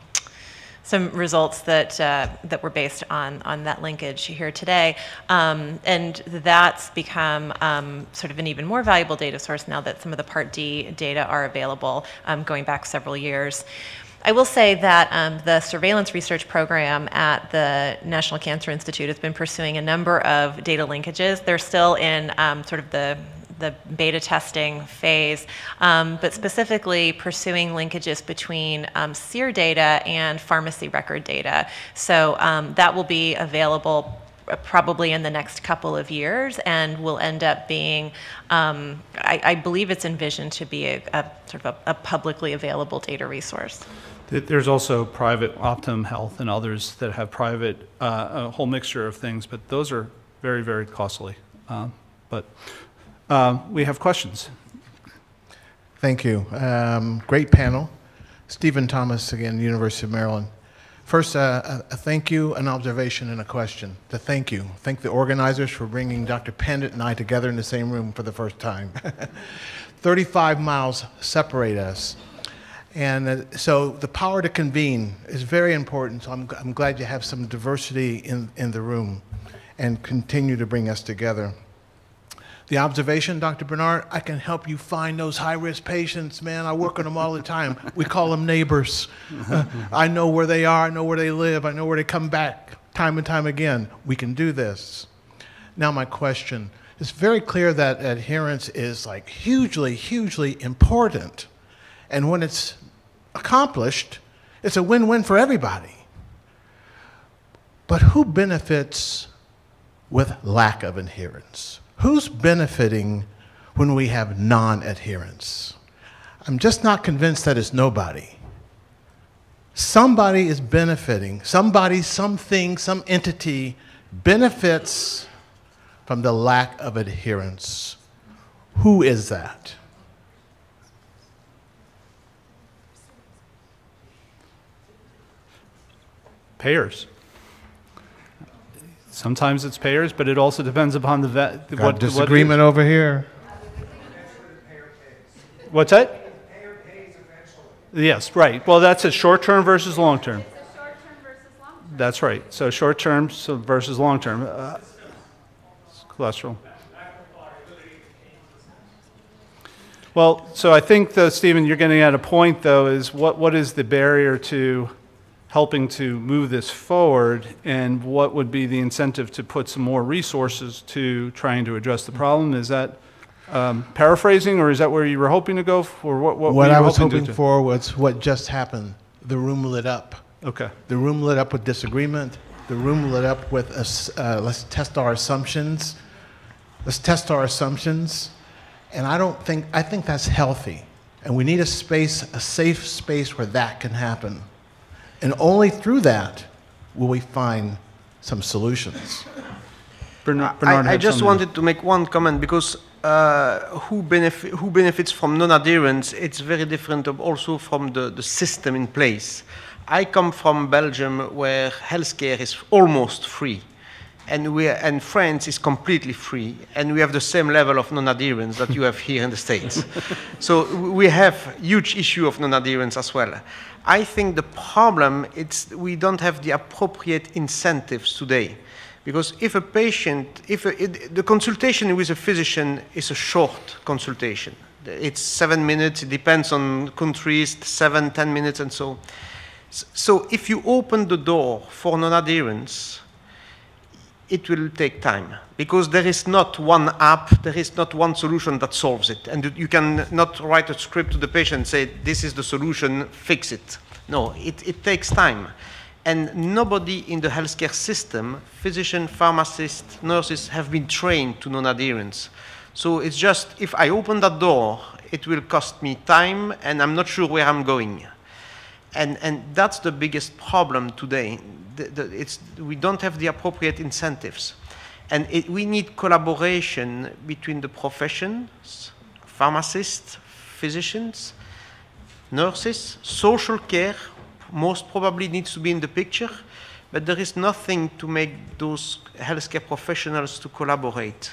some results that, uh, that were based on, on that linkage here today. Um, And that's become um, sort of an even more valuable data source now that some of the Part D data are available, um, going back several years. I will say that um, the surveillance research program at the National Cancer Institute has been pursuing a number of data linkages. They're still in um, sort of the the beta testing phase, um, but specifically pursuing linkages between um, SEER data and pharmacy record data. So um, that will be available uh, probably in the next couple of years and will end up being, um, I, I believe it's envisioned to be a, a sort of a, a publicly available data resource. There's also private Optum Health and others that have private, uh, a whole mixture of things, but those are very, very costly. Um, But um, we have questions. Thank you. Um, great panel. Stephen Thomas, again, University of Maryland. First, uh, a, a thank you, an observation, and a question. The thank you. Thank the organizers for bringing Dr. Pandit and I together in the same room for the first time. *laughs* 35 miles separate us. And uh, so the power to convene is very important. So I'm, I'm glad you have some diversity in, in the room and continue to bring us together. The observation, Dr. Bernard, I can help you find those high risk patients, man. I work on them all the time. We call them neighbors. Uh, *laughs* I know where they are, I know where they live, I know where they come back time and time again. We can do this. Now, my question it's very clear that adherence is like hugely, hugely important. And when it's accomplished, it's a win win for everybody. But who benefits with lack of adherence? Who's benefiting when we have non adherence? I'm just not convinced that it's nobody. Somebody is benefiting, somebody, something, some entity benefits from the lack of adherence. Who is that? Payers. Sometimes it's payers, but it also depends upon the vet. Got what- what- disagreement over here. What's that? Yes, right. Well, that's a short-term versus long-term. That's right. So short-term so versus long-term. Uh, cholesterol. Well, so I think, though, Stephen, you're getting at a point, though, is what, what is the barrier to helping to move this forward, and what would be the incentive to put some more resources to trying to address the problem? Is that um, paraphrasing, or is that where you were hoping to go, or what? What, What were you I was to hoping do? for was what just happened. The room lit up. Okay. The room lit up with disagreement. The room lit up with, us- uh, let's test our assumptions. Let's test our assumptions. And I don't think, I think that's healthy. And we need a space, a safe space where that can happen. And only through that will we find some solutions. Bernard, I, I just wanted to make one comment because uh, who, benefit, who benefits from non-adherence, it's very different also from the, the system in place. I come from Belgium where healthcare is almost free. And, we and France is completely free, and we have the same level of non-adherence that you have here in the States. *laughs* so we have huge issue of non-adherence as well. I think the problem is we don't have the appropriate incentives today. Because if a patient, if a, it, the consultation with a physician is a short consultation, it's seven minutes, it depends on countries, seven, ten minutes, and so. So if you open the door for non-adherence, it will take time because there is not one app, there is not one solution that solves it. And you can not write a script to the patient and say, this is the solution, fix it. No, it, it takes time. And nobody in the healthcare system, physician, pharmacists, nurses, have been trained to non-adherence. So it's just, if I open that door, it will cost me time and I'm not sure where I'm going. And, and that's the biggest problem today. The, the, it's, we don't have the appropriate incentives. And it, we need collaboration between the professions, pharmacists, physicians, nurses, social care most probably needs to be in the picture, but there is nothing to make those healthcare professionals to collaborate.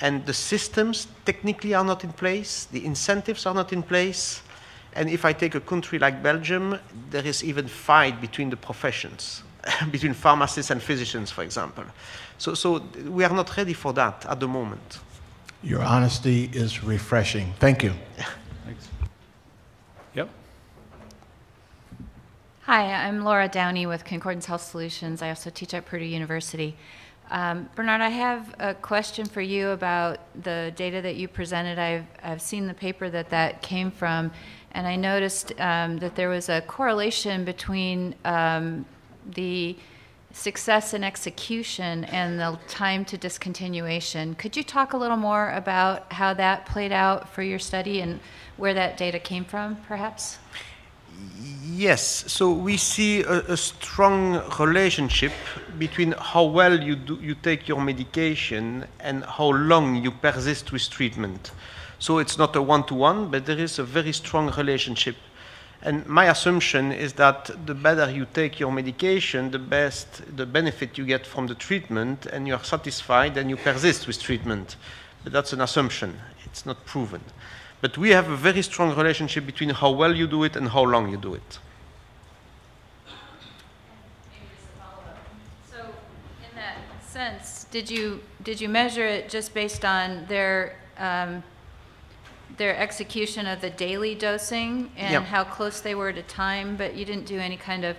And the systems technically are not in place, the incentives are not in place, and if I take a country like Belgium, there is even fight between the professions, *laughs* between pharmacists and physicians, for example. So, so we are not ready for that at the moment. Your honesty is refreshing. Thank you. Thanks. Yep. Hi, I'm Laura Downey with Concordance Health Solutions. I also teach at Purdue University. Um, Bernard, I have a question for you about the data that you presented. I've, I've seen the paper that that came from, and I noticed um, that there was a correlation between um, the success in execution and the time to discontinuation. Could you talk a little more about how that played out for your study and where that data came from, perhaps? Yes, so we see a, a, strong relationship between how well you, do, you take your medication and how long you persist with treatment. So it's not a one to one, but there is a very strong relationship. And my assumption is that the better you take your medication, the best the benefit you get from the treatment, and you are satisfied and you persist with treatment. But that's an assumption, it's not proven. But we have a very strong relationship between how well you do it and how long you do it. So, in that sense, did you did you measure it just based on their um, their execution of the daily dosing and Yep. how close they were to time? But you didn't do any kind of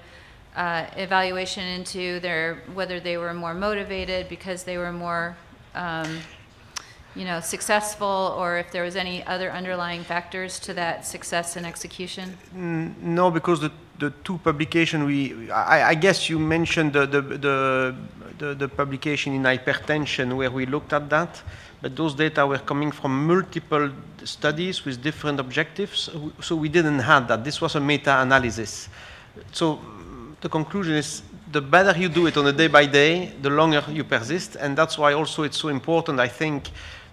uh, evaluation into their whether they were more motivated because they were more um, you know, successful, or if there was any other underlying factors to that success and execution? Mm, No, because the, the two publication we, I, I guess you mentioned the, the, the, the, the publication in hypertension where we looked at that, but those data were coming from multiple studies with different objectives, so we didn't have that. This was a meta-analysis. So the conclusion is the better you do it on a day by day, the longer you persist, and that's why also it's so important, I think,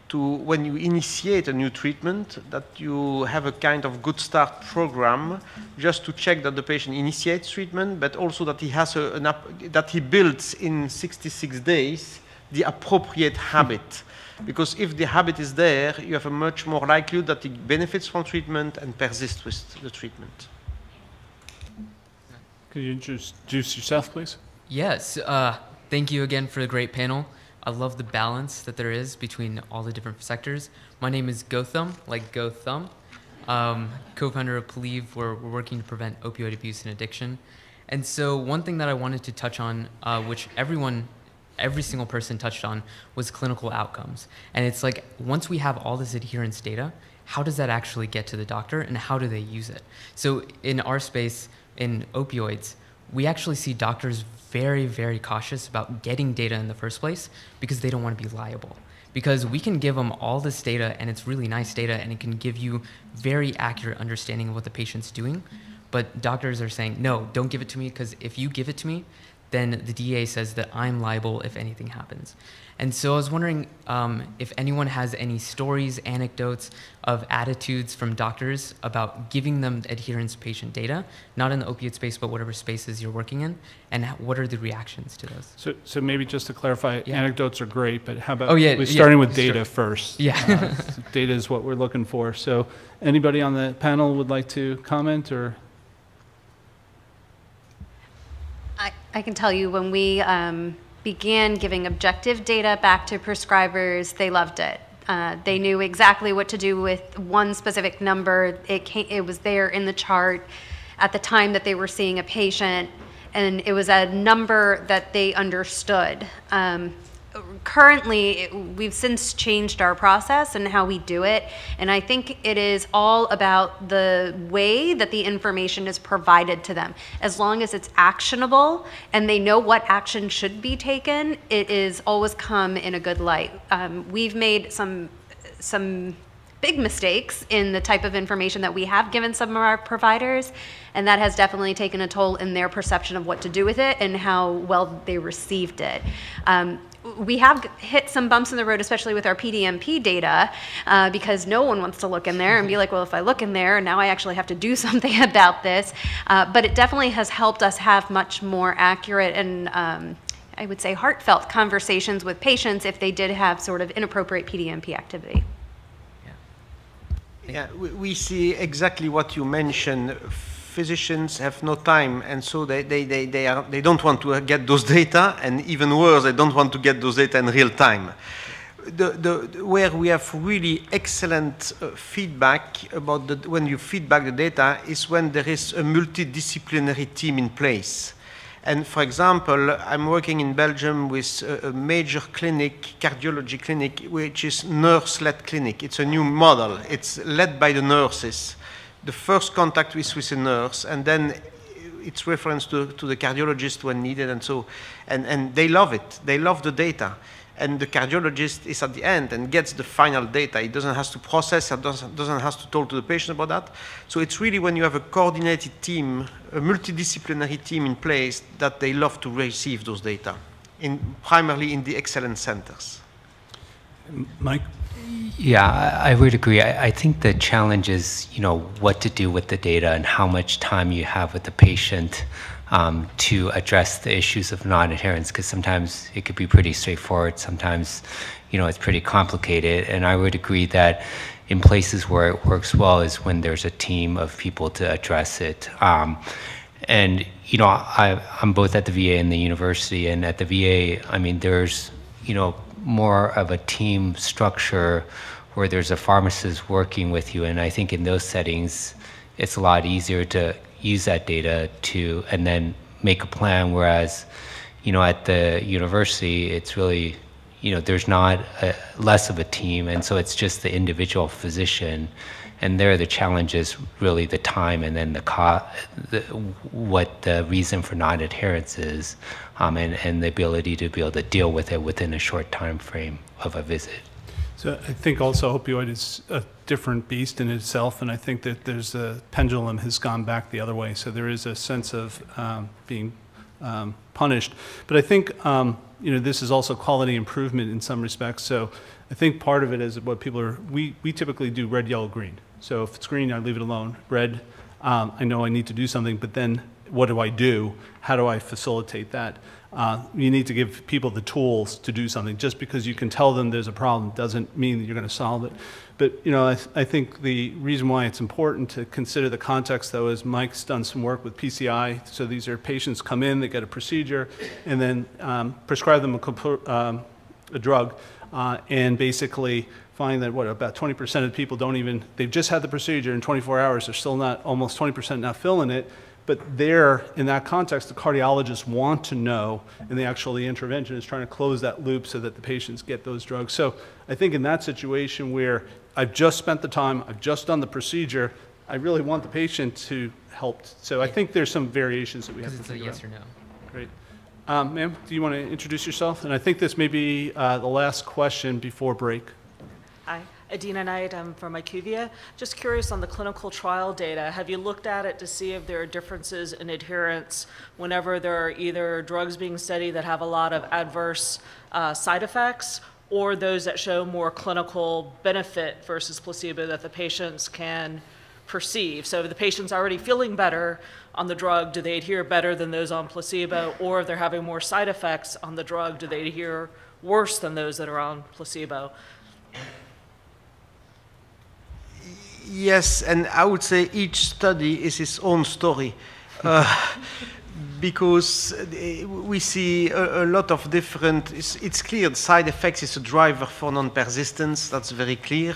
to when you initiate a new treatment that you have a kind of good start program just to check that the patient initiates treatment but also that he has a, that he builds in 66 days the appropriate habit because if the habit is there you have a much more likelihood that it benefits from treatment and persists with the treatment Could you introduce yourself, please? Yes. Uh, thank you again for the great panel. I love the balance that there is between all the different sectors. My name is Gotham, like Go Thumb, um, co-founder of Believe. We're, we're working to prevent opioid abuse and addiction. And so one thing that I wanted to touch on, uh, which everyone, every single person touched on, was clinical outcomes. And it's like once we have all this adherence data, how does that actually get to the doctor and how do they use it? So in our space, in opioids, we actually see doctors very, very cautious about getting data in the first place because they don't want to be liable. Because we can give them all this data and it's really nice data and it can give you very accurate understanding of what the patient's doing. But doctors are saying, no, don't give it to me because if you give it to me, then the DA says that I'm liable if anything happens. And so I was wondering um, if anyone has any stories, anecdotes of attitudes from doctors about giving them adherence patient data, not in the opiate space, but whatever spaces you're working in, and what are the reactions to those? So, so maybe just to clarify, Yeah. anecdotes are great, but how about Oh, yeah, we yeah, starting with sure. data first? Yeah. Uh, data is what we're looking for. So, anybody on the panel would like to comment or? I, can tell you when we um, began giving objective data back to prescribers, they loved it. Uh, they knew exactly what to do with one specific number. It, came, it was there in the chart at the time that they were seeing a patient, and it was a number that they understood. Um, currently, we've since changed our process and how we do it, and I think it is all about the way that the information is provided to them. As long as it's actionable and they know what action should be taken, it is always come in a good light. Um, we've made some some big mistakes in the type of information that we have given some of our providers, and that has definitely taken a toll in their perception of what to do with it and how well they received it. Um, we have hit some bumps in the road, especially with our PDMP data, uh, because no one wants to look in there and be like, well, if I look in there, now I actually have to do *laughs* something about this. Uh, but it definitely has helped us have much more accurate and um, I would say heartfelt conversations with patients if they did have sort of inappropriate PDMP activity. Yeah, we, we see exactly what you mentioned. Physicians have no time, and so they, they, they, they, are, they don't want to get those data, and even worse, they don't want to get those data in real time. The, the, where we have really excellent uh, feedback about the, when you feedback the data is when there is a multidisciplinary team in place. And for example, I'm working in Belgium with a, a major clinic, cardiology clinic, which is nurse-led clinic. It's a new model. It's led by the nurses. The first contact is with a nurse, and then it's reference to, to the cardiologist when needed, and so, and, and they love it. They love the data. And the cardiologist is at the end and gets the final data. He doesn't have to process, it doesn't, doesn't have to talk to the patient about that. So it's really when you have a coordinated team, a multidisciplinary team in place, that they love to receive those data, in, primarily in the excellence centers. Mike? Yeah, I would agree. I, I think the challenge is, you know, what to do with the data and how much time you have with the patient um, to address the issues of non-adherence, because sometimes it could be pretty straightforward. Sometimes, you know, it's pretty complicated. And I would agree that in places where it works well is when there's a team of people to address it. Um, and you know, I, I'm both at the VA and the university, and at the VA, I mean, there's you know more of a team structure where there's a pharmacist working with you, and I think in those settings, it's a lot easier to use that data to and then make a plan. Whereas, you know, at the university, it's really you know there's not a, less of a team, and so it's just the individual physician. And there the challenge is really the time and then the, co- the what the reason for non-adherence is um, and, and the ability to be able to deal with it within a short time frame of a visit So I think also opioid is a different beast in itself, and I think that there's a pendulum has gone back the other way. So there is a sense of um, being um, punished. But I think um, you know this is also quality improvement in some respects. So I think part of it is what people are. We we typically do red, yellow, green. So if it's green, I leave it alone. Red, um, I know I need to do something, but then what do I do? How do I facilitate that? Uh, you need to give people the tools to do something. Just because you can tell them there's a problem doesn't mean that you're going to solve it. But you know, I, th- I think the reason why it's important to consider the context, though, is Mike's done some work with PCI. So these are patients come in, they get a procedure, and then um, prescribe them a, compo- um, a drug, uh, and basically find that what about 20% of people don't even they've just had the procedure in 24 hours they're still not almost 20% not filling it but there in that context the cardiologists want to know and the actual the intervention is trying to close that loop so that the patients get those drugs so i think in that situation where i've just spent the time i've just done the procedure i really want the patient to help so i think there's some variations that we have Because to it's a figure yes out. or no. Great. Um, Ma'am, do you want to introduce yourself? And I think this may be uh, the last question before break. Hi, Adina Knight, I'm from IQVIA. Just curious on the clinical trial data, have you looked at it to see if there are differences in adherence whenever there are either drugs being studied that have a lot of adverse uh, side effects or those that show more clinical benefit versus placebo that the patients can perceive? So if the patient's already feeling better on the drug, do they adhere better than those on placebo? Or if they're having more side effects on the drug, do they adhere worse than those that are on placebo? Yes, and I would say each study is its own story. Uh, *laughs* because uh, we see a, a lot of different, it's, it's clear side effects is a driver for non-persistence, that's very clear.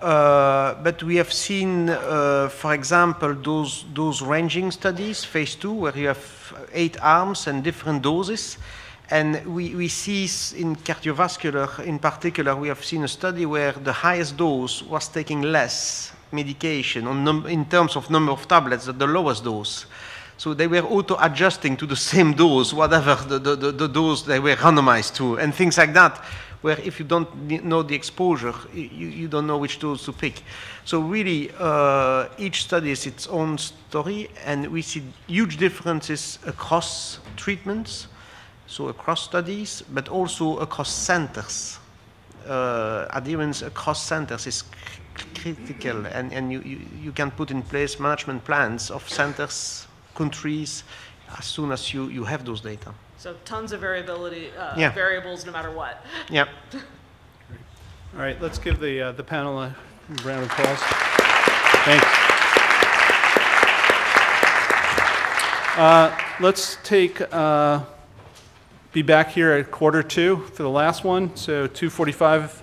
Uh, but we have seen, uh, for example, those, those ranging studies, phase two, where you have eight arms and different doses. And we, we see in cardiovascular, in particular, we have seen a study where the highest dose was taking less medication in terms of number of tablets than the lowest dose. So they were auto-adjusting to the same dose, whatever the, the, the, the dose they were randomized to, and things like that, where if you don't know the exposure, you, you don't know which dose to pick. So really, uh, each study is its own story, and we see huge differences across treatments, so across studies, but also across centers. Uh, adherence across centers is cr- critical, and, and you, you, you can put in place management plans of centers, countries, as soon as you, you have those data. So tons of variability, uh, Yeah. variables no matter what. Yeah. *laughs* All right, let's give the, uh, the panel a round of applause. Thanks. Uh, Let's take, uh, be back here at quarter two for the last one, so 2:45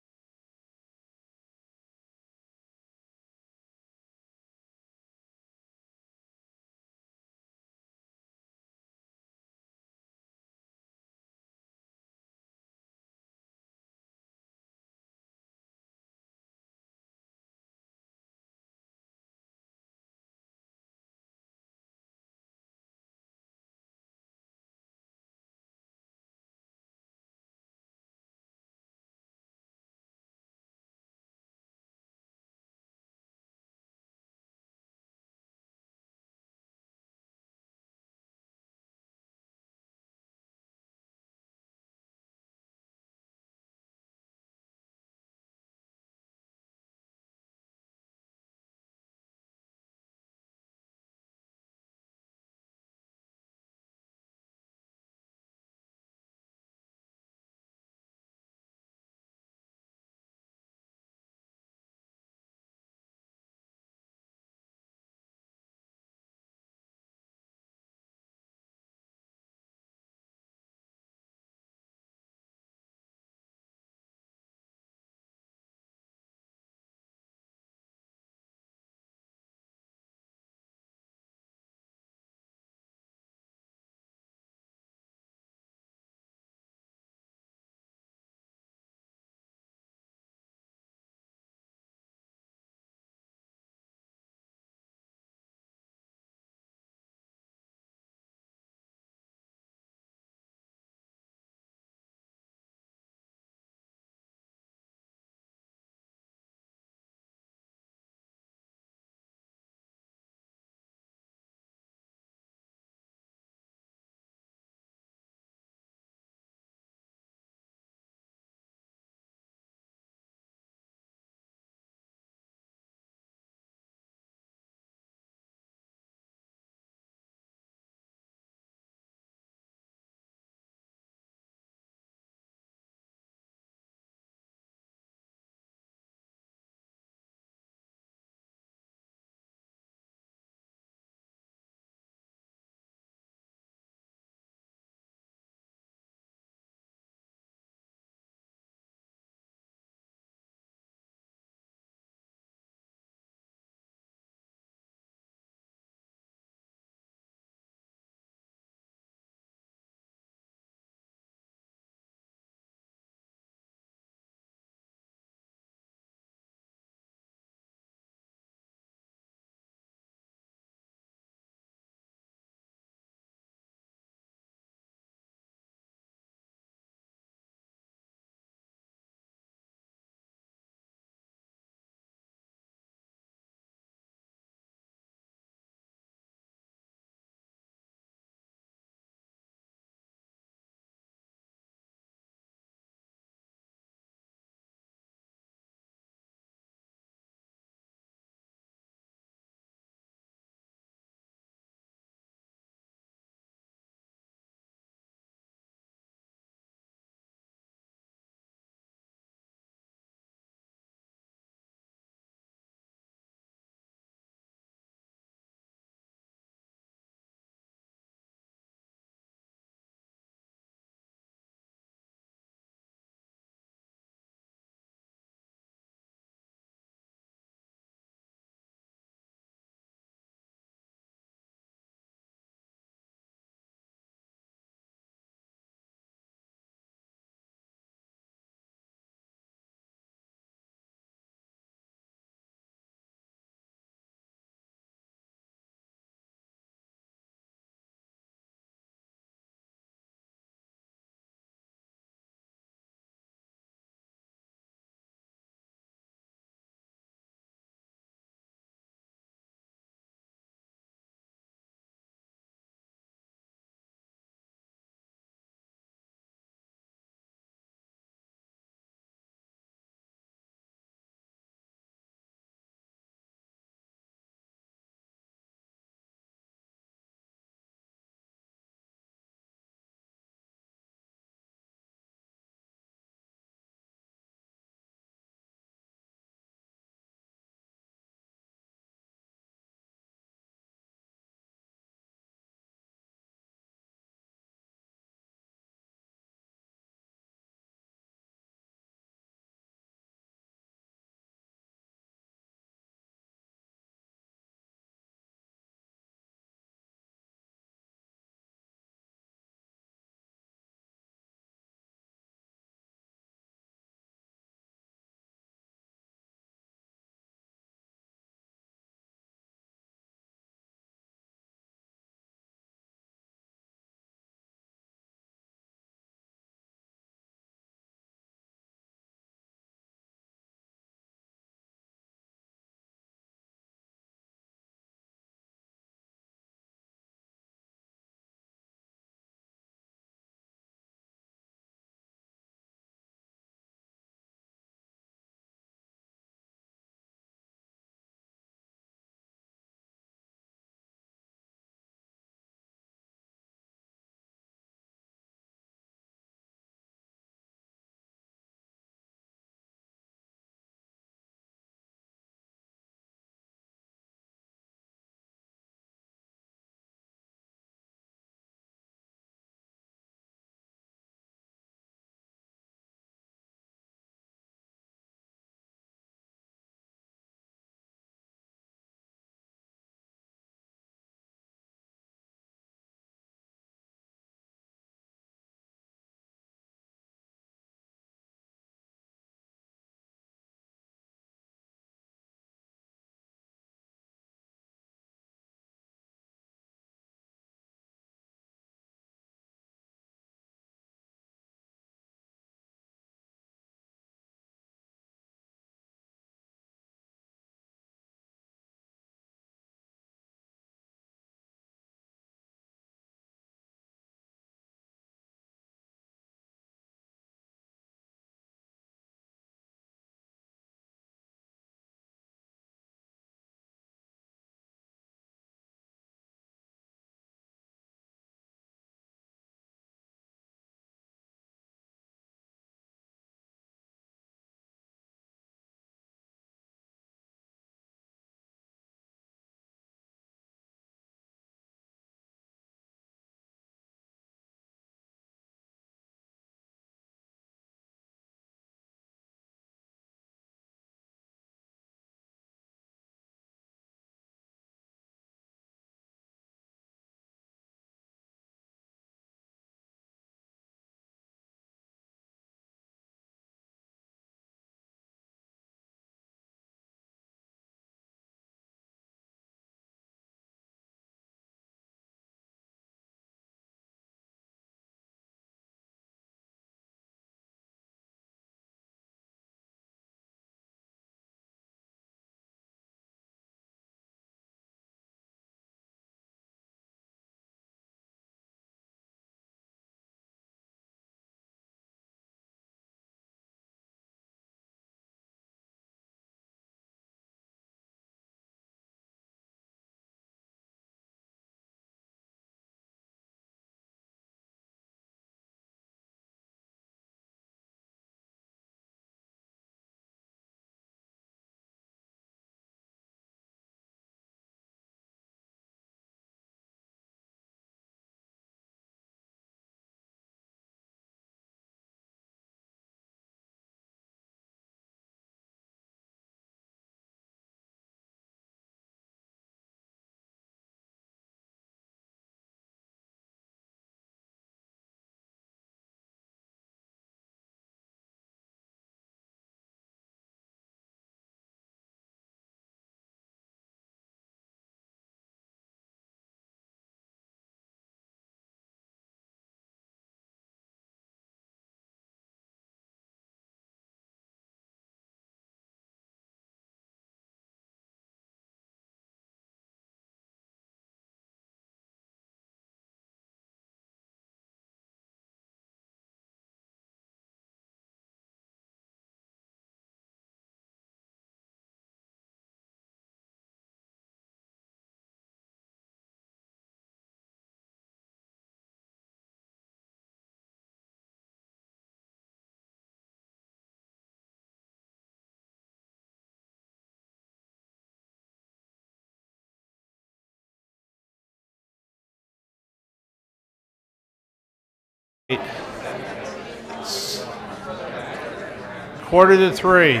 Quarter to three.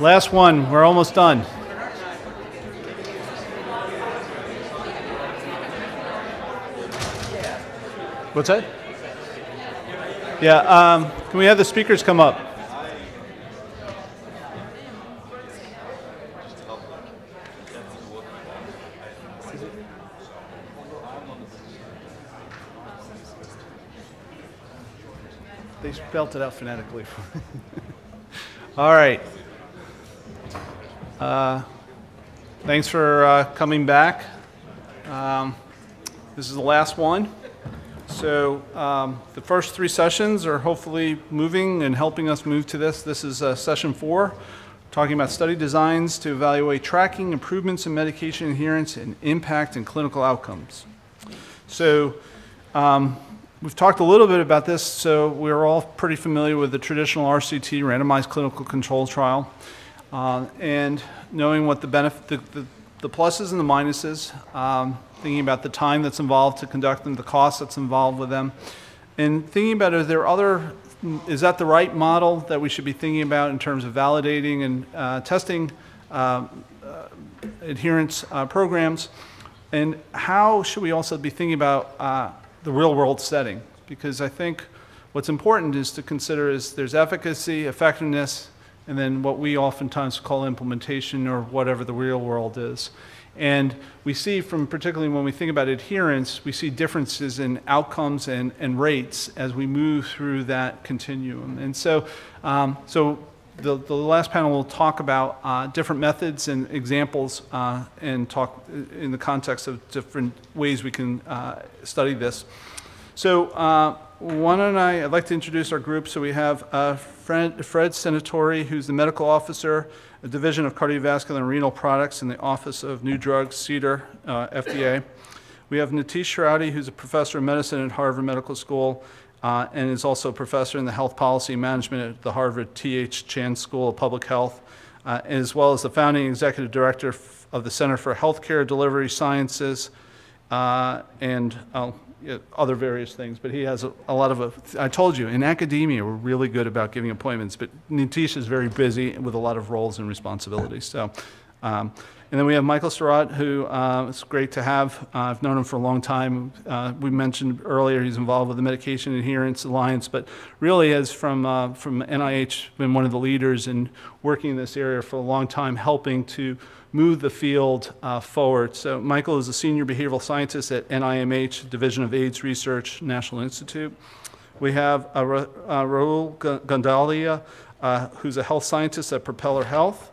Last one, we're almost done. What's that? Yeah, um, can we have the speakers come up? They spelt it out phonetically. *laughs* All right. Uh, Thanks for uh, coming back. Um, This is the last one. So um, the first three sessions are hopefully moving and helping us move to this. This is uh, session four, talking about study designs to evaluate tracking improvements in medication adherence and impact in clinical outcomes. So um, we've talked a little bit about this, so we're all pretty familiar with the traditional RCT, randomized clinical control trial, uh, and knowing what the benefit, the, the, the pluses and the minuses, um, thinking about the time that's involved to conduct them, the cost that's involved with them, and thinking about is there other, is that the right model that we should be thinking about in terms of validating and uh, testing uh, uh, adherence uh, programs? And how should we also be thinking about uh, the real world setting? Because I think what's important is to consider is there's efficacy, effectiveness, and then what we oftentimes call implementation or whatever the real world is. And we see from particularly when we think about adherence, we see differences in outcomes and, and rates as we move through that continuum. And so, um, so the, the last panel will talk about uh, different methods and examples uh, and talk in the context of different ways we can uh, study this. So uh, why don't I, I'd like to introduce our group. So we have uh, Fred, Fred Senatore, who's the medical officer, a division of cardiovascular and renal products in the Office of New Drugs, CDER, FDA. We have Niteesh Choudhry, who's a professor of medicine at Harvard Medical School uh, and is also a professor in the health policy management at the Harvard T.H. Chan School of Public Health, uh, as well as the founding executive director of the Center for Healthcare Delivery Sciences uh, and uh, other various things. But he has a, a lot of, a, I told you, in academia, we're really good about giving appointments, but Niteesh is very busy with a lot of roles and responsibilities. So, um, and then we have Michael Stirratt, who uh, it's great to have. Uh, I've known him for a long time. Uh, we mentioned earlier he's involved with the Medication Adherence Alliance, but really has from uh, from NIH been one of the leaders in working in this area for a long time, helping to move the field uh, forward. So Michael is a senior behavioral scientist at NIMH Division of AIDS Research, National Institute. We have uh, Ra- Rahul G- Gondalia, uh, who's a health scientist at Propeller Health.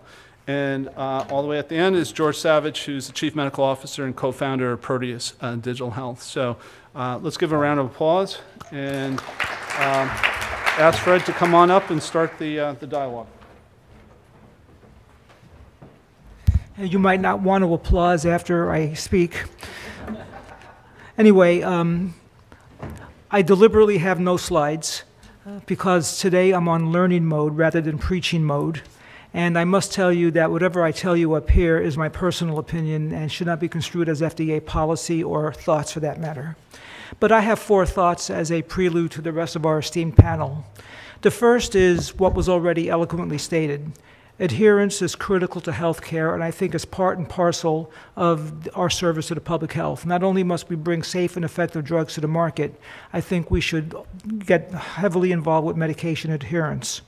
And uh, all the way at the end is George Savage, who's the chief medical officer and co-founder of Proteus uh, Digital Health. So uh, let's give him a round of applause and um, ask Fred to come on up and start the, uh, the dialogue. You might not want to applause after I speak. Anyway, um, I deliberately have no slides uh, because today I'm on learning mode rather than preaching mode. And I must tell you that whatever I tell you up here is my personal opinion and should not be construed as FDA policy or thoughts for that matter. But I have four thoughts as a prelude to the rest of our esteemed panel. The first is what was already eloquently stated. Adherence is critical to healthcare, and I think is part and parcel of our service to the public health. Not only must we bring safe and effective drugs to the market, I think we should get heavily involved with medication adherence.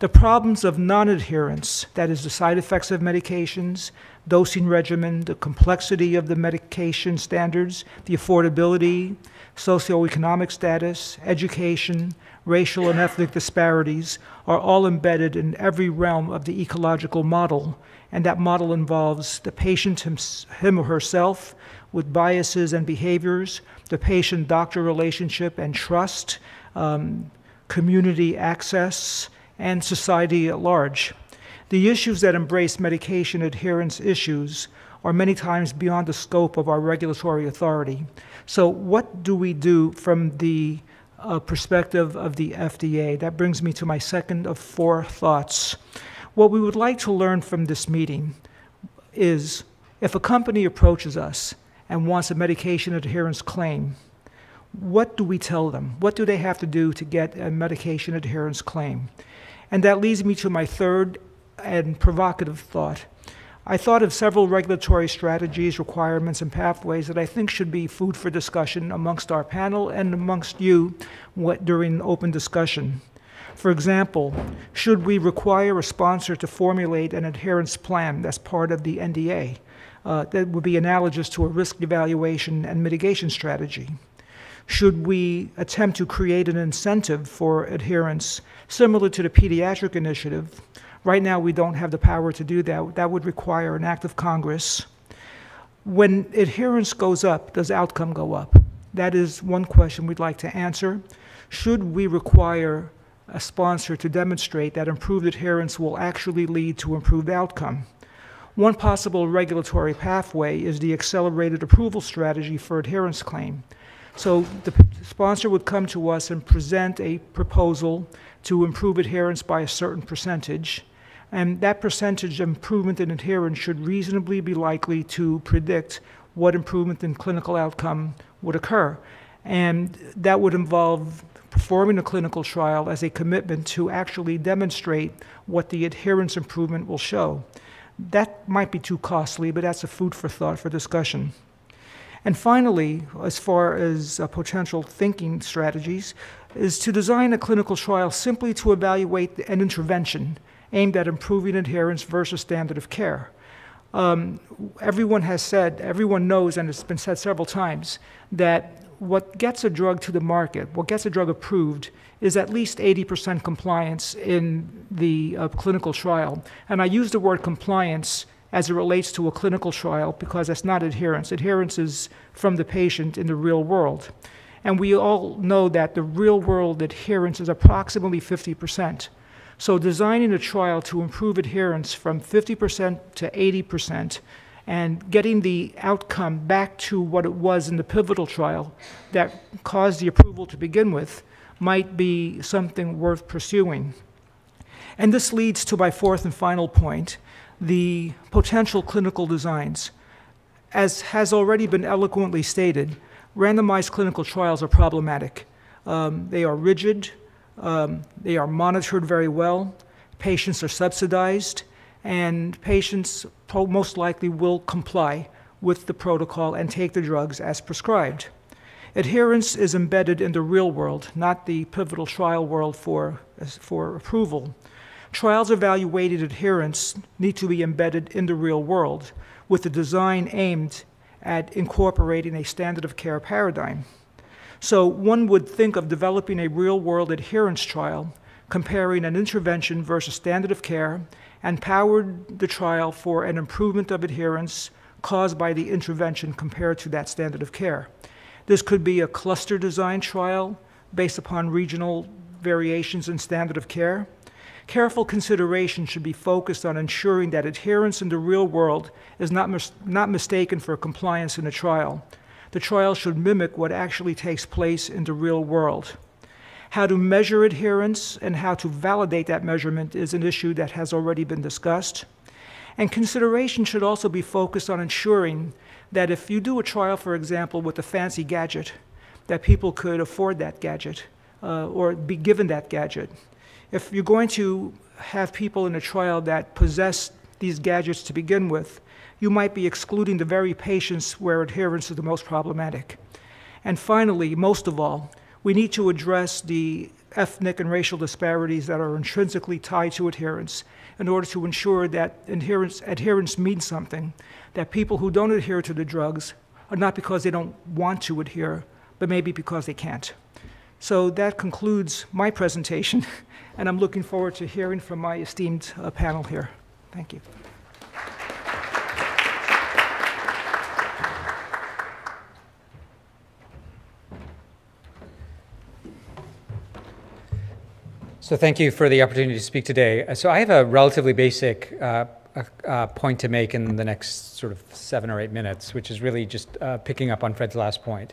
The problems of non adherence, that is, the side effects of medications, dosing regimen, the complexity of the medication standards, the affordability, socioeconomic status, education, racial and ethnic disparities are all embedded in every realm of the ecological model, and that model involves the patient him or herself with biases and behaviors, the patient doctor relationship and trust, um, community access, and society at large. The issues that embrace medication adherence issues are many times beyond the scope of our regulatory authority. So, what do we do from the uh, perspective of the FDA? That brings me to my second of four thoughts. What we would like to learn from this meeting is if a company approaches us and wants a medication adherence claim, What do we tell them? What do they have to do to get a medication adherence claim? And that leads me to my third and provocative thought. I thought of several regulatory strategies, requirements, and pathways that I think should be food for discussion amongst our panel and amongst you what, during open discussion. For example, should we require a sponsor to formulate an adherence plan as part of the NDA? Uh, that would be analogous to a risk evaluation and mitigation strategy. Should we attempt to create an incentive for adherence similar to the pediatric initiative? Right now, we don't have the power to do that. That would require an act of Congress. When adherence goes up, does outcome go up? That is one question we'd like to answer. Should we require a sponsor to demonstrate that improved adherence will actually lead to improved outcome? One possible regulatory pathway is the accelerated approval strategy for adherence claim. So the sponsor would come to us and present a proposal to improve adherence by a certain percentage. And that percentage improvement in adherence should reasonably be likely to predict what improvement in clinical outcome would occur. And that would involve performing a clinical trial as a commitment to actually demonstrate what the adherence improvement will show. That might be too costly, but that's a food for thought for discussion. And finally, as far as uh, potential thinking strategies, is to design a clinical trial simply to evaluate an intervention aimed at improving adherence versus standard of care. Um, everyone has said, everyone knows, and it's been said several times, that what gets a drug to the market, what gets a drug approved, is at least 80% compliance in the uh, clinical trial. And I use the word compliance as it relates to a clinical trial because that's not adherence. Adherence is from the patient in the real world. And we all know that the real world adherence is approximately 50%. So designing a trial to improve adherence from 50% to 80% and getting the outcome back to what it was in the pivotal trial that caused the approval to begin with might be something worth pursuing. And this leads to my fourth and final point the potential clinical designs. As has already been eloquently stated, randomized clinical trials are problematic. Um, they are rigid, um, they are monitored very well, patients are subsidized, and patients most likely will comply with the protocol and take the drugs as prescribed. Adherence is embedded in the real world, not the pivotal trial world for, for approval. Trials evaluated adherence need to be embedded in the real world with a design aimed at incorporating a standard of care paradigm. So one would think of developing a real world adherence trial comparing an intervention versus standard of care and powered the trial for an improvement of adherence caused by the intervention compared to that standard of care. This could be a cluster design trial based upon regional variations in standard of care. Careful consideration should be focused on ensuring that adherence in the real world is not, mis- not mistaken for compliance in a trial. The trial should mimic what actually takes place in the real world. How to measure adherence and how to validate that measurement is an issue that has already been discussed. And consideration should also be focused on ensuring that if you do a trial, for example, with a fancy gadget, that people could afford that gadget uh, or be given that gadget. If you're going to have people in a trial that possess these gadgets to begin with, you might be excluding the very patients where adherence is the most problematic. And finally, most of all, we need to address the ethnic and racial disparities that are intrinsically tied to adherence in order to ensure that adherence, adherence means something, that people who don't adhere to the drugs are not because they don't want to adhere, but maybe because they can't. So that concludes my presentation, *laughs* and I'm looking forward to hearing from my esteemed uh, panel here. Thank you. So thank you for the opportunity to speak today. Uh, So I have a relatively basic uh, point to make in the next sort of seven or eight minutes, which is really just uh, picking up on Fred's last point,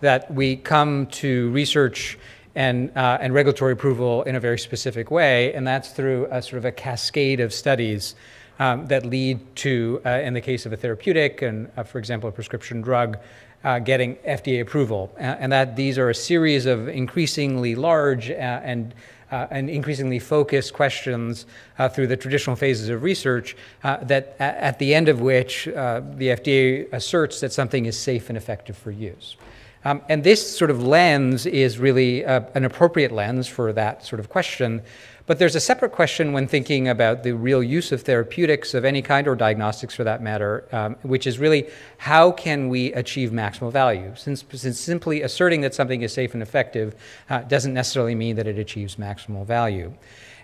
that we come to research and, uh, and regulatory approval in a very specific way, and that's through a sort of a cascade of studies um, that lead to, uh, in the case of a therapeutic and, uh, for example, a prescription drug, uh, getting FDA approval, and that these are a series of increasingly large uh, and uh, and increasingly focused questions uh, through the traditional phases of research uh, that at the end of which uh, the FDA asserts that something is safe and effective for use. Um, and this sort of lens is really uh, an appropriate lens for that sort of question. But there's a separate question when thinking about the real use of therapeutics of any kind or diagnostics for that matter, um, which is really how can we achieve maximal value? Since, since simply asserting that something is safe and effective uh, doesn't necessarily mean that it achieves maximal value.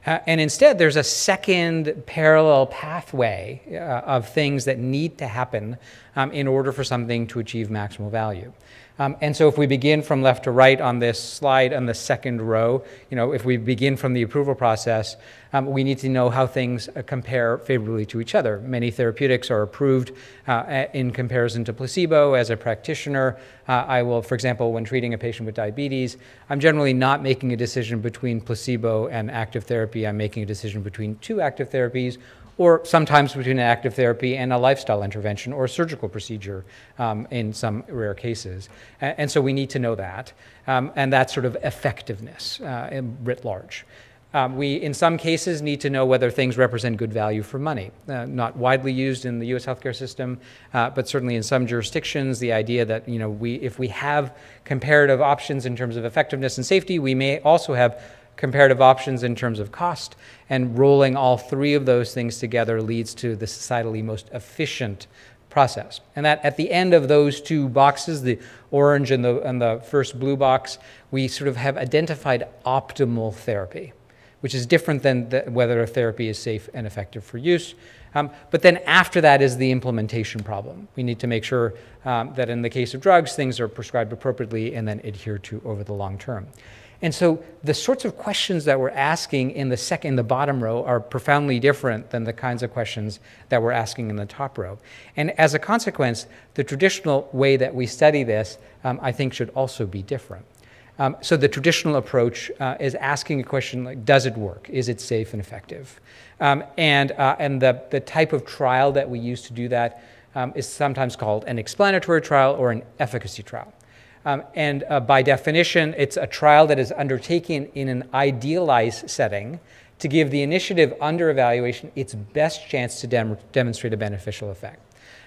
Uh, and instead, there's a second parallel pathway uh, of things that need to happen um, in order for something to achieve maximal value. Um, and so if we begin from left to right on this slide on the second row, you know, if we begin from the approval process, um, we need to know how things uh, compare favorably to each other. Many therapeutics are approved uh, in comparison to placebo. As a practitioner, uh, I will, for example, when treating a patient with diabetes, I'm generally not making a decision between placebo and active therapy. I'm making a decision between two active therapies or sometimes between an active therapy and a lifestyle intervention or a surgical procedure um, in some rare cases. A- And, so we need to know that, um, and that sort of effectiveness uh, writ large. Um, we, in some cases, need to know whether things represent good value for money. Uh, not widely used in the U.S. healthcare system, uh, but certainly in some jurisdictions, the idea that you know we, if we have comparative options in terms of effectiveness and safety, we may also have comparative options in terms of cost, and rolling all three of those things together leads to the societally most efficient process. And that at the end of those two boxes, the orange and the, and the first blue box, we sort of have identified optimal therapy, which is different than the, whether a therapy is safe and effective for use. Um, but then after that is the implementation problem. We need to make sure um, that in the case of drugs, things are prescribed appropriately and then adhered to over the long term. And so the sorts of questions that we're asking in the second, in the bottom row are profoundly different than the kinds of questions that we're asking in the top row. And as a consequence, the traditional way that we study this, um, I think, should also be different. Um, so the traditional approach uh, is asking a question like, does it work? Is it safe and effective? Um, and uh, and the, the type of trial that we use to do that um, is sometimes called an explanatory trial or an efficacy trial. Um, and uh, by definition, it's a trial that is undertaken in an idealized setting to give the initiative under evaluation its best chance to dem- demonstrate a beneficial effect.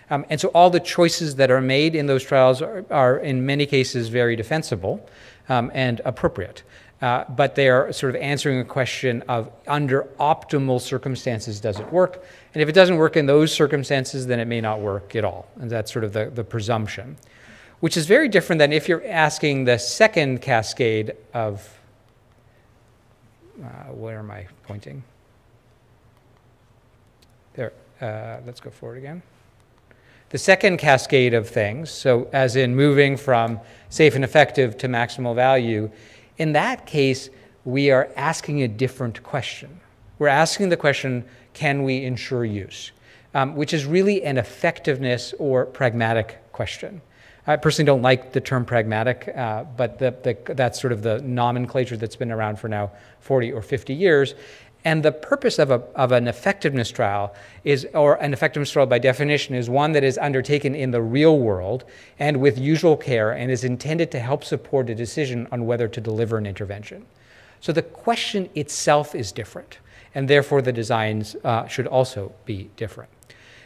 Um, and so all the choices that are made in those trials are, are in many cases very defensible um, and appropriate. Uh, but they are sort of answering a question of under optimal circumstances, does it work? And if it doesn't work in those circumstances, then it may not work at all. And that's sort of the, the presumption which is very different than if you're asking the second cascade of, uh, where am I pointing? There, uh, let's go forward again. The second cascade of things, so as in moving from safe and effective to maximal value, in that case, we are asking a different question. We're asking the question, can we ensure use? Um, which is really an effectiveness or pragmatic question. I personally don't like the term pragmatic, uh, but the, the, that's sort of the nomenclature that's been around for now 40 or 50 years. And the purpose of, a, of an effectiveness trial is, or an effectiveness trial by definition, is one that is undertaken in the real world and with usual care and is intended to help support a decision on whether to deliver an intervention. So the question itself is different, and therefore the designs uh, should also be different.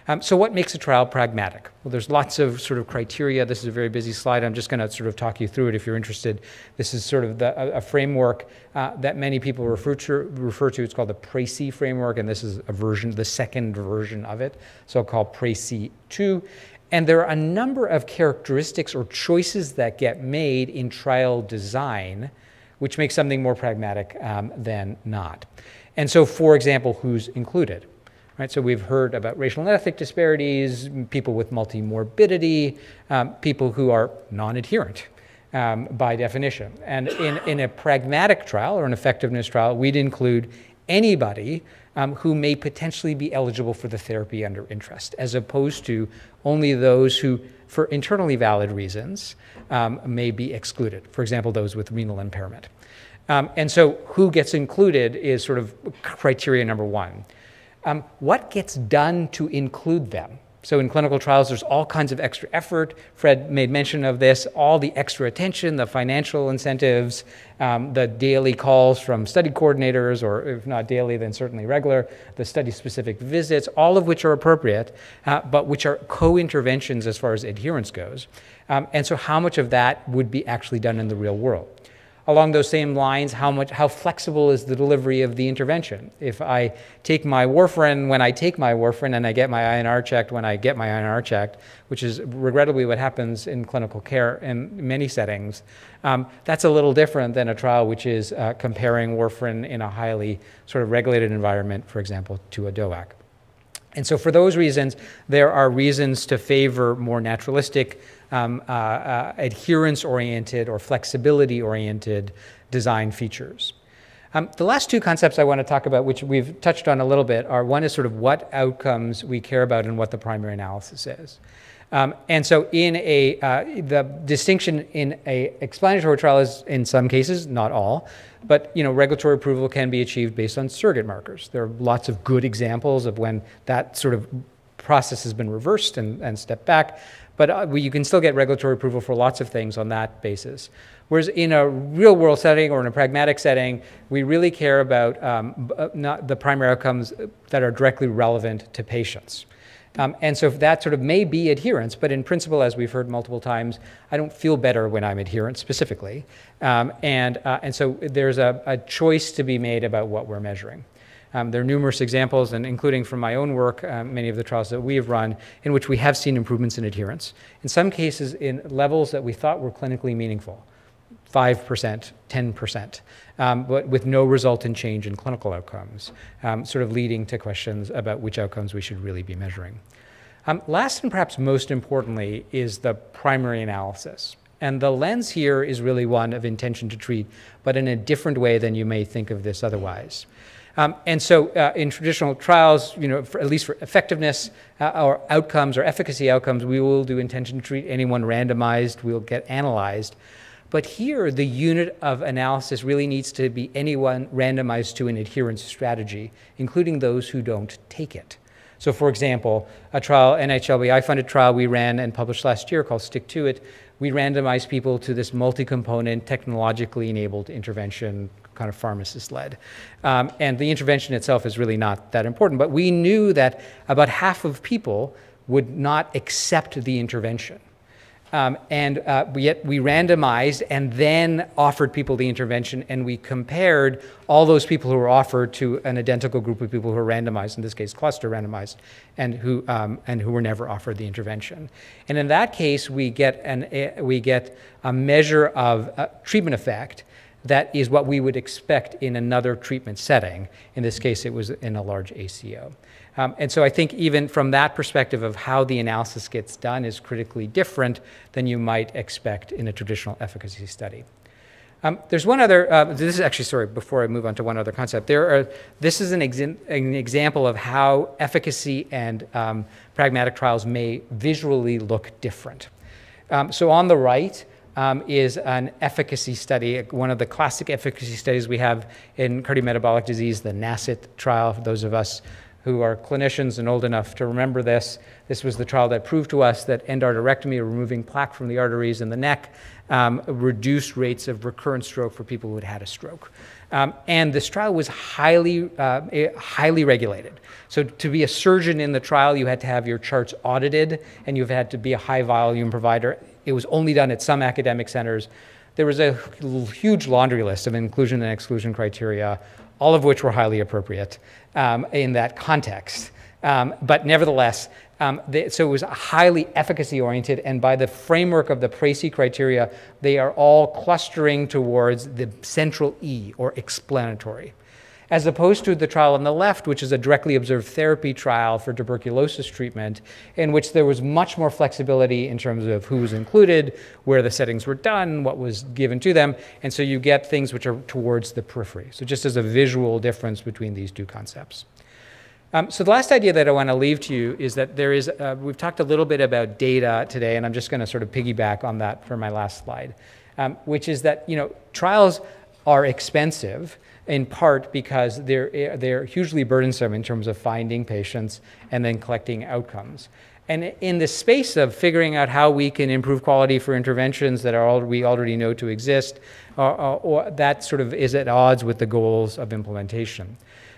Um, so what makes a trial pragmatic? Well, there's lots of sort of criteria. This is a very busy slide. I'm just going to sort of talk you through it if you're interested. This is sort of the, a, a, framework uh, that many people refer to, refer to. It's called the PRECIS framework, and this is a version, the second version of it, so-called PRECIS 2. And there are a number of characteristics or choices that get made in trial design, which makes something more pragmatic um, than not. And so, for example, who's included? Right, so we've heard about racial and ethnic disparities, people with multimorbidity, um, people who are non-adherent um, by definition. And in, in a pragmatic trial or an effectiveness trial, we'd include anybody um, who may potentially be eligible for the therapy under interest, as opposed to only those who, for internally valid reasons, um, may be excluded. For example, those with renal impairment. Um, and so, who gets included is sort of criteria number one. Um, what gets done to include them? So in clinical trials, there's all kinds of extra effort. Fred made mention of this, all the extra attention, the financial incentives, um, the daily calls from study coordinators, or if not daily, then certainly regular, the study-specific visits, all of which are appropriate, uh, but which are co-interventions as far as adherence goes. Um, and so how much of that would be actually done in the real world? Along those same lines, how much, how flexible is the delivery of the intervention? If I take my warfarin when I take my warfarin and I get my INR checked when I get my INR checked, which is regrettably what happens in clinical care in many settings, um, that's a little different than a trial which is uh, comparing warfarin in a highly sort of regulated environment, for example, to a DOAC. And so, for those reasons, there are reasons to favor more naturalistic, um, uh, uh, adherence oriented, or flexibility oriented design features. Um, the last two concepts I want to talk about, which we've touched on a little bit, are one is sort of what outcomes we care about and what the primary analysis is. Um, and so, in a uh, the distinction in a explanatory trial is in some cases, not all, but you know, regulatory approval can be achieved based on surrogate markers. There are lots of good examples of when that sort of process has been reversed and, and stepped back, but uh, you can still get regulatory approval for lots of things on that basis. Whereas in a real world setting or in a pragmatic setting, we really care about um, uh, not the primary outcomes that are directly relevant to patients. Um, and so that sort of may be adherence, but in principle, as we've heard multiple times, I don't feel better when I'm adherent specifically. Um, and, uh, and so there's a, a, choice to be made about what we're measuring. Um, there are numerous examples, and including from my own work, uh, many of the trials that we have run, in which we have seen improvements in adherence. In some cases, in levels that we thought were clinically meaningful. 5%, 10%, um, but with no resultant change in clinical outcomes, um, sort of leading to questions about which outcomes we should really be measuring. Um, last and perhaps most importantly is the primary analysis. And the lens here is really one of intention to treat, but in a different way than you may think of this otherwise. Um, and so, uh, in traditional trials, you know, for, at least for effectiveness uh, or outcomes or efficacy outcomes, we will do intention to treat anyone randomized, we'll get analyzed. But here, the unit of analysis really needs to be anyone randomized to an adherence strategy, including those who don't take it. So, for example, a trial, NHLBI funded trial we ran and published last year called Stick to It, we randomized people to this multi component, technologically enabled intervention, kind of pharmacist led. Um, and the intervention itself is really not that important, but we knew that about half of people would not accept the intervention. Um, and uh, yet we randomized and then offered people the intervention, and we compared all those people who were offered to an identical group of people who were randomized, in this case cluster randomized, and who um, and who were never offered the intervention. And in that case, we get an a, we get a measure of uh, treatment effect that is what we would expect in another treatment setting. In this case, it was in a large ACO. Um, and so I think even from that perspective of how the analysis gets done is critically different than you might expect in a traditional efficacy study. Um, there's one other, uh, this is actually, sorry, before I move on to one other concept, there are, this is an, an example of how efficacy and um, pragmatic trials may visually look different. Um, so on the right, um, is an efficacy study, one of the classic efficacy studies we have in cardiometabolic disease, the NASCET trial. For those of us who are clinicians and old enough to remember this. This was the trial that proved to us that endarterectomy, removing plaque from the arteries in the neck, um, reduced rates of recurrent stroke for people who had had a stroke. Um, and this trial was highly, uh, highly regulated. So to be a surgeon in the trial, you had to have your charts audited, and you had to be a high volume provider. It was only done at some academic centers. There was a huge laundry list of inclusion and exclusion criteria, all of which were highly appropriate um, in that context. Um, but nevertheless, um, they, so it was highly efficacy oriented, and by the framework of the Precis criteria, they are all clustering towards the central E or explanatory. As opposed to the trial on the left, which is a directly observed therapy trial for tuberculosis treatment, in which there was much more flexibility in terms of who was included, where the settings were done, what was given to them, and so you get things which are towards the periphery. So, just as a visual difference between these two concepts. Um, so the last idea that I want to leave to you is that there is, uh, we've talked a little bit about data today, and I'm just going to sort of piggyback on that for my last slide, um, which is that, you know, trials are expensive in part because they're, they're hugely burdensome in terms of finding patients and then collecting outcomes. And in the space of figuring out how we can improve quality for interventions that are al- we already know to exist, or, or, or that sort of is at odds with the goals of implementation.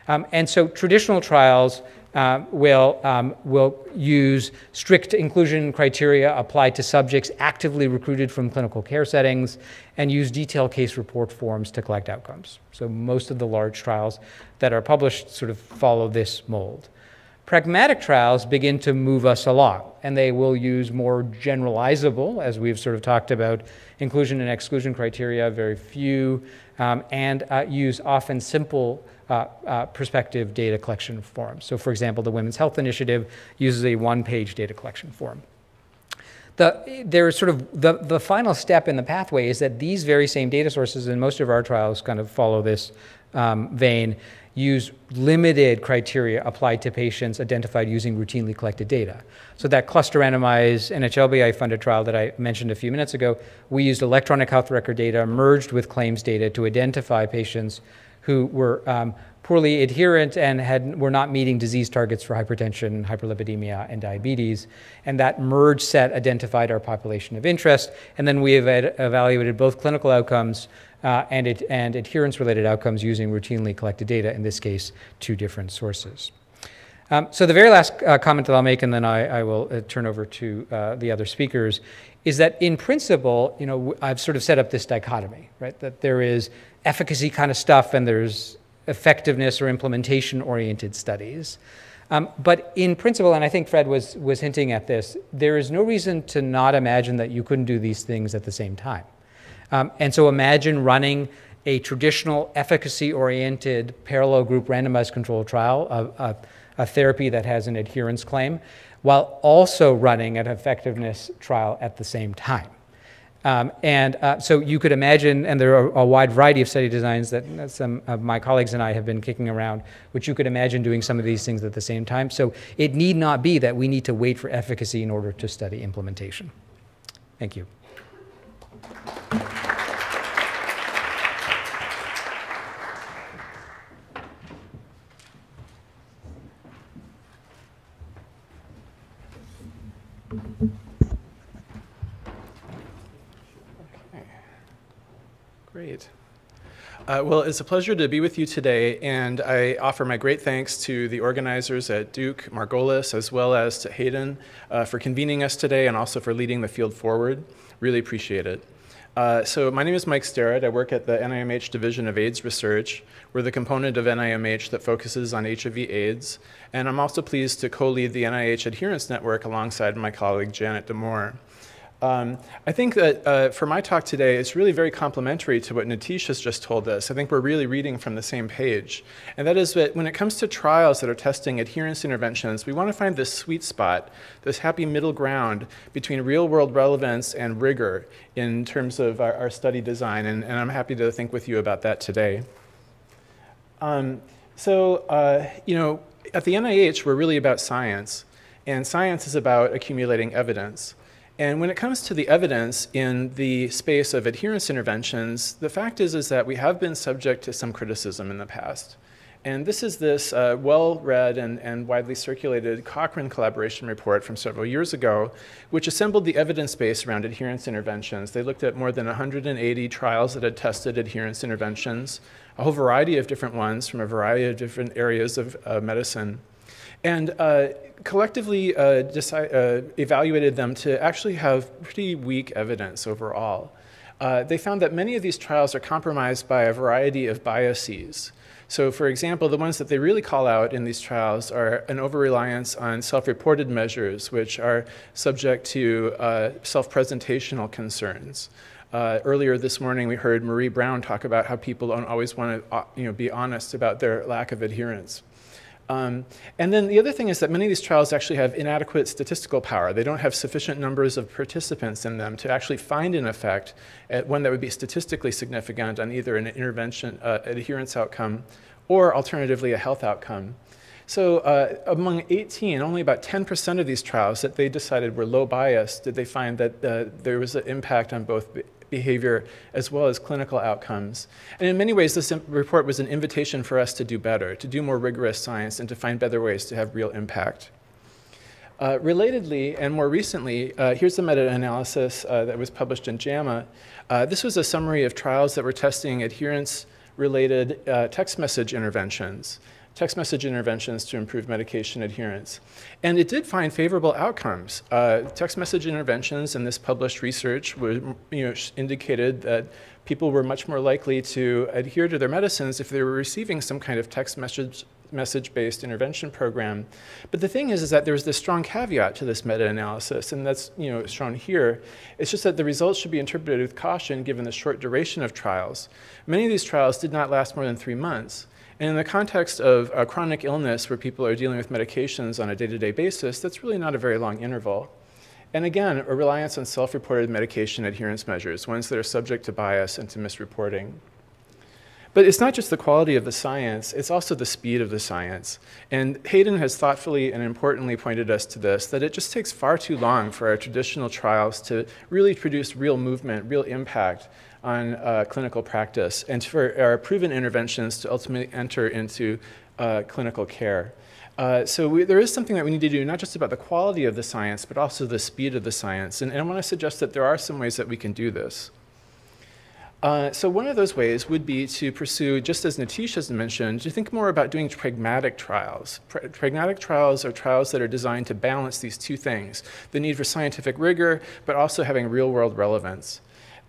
Um, and so traditional trials uh, will, um, will use strict inclusion criteria applied to subjects actively recruited from clinical care settings and use detailed case report forms to collect outcomes. So most of the large trials that are published sort of follow this mold. Pragmatic trials begin to move us along, and they will use more generalizable, as we've sort of talked about, inclusion and exclusion criteria, very few, um, and uh, use often simple uh, uh, prospective data collection forms. So, for example, the Women's Health Initiative uses a one page data collection form. The, there's sort of the, the final step in the pathway is that these very same data sources, and most of our trials kind of follow this um, vein, use limited criteria applied to patients identified using routinely collected data. So that cluster randomized NHLBI funded trial that I mentioned a few minutes ago, we used electronic health record data merged with claims data to identify patients who were um, poorly adherent and had, were not meeting disease targets for hypertension, hyperlipidemia, and diabetes. And that merge set identified our population of interest. And then we have evaluated both clinical outcomes uh, and, and adherence related outcomes using routinely collected data, in this case, two different sources. Um, so, the very last uh, comment that I'll make, and then I, I will uh, turn over to uh, the other speakers, is that in principle, you know, I've sort of set up this dichotomy, right? That there is efficacy kind of stuff and there's effectiveness or implementation oriented studies. Um, but in principle, and I think Fred was, was hinting at this, there is no reason to not imagine that you couldn't do these things at the same time. Um, and so imagine running a traditional efficacy oriented parallel group randomized controlled trial, a, a, a, therapy that has an adherence claim, while also running an effectiveness trial at the same time. Um, and uh, so you could imagine, and there are a wide variety of study designs that some of my colleagues and I have been kicking around, which you could imagine doing some of these things at the same time. So it need not be that we need to wait for efficacy in order to study implementation. Thank you. Great. Uh, well, it's a pleasure to be with you today, and I offer my great thanks to the organizers at Duke, Margolis, as well as to Hayden uh, for convening us today and also for leading the field forward. Really appreciate it. Uh, so my name is Mike Stirratt. I work at the NIMH Division of AIDS Research. We're the component of NIMH that focuses on HIV AIDS, and I'm also pleased to co-lead the NIH Adherence Network alongside my colleague Janet de Moor. Um, I think that uh, for my talk today, it's really very complementary to what Niteesh has just told us. I think we're really reading from the same page. And that is that when it comes to trials that are testing adherence interventions, we want to find this sweet spot, this happy middle ground between real world relevance and rigor in terms of our, our study design. And, and, I'm happy to think with you about that today. Um, so, uh, you know, at the NIH, we're really about science. And science is about accumulating evidence. And when it comes to the evidence in the space of adherence interventions, the fact is, is that we have been subject to some criticism in the past. And this is this uh, well read and, and widely circulated Cochrane collaboration report from several years ago, which assembled the evidence base around adherence interventions. They looked at more than 180 trials that had tested adherence interventions, a whole variety of different ones from a variety of different areas of uh, medicine and uh, collectively uh, decide, uh, evaluated them to actually have pretty weak evidence overall. Uh, they found that many of these trials are compromised by a variety of biases. So, for example, the ones that they really call out in these trials are an over reliance on self reported measures, which are subject to uh, self presentational concerns. Uh, earlier this morning, we heard Marie Brown talk about how people don't always want to you know, be honest about their lack of adherence. Um, and then the other thing is that many of these trials actually have inadequate statistical power. They don't have sufficient numbers of participants in them to actually find an effect at one that would be statistically significant on either an intervention uh, adherence outcome or alternatively a health outcome. So uh, among 18, only about 10% of these trials that they decided were low bias did they find that uh, there was an impact on both behavior as well as clinical outcomes. And in many ways, this report was an invitation for us to do better, to do more rigorous science, and to find better ways to have real impact. Uh, relatedly, and more recently, uh, here's the meta-analysis uh, that was published in JAMA. Uh, this was a summary of trials that were testing adherence-related uh, text message interventions, text message interventions to improve medication adherence. And it did find favorable outcomes. Uh, text message interventions in this published research were, you know, indicated that people were much more likely to adhere to their medicines if they were receiving some kind of text message message-based intervention program. But the thing is, is that there's this strong caveat to this meta-analysis, and that's you know shown here. It's just that the results should be interpreted with caution given the short duration of trials. Many of these trials did not last more than three months. And in the context of a chronic illness where people are dealing with medications on a day-to-day basis, that's really not a very long interval. And again, a reliance on self-reported medication adherence measures, ones that are subject to bias and to misreporting. But it's not just the quality of the science, it's also the speed of the science. And Hayden has thoughtfully and importantly pointed us to this that it just takes far too long for our traditional trials to really produce real movement, real impact on uh, clinical practice, and for our proven interventions to ultimately enter into uh, clinical care. Uh, so we, there is something that we need to do, not just about the quality of the science, but also the speed of the science. And, and I want to suggest that there are some ways that we can do this. Uh, so one of those ways would be to pursue, just as Niteesh has mentioned, to think more about doing pragmatic trials. Pra pragmatic trials are trials that are designed to balance these two things, the need for scientific rigor, but also having real-world relevance.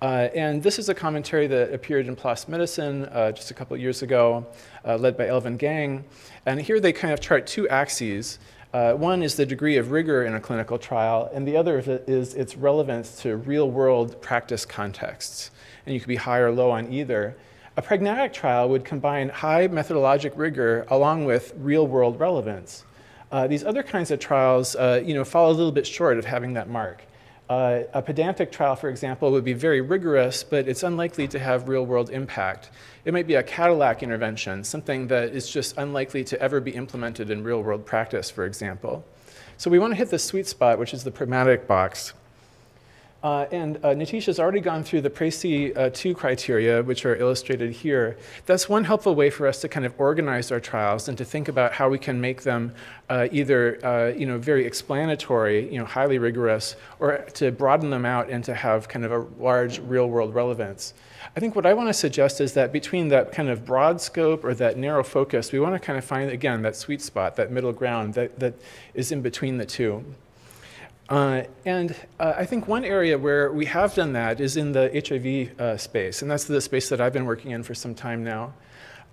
Uh, and this is a commentary that appeared in PLOS Medicine uh, just a couple years ago, uh, led by Elvin Geng. And here they kind of chart two axes. Uh, one is the degree of rigor in a clinical trial, and the other is its relevance to real-world practice contexts and you could be high or low on either. A pragmatic trial would combine high methodologic rigor along with real world relevance. Uh, these other kinds of trials uh, you know, fall a little bit short of having that mark. Uh, a pedantic trial, for example, would be very rigorous, but it's unlikely to have real world impact. It might be a Cadillac intervention, something that is just unlikely to ever be implemented in real world practice, for example. So we want to hit the sweet spot, which is the pragmatic box. Uh, and uh, has already gone through the PRECIS uh, 2 criteria, which are illustrated here. That's one helpful way for us to kind of organize our trials and to think about how we can make them uh, either uh, you know, very explanatory, you know, highly rigorous, or to broaden them out and to have kind of a large real-world relevance. I think what I want to suggest is that between that kind of broad scope or that narrow focus, we want to kind of find, again, that sweet spot, that middle ground that, that is in between the two. Uh, and uh, I think one area where we have done that is in the HIV uh, space, and that's the space that I've been working in for some time now.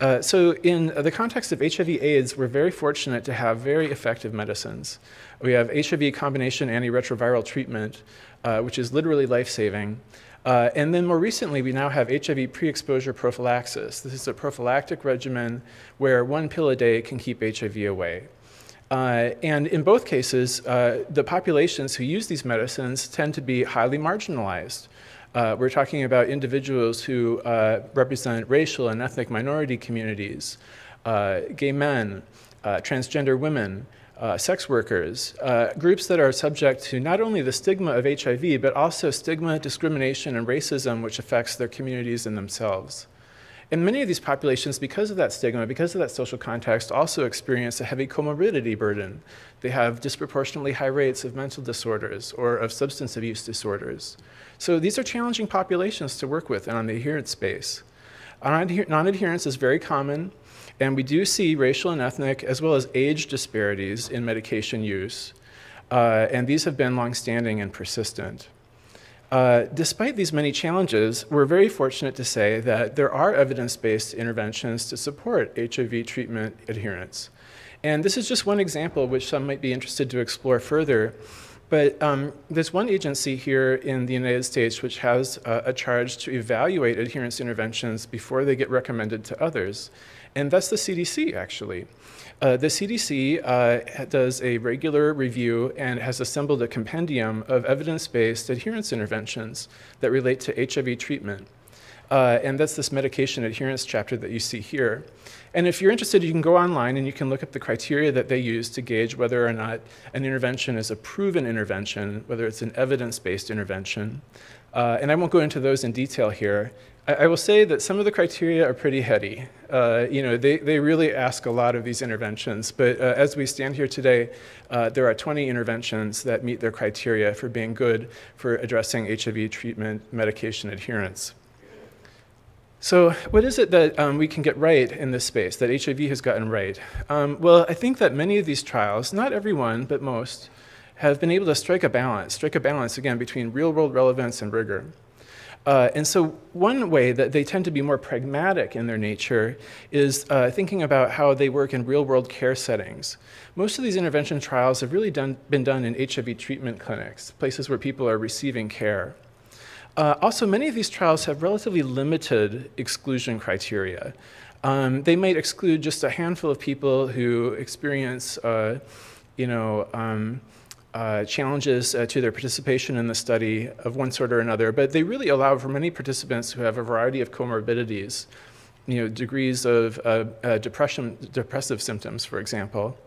Uh, so in the context of HIV/AIDS, we're very fortunate to have very effective medicines. We have HIV combination antiretroviral treatment, uh, which is literally life-saving. Uh, and then more recently, we now have HIV pre-exposure prophylaxis. This is a prophylactic regimen where one pill a day can keep HIV away. Uh, and in both cases, uh, the populations who use these medicines tend to be highly marginalized. Uh, we're talking about individuals who uh, represent racial and ethnic minority communities, uh, gay men, transgender women, sex workers, groups that are subject to not only the stigma of HIV, but also stigma, discrimination, and racism, which affects their communities and themselves. And many of these populations, because of that stigma, because of that social context, also experience a heavy comorbidity burden. They have disproportionately high rates of mental disorders or of substance abuse disorders. So these are challenging populations to work with and on the adherence space. Non-adherence is very common, and we do see racial and ethnic as well as age disparities in medication use. Uh, and these have been longstanding and persistent. Uh, despite these many challenges, we're very fortunate to say that there are evidence-based interventions to support HIV treatment adherence. And this is just one example which some might be interested to explore further. But um, there's one agency here in the United States which has uh, a charge to evaluate adherence interventions before they get recommended to others. And that's the CDC, actually. Uh, the CDC uh, does a regular review and has assembled a compendium of evidence-based adherence interventions that relate to HIV treatment. Uh, and that's this medication adherence chapter that you see here. And if you're interested, you can go online and you can look up the criteria that they use to gauge whether or not an intervention is a proven intervention, whether it's an evidence-based intervention. Uh, and I won't go into those in detail here, I, will say that some of the criteria are pretty heady. Uh, you know, they, they really ask a lot of these interventions, but uh, as we stand here today, uh, there are 20 interventions that meet their criteria for being good for addressing HIV treatment medication adherence. So, what is it that um, we can get right in this space, that HIV has gotten right? Um, well, I think that many of these trials, not everyone, but most, have been able to strike a balance, strike a balance again between real world relevance and rigor. Uh, and so, one way that they tend to be more pragmatic in their nature is uh, thinking about how they work in real world care settings. Most of these intervention trials have really done, been done in HIV treatment clinics, places where people are receiving care. Uh, also, many of these trials have relatively limited exclusion criteria. Um, they might exclude just a handful of people who experience, uh, you know, um, uh, challenges uh, to their participation in the study of one sort or another, but they really allow for many participants who have a variety of comorbidities, you know, degrees of uh, uh, depression, depressive symptoms, for example.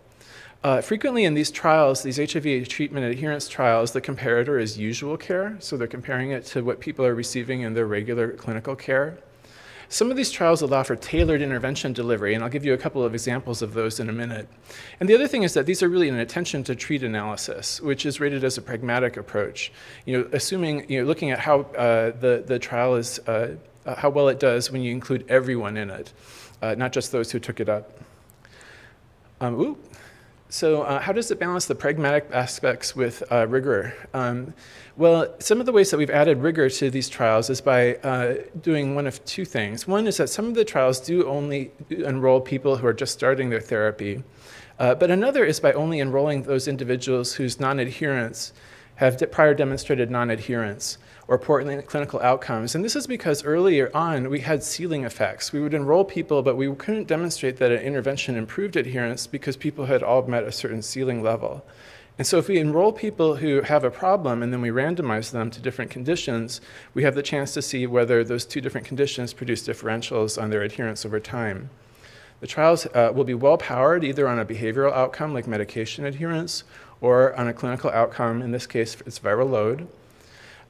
Uh, frequently in these trials, these HIV treatment adherence trials, the comparator is usual care, so they're comparing it to what people are receiving in their regular clinical care. Some of these trials allow for tailored intervention delivery, and I'll give you a couple of examples of those in a minute. And the other thing is that these are really an attention to treat analysis, which is rated as a pragmatic approach. You know, assuming, you know, looking at how uh, the, the trial is, uh, uh, how well it does when you include everyone in it, uh, not just those who took it up. Um, ooh, so, uh, how does it balance the pragmatic aspects with uh, rigor? Um, well, some of the ways that we've added rigor to these trials is by uh, doing one of two things. One is that some of the trials do only enroll people who are just starting their therapy, uh, but another is by only enrolling those individuals whose non adherence have prior demonstrated non adherence or poor clinical outcomes. And this is because earlier on we had ceiling effects. We would enroll people, but we couldn't demonstrate that an intervention improved adherence because people had all met a certain ceiling level. And so if we enroll people who have a problem and then we randomize them to different conditions, we have the chance to see whether those two different conditions produce differentials on their adherence over time. The trials uh, will be well powered either on a behavioral outcome like medication adherence or on a clinical outcome, in this case, it's viral load.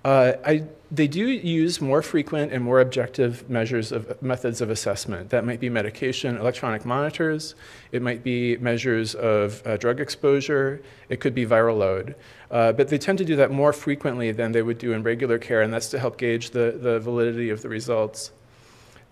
Uh, I, they do use more frequent and more objective measures of methods of assessment. That might be medication, electronic monitors. It might be measures of uh, drug exposure. It could be viral load. Uh, but they tend to do that more frequently than they would do in regular care, and that's to help gauge the, the validity of the results.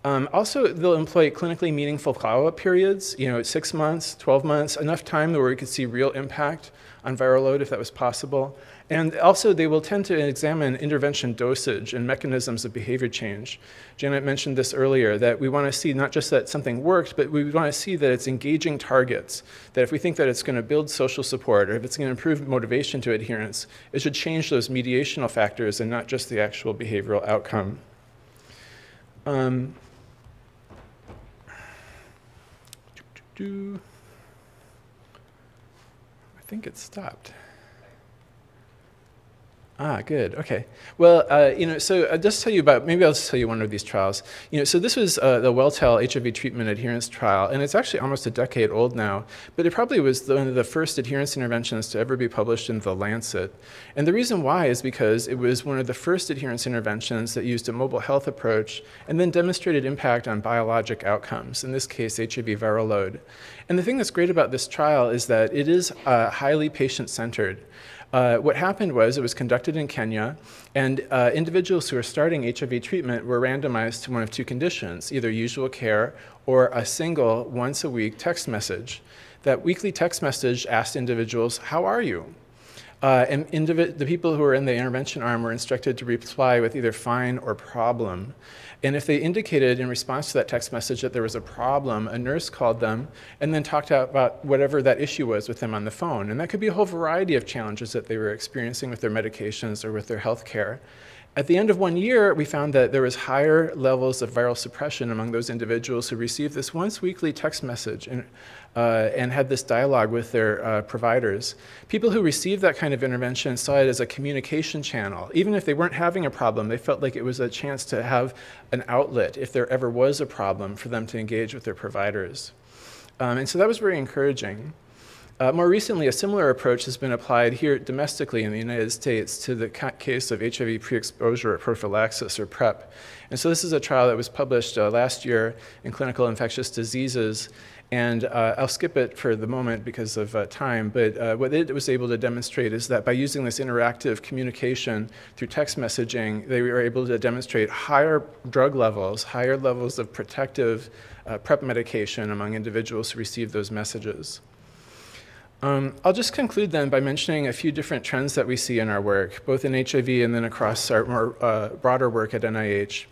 Um, also, they'll employ clinically meaningful follow-up periods, you know, six months, 12 months, enough time where we could see real impact on viral load if that was possible. And also, they will tend to examine intervention dosage and mechanisms of behavior change. Janet mentioned this earlier that we want to see not just that something worked, but we want to see that it's engaging targets. That if we think that it's going to build social support or if it's going to improve motivation to adherence, it should change those mediational factors and not just the actual behavioral outcome. Um, I think it stopped. Ah, good. Okay. Well, uh, you know, so I'll just tell you about, maybe I'll just tell you one of these trials. You know, so this was uh, the WelTel HIV treatment adherence trial, and it's actually almost a decade old now, but it probably was one of the first adherence interventions to ever be published in The Lancet. And the reason why is because it was one of the first adherence interventions that used a mobile health approach and then demonstrated impact on biologic outcomes, in this case, HIV viral load. And the thing that's great about this trial is that it is uh, highly patient centered. Uh, what happened was it was conducted in Kenya, and uh, individuals who were starting HIV treatment were randomized to one of two conditions either usual care or a single once a week text message. That weekly text message asked individuals, How are you? Uh, and indivi- the people who were in the intervention arm were instructed to reply with either fine or problem. And if they indicated in response to that text message that there was a problem, a nurse called them and then talked about whatever that issue was with them on the phone. And that could be a whole variety of challenges that they were experiencing with their medications or with their health care. At the end of one year, we found that there was higher levels of viral suppression among those individuals who received this once weekly text message and, uh, and had this dialogue with their uh, providers. People who received that kind of intervention saw it as a communication channel. Even if they weren't having a problem, they felt like it was a chance to have an outlet if there ever was a problem for them to engage with their providers. Um, and so that was very encouraging. Uh, more recently, a similar approach has been applied here domestically in the United States to the ca- case of HIV pre exposure prophylaxis or PrEP. And so, this is a trial that was published uh, last year in Clinical Infectious Diseases. And uh, I'll skip it for the moment because of uh, time, but uh, what it was able to demonstrate is that by using this interactive communication through text messaging, they were able to demonstrate higher drug levels, higher levels of protective uh, PrEP medication among individuals who received those messages. Um, I'll just conclude then by mentioning a few different trends that we see in our work, both in HIV and then across our more uh, broader work at NIH.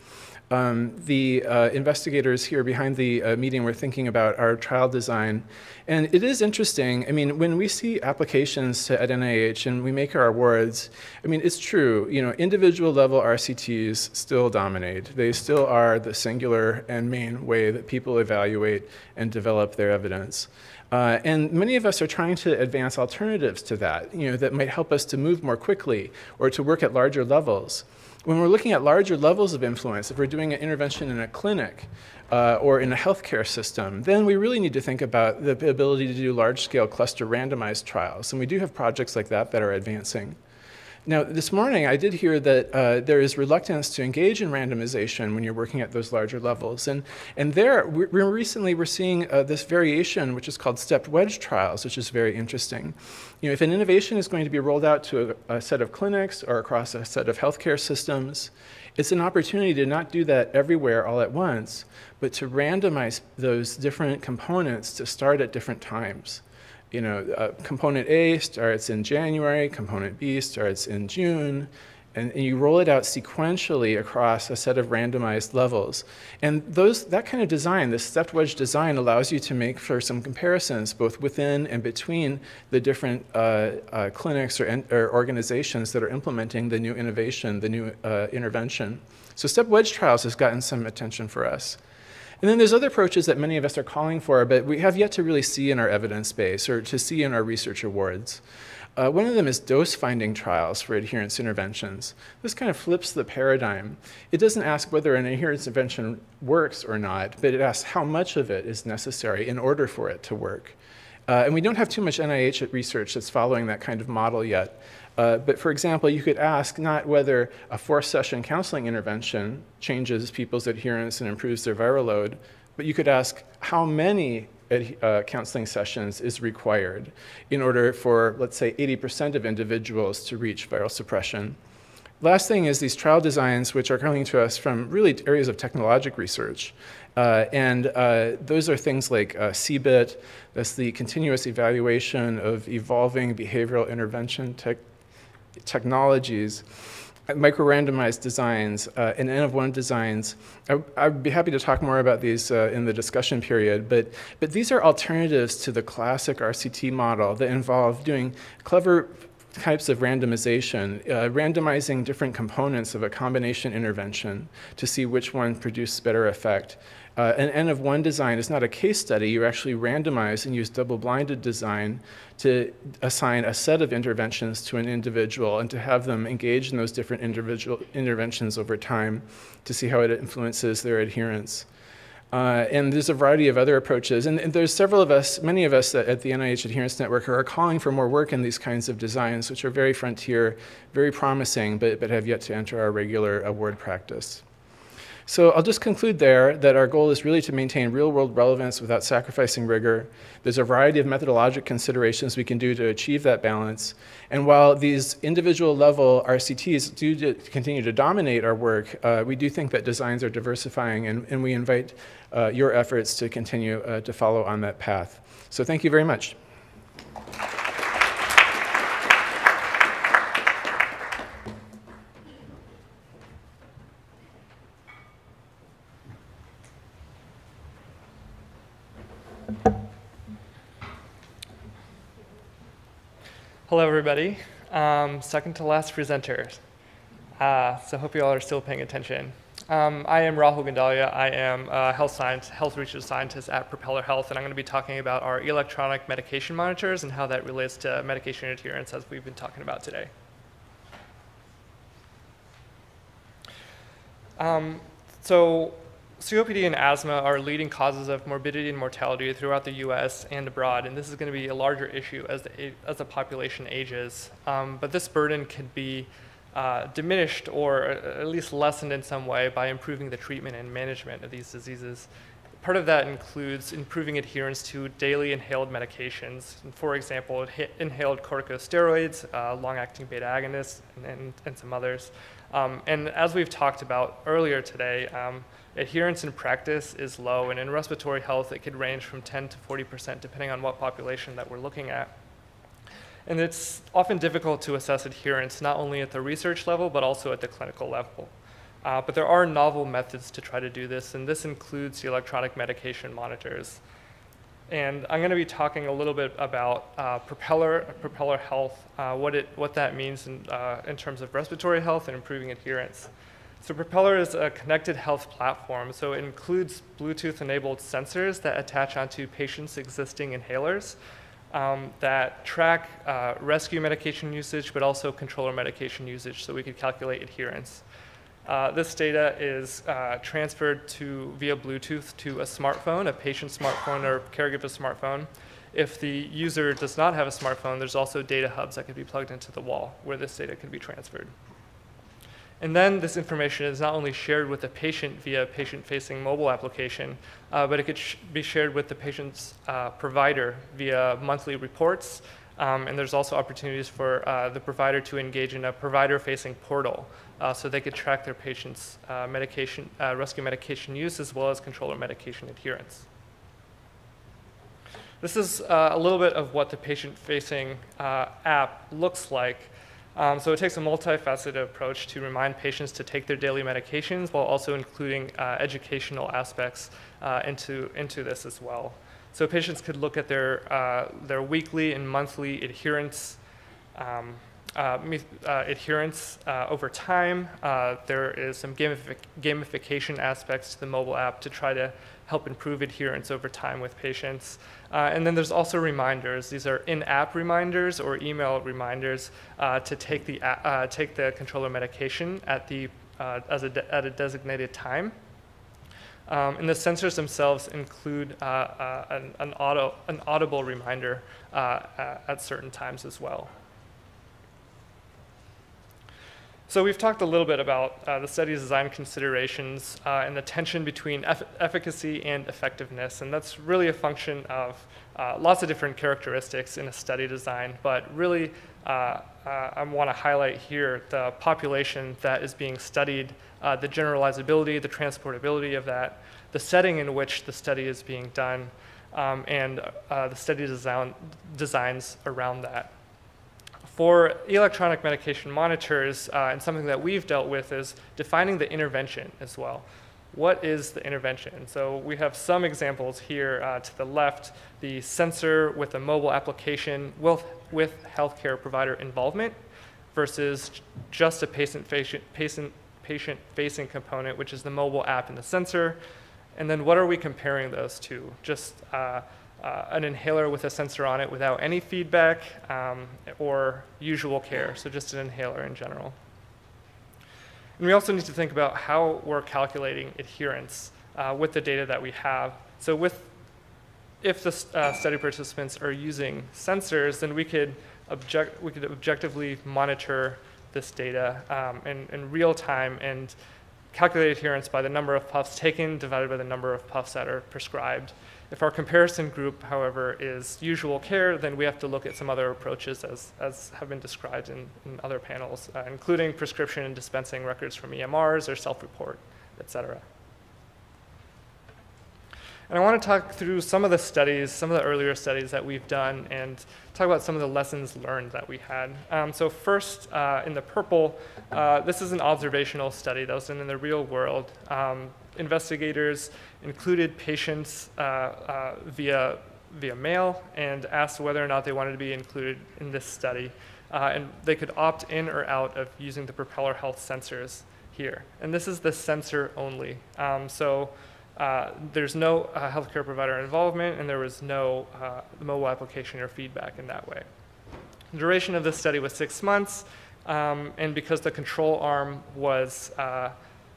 Um, the uh, investigators here behind the uh, meeting were thinking about our trial design. And it is interesting. I mean, when we see applications to, at NIH and we make our awards, I mean, it's true. You know, individual level RCTs still dominate. They still are the singular and main way that people evaluate and develop their evidence. Uh, and many of us are trying to advance alternatives to that, you know, that might help us to move more quickly or to work at larger levels. When we're looking at larger levels of influence, if we're doing an intervention in a clinic uh, or in a healthcare system, then we really need to think about the ability to do large scale cluster randomized trials. And we do have projects like that that are advancing. Now, this morning I did hear that uh, there is reluctance to engage in randomization when you're working at those larger levels. And, and there, we, recently we're seeing uh, this variation, which is called stepped wedge trials, which is very interesting. You know, if an innovation is going to be rolled out to a, a set of clinics or across a set of healthcare systems, it's an opportunity to not do that everywhere all at once, but to randomize those different components to start at different times you know, uh, component A starts in January, component B starts in June, and, and, you roll it out sequentially across a set of randomized levels. And those, that kind of design, this stepped wedge design, allows you to make for some comparisons both within and between the different uh, uh, clinics or, or, organizations that are implementing the new innovation, the new uh, intervention. So stepped wedge trials has gotten some attention for us. And then there's other approaches that many of us are calling for, but we have yet to really see in our evidence base or to see in our research awards. Uh, one of them is dose finding trials for adherence interventions. This kind of flips the paradigm. It doesn't ask whether an adherence intervention works or not, but it asks how much of it is necessary in order for it to work. Uh, and we don't have too much NIH research that's following that kind of model yet. Uh, but for example, you could ask not whether a four session counseling intervention changes people's adherence and improves their viral load, but you could ask how many uh, counseling sessions is required in order for, let's say, 80% of individuals to reach viral suppression. Last thing is these trial designs, which are coming to us from really areas of technologic research. Uh, and uh, those are things like uh, CEEBIT, that's the continuous evaluation of evolving behavioral intervention te technologies, micro-randomized designs, uh, and N of one designs. I, would be happy to talk more about these uh, in the discussion period, but, but these are alternatives to the classic RCT model that involve doing clever types of randomization, uh, randomizing different components of a combination intervention to see which one produced better effect. Uh, an N of one design is not a case study. You actually randomize and use double blinded design to assign a set of interventions to an individual and to have them engage in those different individual interventions over time to see how it influences their adherence. Uh, and there's a variety of other approaches. And, and, there's several of us, many of us at the NIH Adherence Network are calling for more work in these kinds of designs, which are very frontier, very promising, but, but have yet to enter our regular award practice. So I'll just conclude there that our goal is really to maintain real world relevance without sacrificing rigor. There's a variety of methodologic considerations we can do to achieve that balance. And while these individual level RCTs do continue to dominate our work, uh, we do think that designs are diversifying, and, and we invite uh, your efforts to continue uh, to follow on that path. So thank you very much. Hello, everybody. Um, second to last presenter. Uh, so hope you all are still paying attention. Um, I am Rahul Gondalia. I am a health science, health research scientist at Propeller Health, and I'm going to be talking about our electronic medication monitors and how that relates to medication adherence, as we've been talking about today. Um, so COPD and asthma are leading causes of morbidity and mortality throughout the U.S. and abroad, and this is going to be a larger issue as the, as the population ages. Um, but this burden can be uh, diminished or uh, at least lessened in some way by improving the treatment and management of these diseases. Part of that includes improving adherence to daily inhaled medications. For example, inhaled corticosteroids, uh, long-acting beta agonists, and, and, and some others. Um, and as we've talked about earlier today, um, adherence in practice is low, and in respiratory health, it could range from 10 to 40 percent, depending on what population that we're looking at. And it's often difficult to assess adherence, not only at the research level, but also at the clinical level. Uh, but there are novel methods to try to do this, and this includes the electronic medication monitors. And I'm going to be talking a little bit about uh, Propeller, Propeller Health, uh, what, it, what that means in, uh, in terms of respiratory health and improving adherence. So Propeller is a connected health platform, so it includes Bluetooth-enabled sensors that attach onto patients' existing inhalers um, that track uh, rescue medication usage, but also controller medication usage, so we could calculate adherence. Uh, this data is uh, transferred to via Bluetooth to a smartphone, a patient smartphone or caregiver smartphone. If the user does not have a smartphone, there's also data hubs that can be plugged into the wall where this data can be transferred. And then this information is not only shared with the patient via a patient-facing mobile application, uh, but it could sh- be shared with the patient's uh, provider via monthly reports. Um, and there's also opportunities for uh, the provider to engage in a provider-facing portal, uh, so they could track their patient's uh, medication, uh, rescue medication use, as well as controller medication adherence. This is a little bit of what the patient-facing uh, app looks like. Um, so it takes a multifaceted approach to remind patients to take their daily medications while also including uh, educational aspects uh, into, into this as well. So patients could look at their, uh, their weekly and monthly adherence, um, uh, uh, adherence uh, over time. There is some gamific- gamification aspects to the mobile app to try to help improve adherence over time with patients. Uh, and then there's also reminders. These are in-app reminders or email reminders uh, to take the, uh, take the controller medication at, the, uh, as a de- at a designated time. Um, and the sensors themselves include uh, uh, an, an, auto, an audible reminder at certain times as well. So we've talked a little bit about uh, the study design considerations uh, and the tension between eff- efficacy and effectiveness, and that's really a function of uh, lots of different characteristics in a study design. But really, uh, uh, I want to highlight here the population that is being studied, uh, the generalizability, the transportability of that, the setting in which the study is being done, um, and the study design, designs around that. For electronic medication monitors, uh, and something that we've dealt with is defining the intervention as well. What is the intervention? So we have some examples here uh, to the left, the sensor with a mobile application with, with healthcare provider involvement versus just a patient, patient, patient, patient facing component, which is the mobile app and the sensor. And then what are we comparing those to? Just uh, uh, an inhaler with a sensor on it without any feedback um, or usual care, so just an inhaler in general. And we also need to think about how we're calculating adherence uh, with the data that we have. So with if the uh, study participants are using sensors, then we could, object, we could objectively monitor this data um, in, in real time and calculate adherence by the number of puffs taken divided by the number of puffs that are prescribed. If our comparison group, however, is usual care, then we have to look at some other approaches as, as have been described in, in other panels, uh, including prescription and dispensing records from EMRs or self-report, et cetera. And I want to talk through some of the studies, some of the earlier studies that we've done, and talk about some of the lessons learned that we had. Um, so, first, uh, in the purple, uh, this is an observational study that was done in the real world. Um, investigators included patients uh, uh via, via mail and asked whether or not they wanted to be included in this study. Uh, and they could opt in or out of using the Propeller Health sensors here. And this is the sensor only. Um, so, uh, there's no uh, healthcare provider involvement, and there was no uh, mobile application or feedback in that way. The duration of this study was six months, um, and because the control arm was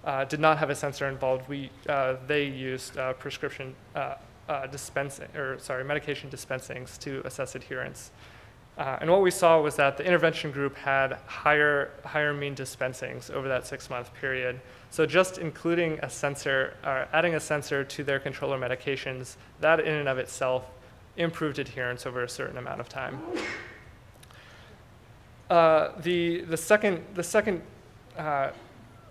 uh, did not have a sensor involved. We, uh, they used uh, prescription uh, uh, dispensing, or sorry, medication dispensings to assess adherence. Uh, and what we saw was that the intervention group had higher, higher mean dispensings over that six month period. So just including a sensor, or adding a sensor to their controller medications, that in and of itself improved adherence over a certain amount of time. Uh, the, the second, the second uh,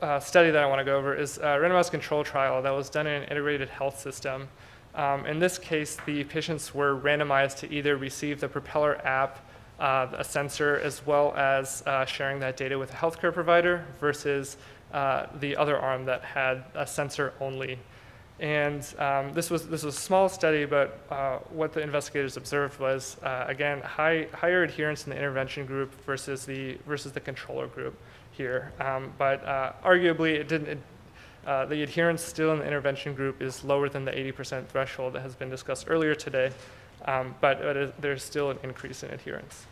uh, study that I want to go over is a randomized control trial that was done in an integrated health system. Um, in this case, the patients were randomized to either receive the Propeller app, uh, a sensor, as well as uh, sharing that data with a healthcare provider versus uh, the other arm that had a sensor only. And um, this, was, this was a small study, but uh, what the investigators observed was, uh, again, high, higher adherence in the intervention group versus the, versus the controller group here. Um, but uh, arguably, it didn't, it, uh, the adherence still in the intervention group is lower than the 80% threshold that has been discussed earlier today, um, but there's still an increase in adherence.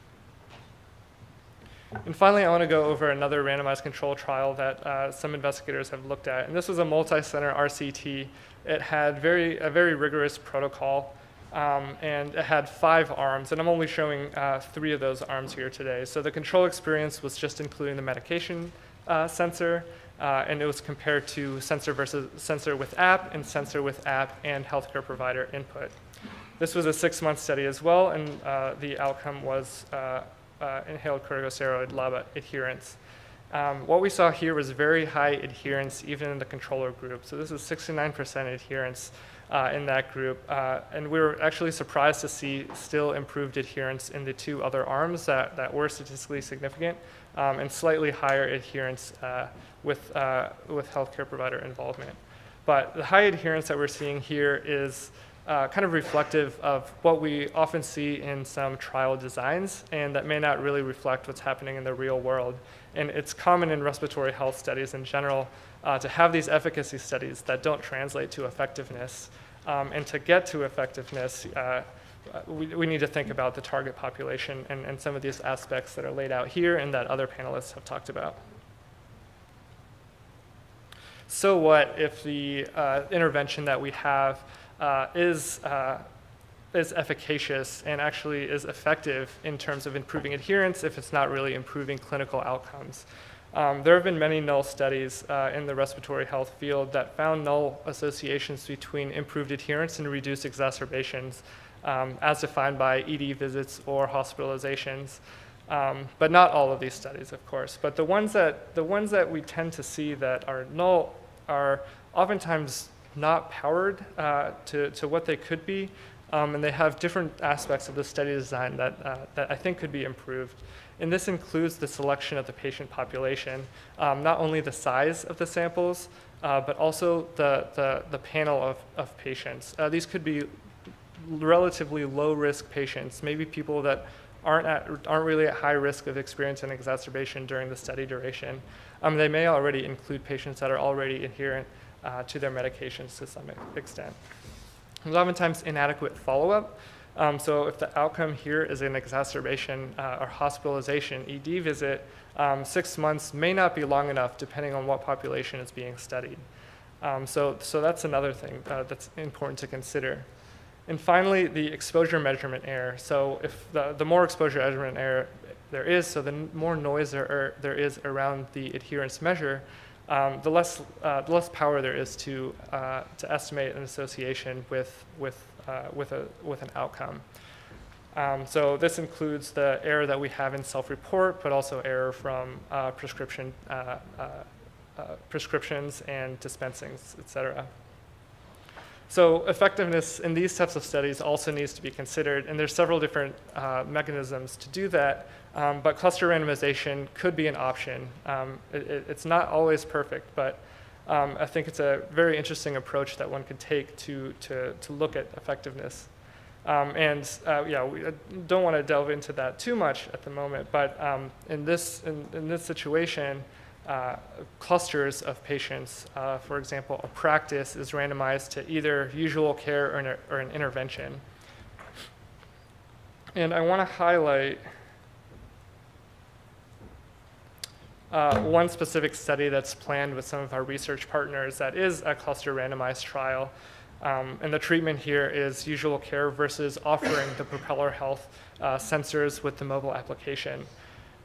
And finally, I want to go over another randomized control trial that uh, some investigators have looked at. And this was a multi-center RCT. It had very, a very rigorous protocol, um, and it had five arms. And I'm only showing uh, three of those arms here today. So the control experience was just including the medication uh, sensor, uh, and it was compared to sensor versus sensor with app and sensor with app and healthcare provider input. This was a six-month study as well, and uh, the outcome was uh, uh, inhaled corticosteroid LABA adherence. Um, what we saw here was very high adherence even in the controller group. So this is 69% adherence uh, in that group. Uh, and we were actually surprised to see still improved adherence in the two other arms that, that were statistically significant um, and slightly higher adherence uh, with, uh, with healthcare provider involvement. But the high adherence that we're seeing here is uh, kind of reflective of what we often see in some trial designs and that may not really reflect what's happening in the real world. And it's common in respiratory health studies in general uh, to have these efficacy studies that don't translate to effectiveness. Um, and to get to effectiveness, uh, we, we need to think about the target population and, and some of these aspects that are laid out here and that other panelists have talked about. So what if the uh, intervention that we have uh, is, uh, is efficacious and actually is effective in terms of improving adherence if it's not really improving clinical outcomes. Um, there have been many null studies uh, in the respiratory health field that found null associations between improved adherence and reduced exacerbations, um, as defined by ED visits or hospitalizations. Um, but not all of these studies, of course. But the ones that the ones that we tend to see that are null are oftentimes not powered uh, to, to what they could be, um, and they have different aspects of the study design that, uh, that I think could be improved. And this includes the selection of the patient population, um, not only the size of the samples, uh, but also the, the, the panel of, of patients. Uh, these could be relatively low risk patients, maybe people that aren't, at, aren't really at high risk of experiencing exacerbation during the study duration. Um, they may already include patients that are already adherent uh, to their medications to some extent. There's oftentimes inadequate follow-up. Um, so if the outcome here is an exacerbation uh, or hospitalization ED visit, um, six months may not be long enough depending on what population is being studied. Um, so, so that's another thing uh, that's important to consider. And finally, the exposure measurement error. So if the, the more exposure measurement error there is, so the more noise there, er, there is around the adherence measure, um, the, less, uh, the less power there is to, uh, to estimate an association with, with, uh, with, a, with an outcome. Um, so this includes the error that we have in self-report, but also error from uh, prescription, uh, uh, prescriptions and dispensings, et cetera. So effectiveness in these types of studies also needs to be considered, and there's several different uh, mechanisms to do that, um, but cluster randomization could be an option. Um, it, it's not always perfect, but um, I think it's a very interesting approach that one could take to, to, to look at effectiveness. Um, and uh, yeah, we don't want to delve into that too much at the moment, but um, in, this, in, in this situation, uh, clusters of patients. Uh, for example, a practice is randomized to either usual care or an, or an intervention. And I want to highlight uh, one specific study that's planned with some of our research partners that is a cluster randomized trial. Um, and the treatment here is usual care versus offering the Propeller Health uh, sensors with the mobile application.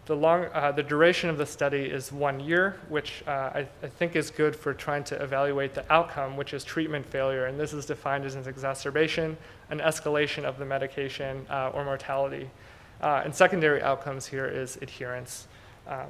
The, long, uh, the duration of the study is one year, which uh, I, I, think is good for trying to evaluate the outcome, which is treatment failure. And this is defined as an exacerbation, an escalation of the medication, uh, or mortality. Uh, and secondary outcomes here is adherence. Um,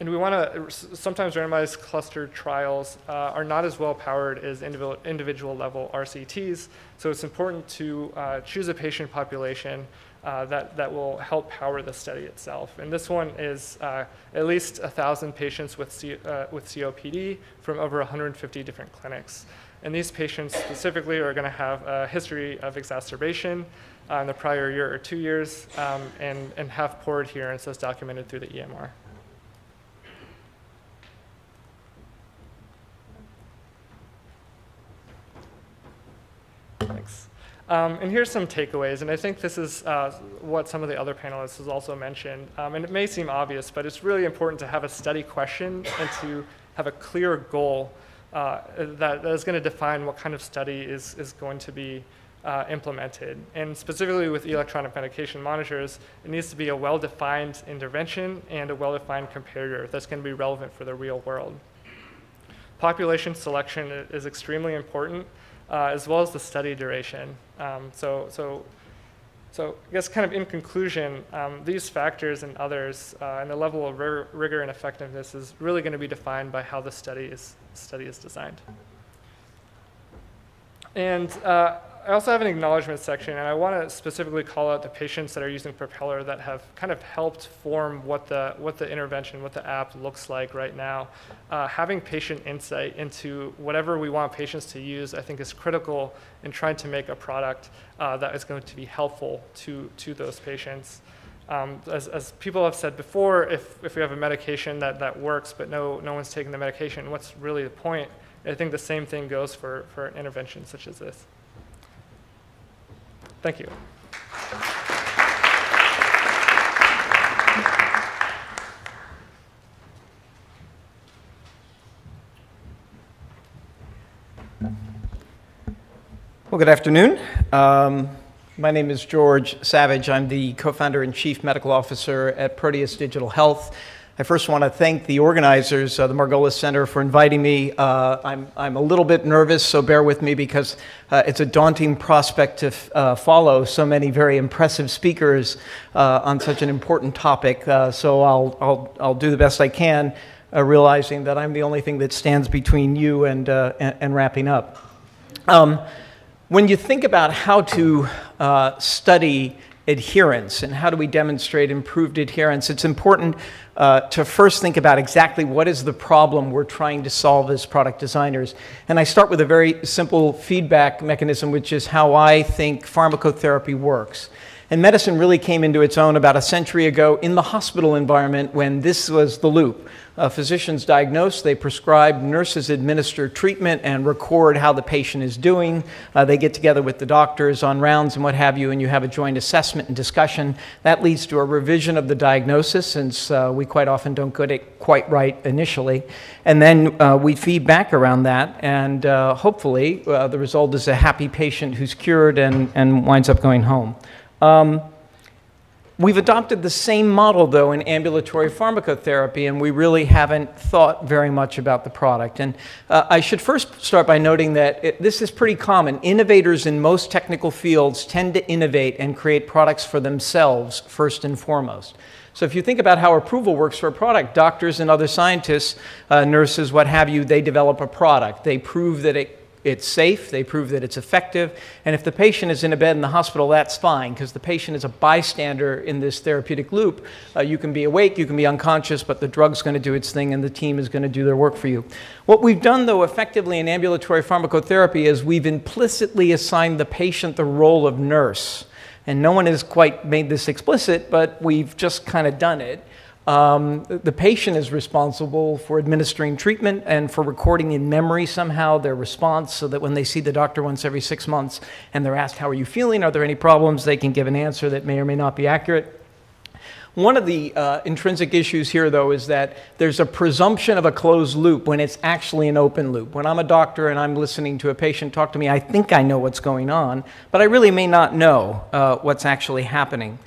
and we want to, sometimes randomized cluster trials uh, are not as well powered as individual, level RCTs. So it's important to uh, choose a patient population uh, that, that will help power the study itself. And this one is uh, at least 1,000 patients with, C, uh, with COPD from over 150 different clinics. And these patients specifically are going to have a history of exacerbation uh, in the prior year or two years um, and, and have poor adherence as documented through the EMR. Thanks. Um, and here's some takeaways, and I think this is uh, what some of the other panelists has also mentioned. Um, and it may seem obvious, but it's really important to have a study question and to have a clear goal uh, that, that is going to define what kind of study is, is going to be uh, implemented. And specifically with electronic medication monitors, it needs to be a well-defined intervention and a well-defined comparator that's going to be relevant for the real world. Population selection is extremely important uh, as well as the study duration. Um, so, so, so I guess kind of in conclusion, um, these factors and others uh, and the level of rig rigor and effectiveness is really going to be defined by how the study is, study is designed. And uh, I also have an acknowledgement section, and I want to specifically call out the patients that are using Propeller that have kind of helped form what the, what the intervention, what the app looks like right now. Uh, having patient insight into whatever we want patients to use, I think is critical in trying to make a product uh, that is going to be helpful to, to those patients. Um, as, as, people have said before, if, if we have a medication that, that works, but no, no one's taking the medication, what's really the point? I think the same thing goes for, for an intervention such as this. Thank you. Well, good afternoon. Um, my name is George Savage. I'm the co founder and chief medical officer at Proteus Digital Health. I first want to thank the organizers, uh, the Margolis Center, for inviting me. Uh, I'm, I'm a little bit nervous, so bear with me because uh, it's a daunting prospect to uh, follow so many very impressive speakers uh, on such an important topic. Uh, so I'll, I'll, I'll do the best I can, realizing that I'm the only thing that stands between you and, and, and, wrapping up. Um, when you think about how to study adherence and how do we demonstrate improved adherence, it's important uh, to first think about exactly what is the problem we're trying to solve as product designers. And I start with a very simple feedback mechanism, which is how I think pharmacotherapy works. And medicine really came into its own about a century ago in the hospital environment when this was the loop. Uh, physicians diagnose, they prescribe, nurses administer treatment and record how the patient is doing. Uh, they get together with the doctors on rounds and what have you, and you have a joint assessment and discussion. That leads to a revision of the diagnosis, since uh, we quite often don't get it quite right initially. And then uh, we feed back around that, and uh, hopefully uh, the result is a happy patient who's cured and, and winds up going home. Um, We've adopted the same model, though, in ambulatory pharmacotherapy, and we really haven't thought very much about the product. And uh, I should first start by noting that it, this is pretty common. Innovators in most technical fields tend to innovate and create products for themselves first and foremost. So if you think about how approval works for a product, doctors and other scientists, uh, nurses, what have you, they develop a product. They prove that it it's safe, they prove that it's effective, and if the patient is in a bed in the hospital, that's fine because the patient is a bystander in this therapeutic loop. Uh, you can be awake, you can be unconscious, but the drug's going to do its thing and the team is going to do their work for you. What we've done, though, effectively in ambulatory pharmacotherapy is we've implicitly assigned the patient the role of nurse. And no one has quite made this explicit, but we've just kind of done it. Um, the patient is responsible for administering treatment and for recording in memory somehow their response so that when they see the doctor once every six months and they're asked, How are you feeling? Are there any problems? they can give an answer that may or may not be accurate. One of the uh, intrinsic issues here, though, is that there's a presumption of a closed loop when it's actually an open loop. When I'm a doctor and I'm listening to a patient talk to me, I think I know what's going on, but I really may not know uh, what's actually happening.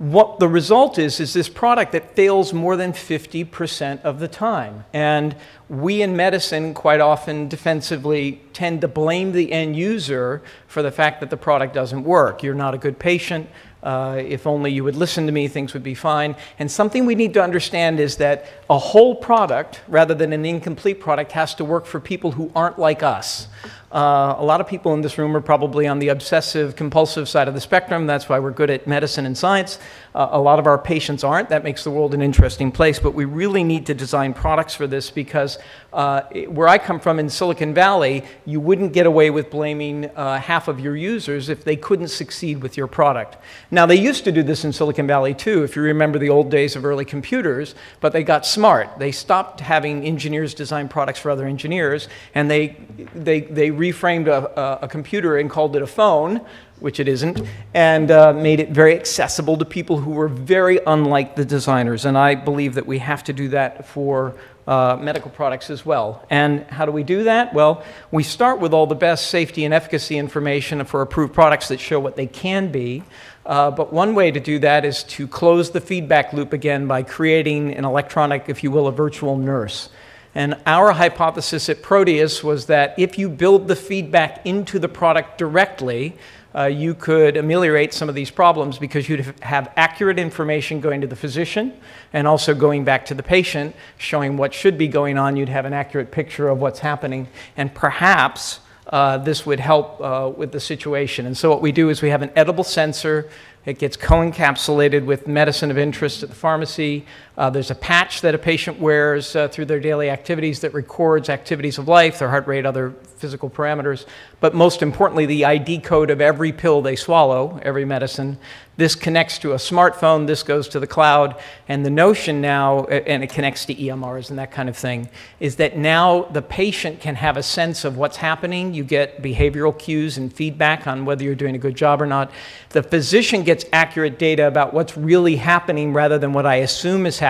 What the result is, is this product that fails more than 50% of the time. And we in medicine quite often defensively tend to blame the end user for the fact that the product doesn't work. You're not a good patient. Uh, if only you would listen to me, things would be fine. And something we need to understand is that a whole product, rather than an incomplete product, has to work for people who aren't like us. Uh, a lot of people in this room are probably on the obsessive compulsive side of the spectrum. That's why we're good at medicine and science. Uh, a lot of our patients aren't. That makes the world an interesting place. But we really need to design products for this because uh, where I come from in Silicon Valley, you wouldn't get away with blaming uh, half of your users if they couldn't succeed with your product. Now, they used to do this in Silicon Valley too, if you remember the old days of early computers, but they got smart. They stopped having engineers design products for other engineers, and they, they, they reframed a, a, a computer and called it a phone, which it isn't, and uh, made it very accessible to people who were very unlike the designers. And I believe that we have to do that for uh, medical products as well. And how do we do that? Well, we start with all the best safety and efficacy information for approved products that show what they can be. Uh, but one way to do that is to close the feedback loop again by creating an electronic, if you will, a virtual nurse. And our hypothesis at Proteus was that if you build the feedback into the product directly, uh, you could ameliorate some of these problems because you'd have- accurate information going to the physician and also going back to the patient, showing what should be going on. You'd have an accurate picture of what's happening, and perhaps uh, this would help uh, with the situation. And so, what we do is we have an edible sensor. It gets co-encapsulated with medicine of interest at the pharmacy. Uh, there's a patch that a patient wears uh, through their daily activities that records activities of life, their heart rate, other physical parameters. But most importantly, the ID code of every pill they swallow, every medicine. This connects to a smartphone, this goes to the cloud. And the notion now, and it connects to EMRs and that kind of thing, is that now the patient can have a sense of what's happening. You get behavioral cues and feedback on whether you're doing a good job or not. The physician gets accurate data about what's really happening rather than what I assume is happening,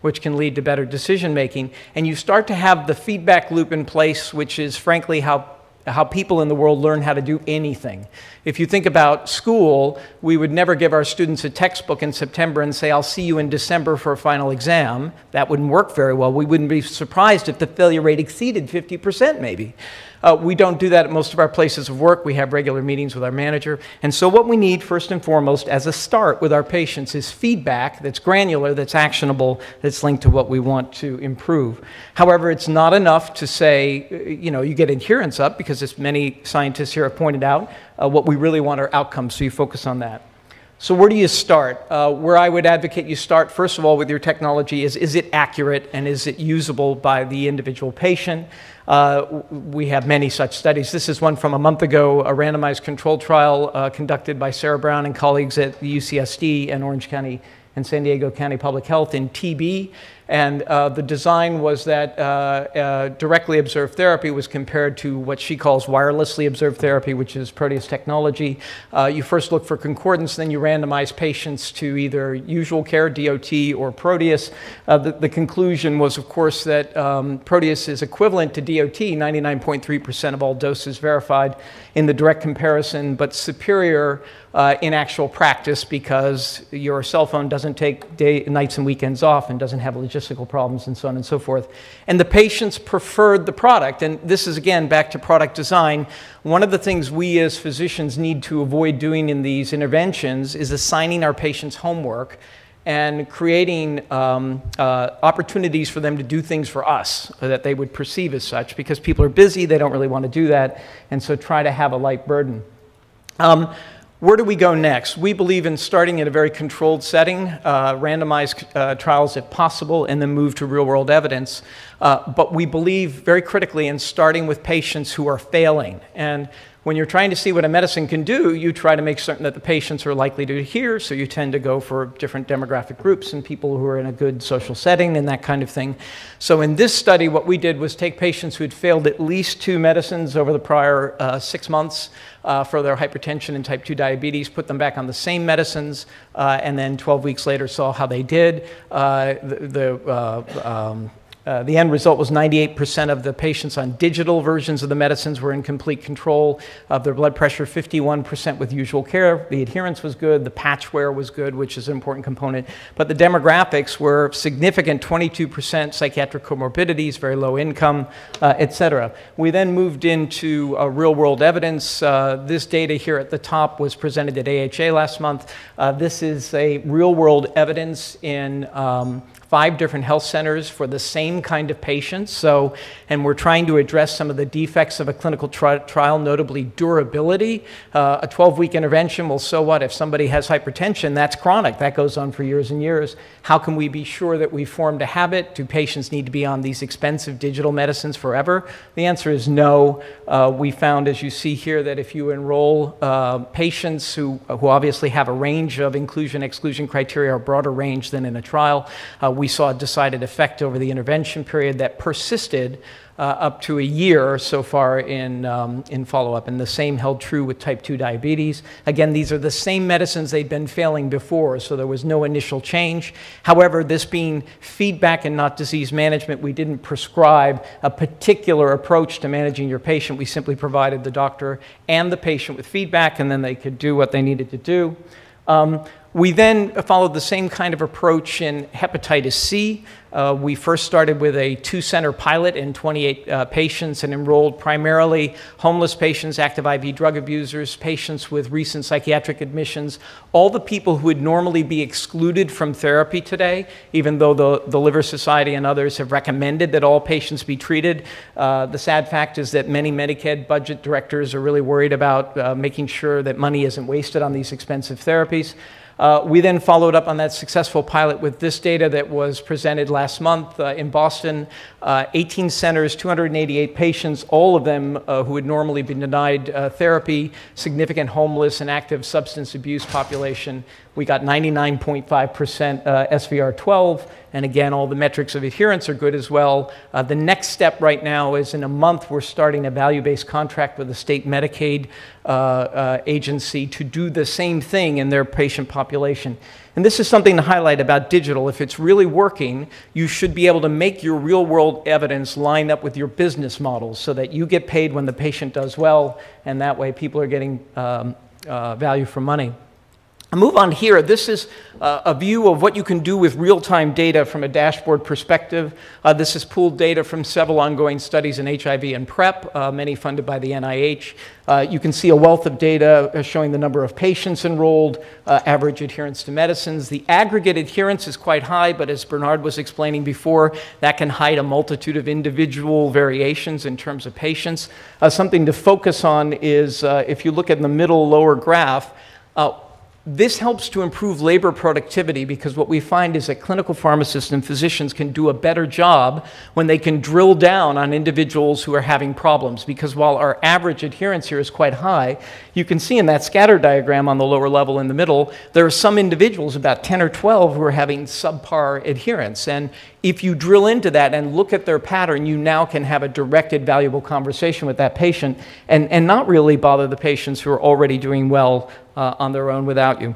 which can lead to better decision making. And you start to have the feedback loop in place, which is frankly how how people in the world learn how to do anything. If you think about school, we would never give our students a textbook in September and say, I'll see you in December for a final exam. That wouldn't work very well. We wouldn't be surprised if the failure rate exceeded 50%, maybe. Uh, we don't do that at most of our places of work. We have regular meetings with our manager. And so, what we need first and foremost as a start with our patients is feedback that's granular, that's actionable, that's linked to what we want to improve. However, it's not enough to say, uh, you know, you get adherence up because, as many scientists here have pointed out, uh, what we really want are outcomes, so you focus on that. So, where do you start? Uh, where I would advocate you start, first of all, with your technology is is it accurate and is it usable by the individual patient? Uh, we have many such studies. This is one from a month ago, a randomized control trial uh, conducted by Sarah Browne and colleagues at the UCSD and Orange County and San Diego County Public Health in TB. And uh, the design was that uh, uh, directly observed therapy was compared to what she calls wirelessly observed therapy, which is Proteus technology. Uh, you first look for concordance, then you randomize patients to either usual care, DOT, or Proteus. Uh, the, the conclusion was, of course, that um, Proteus is equivalent to DOT, 99.3% of all doses verified in the direct comparison, but superior uh, in actual practice because your cell phone doesn't take day, nights and weekends off and doesn't have logistical problems and so on and so forth. And the patients preferred the product. And this is again back to product design. One of the things we as physicians need to avoid doing in these interventions is assigning our patients homework and creating um, uh, opportunities for them to do things for us that they would perceive as such because people are busy, they don't really want to do that, and so try to have a light burden. Um, where do we go next? We believe in starting in a very controlled setting, uh, randomized uh, trials if possible, and then move to real world evidence. Uh, but we believe very critically in starting with patients who are failing. And When you're trying to see what a medicine can do, you try to make certain that the patients are likely to adhere, so you tend to go for different demographic groups and people who are in a good social setting and that kind of thing. So in this study, what we did was take patients who had failed at least two medicines over the prior uh, six months uh, for their hypertension and type 2 diabetes, put them back on the same medicines, uh, and then 12 weeks later saw how they did. Uh, the, the uh, um, uh, the end result was 98% of the patients on digital versions of the medicines were in complete control of their blood pressure, 51% with usual care. The adherence was good, the patch wear was good, which is an important component. But the demographics were significant 22% psychiatric comorbidities, very low income, uh, et cetera. We then moved into uh, real world evidence. Uh, this data here at the top was presented at AHA last month. Uh, this is a real world evidence in um, five different health centers for the same kind of patients. So, and we're trying to address some of the defects of a clinical tri- trial, notably durability. Uh, a 12 week intervention, well, so what? If somebody has hypertension, that's chronic. That goes on for years and years. How can we be sure that we formed a habit? Do patients need to be on these expensive digital medicines forever? The answer is no. Uh, we found, as you see here, that if you enroll uh, patients who, who obviously have a range of inclusion exclusion criteria, a broader range than in a trial, uh, we saw a decided effect over the intervention period that persisted uh, up to a year so far in, um, in follow up. And the same held true with type 2 diabetes. Again, these are the same medicines they'd been failing before, so there was no initial change. However, this being feedback and not disease management, we didn't prescribe a particular approach to managing your patient. We simply provided the doctor and the patient with feedback, and then they could do what they needed to do. Um, we then followed the same kind of approach in hepatitis C. Uh, we first started with a two center pilot in 28 uh, patients and enrolled primarily homeless patients, active IV drug abusers, patients with recent psychiatric admissions, all the people who would normally be excluded from therapy today, even though the, the Liver Society and others have recommended that all patients be treated. Uh, the sad fact is that many Medicaid budget directors are really worried about uh, making sure that money isn't wasted on these expensive therapies. Uh, we then followed up on that successful pilot with this data that was presented last month uh, in Boston. Uh, 18 centers, 288 patients, all of them uh, who had normally been denied uh, therapy, significant homeless and active substance abuse population. We got 99.5% uh, SVR 12, and again, all the metrics of adherence are good as well. Uh, the next step right now is in a month, we're starting a value based contract with the state Medicaid uh, uh, agency to do the same thing in their patient population. And this is something to highlight about digital. If it's really working, you should be able to make your real world evidence line up with your business models so that you get paid when the patient does well, and that way people are getting um, uh, value for money. I move on here. This is uh, a view of what you can do with real time data from a dashboard perspective. Uh, this is pooled data from several ongoing studies in HIV and PrEP, uh, many funded by the NIH. Uh, you can see a wealth of data uh, showing the number of patients enrolled, uh, average adherence to medicines. The aggregate adherence is quite high, but as Bernard was explaining before, that can hide a multitude of individual variations in terms of patients. something to focus on is if you look at the middle lower graph, this helps to improve labor productivity because what we find is that clinical pharmacists and physicians can do a better job when they can drill down on individuals who are having problems. Because while our average adherence here is quite high, you can see in that scatter diagram on the lower level in the middle, there are some individuals, about 10 or 12, who are having subpar adherence. And if you drill into that and look at their pattern, you now can have a directed, valuable conversation with that patient and, and not really bother the patients who are already doing well uh, on their own without you.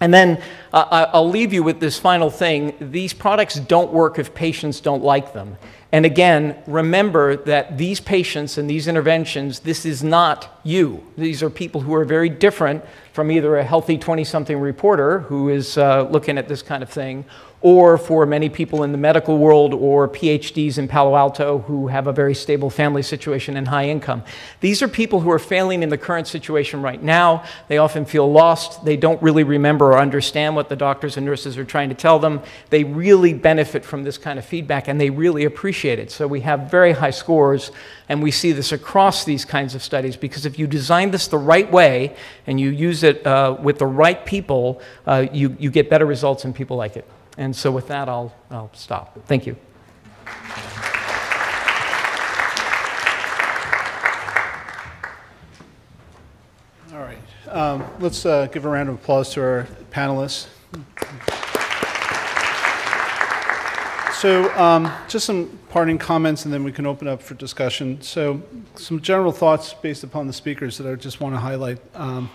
And then uh, I'll leave you with this final thing. These products don't work if patients don't like them. And again, remember that these patients and these interventions, this is not you. These are people who are very different from either a healthy 20 something reporter who is uh, looking at this kind of thing or for many people in the medical world or PhDs in Palo Alto who have a very stable family situation and high income. These are people who are failing in the current situation right now. They often feel lost. They don't really remember or understand what the doctors and nurses are trying to tell them. They really benefit from this kind of feedback and they really appreciate it. So we have very high scores and we see this across these kinds of studies because if you design this the right way and you use it uh, with the right people, uh, you, you get better results and people like it. And so with that, I'll, I'll stop. Thank you. All right. Um, Let's uh, give a round of applause to our panelists. So um, just some parting comments, and then we can open up for discussion. So some general thoughts based upon the speakers that I just want to highlight. Um,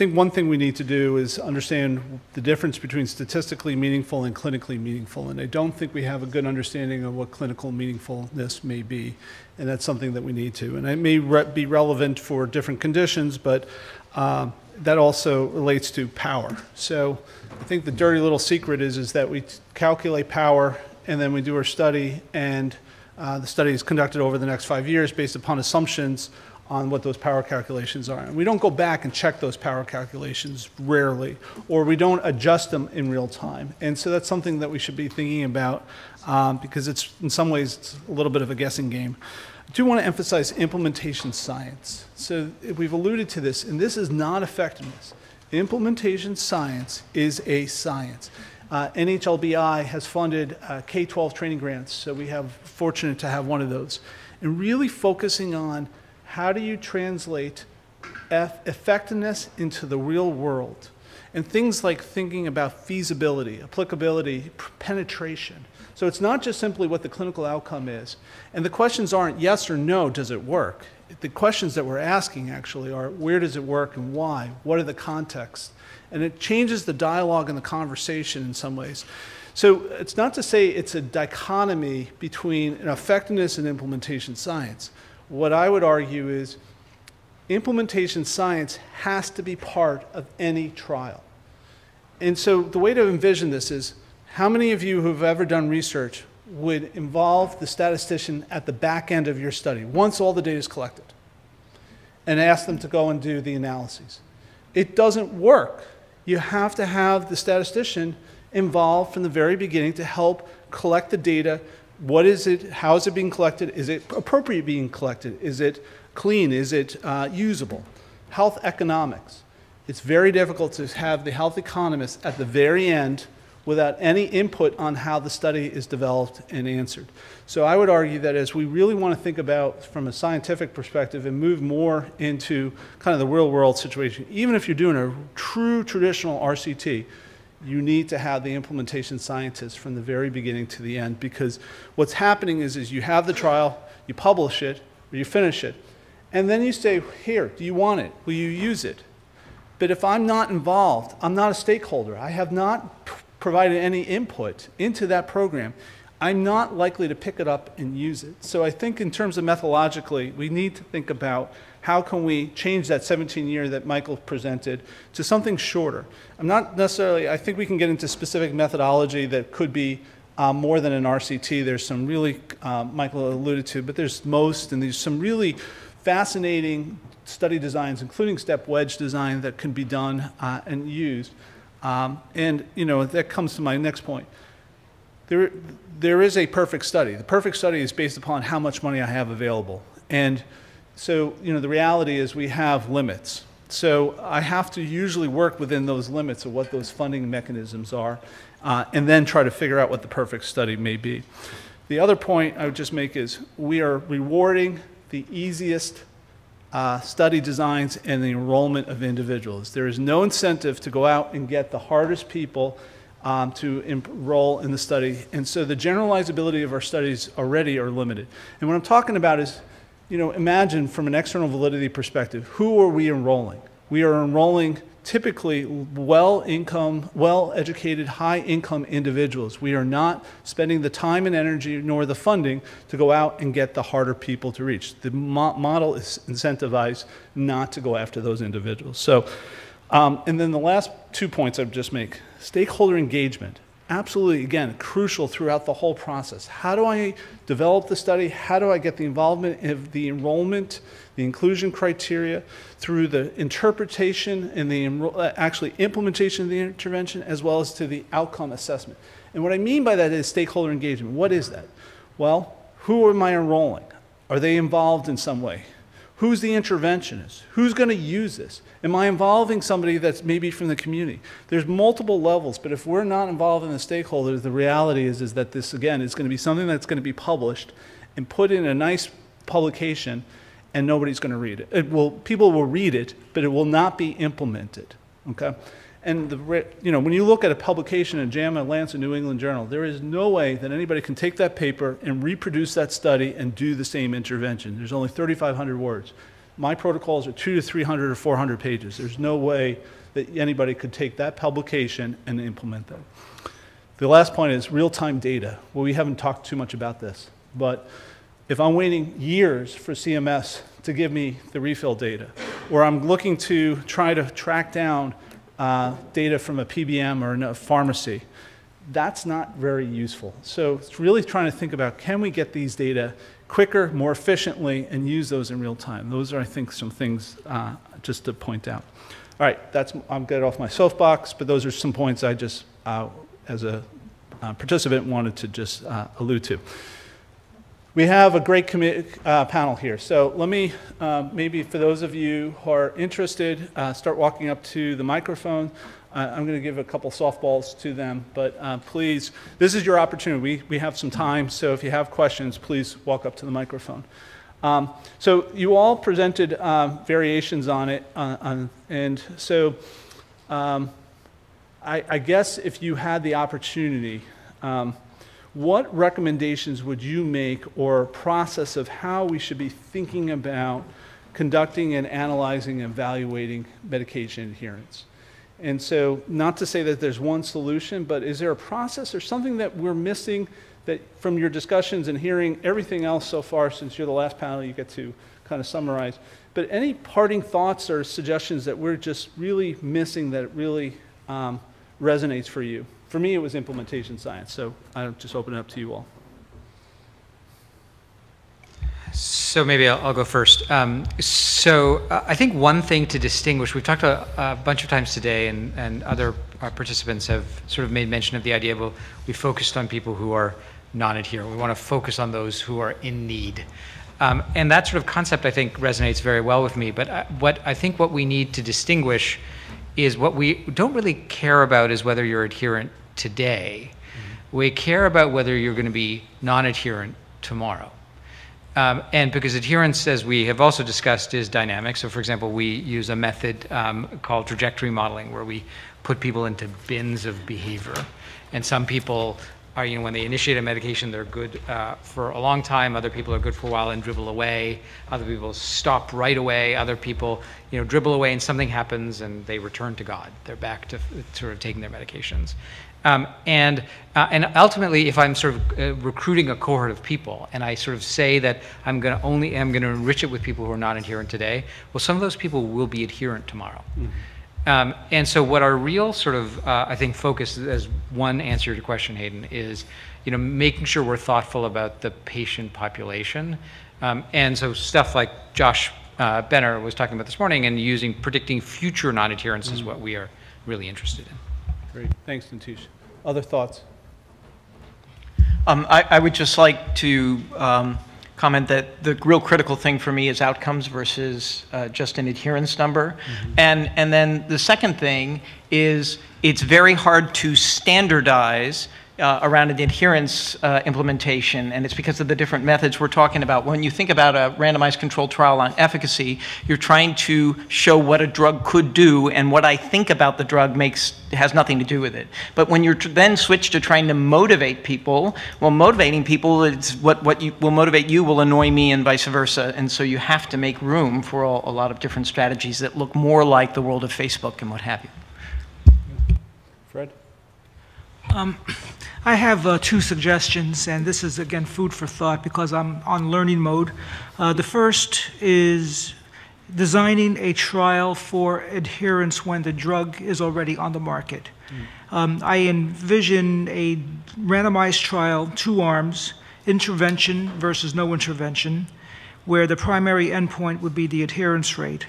think one thing we need to do is understand the difference between statistically meaningful and clinically meaningful. And I don't think we have a good understanding of what clinical meaningfulness may be. And that's something that we need to. And it may re- be relevant for different conditions, but um, that also relates to power. So I think the dirty little secret is, is that we t- calculate power and then we do our study, and uh, the study is conducted over the next five years based upon assumptions on what those power calculations are. And we don't go back and check those power calculations rarely, or we don't adjust them in real time. And so that's something that we should be thinking about um, because it's, in some ways, it's a little bit of a guessing game. I do want to emphasize implementation science. So we've alluded to this, and this is not effectiveness. Implementation science is a science. Uh, NHLBI has funded uh, K-12 training grants, so we have fortunate to have one of those, and really focusing on how do you translate eff- effectiveness into the real world, and things like thinking about feasibility, applicability, penetration. So it's not just simply what the clinical outcome is, and the questions aren't yes or no, does it work? The questions that we're asking actually are where does it work and why? What are the contexts? and it changes the dialogue and the conversation in some ways. So it's not to say it's a dichotomy between effectiveness and implementation science. What I would argue is implementation science has to be part of any trial. And so the way to envision this is how many of you who've ever done research would involve the statistician at the back end of your study once all the data is collected and ask them to go and do the analyses? It doesn't work you have to have the statistician involved from the very beginning to help collect the data. What is it? How is it being collected? Is it appropriate being collected? Is it clean? Is it uh, usable? Health economics. It's very difficult to have the health economists at the very end without any input on how the study is developed and answered. So I would argue that as we really want to think about from a scientific perspective and move more into kind of the real world situation, even if you're doing a true traditional RCT, you need to have the implementation scientists from the very beginning to the end because what's happening is, is you have the trial, you publish it, or you finish it, and then you say, here, do you want it? Will you use it? But if I'm not involved, I'm not a stakeholder. I have not provided any input into that program, I'm not likely to pick it up and use it. So I think in terms of methodologically, we need to think about how can we change that 17 year that Michael presented to something shorter. I'm not necessarily, I think we can get into specific methodology that could be um, more than an RCT. There's some really, um, Michael alluded to, but there's most, and there's some really fascinating study designs, including step wedge design, that can be done uh, and used. Um, and, you know, that comes to my next point. There, there is a perfect study. The perfect study is based upon how much money I have available. And so, you know, the reality is we have limits. So I have to usually work within those limits of what those funding mechanisms are, uh, and then try to figure out what the perfect study may be. The other point I would just make is we are rewarding the easiest uh, study designs and the enrollment of individuals. There is no incentive to go out and get the hardest people um, to enroll in the study. And so the generalizability of our studies already are limited. And what I'm talking about is, you know, imagine from an external validity perspective, who are we enrolling? We are enrolling typically well income, well educated, high income individuals. We are not spending the time and energy nor the funding to go out and get the harder people to reach. The mo- model is incentivized not to go after those individuals. So, um, and then the last two points I would just make stakeholder engagement absolutely, again, crucial throughout the whole process. How do I develop the study? How do I get the involvement of the enrollment, the inclusion criteria, through the interpretation and the uh, actually implementation of the intervention, as well as to the outcome assessment? And what I mean by that is stakeholder engagement. What is that? Well, who am I enrolling? Are they involved in some way? Who's the interventionist? Who's going to use this? Am I involving somebody that's maybe from the community? There's multiple levels, but if we're not involved in the stakeholders, the reality is, is that this, again, is going to be something that's going to be published and put in a nice publication, and nobody's going to read it. It will, people will read it, but it will not be implemented, okay? And the, you know, when you look at a publication in JAMA, Lancet, New England Journal, there is no way that anybody can take that paper and reproduce that study and do the same intervention. There's only 3,500 words. My protocols are two to 300 or 400 pages. There's no way that anybody could take that publication and implement that. The last point is real-time data. Well, we haven't talked too much about this, but if I'm waiting years for CMS to give me the refill data, or I'm looking to try to track down uh, data from a PBM or a pharmacy, that's not very useful. So it's really trying to think about can we get these data quicker, more efficiently, and use those in real time. Those are, I think, some things uh, just to point out. All right, that's I'm get off my soapbox, but those are some points I just, uh, as a uh, participant, wanted to just uh, allude to. We have a great commi- uh, panel here. So let me, uh, maybe for those of you who are interested, uh, start walking up to the microphone. I'm going to give a couple softballs to them, but uh, please, this is your opportunity. We, we have some time, so if you have questions, please walk up to the microphone. Um, so you all presented uh, variations on it, uh, on, and so um, I, I guess if you had the opportunity, um, what recommendations would you make or process of how we should be thinking about conducting and analyzing and evaluating medication adherence? And so, not to say that there's one solution, but is there a process or something that we're missing that from your discussions and hearing everything else so far, since you're the last panel, you get to kind of summarize. But any parting thoughts or suggestions that we're just really missing that really um, resonates for you? For me, it was implementation science, so I'll just open it up to you all. So maybe I'll, I'll go first. Um, so uh, I think one thing to distinguish, we've talked a, a bunch of times today, and, and other uh, participants have sort of made mention of the idea, well, we focused on people who are non-adherent. We want to focus on those who are in need. Um, and that sort of concept, I think, resonates very well with me. But I, what I think what we need to distinguish is what we don't really care about is whether you're adherent today. Mm-hmm. We care about whether you're going to be non-adherent tomorrow. Um, and because adherence, as we have also discussed, is dynamic. So, for example, we use a method um, called trajectory modeling, where we put people into bins of behavior. And some people are, you know, when they initiate a medication, they're good uh, for a long time. Other people are good for a while and dribble away. Other people stop right away. Other people, you know, dribble away and something happens and they return to God. They're back to sort of taking their medications. Um, and, uh, and ultimately, if I'm sort of uh, recruiting a cohort of people and I sort of say that I'm going to only am going to enrich it with people who are not adherent today, well, some of those people will be adherent tomorrow. Mm-hmm. Um, and so, what our real sort of, uh, I think, focus as one answer to your question, Hayden, is, you know, making sure we're thoughtful about the patient population. Um, and so, stuff like Josh uh, Benner was talking about this morning, and using predicting future non-adherence mm-hmm. is what we are really interested in. Great. Thanks, Niteesh. Other thoughts? Um, I, I, would just like to um, comment that the real critical thing for me is outcomes versus uh, just an adherence number. Mm-hmm. And, and then the second thing is it's very hard to standardize uh, around an adherence uh, implementation, and it's because of the different methods we're talking about. When you think about a randomized controlled trial on efficacy, you're trying to show what a drug could do, and what I think about the drug makes has nothing to do with it. But when you're then switch to trying to motivate people, well, motivating people is what what you, will motivate you will annoy me, and vice versa. And so you have to make room for a lot of different strategies that look more like the world of Facebook and what have you. Fred. Um, I have uh, two suggestions, and this is again food for thought because I'm on learning mode. Uh, the first is designing a trial for adherence when the drug is already on the market. Mm. Um, I envision a randomized trial, two arms, intervention versus no intervention, where the primary endpoint would be the adherence rate.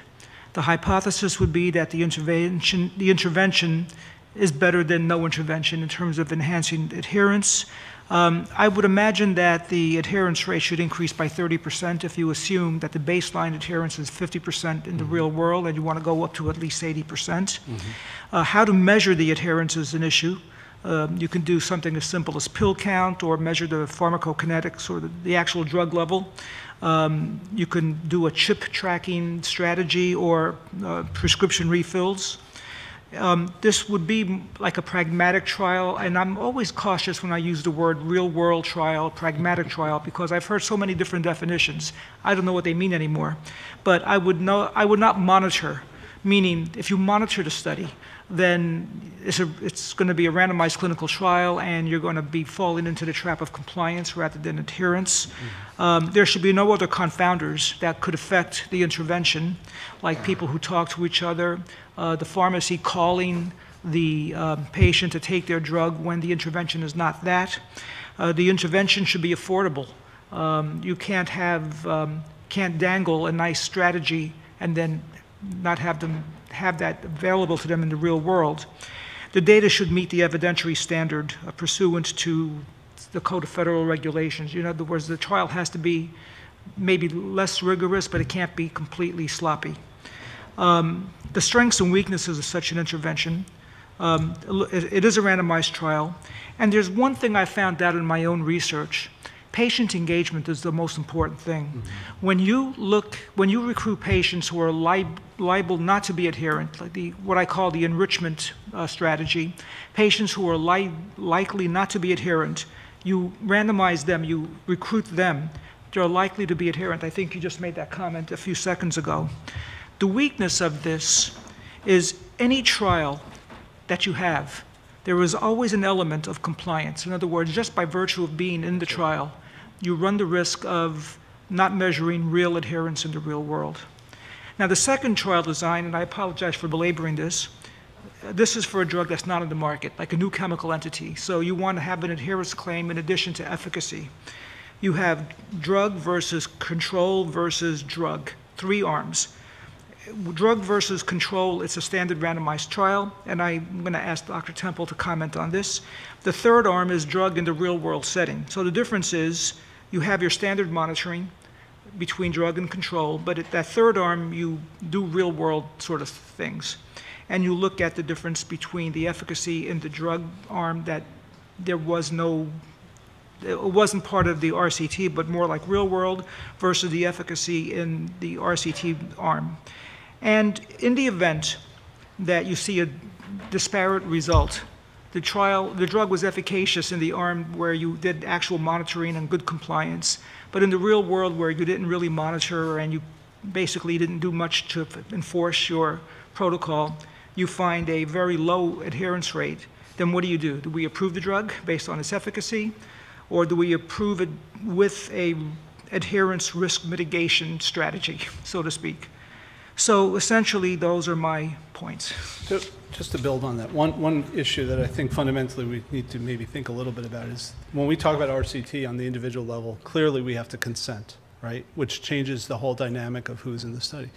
The hypothesis would be that the intervention, the intervention is better than no intervention in terms of enhancing adherence. Um, I would imagine that the adherence rate should increase by 30% if you assume that the baseline adherence is 50% in the mm-hmm. real world and you want to go up to at least 80%. percent mm hmm uh, how to measure the adherence is an issue. Um, You can do something as simple as pill count or measure the pharmacokinetics or the, the actual drug level. Um, You can do a chip tracking strategy or uh, prescription refills. Um, This would be like a pragmatic trial, and I'm always cautious when I use the word real-world trial, pragmatic trial, because I've heard so many different definitions. I don't know what they mean anymore. But I would know, I would not monitor, meaning if you monitor the study, then it's, it's going to be a randomized clinical trial, and you're going to be falling into the trap of compliance rather than adherence. Um, there should be no other confounders that could affect the intervention, like people who talk to each other, uh, the pharmacy calling the um, patient to take their drug when the intervention is not that. Uh, the intervention should be affordable. Um, you can't have um, can't dangle a nice strategy and then not have them have that available to them in the real world. The data should meet the evidentiary standard uh, pursuant to the Code of Federal Regulations. In other words, the trial has to be maybe less rigorous, but it can't be completely sloppy. Um, the strengths and weaknesses of such an intervention. Um, it, it is a randomized trial, and there's one thing I found out in my own research. Patient engagement is the most important thing. When you look, when you recruit patients who are li- liable not to be adherent, like the what I call the enrichment uh, strategy, patients who are li- likely not to be adherent, you randomize them, you recruit them. They're likely to be adherent. I think you just made that comment a few seconds ago. The weakness of this is any trial that you have, there is always an element of compliance. In other words, just by virtue of being in the trial, you run the risk of not measuring real adherence in the real world. Now, the second trial design, and I apologize for belaboring this, this is for a drug that's not on the market, like a new chemical entity. So you want to have an adherence claim in addition to efficacy. You have drug versus control versus drug, three arms drug versus control, it's a standard randomized trial, and I'm going to ask Dr. Temple to comment on this. The third arm is drug in the real world setting. So the difference is you have your standard monitoring between drug and control, but at that third arm, you do real world sort of things. And you look at the difference between the efficacy in the drug arm that there was no it wasn't part of the RCT, but more like real world versus the efficacy in the RCT arm. And in the event that you see a disparate result, the trial, the drug was efficacious in the arm where you did actual monitoring and good compliance, but in the real world where you didn't really monitor and you basically didn't do much to enforce your protocol, you find a very low adherence rate, then what do you do? Do we approve the drug based on its efficacy, or do we approve it with a adherence risk mitigation strategy, *laughs* so to speak? So essentially, those are my points. So just to build on that, one, one issue that I think fundamentally we need to maybe think a little bit about is when we talk about RCT on the individual level, clearly we have to consent, right? Which changes the whole dynamic of who's in the study.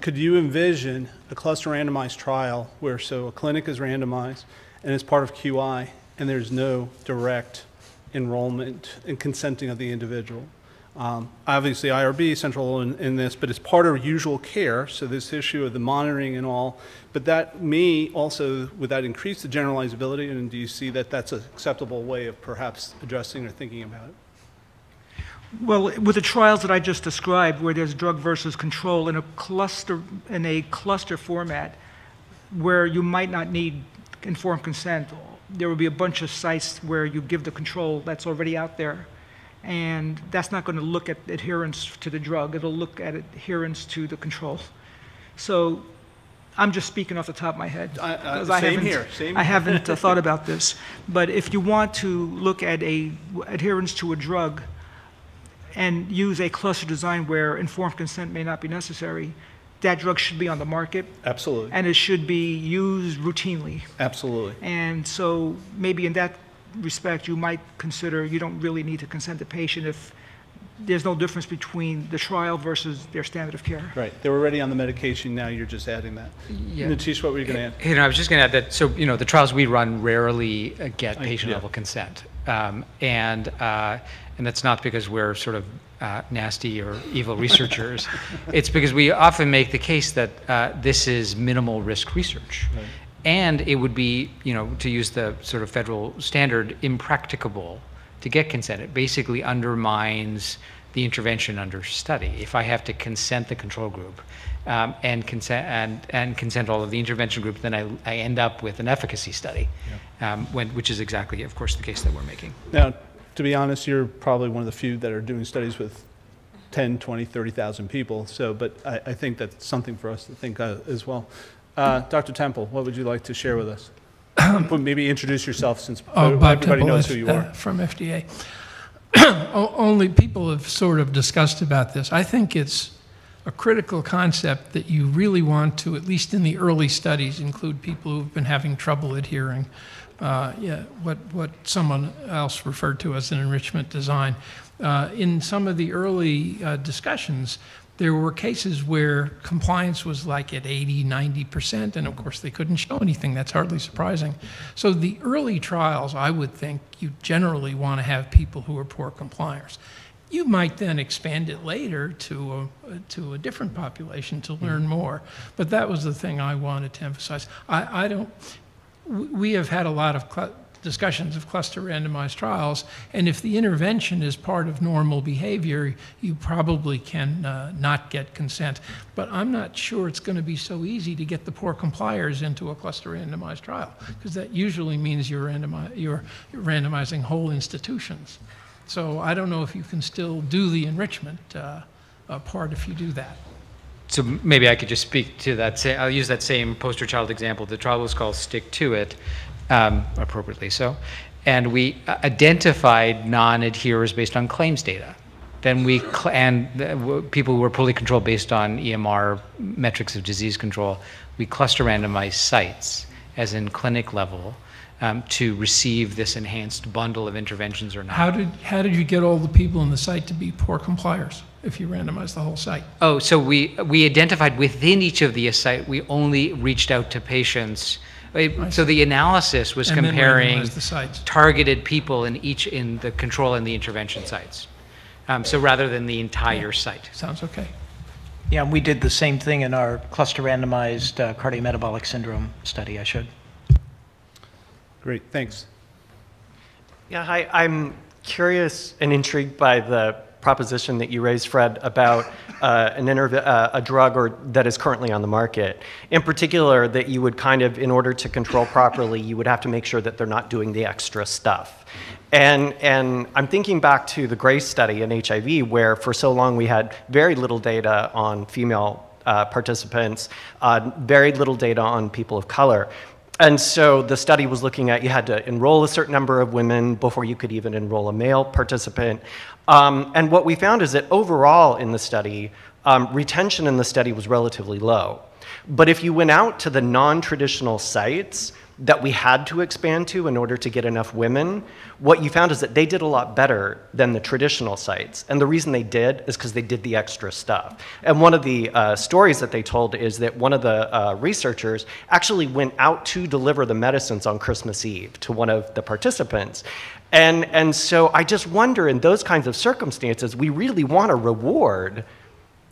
Could you envision a cluster randomized trial where so a clinic is randomized and it's part of QI and there's no direct enrollment and consenting of the individual? Um, obviously, IRB central in, in, this, but it's part of usual care. So this issue of the monitoring and all, but that may also would that increase the generalizability? And do you see that that's an acceptable way of perhaps addressing or thinking about it? Well, with the trials that I just described, where there's drug versus control in a cluster in a cluster format, where you might not need informed consent, there will be a bunch of sites where you give the control that's already out there and that's not going to look at adherence to the drug. It'll look at adherence to the control. So I'm just speaking off the top of my head. I, uh, same haven't- here, same I haven't uh, thought about *laughs* this. But if you want to look at a adherence to a drug and use a cluster design where informed consent may not be necessary, that drug should be on the market. Absolutely. And it should be used routinely. Absolutely. And so maybe in that respect, you might consider you don't really need to consent the patient if there's no difference between the trial versus their standard of care. Right. They were already on the medication. Now you're just adding that. Yeah. Niteesh, what were you going to add? You know, I was just going to add that, so, you know, the trials we run rarely uh, get I- patient yeah. level consent. Um, and, uh, and that's not because we're sort of uh, nasty or evil researchers. *laughs* it's because we often make the case that uh, this is minimal risk research. And it would be, you know, to use the sort of federal standard, impracticable to get consent. It basically undermines the intervention under study. If I have to consent the control group um, and consent and, and consent all of the intervention group, then I, I end up with an efficacy study, um, when, which is exactly, of course, the case that we're making. Now, to be honest, you're probably one of the few that are doing studies with 10, 20, 30,000 people. So, but I, I think that's something for us to think as well. Uh, Dr. Temple, what would you like to share with us? *coughs* Maybe introduce yourself since Oh, Bob everybody Temple, knows who you uh, are. From FDA. *coughs* O- Only people have sort of discussed about this. I think it's a critical concept that you really want to, at least in the early studies, include people who've been having trouble adhering. Uh, yeah, what, what someone else referred to as an enrichment design. Uh, in some of the early uh, discussions, there were cases where compliance was like at 80, 90%, and of course they couldn't show anything. That's hardly surprising. So the early trials, I would think you generally want to have people who are poor compliers. You might then expand it later to a, to a different population to learn mm-hmm. more. But that was the thing I wanted to emphasize. I, I don't, we have had a lot of cl- discussions of cluster randomized trials, and if the intervention is part of normal behavior, you probably can uh, not get consent. But I'm not sure it's going to be so easy to get the poor compliers into a cluster randomized trial, because that usually means you're, randomi- you're randomizing whole institutions. So I don't know if you can still do the enrichment uh, uh, part if you do that. So maybe I could just speak to that. I'll use that same poster child example. The trial was called Stick to It, um, appropriately so, and we uh, identified non-adherers based on claims data. Then we cl- and the, w- people who were poorly controlled based on EMR metrics of disease control. We cluster randomized sites, as in clinic level, um, to receive this enhanced bundle of interventions or not. How did, how did you get all the people in the site to be poor compliers if you randomized the whole site? Oh, so we, we identified within each of the site, we only reached out to patients. So the analysis was And then comparing randomized the sites. targeted people in each, in the control and the intervention sites. Um, So rather than the entire site. Sounds okay. Yeah, and we did the same thing in our cluster randomized uh, cardiometabolic syndrome study I showed. Great, thanks. Yeah, hi, I'm curious and intrigued by the proposition that you raised, Fred, about uh, an interv- uh, a drug or that is currently on the market. In particular, that you would kind of, in order to control properly, you would have to make sure that they're not doing the extra stuff. And, and I'm thinking back to the GRACE study in HIV, where for so long we had very little data on female uh, participants, uh, very little data on people of color. And so the study was looking at you had to enroll a certain number of women before you could even enroll a male participant. Um, and what we found is that overall in the study, um, retention in the study was relatively low. But if you went out to the non traditional sites, that we had to expand to in order to get enough women, what you found is that they did a lot better than the traditional sites. And the reason they did is because they did the extra stuff. And one of the uh, stories that they told is that one of the uh, researchers actually went out to deliver the medicines on Christmas Eve to one of the participants. And, and so I just wonder in those kinds of circumstances, we really want to reward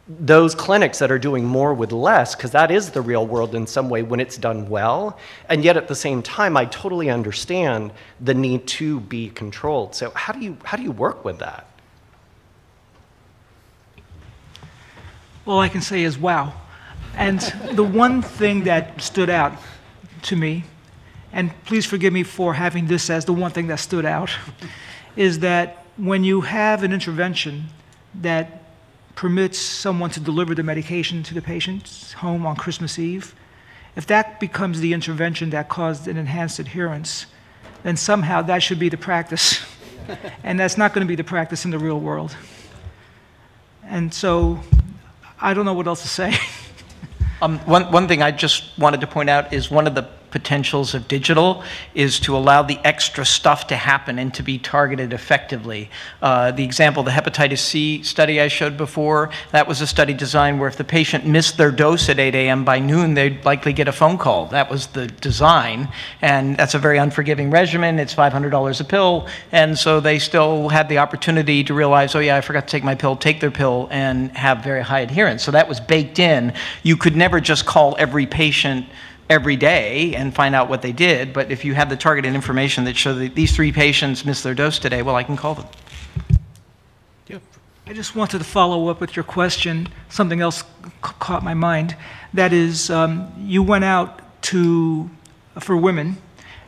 those clinics that are doing more with less, because that is the real world in some way when it's done well. And yet at the same time, I totally understand the need to be controlled. So how do you how do you work with that? All I can say is wow. And the one thing that stood out to me, and please forgive me for having this as the one thing that stood out, is that when you have an intervention that permits someone to deliver the medication to the patient's home on Christmas Eve, if that becomes the intervention that caused an enhanced adherence, then somehow that should be the practice. *laughs* and that's not going to be the practice in the real world. And so I don't know what else to say. *laughs* Um, one, one thing I just wanted to point out is one of the potentials of digital is to allow the extra stuff to happen and to be targeted effectively. Uh, the example, the hepatitis C study I showed before, that was a study designed where if the patient missed their dose at 8 a.m. by noon, they'd likely get a phone call. That was the design, and that's a very unforgiving regimen. It's $500 a pill, and so they still had the opportunity to realize, oh yeah, I forgot to take my pill, take their pill, and have very high adherence. So that was baked in. You could never just call every patient every day and find out what they did, but if you have the targeted information that show that these three patients missed their dose today, well, I can call them. I just wanted to follow up with your question. Something else caught my mind. That is, um, you went out to for women,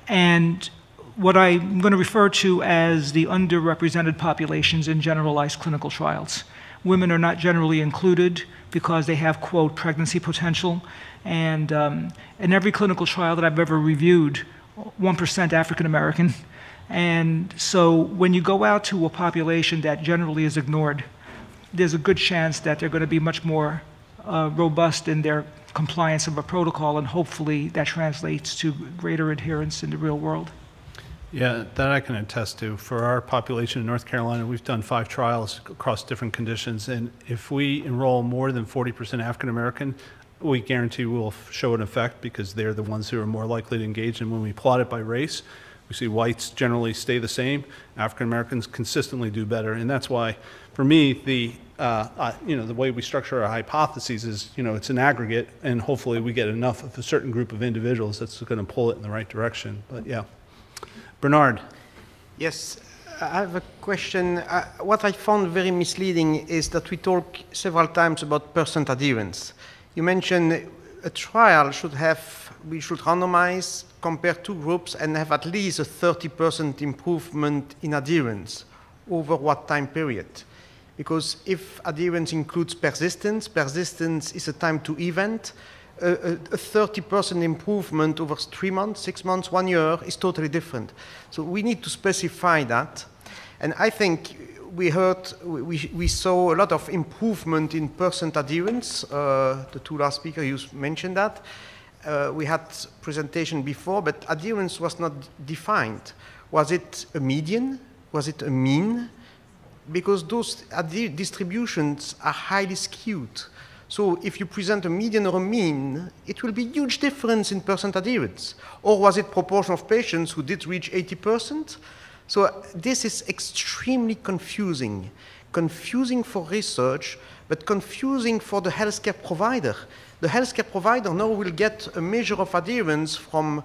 and what I'm going to refer to as the underrepresented populations in generalized clinical trials. Women are not generally included because they have quote pregnancy potential, and um, in every clinical trial that I've ever reviewed, 1% African American. And so when you go out to a population that generally is ignored, there's a good chance that they're going to be much more uh, robust in their compliance of a protocol, and hopefully that translates to greater adherence in the real world. Yeah, that I can attest to. For our population in North Carolina, we've done five trials across different conditions, and if we enroll more than 40% African American, we guarantee we'll f- show an effect because they're the ones who are more likely to engage. And when we plot it by race, we see whites generally stay the same, African Americans consistently do better, and that's why, for me, the uh, uh, you know the way we structure our hypotheses is you know it's an aggregate, and hopefully we get enough of a certain group of individuals that's going to pull it in the right direction. But yeah, Bernard. Yes, I have a question. Uh, what I found very misleading is that we talk several times about percent adherence. You mentioned a trial should have, we should randomize, compare two groups, and have at least a 30% improvement in adherence over what time period? Because if adherence includes persistence, persistence is a time to event, a, a, a 30% improvement over three months, six months, one year is totally different. So we need to specify that. And I think we heard, we, we saw a lot of improvement in percent adherence. Uh, the two last speakers you mentioned that. Uh, we had presentation before, but adherence was not defined. Was it a median? Was it a mean? Because those distributions are highly skewed. So if you present a median or a mean, it will be huge difference in percent adherence. Or was it proportion of patients who did reach 80%? So this is extremely confusing. Confusing for research, but confusing for the healthcare provider. The healthcare provider now will get a measure of adherence from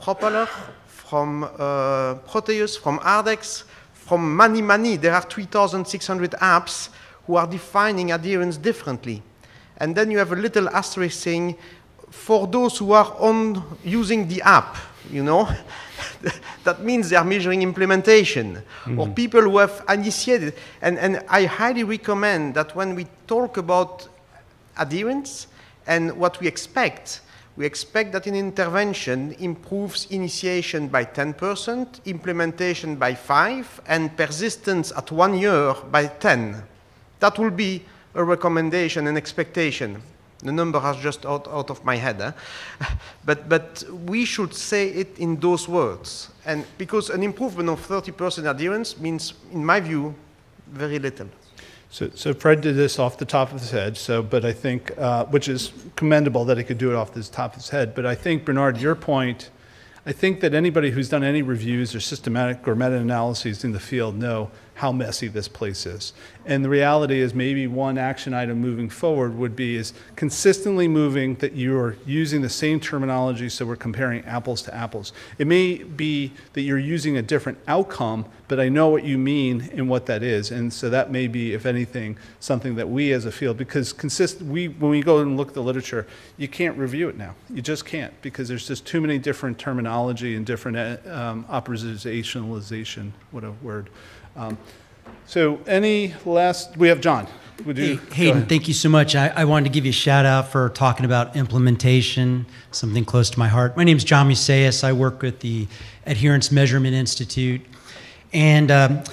Propeller, from uh, Proteus, from AARDEX, from Many Many. There are 3,600 apps who are defining adherence differently. And then you have a little asterisk saying, for those who are on using the app, you know, *laughs* that means they are measuring implementation or mm-hmm. people who have initiated. And, and I highly recommend that when we talk about adherence and what we expect, we expect that an intervention improves initiation by 10%, implementation by 5, and persistence at one year by 10. That will be a recommendation and expectation. The number has just out, out of my head. eh? *laughs* but, but we should say it in those words. And because an improvement of 30% adherence means, in my view, very little. So, so Fred did this off the top of his head. So, but I think, uh, which is commendable that he could do it off the top of his head. But I think Bernard, your point, I think that anybody who's done any reviews or systematic or meta-analyses in the field know how messy this place is. And the reality is maybe one action item moving forward would be is consistently moving that you're using the same terminology so we're comparing apples to apples. It may be that you're using a different outcome, but I know what you mean and what that is. And so that may be, if anything, something that we as a field, because consist, we, when we go and look at the literature, you can't review it now. You just can't because there's just too many different terminology and different uh, um, operationalization, what a word. Um, so any last, we have John. Would you? Hey, go Hayden, ahead. thank you so much. I, I wanted to give you a shout out for talking about implementation, something close to my heart. My name is John Musaeus. I work with the Adherence Measurement Institute. And um,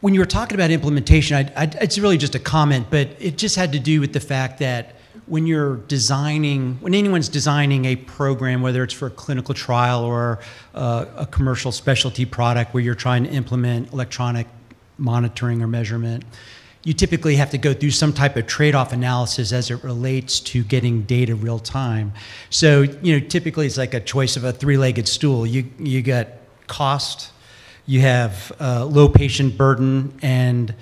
when you were talking about implementation, I, I, it's really just a comment, but it just had to do with the fact that when you're designing, when anyone's designing a program, whether it's for a clinical trial or uh, a commercial specialty product where you're trying to implement electronic monitoring or measurement, you typically have to go through some type of trade-off analysis as it relates to getting data real time. So, you know, typically it's like a choice of a three-legged stool. You you got cost, you have uh, low patient burden, and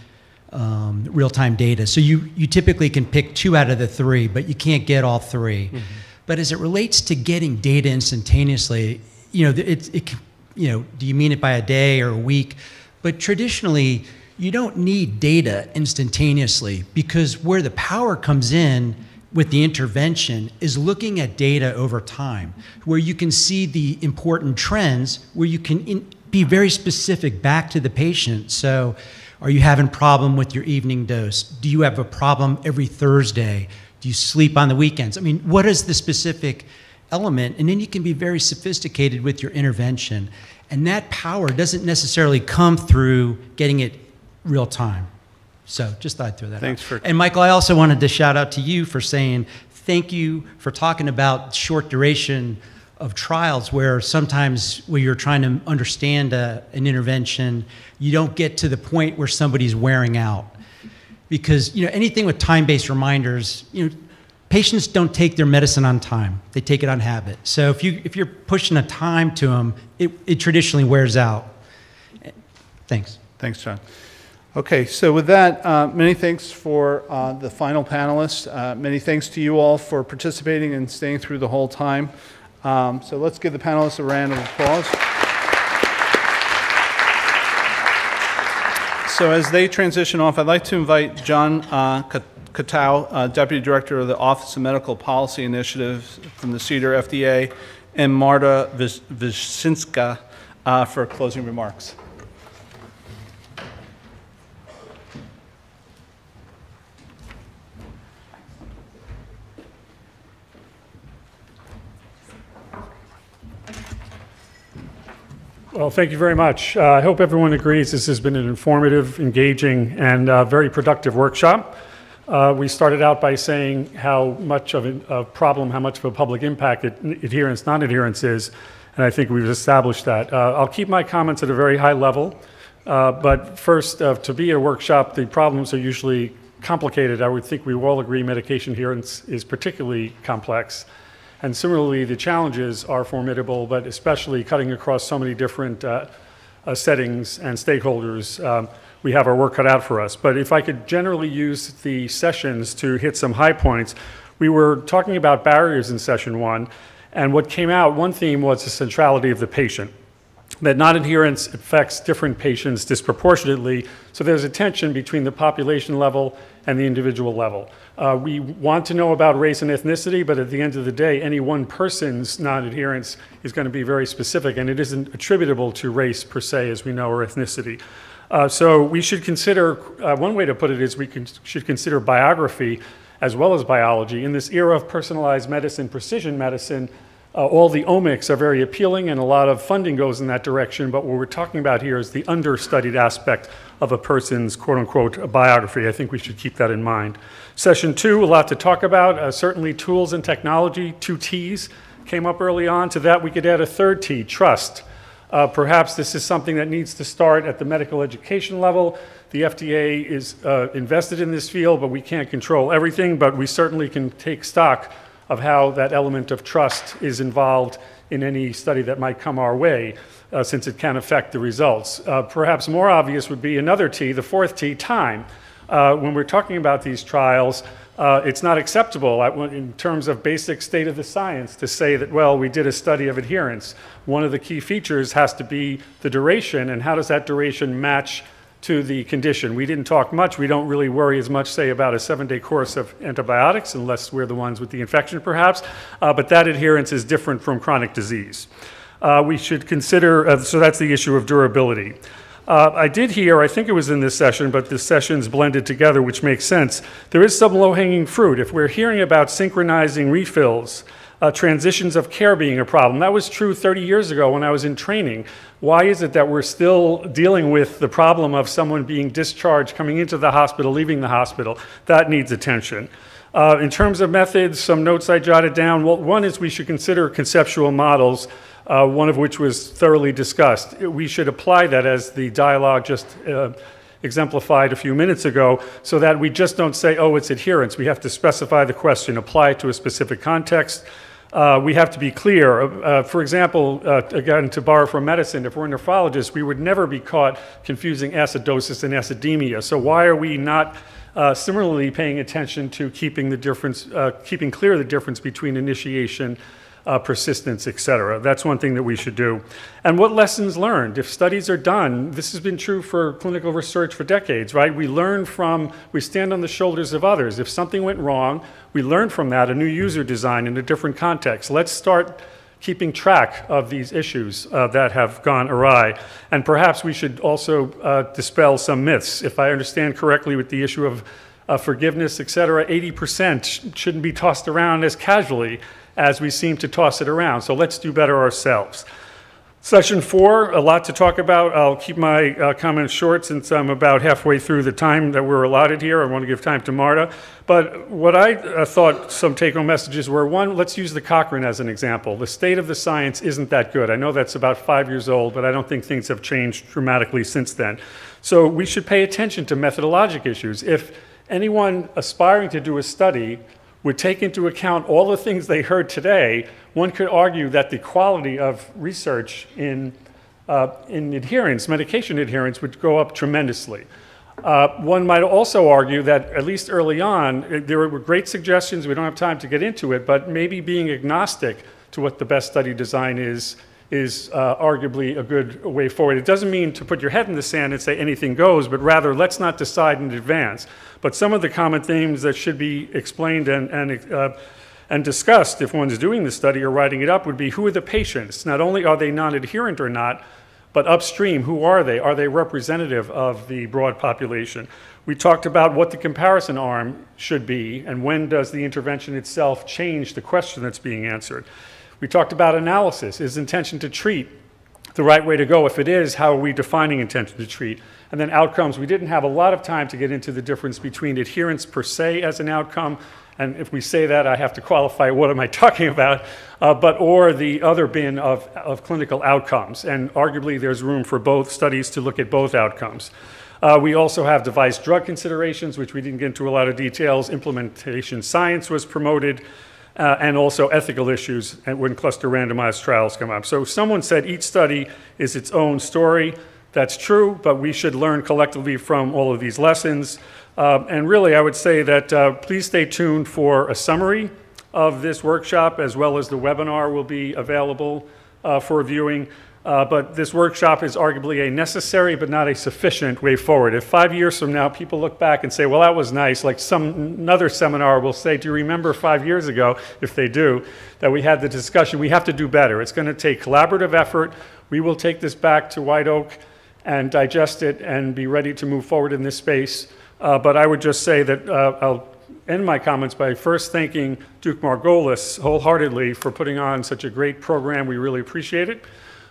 um, real-time data. So you you typically can pick two out of the three, but you can't get all 3 But But as it relates to getting data instantaneously, you know, it, it, you know, do you mean it by a day or a week? But traditionally, you don't need data instantaneously because where the power comes in with the intervention is looking at data over time, where you can see the important trends, where you can in, be very specific back to the patient. So, are you having problem with your evening dose? Do you have a problem every Thursday? Do you sleep on the weekends? I mean, what is the specific element? And then you can be very sophisticated with your intervention. And that power doesn't necessarily come through getting it real time. So just thought I'd throw that Thanks out. for- And Michael, I also wanted to shout out to you for saying thank you for talking about short duration of trials where sometimes when you're trying to understand a, an intervention, you don't get to the point where somebody's wearing out. Because you know anything with time-based reminders, you know, patients don't take their medicine on time; they take it on habit. So if you if you're pushing a time to them, it, it traditionally wears out. Thanks. Thanks, John. Okay, so with that, uh, many thanks for uh, the final panelists. Uh, Many thanks to you all for participating and staying through the whole time. Um, So let's give the panelists a round of applause. So as they transition off, I'd like to invite John uh, Ka- Katau, uh, Deputy Director of the Office of Medical Policy Initiatives from the CDER FDA, and Marta Wosinska uh, for closing remarks. Well, thank you very much. Uh, I hope everyone agrees this has been an informative, engaging, and uh, very productive workshop. Uh, we started out by saying how much of a, problem, how much of a public impact it, adherence, non-adherence is, and I think we've established that. Uh, I'll keep my comments at a very high level, uh, but first, uh, to be a workshop, the problems are usually complicated. I would think we all agree medication adherence is particularly complex. And similarly, the challenges are formidable, but especially cutting across so many different uh, uh, settings and stakeholders, um, we have our work cut out for us. But if I could generally use the sessions to hit some high points, we were talking about barriers in session one, and what came out, one theme was the centrality of the patient that non-adherence affects different patients disproportionately, so there's a tension between the population level and the individual level. Uh, we want to know about race and ethnicity, but at the end of the day, any one person's non-adherence is going to be very specific, and it isn't attributable to race per se, as we know, or ethnicity. Uh, so we should consider, uh, one way to put it is we can, should consider biography as well as biology. In this era of personalized medicine, precision medicine, uh, all the omics are very appealing and a lot of funding goes in that direction, but what we're talking about here is the understudied aspect of a person's quote unquote biography. I think we should keep that in mind. Session two, a lot to talk about. Uh, certainly, tools and technology, two T's came up early on. To that, we could add a third T, trust. Uh, perhaps this is something that needs to start at the medical education level. The FDA is uh, invested in this field, but we can't control everything, but we certainly can take stock of how that element of trust is involved in any study that might come our way, uh, since it can affect the results. Uh, perhaps more obvious would be another T, the fourth T, time. Uh, when we're talking about these trials, uh, it's not acceptable at- in terms of basic state of the science to say that, well, we did a study of adherence. One of the key features has to be the duration, and how does that duration match to the condition. We didn't talk much. We don't really worry as much, say, about a seven day course of antibiotics, unless we're the ones with the infection, perhaps. Uh, but that adherence is different from chronic disease. Uh, we should consider, uh, so that's the issue of durability. Uh, I did hear, I think it was in this session, but the sessions blended together, which makes sense. There is some low hanging fruit. If we're hearing about synchronizing refills, uh, transitions of care being a problem. That was true 30 years ago when I was in training. Why is it that we're still dealing with the problem of someone being discharged, coming into the hospital, leaving the hospital? That needs attention. Uh, in terms of methods, some notes I jotted down. Well, one is we should consider conceptual models, uh, one of which was thoroughly discussed. We should apply that as the dialogue just uh, exemplified a few minutes ago, so that we just don't say, oh, it's adherence. We have to specify the question, apply it to a specific context. Uh, we have to be clear. Uh, for example, uh, again, to borrow from medicine, if we're nephrologists, we would never be caught confusing acidosis and acidemia. So why are we not uh, similarly paying attention to keeping the difference, uh, keeping clear the difference between initiation, uh, persistence, et cetera? That's one thing that we should do. And what lessons learned? If studies are done, this has been true for clinical research for decades, right? We learn from, we stand on the shoulders of others. If something went wrong, we learn from that a new user design in a different context. Let's start keeping track of these issues uh, that have gone awry. And perhaps we should also uh, dispel some myths. If I understand correctly with the issue of uh, forgiveness, et cetera, 80% sh- shouldn't be tossed around as casually as we seem to toss it around. So let's do better ourselves. Session four, a lot to talk about. I'll keep my uh, comments short since I'm about halfway through the time that we're allotted here. I want to give time to Marta. But what I uh, thought some take home messages were one, let's use the Cochrane as an example. The state of the science isn't that good. I know that's about five years old, but I don't think things have changed dramatically since then. So we should pay attention to methodologic issues. If anyone aspiring to do a study would take into account all the things they heard today, one could argue that the quality of research in, uh, in adherence, medication adherence, would go up tremendously. Uh, one might also argue that, at least early on, there were great suggestions. We don't have time to get into it, but maybe being agnostic to what the best study design is is uh, arguably a good way forward. It doesn't mean to put your head in the sand and say anything goes, but rather let's not decide in advance. But some of the common themes that should be explained and, and, uh, and discussed if one's doing the study or writing it up would be who are the patients? Not only are they non adherent or not, but upstream, who are they? Are they representative of the broad population? We talked about what the comparison arm should be and when does the intervention itself change the question that's being answered. We talked about analysis. Is intention to treat the right way to go? If it is, how are we defining intention to treat? And then outcomes. We didn't have a lot of time to get into the difference between adherence per se as an outcome, and if we say that, I have to qualify what am I *laughs* talking about, uh, but or the other bin of, of clinical outcomes. And arguably, there's room for both studies to look at both outcomes. Uh, we also have device drug considerations, which we didn't get into a lot of details. Implementation science was promoted uh, and also ethical issues when cluster randomized trials come up. So someone said each study is its own story. That's true, but we should learn collectively from all of these lessons. Uh, and really, I would say that uh, please stay tuned for a summary of this workshop, as well as the webinar will be available uh, for viewing. Uh, but this workshop is arguably a necessary but not a sufficient way forward. If five years from now people look back and say, well, that was nice, like some another seminar will say, do you remember five years ago, if they do, that we had the discussion, we have to do better. It's going to take collaborative effort. We will take this back to White Oak and digest it and be ready to move forward in this space. Uh, but I would just say that uh, I'll end my comments by first thanking Duke Margolis wholeheartedly for putting on such a great program. We really appreciate it.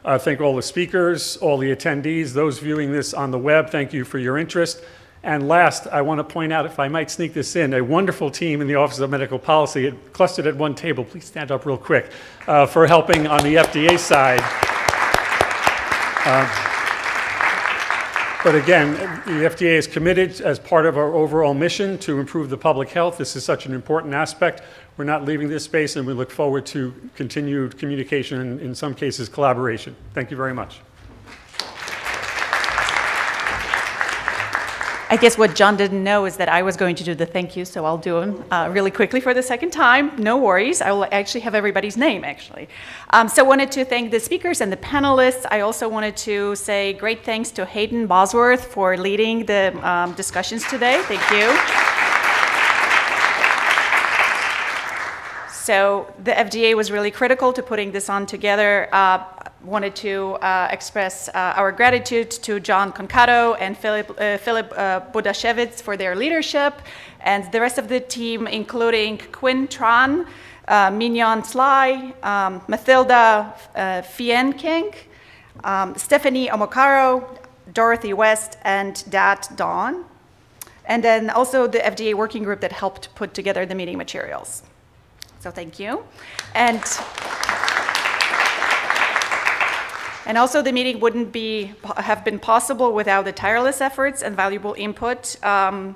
Uh, thank all the speakers, all the attendees, those viewing this on the web. Thank you for your interest. And last, I want to point out, if I might sneak this in, a wonderful team in the Office of Medical Policy, clustered at one table. Please stand up real quick uh, for helping on the FDA side. Uh, but again, the FDA is committed as part of our overall mission to improve the public health. This is such an important aspect. We're not leaving this space, and we look forward to continued communication and, in some cases, collaboration. Thank you very much. I guess what John didn't know is that I was going to do the thank you, so I'll do them uh, really quickly for the second time. No worries. I will actually have everybody's name, actually. Um, so wanted to thank the speakers and the panelists. I also wanted to say great thanks to Hayden Bosworth for leading the um, discussions today. Thank you. So the FDA was really critical to putting this on together. Uh, wanted to uh, express uh, our gratitude to John Concato and Philip, uh, Philip uh, Budashevitz for their leadership, and the rest of the team, including Quinn Tran, uh, Mignon Sly, um, Mathilda uh, Fienking, um, Stephanie Omokaro, Dorothy West, and Dat Dawn. And then also the FDA working group that helped put together the meeting materials. So thank you. And and also, the meeting wouldn't be, have been possible without the tireless efforts and valuable input um,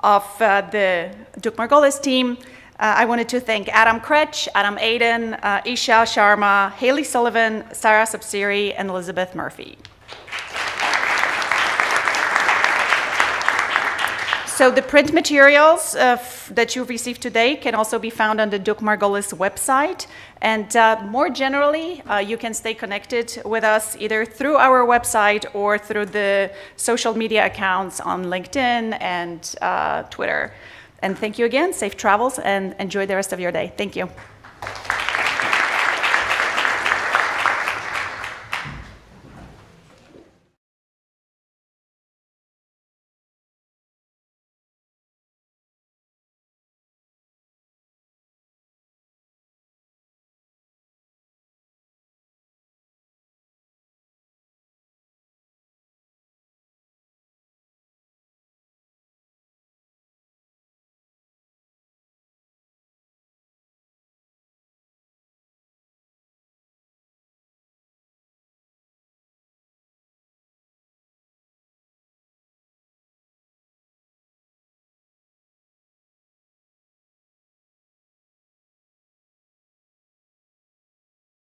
of uh, the Duke Margolis team, Uh, I wanted to thank Adam Kroetsch, Adam Aiden, uh, Isha Sharma, Haley Sullivan, Sarah Supsiri, and Elizabeth Murphy. So the print materials uh, that you've received today can also be found on the Duke Margolis website. And uh, more generally, uh, you can stay connected with us either through our website or through the social media accounts on LinkedIn and uh, Twitter. And thank you again. Safe travels and enjoy the rest of your day. Thank you.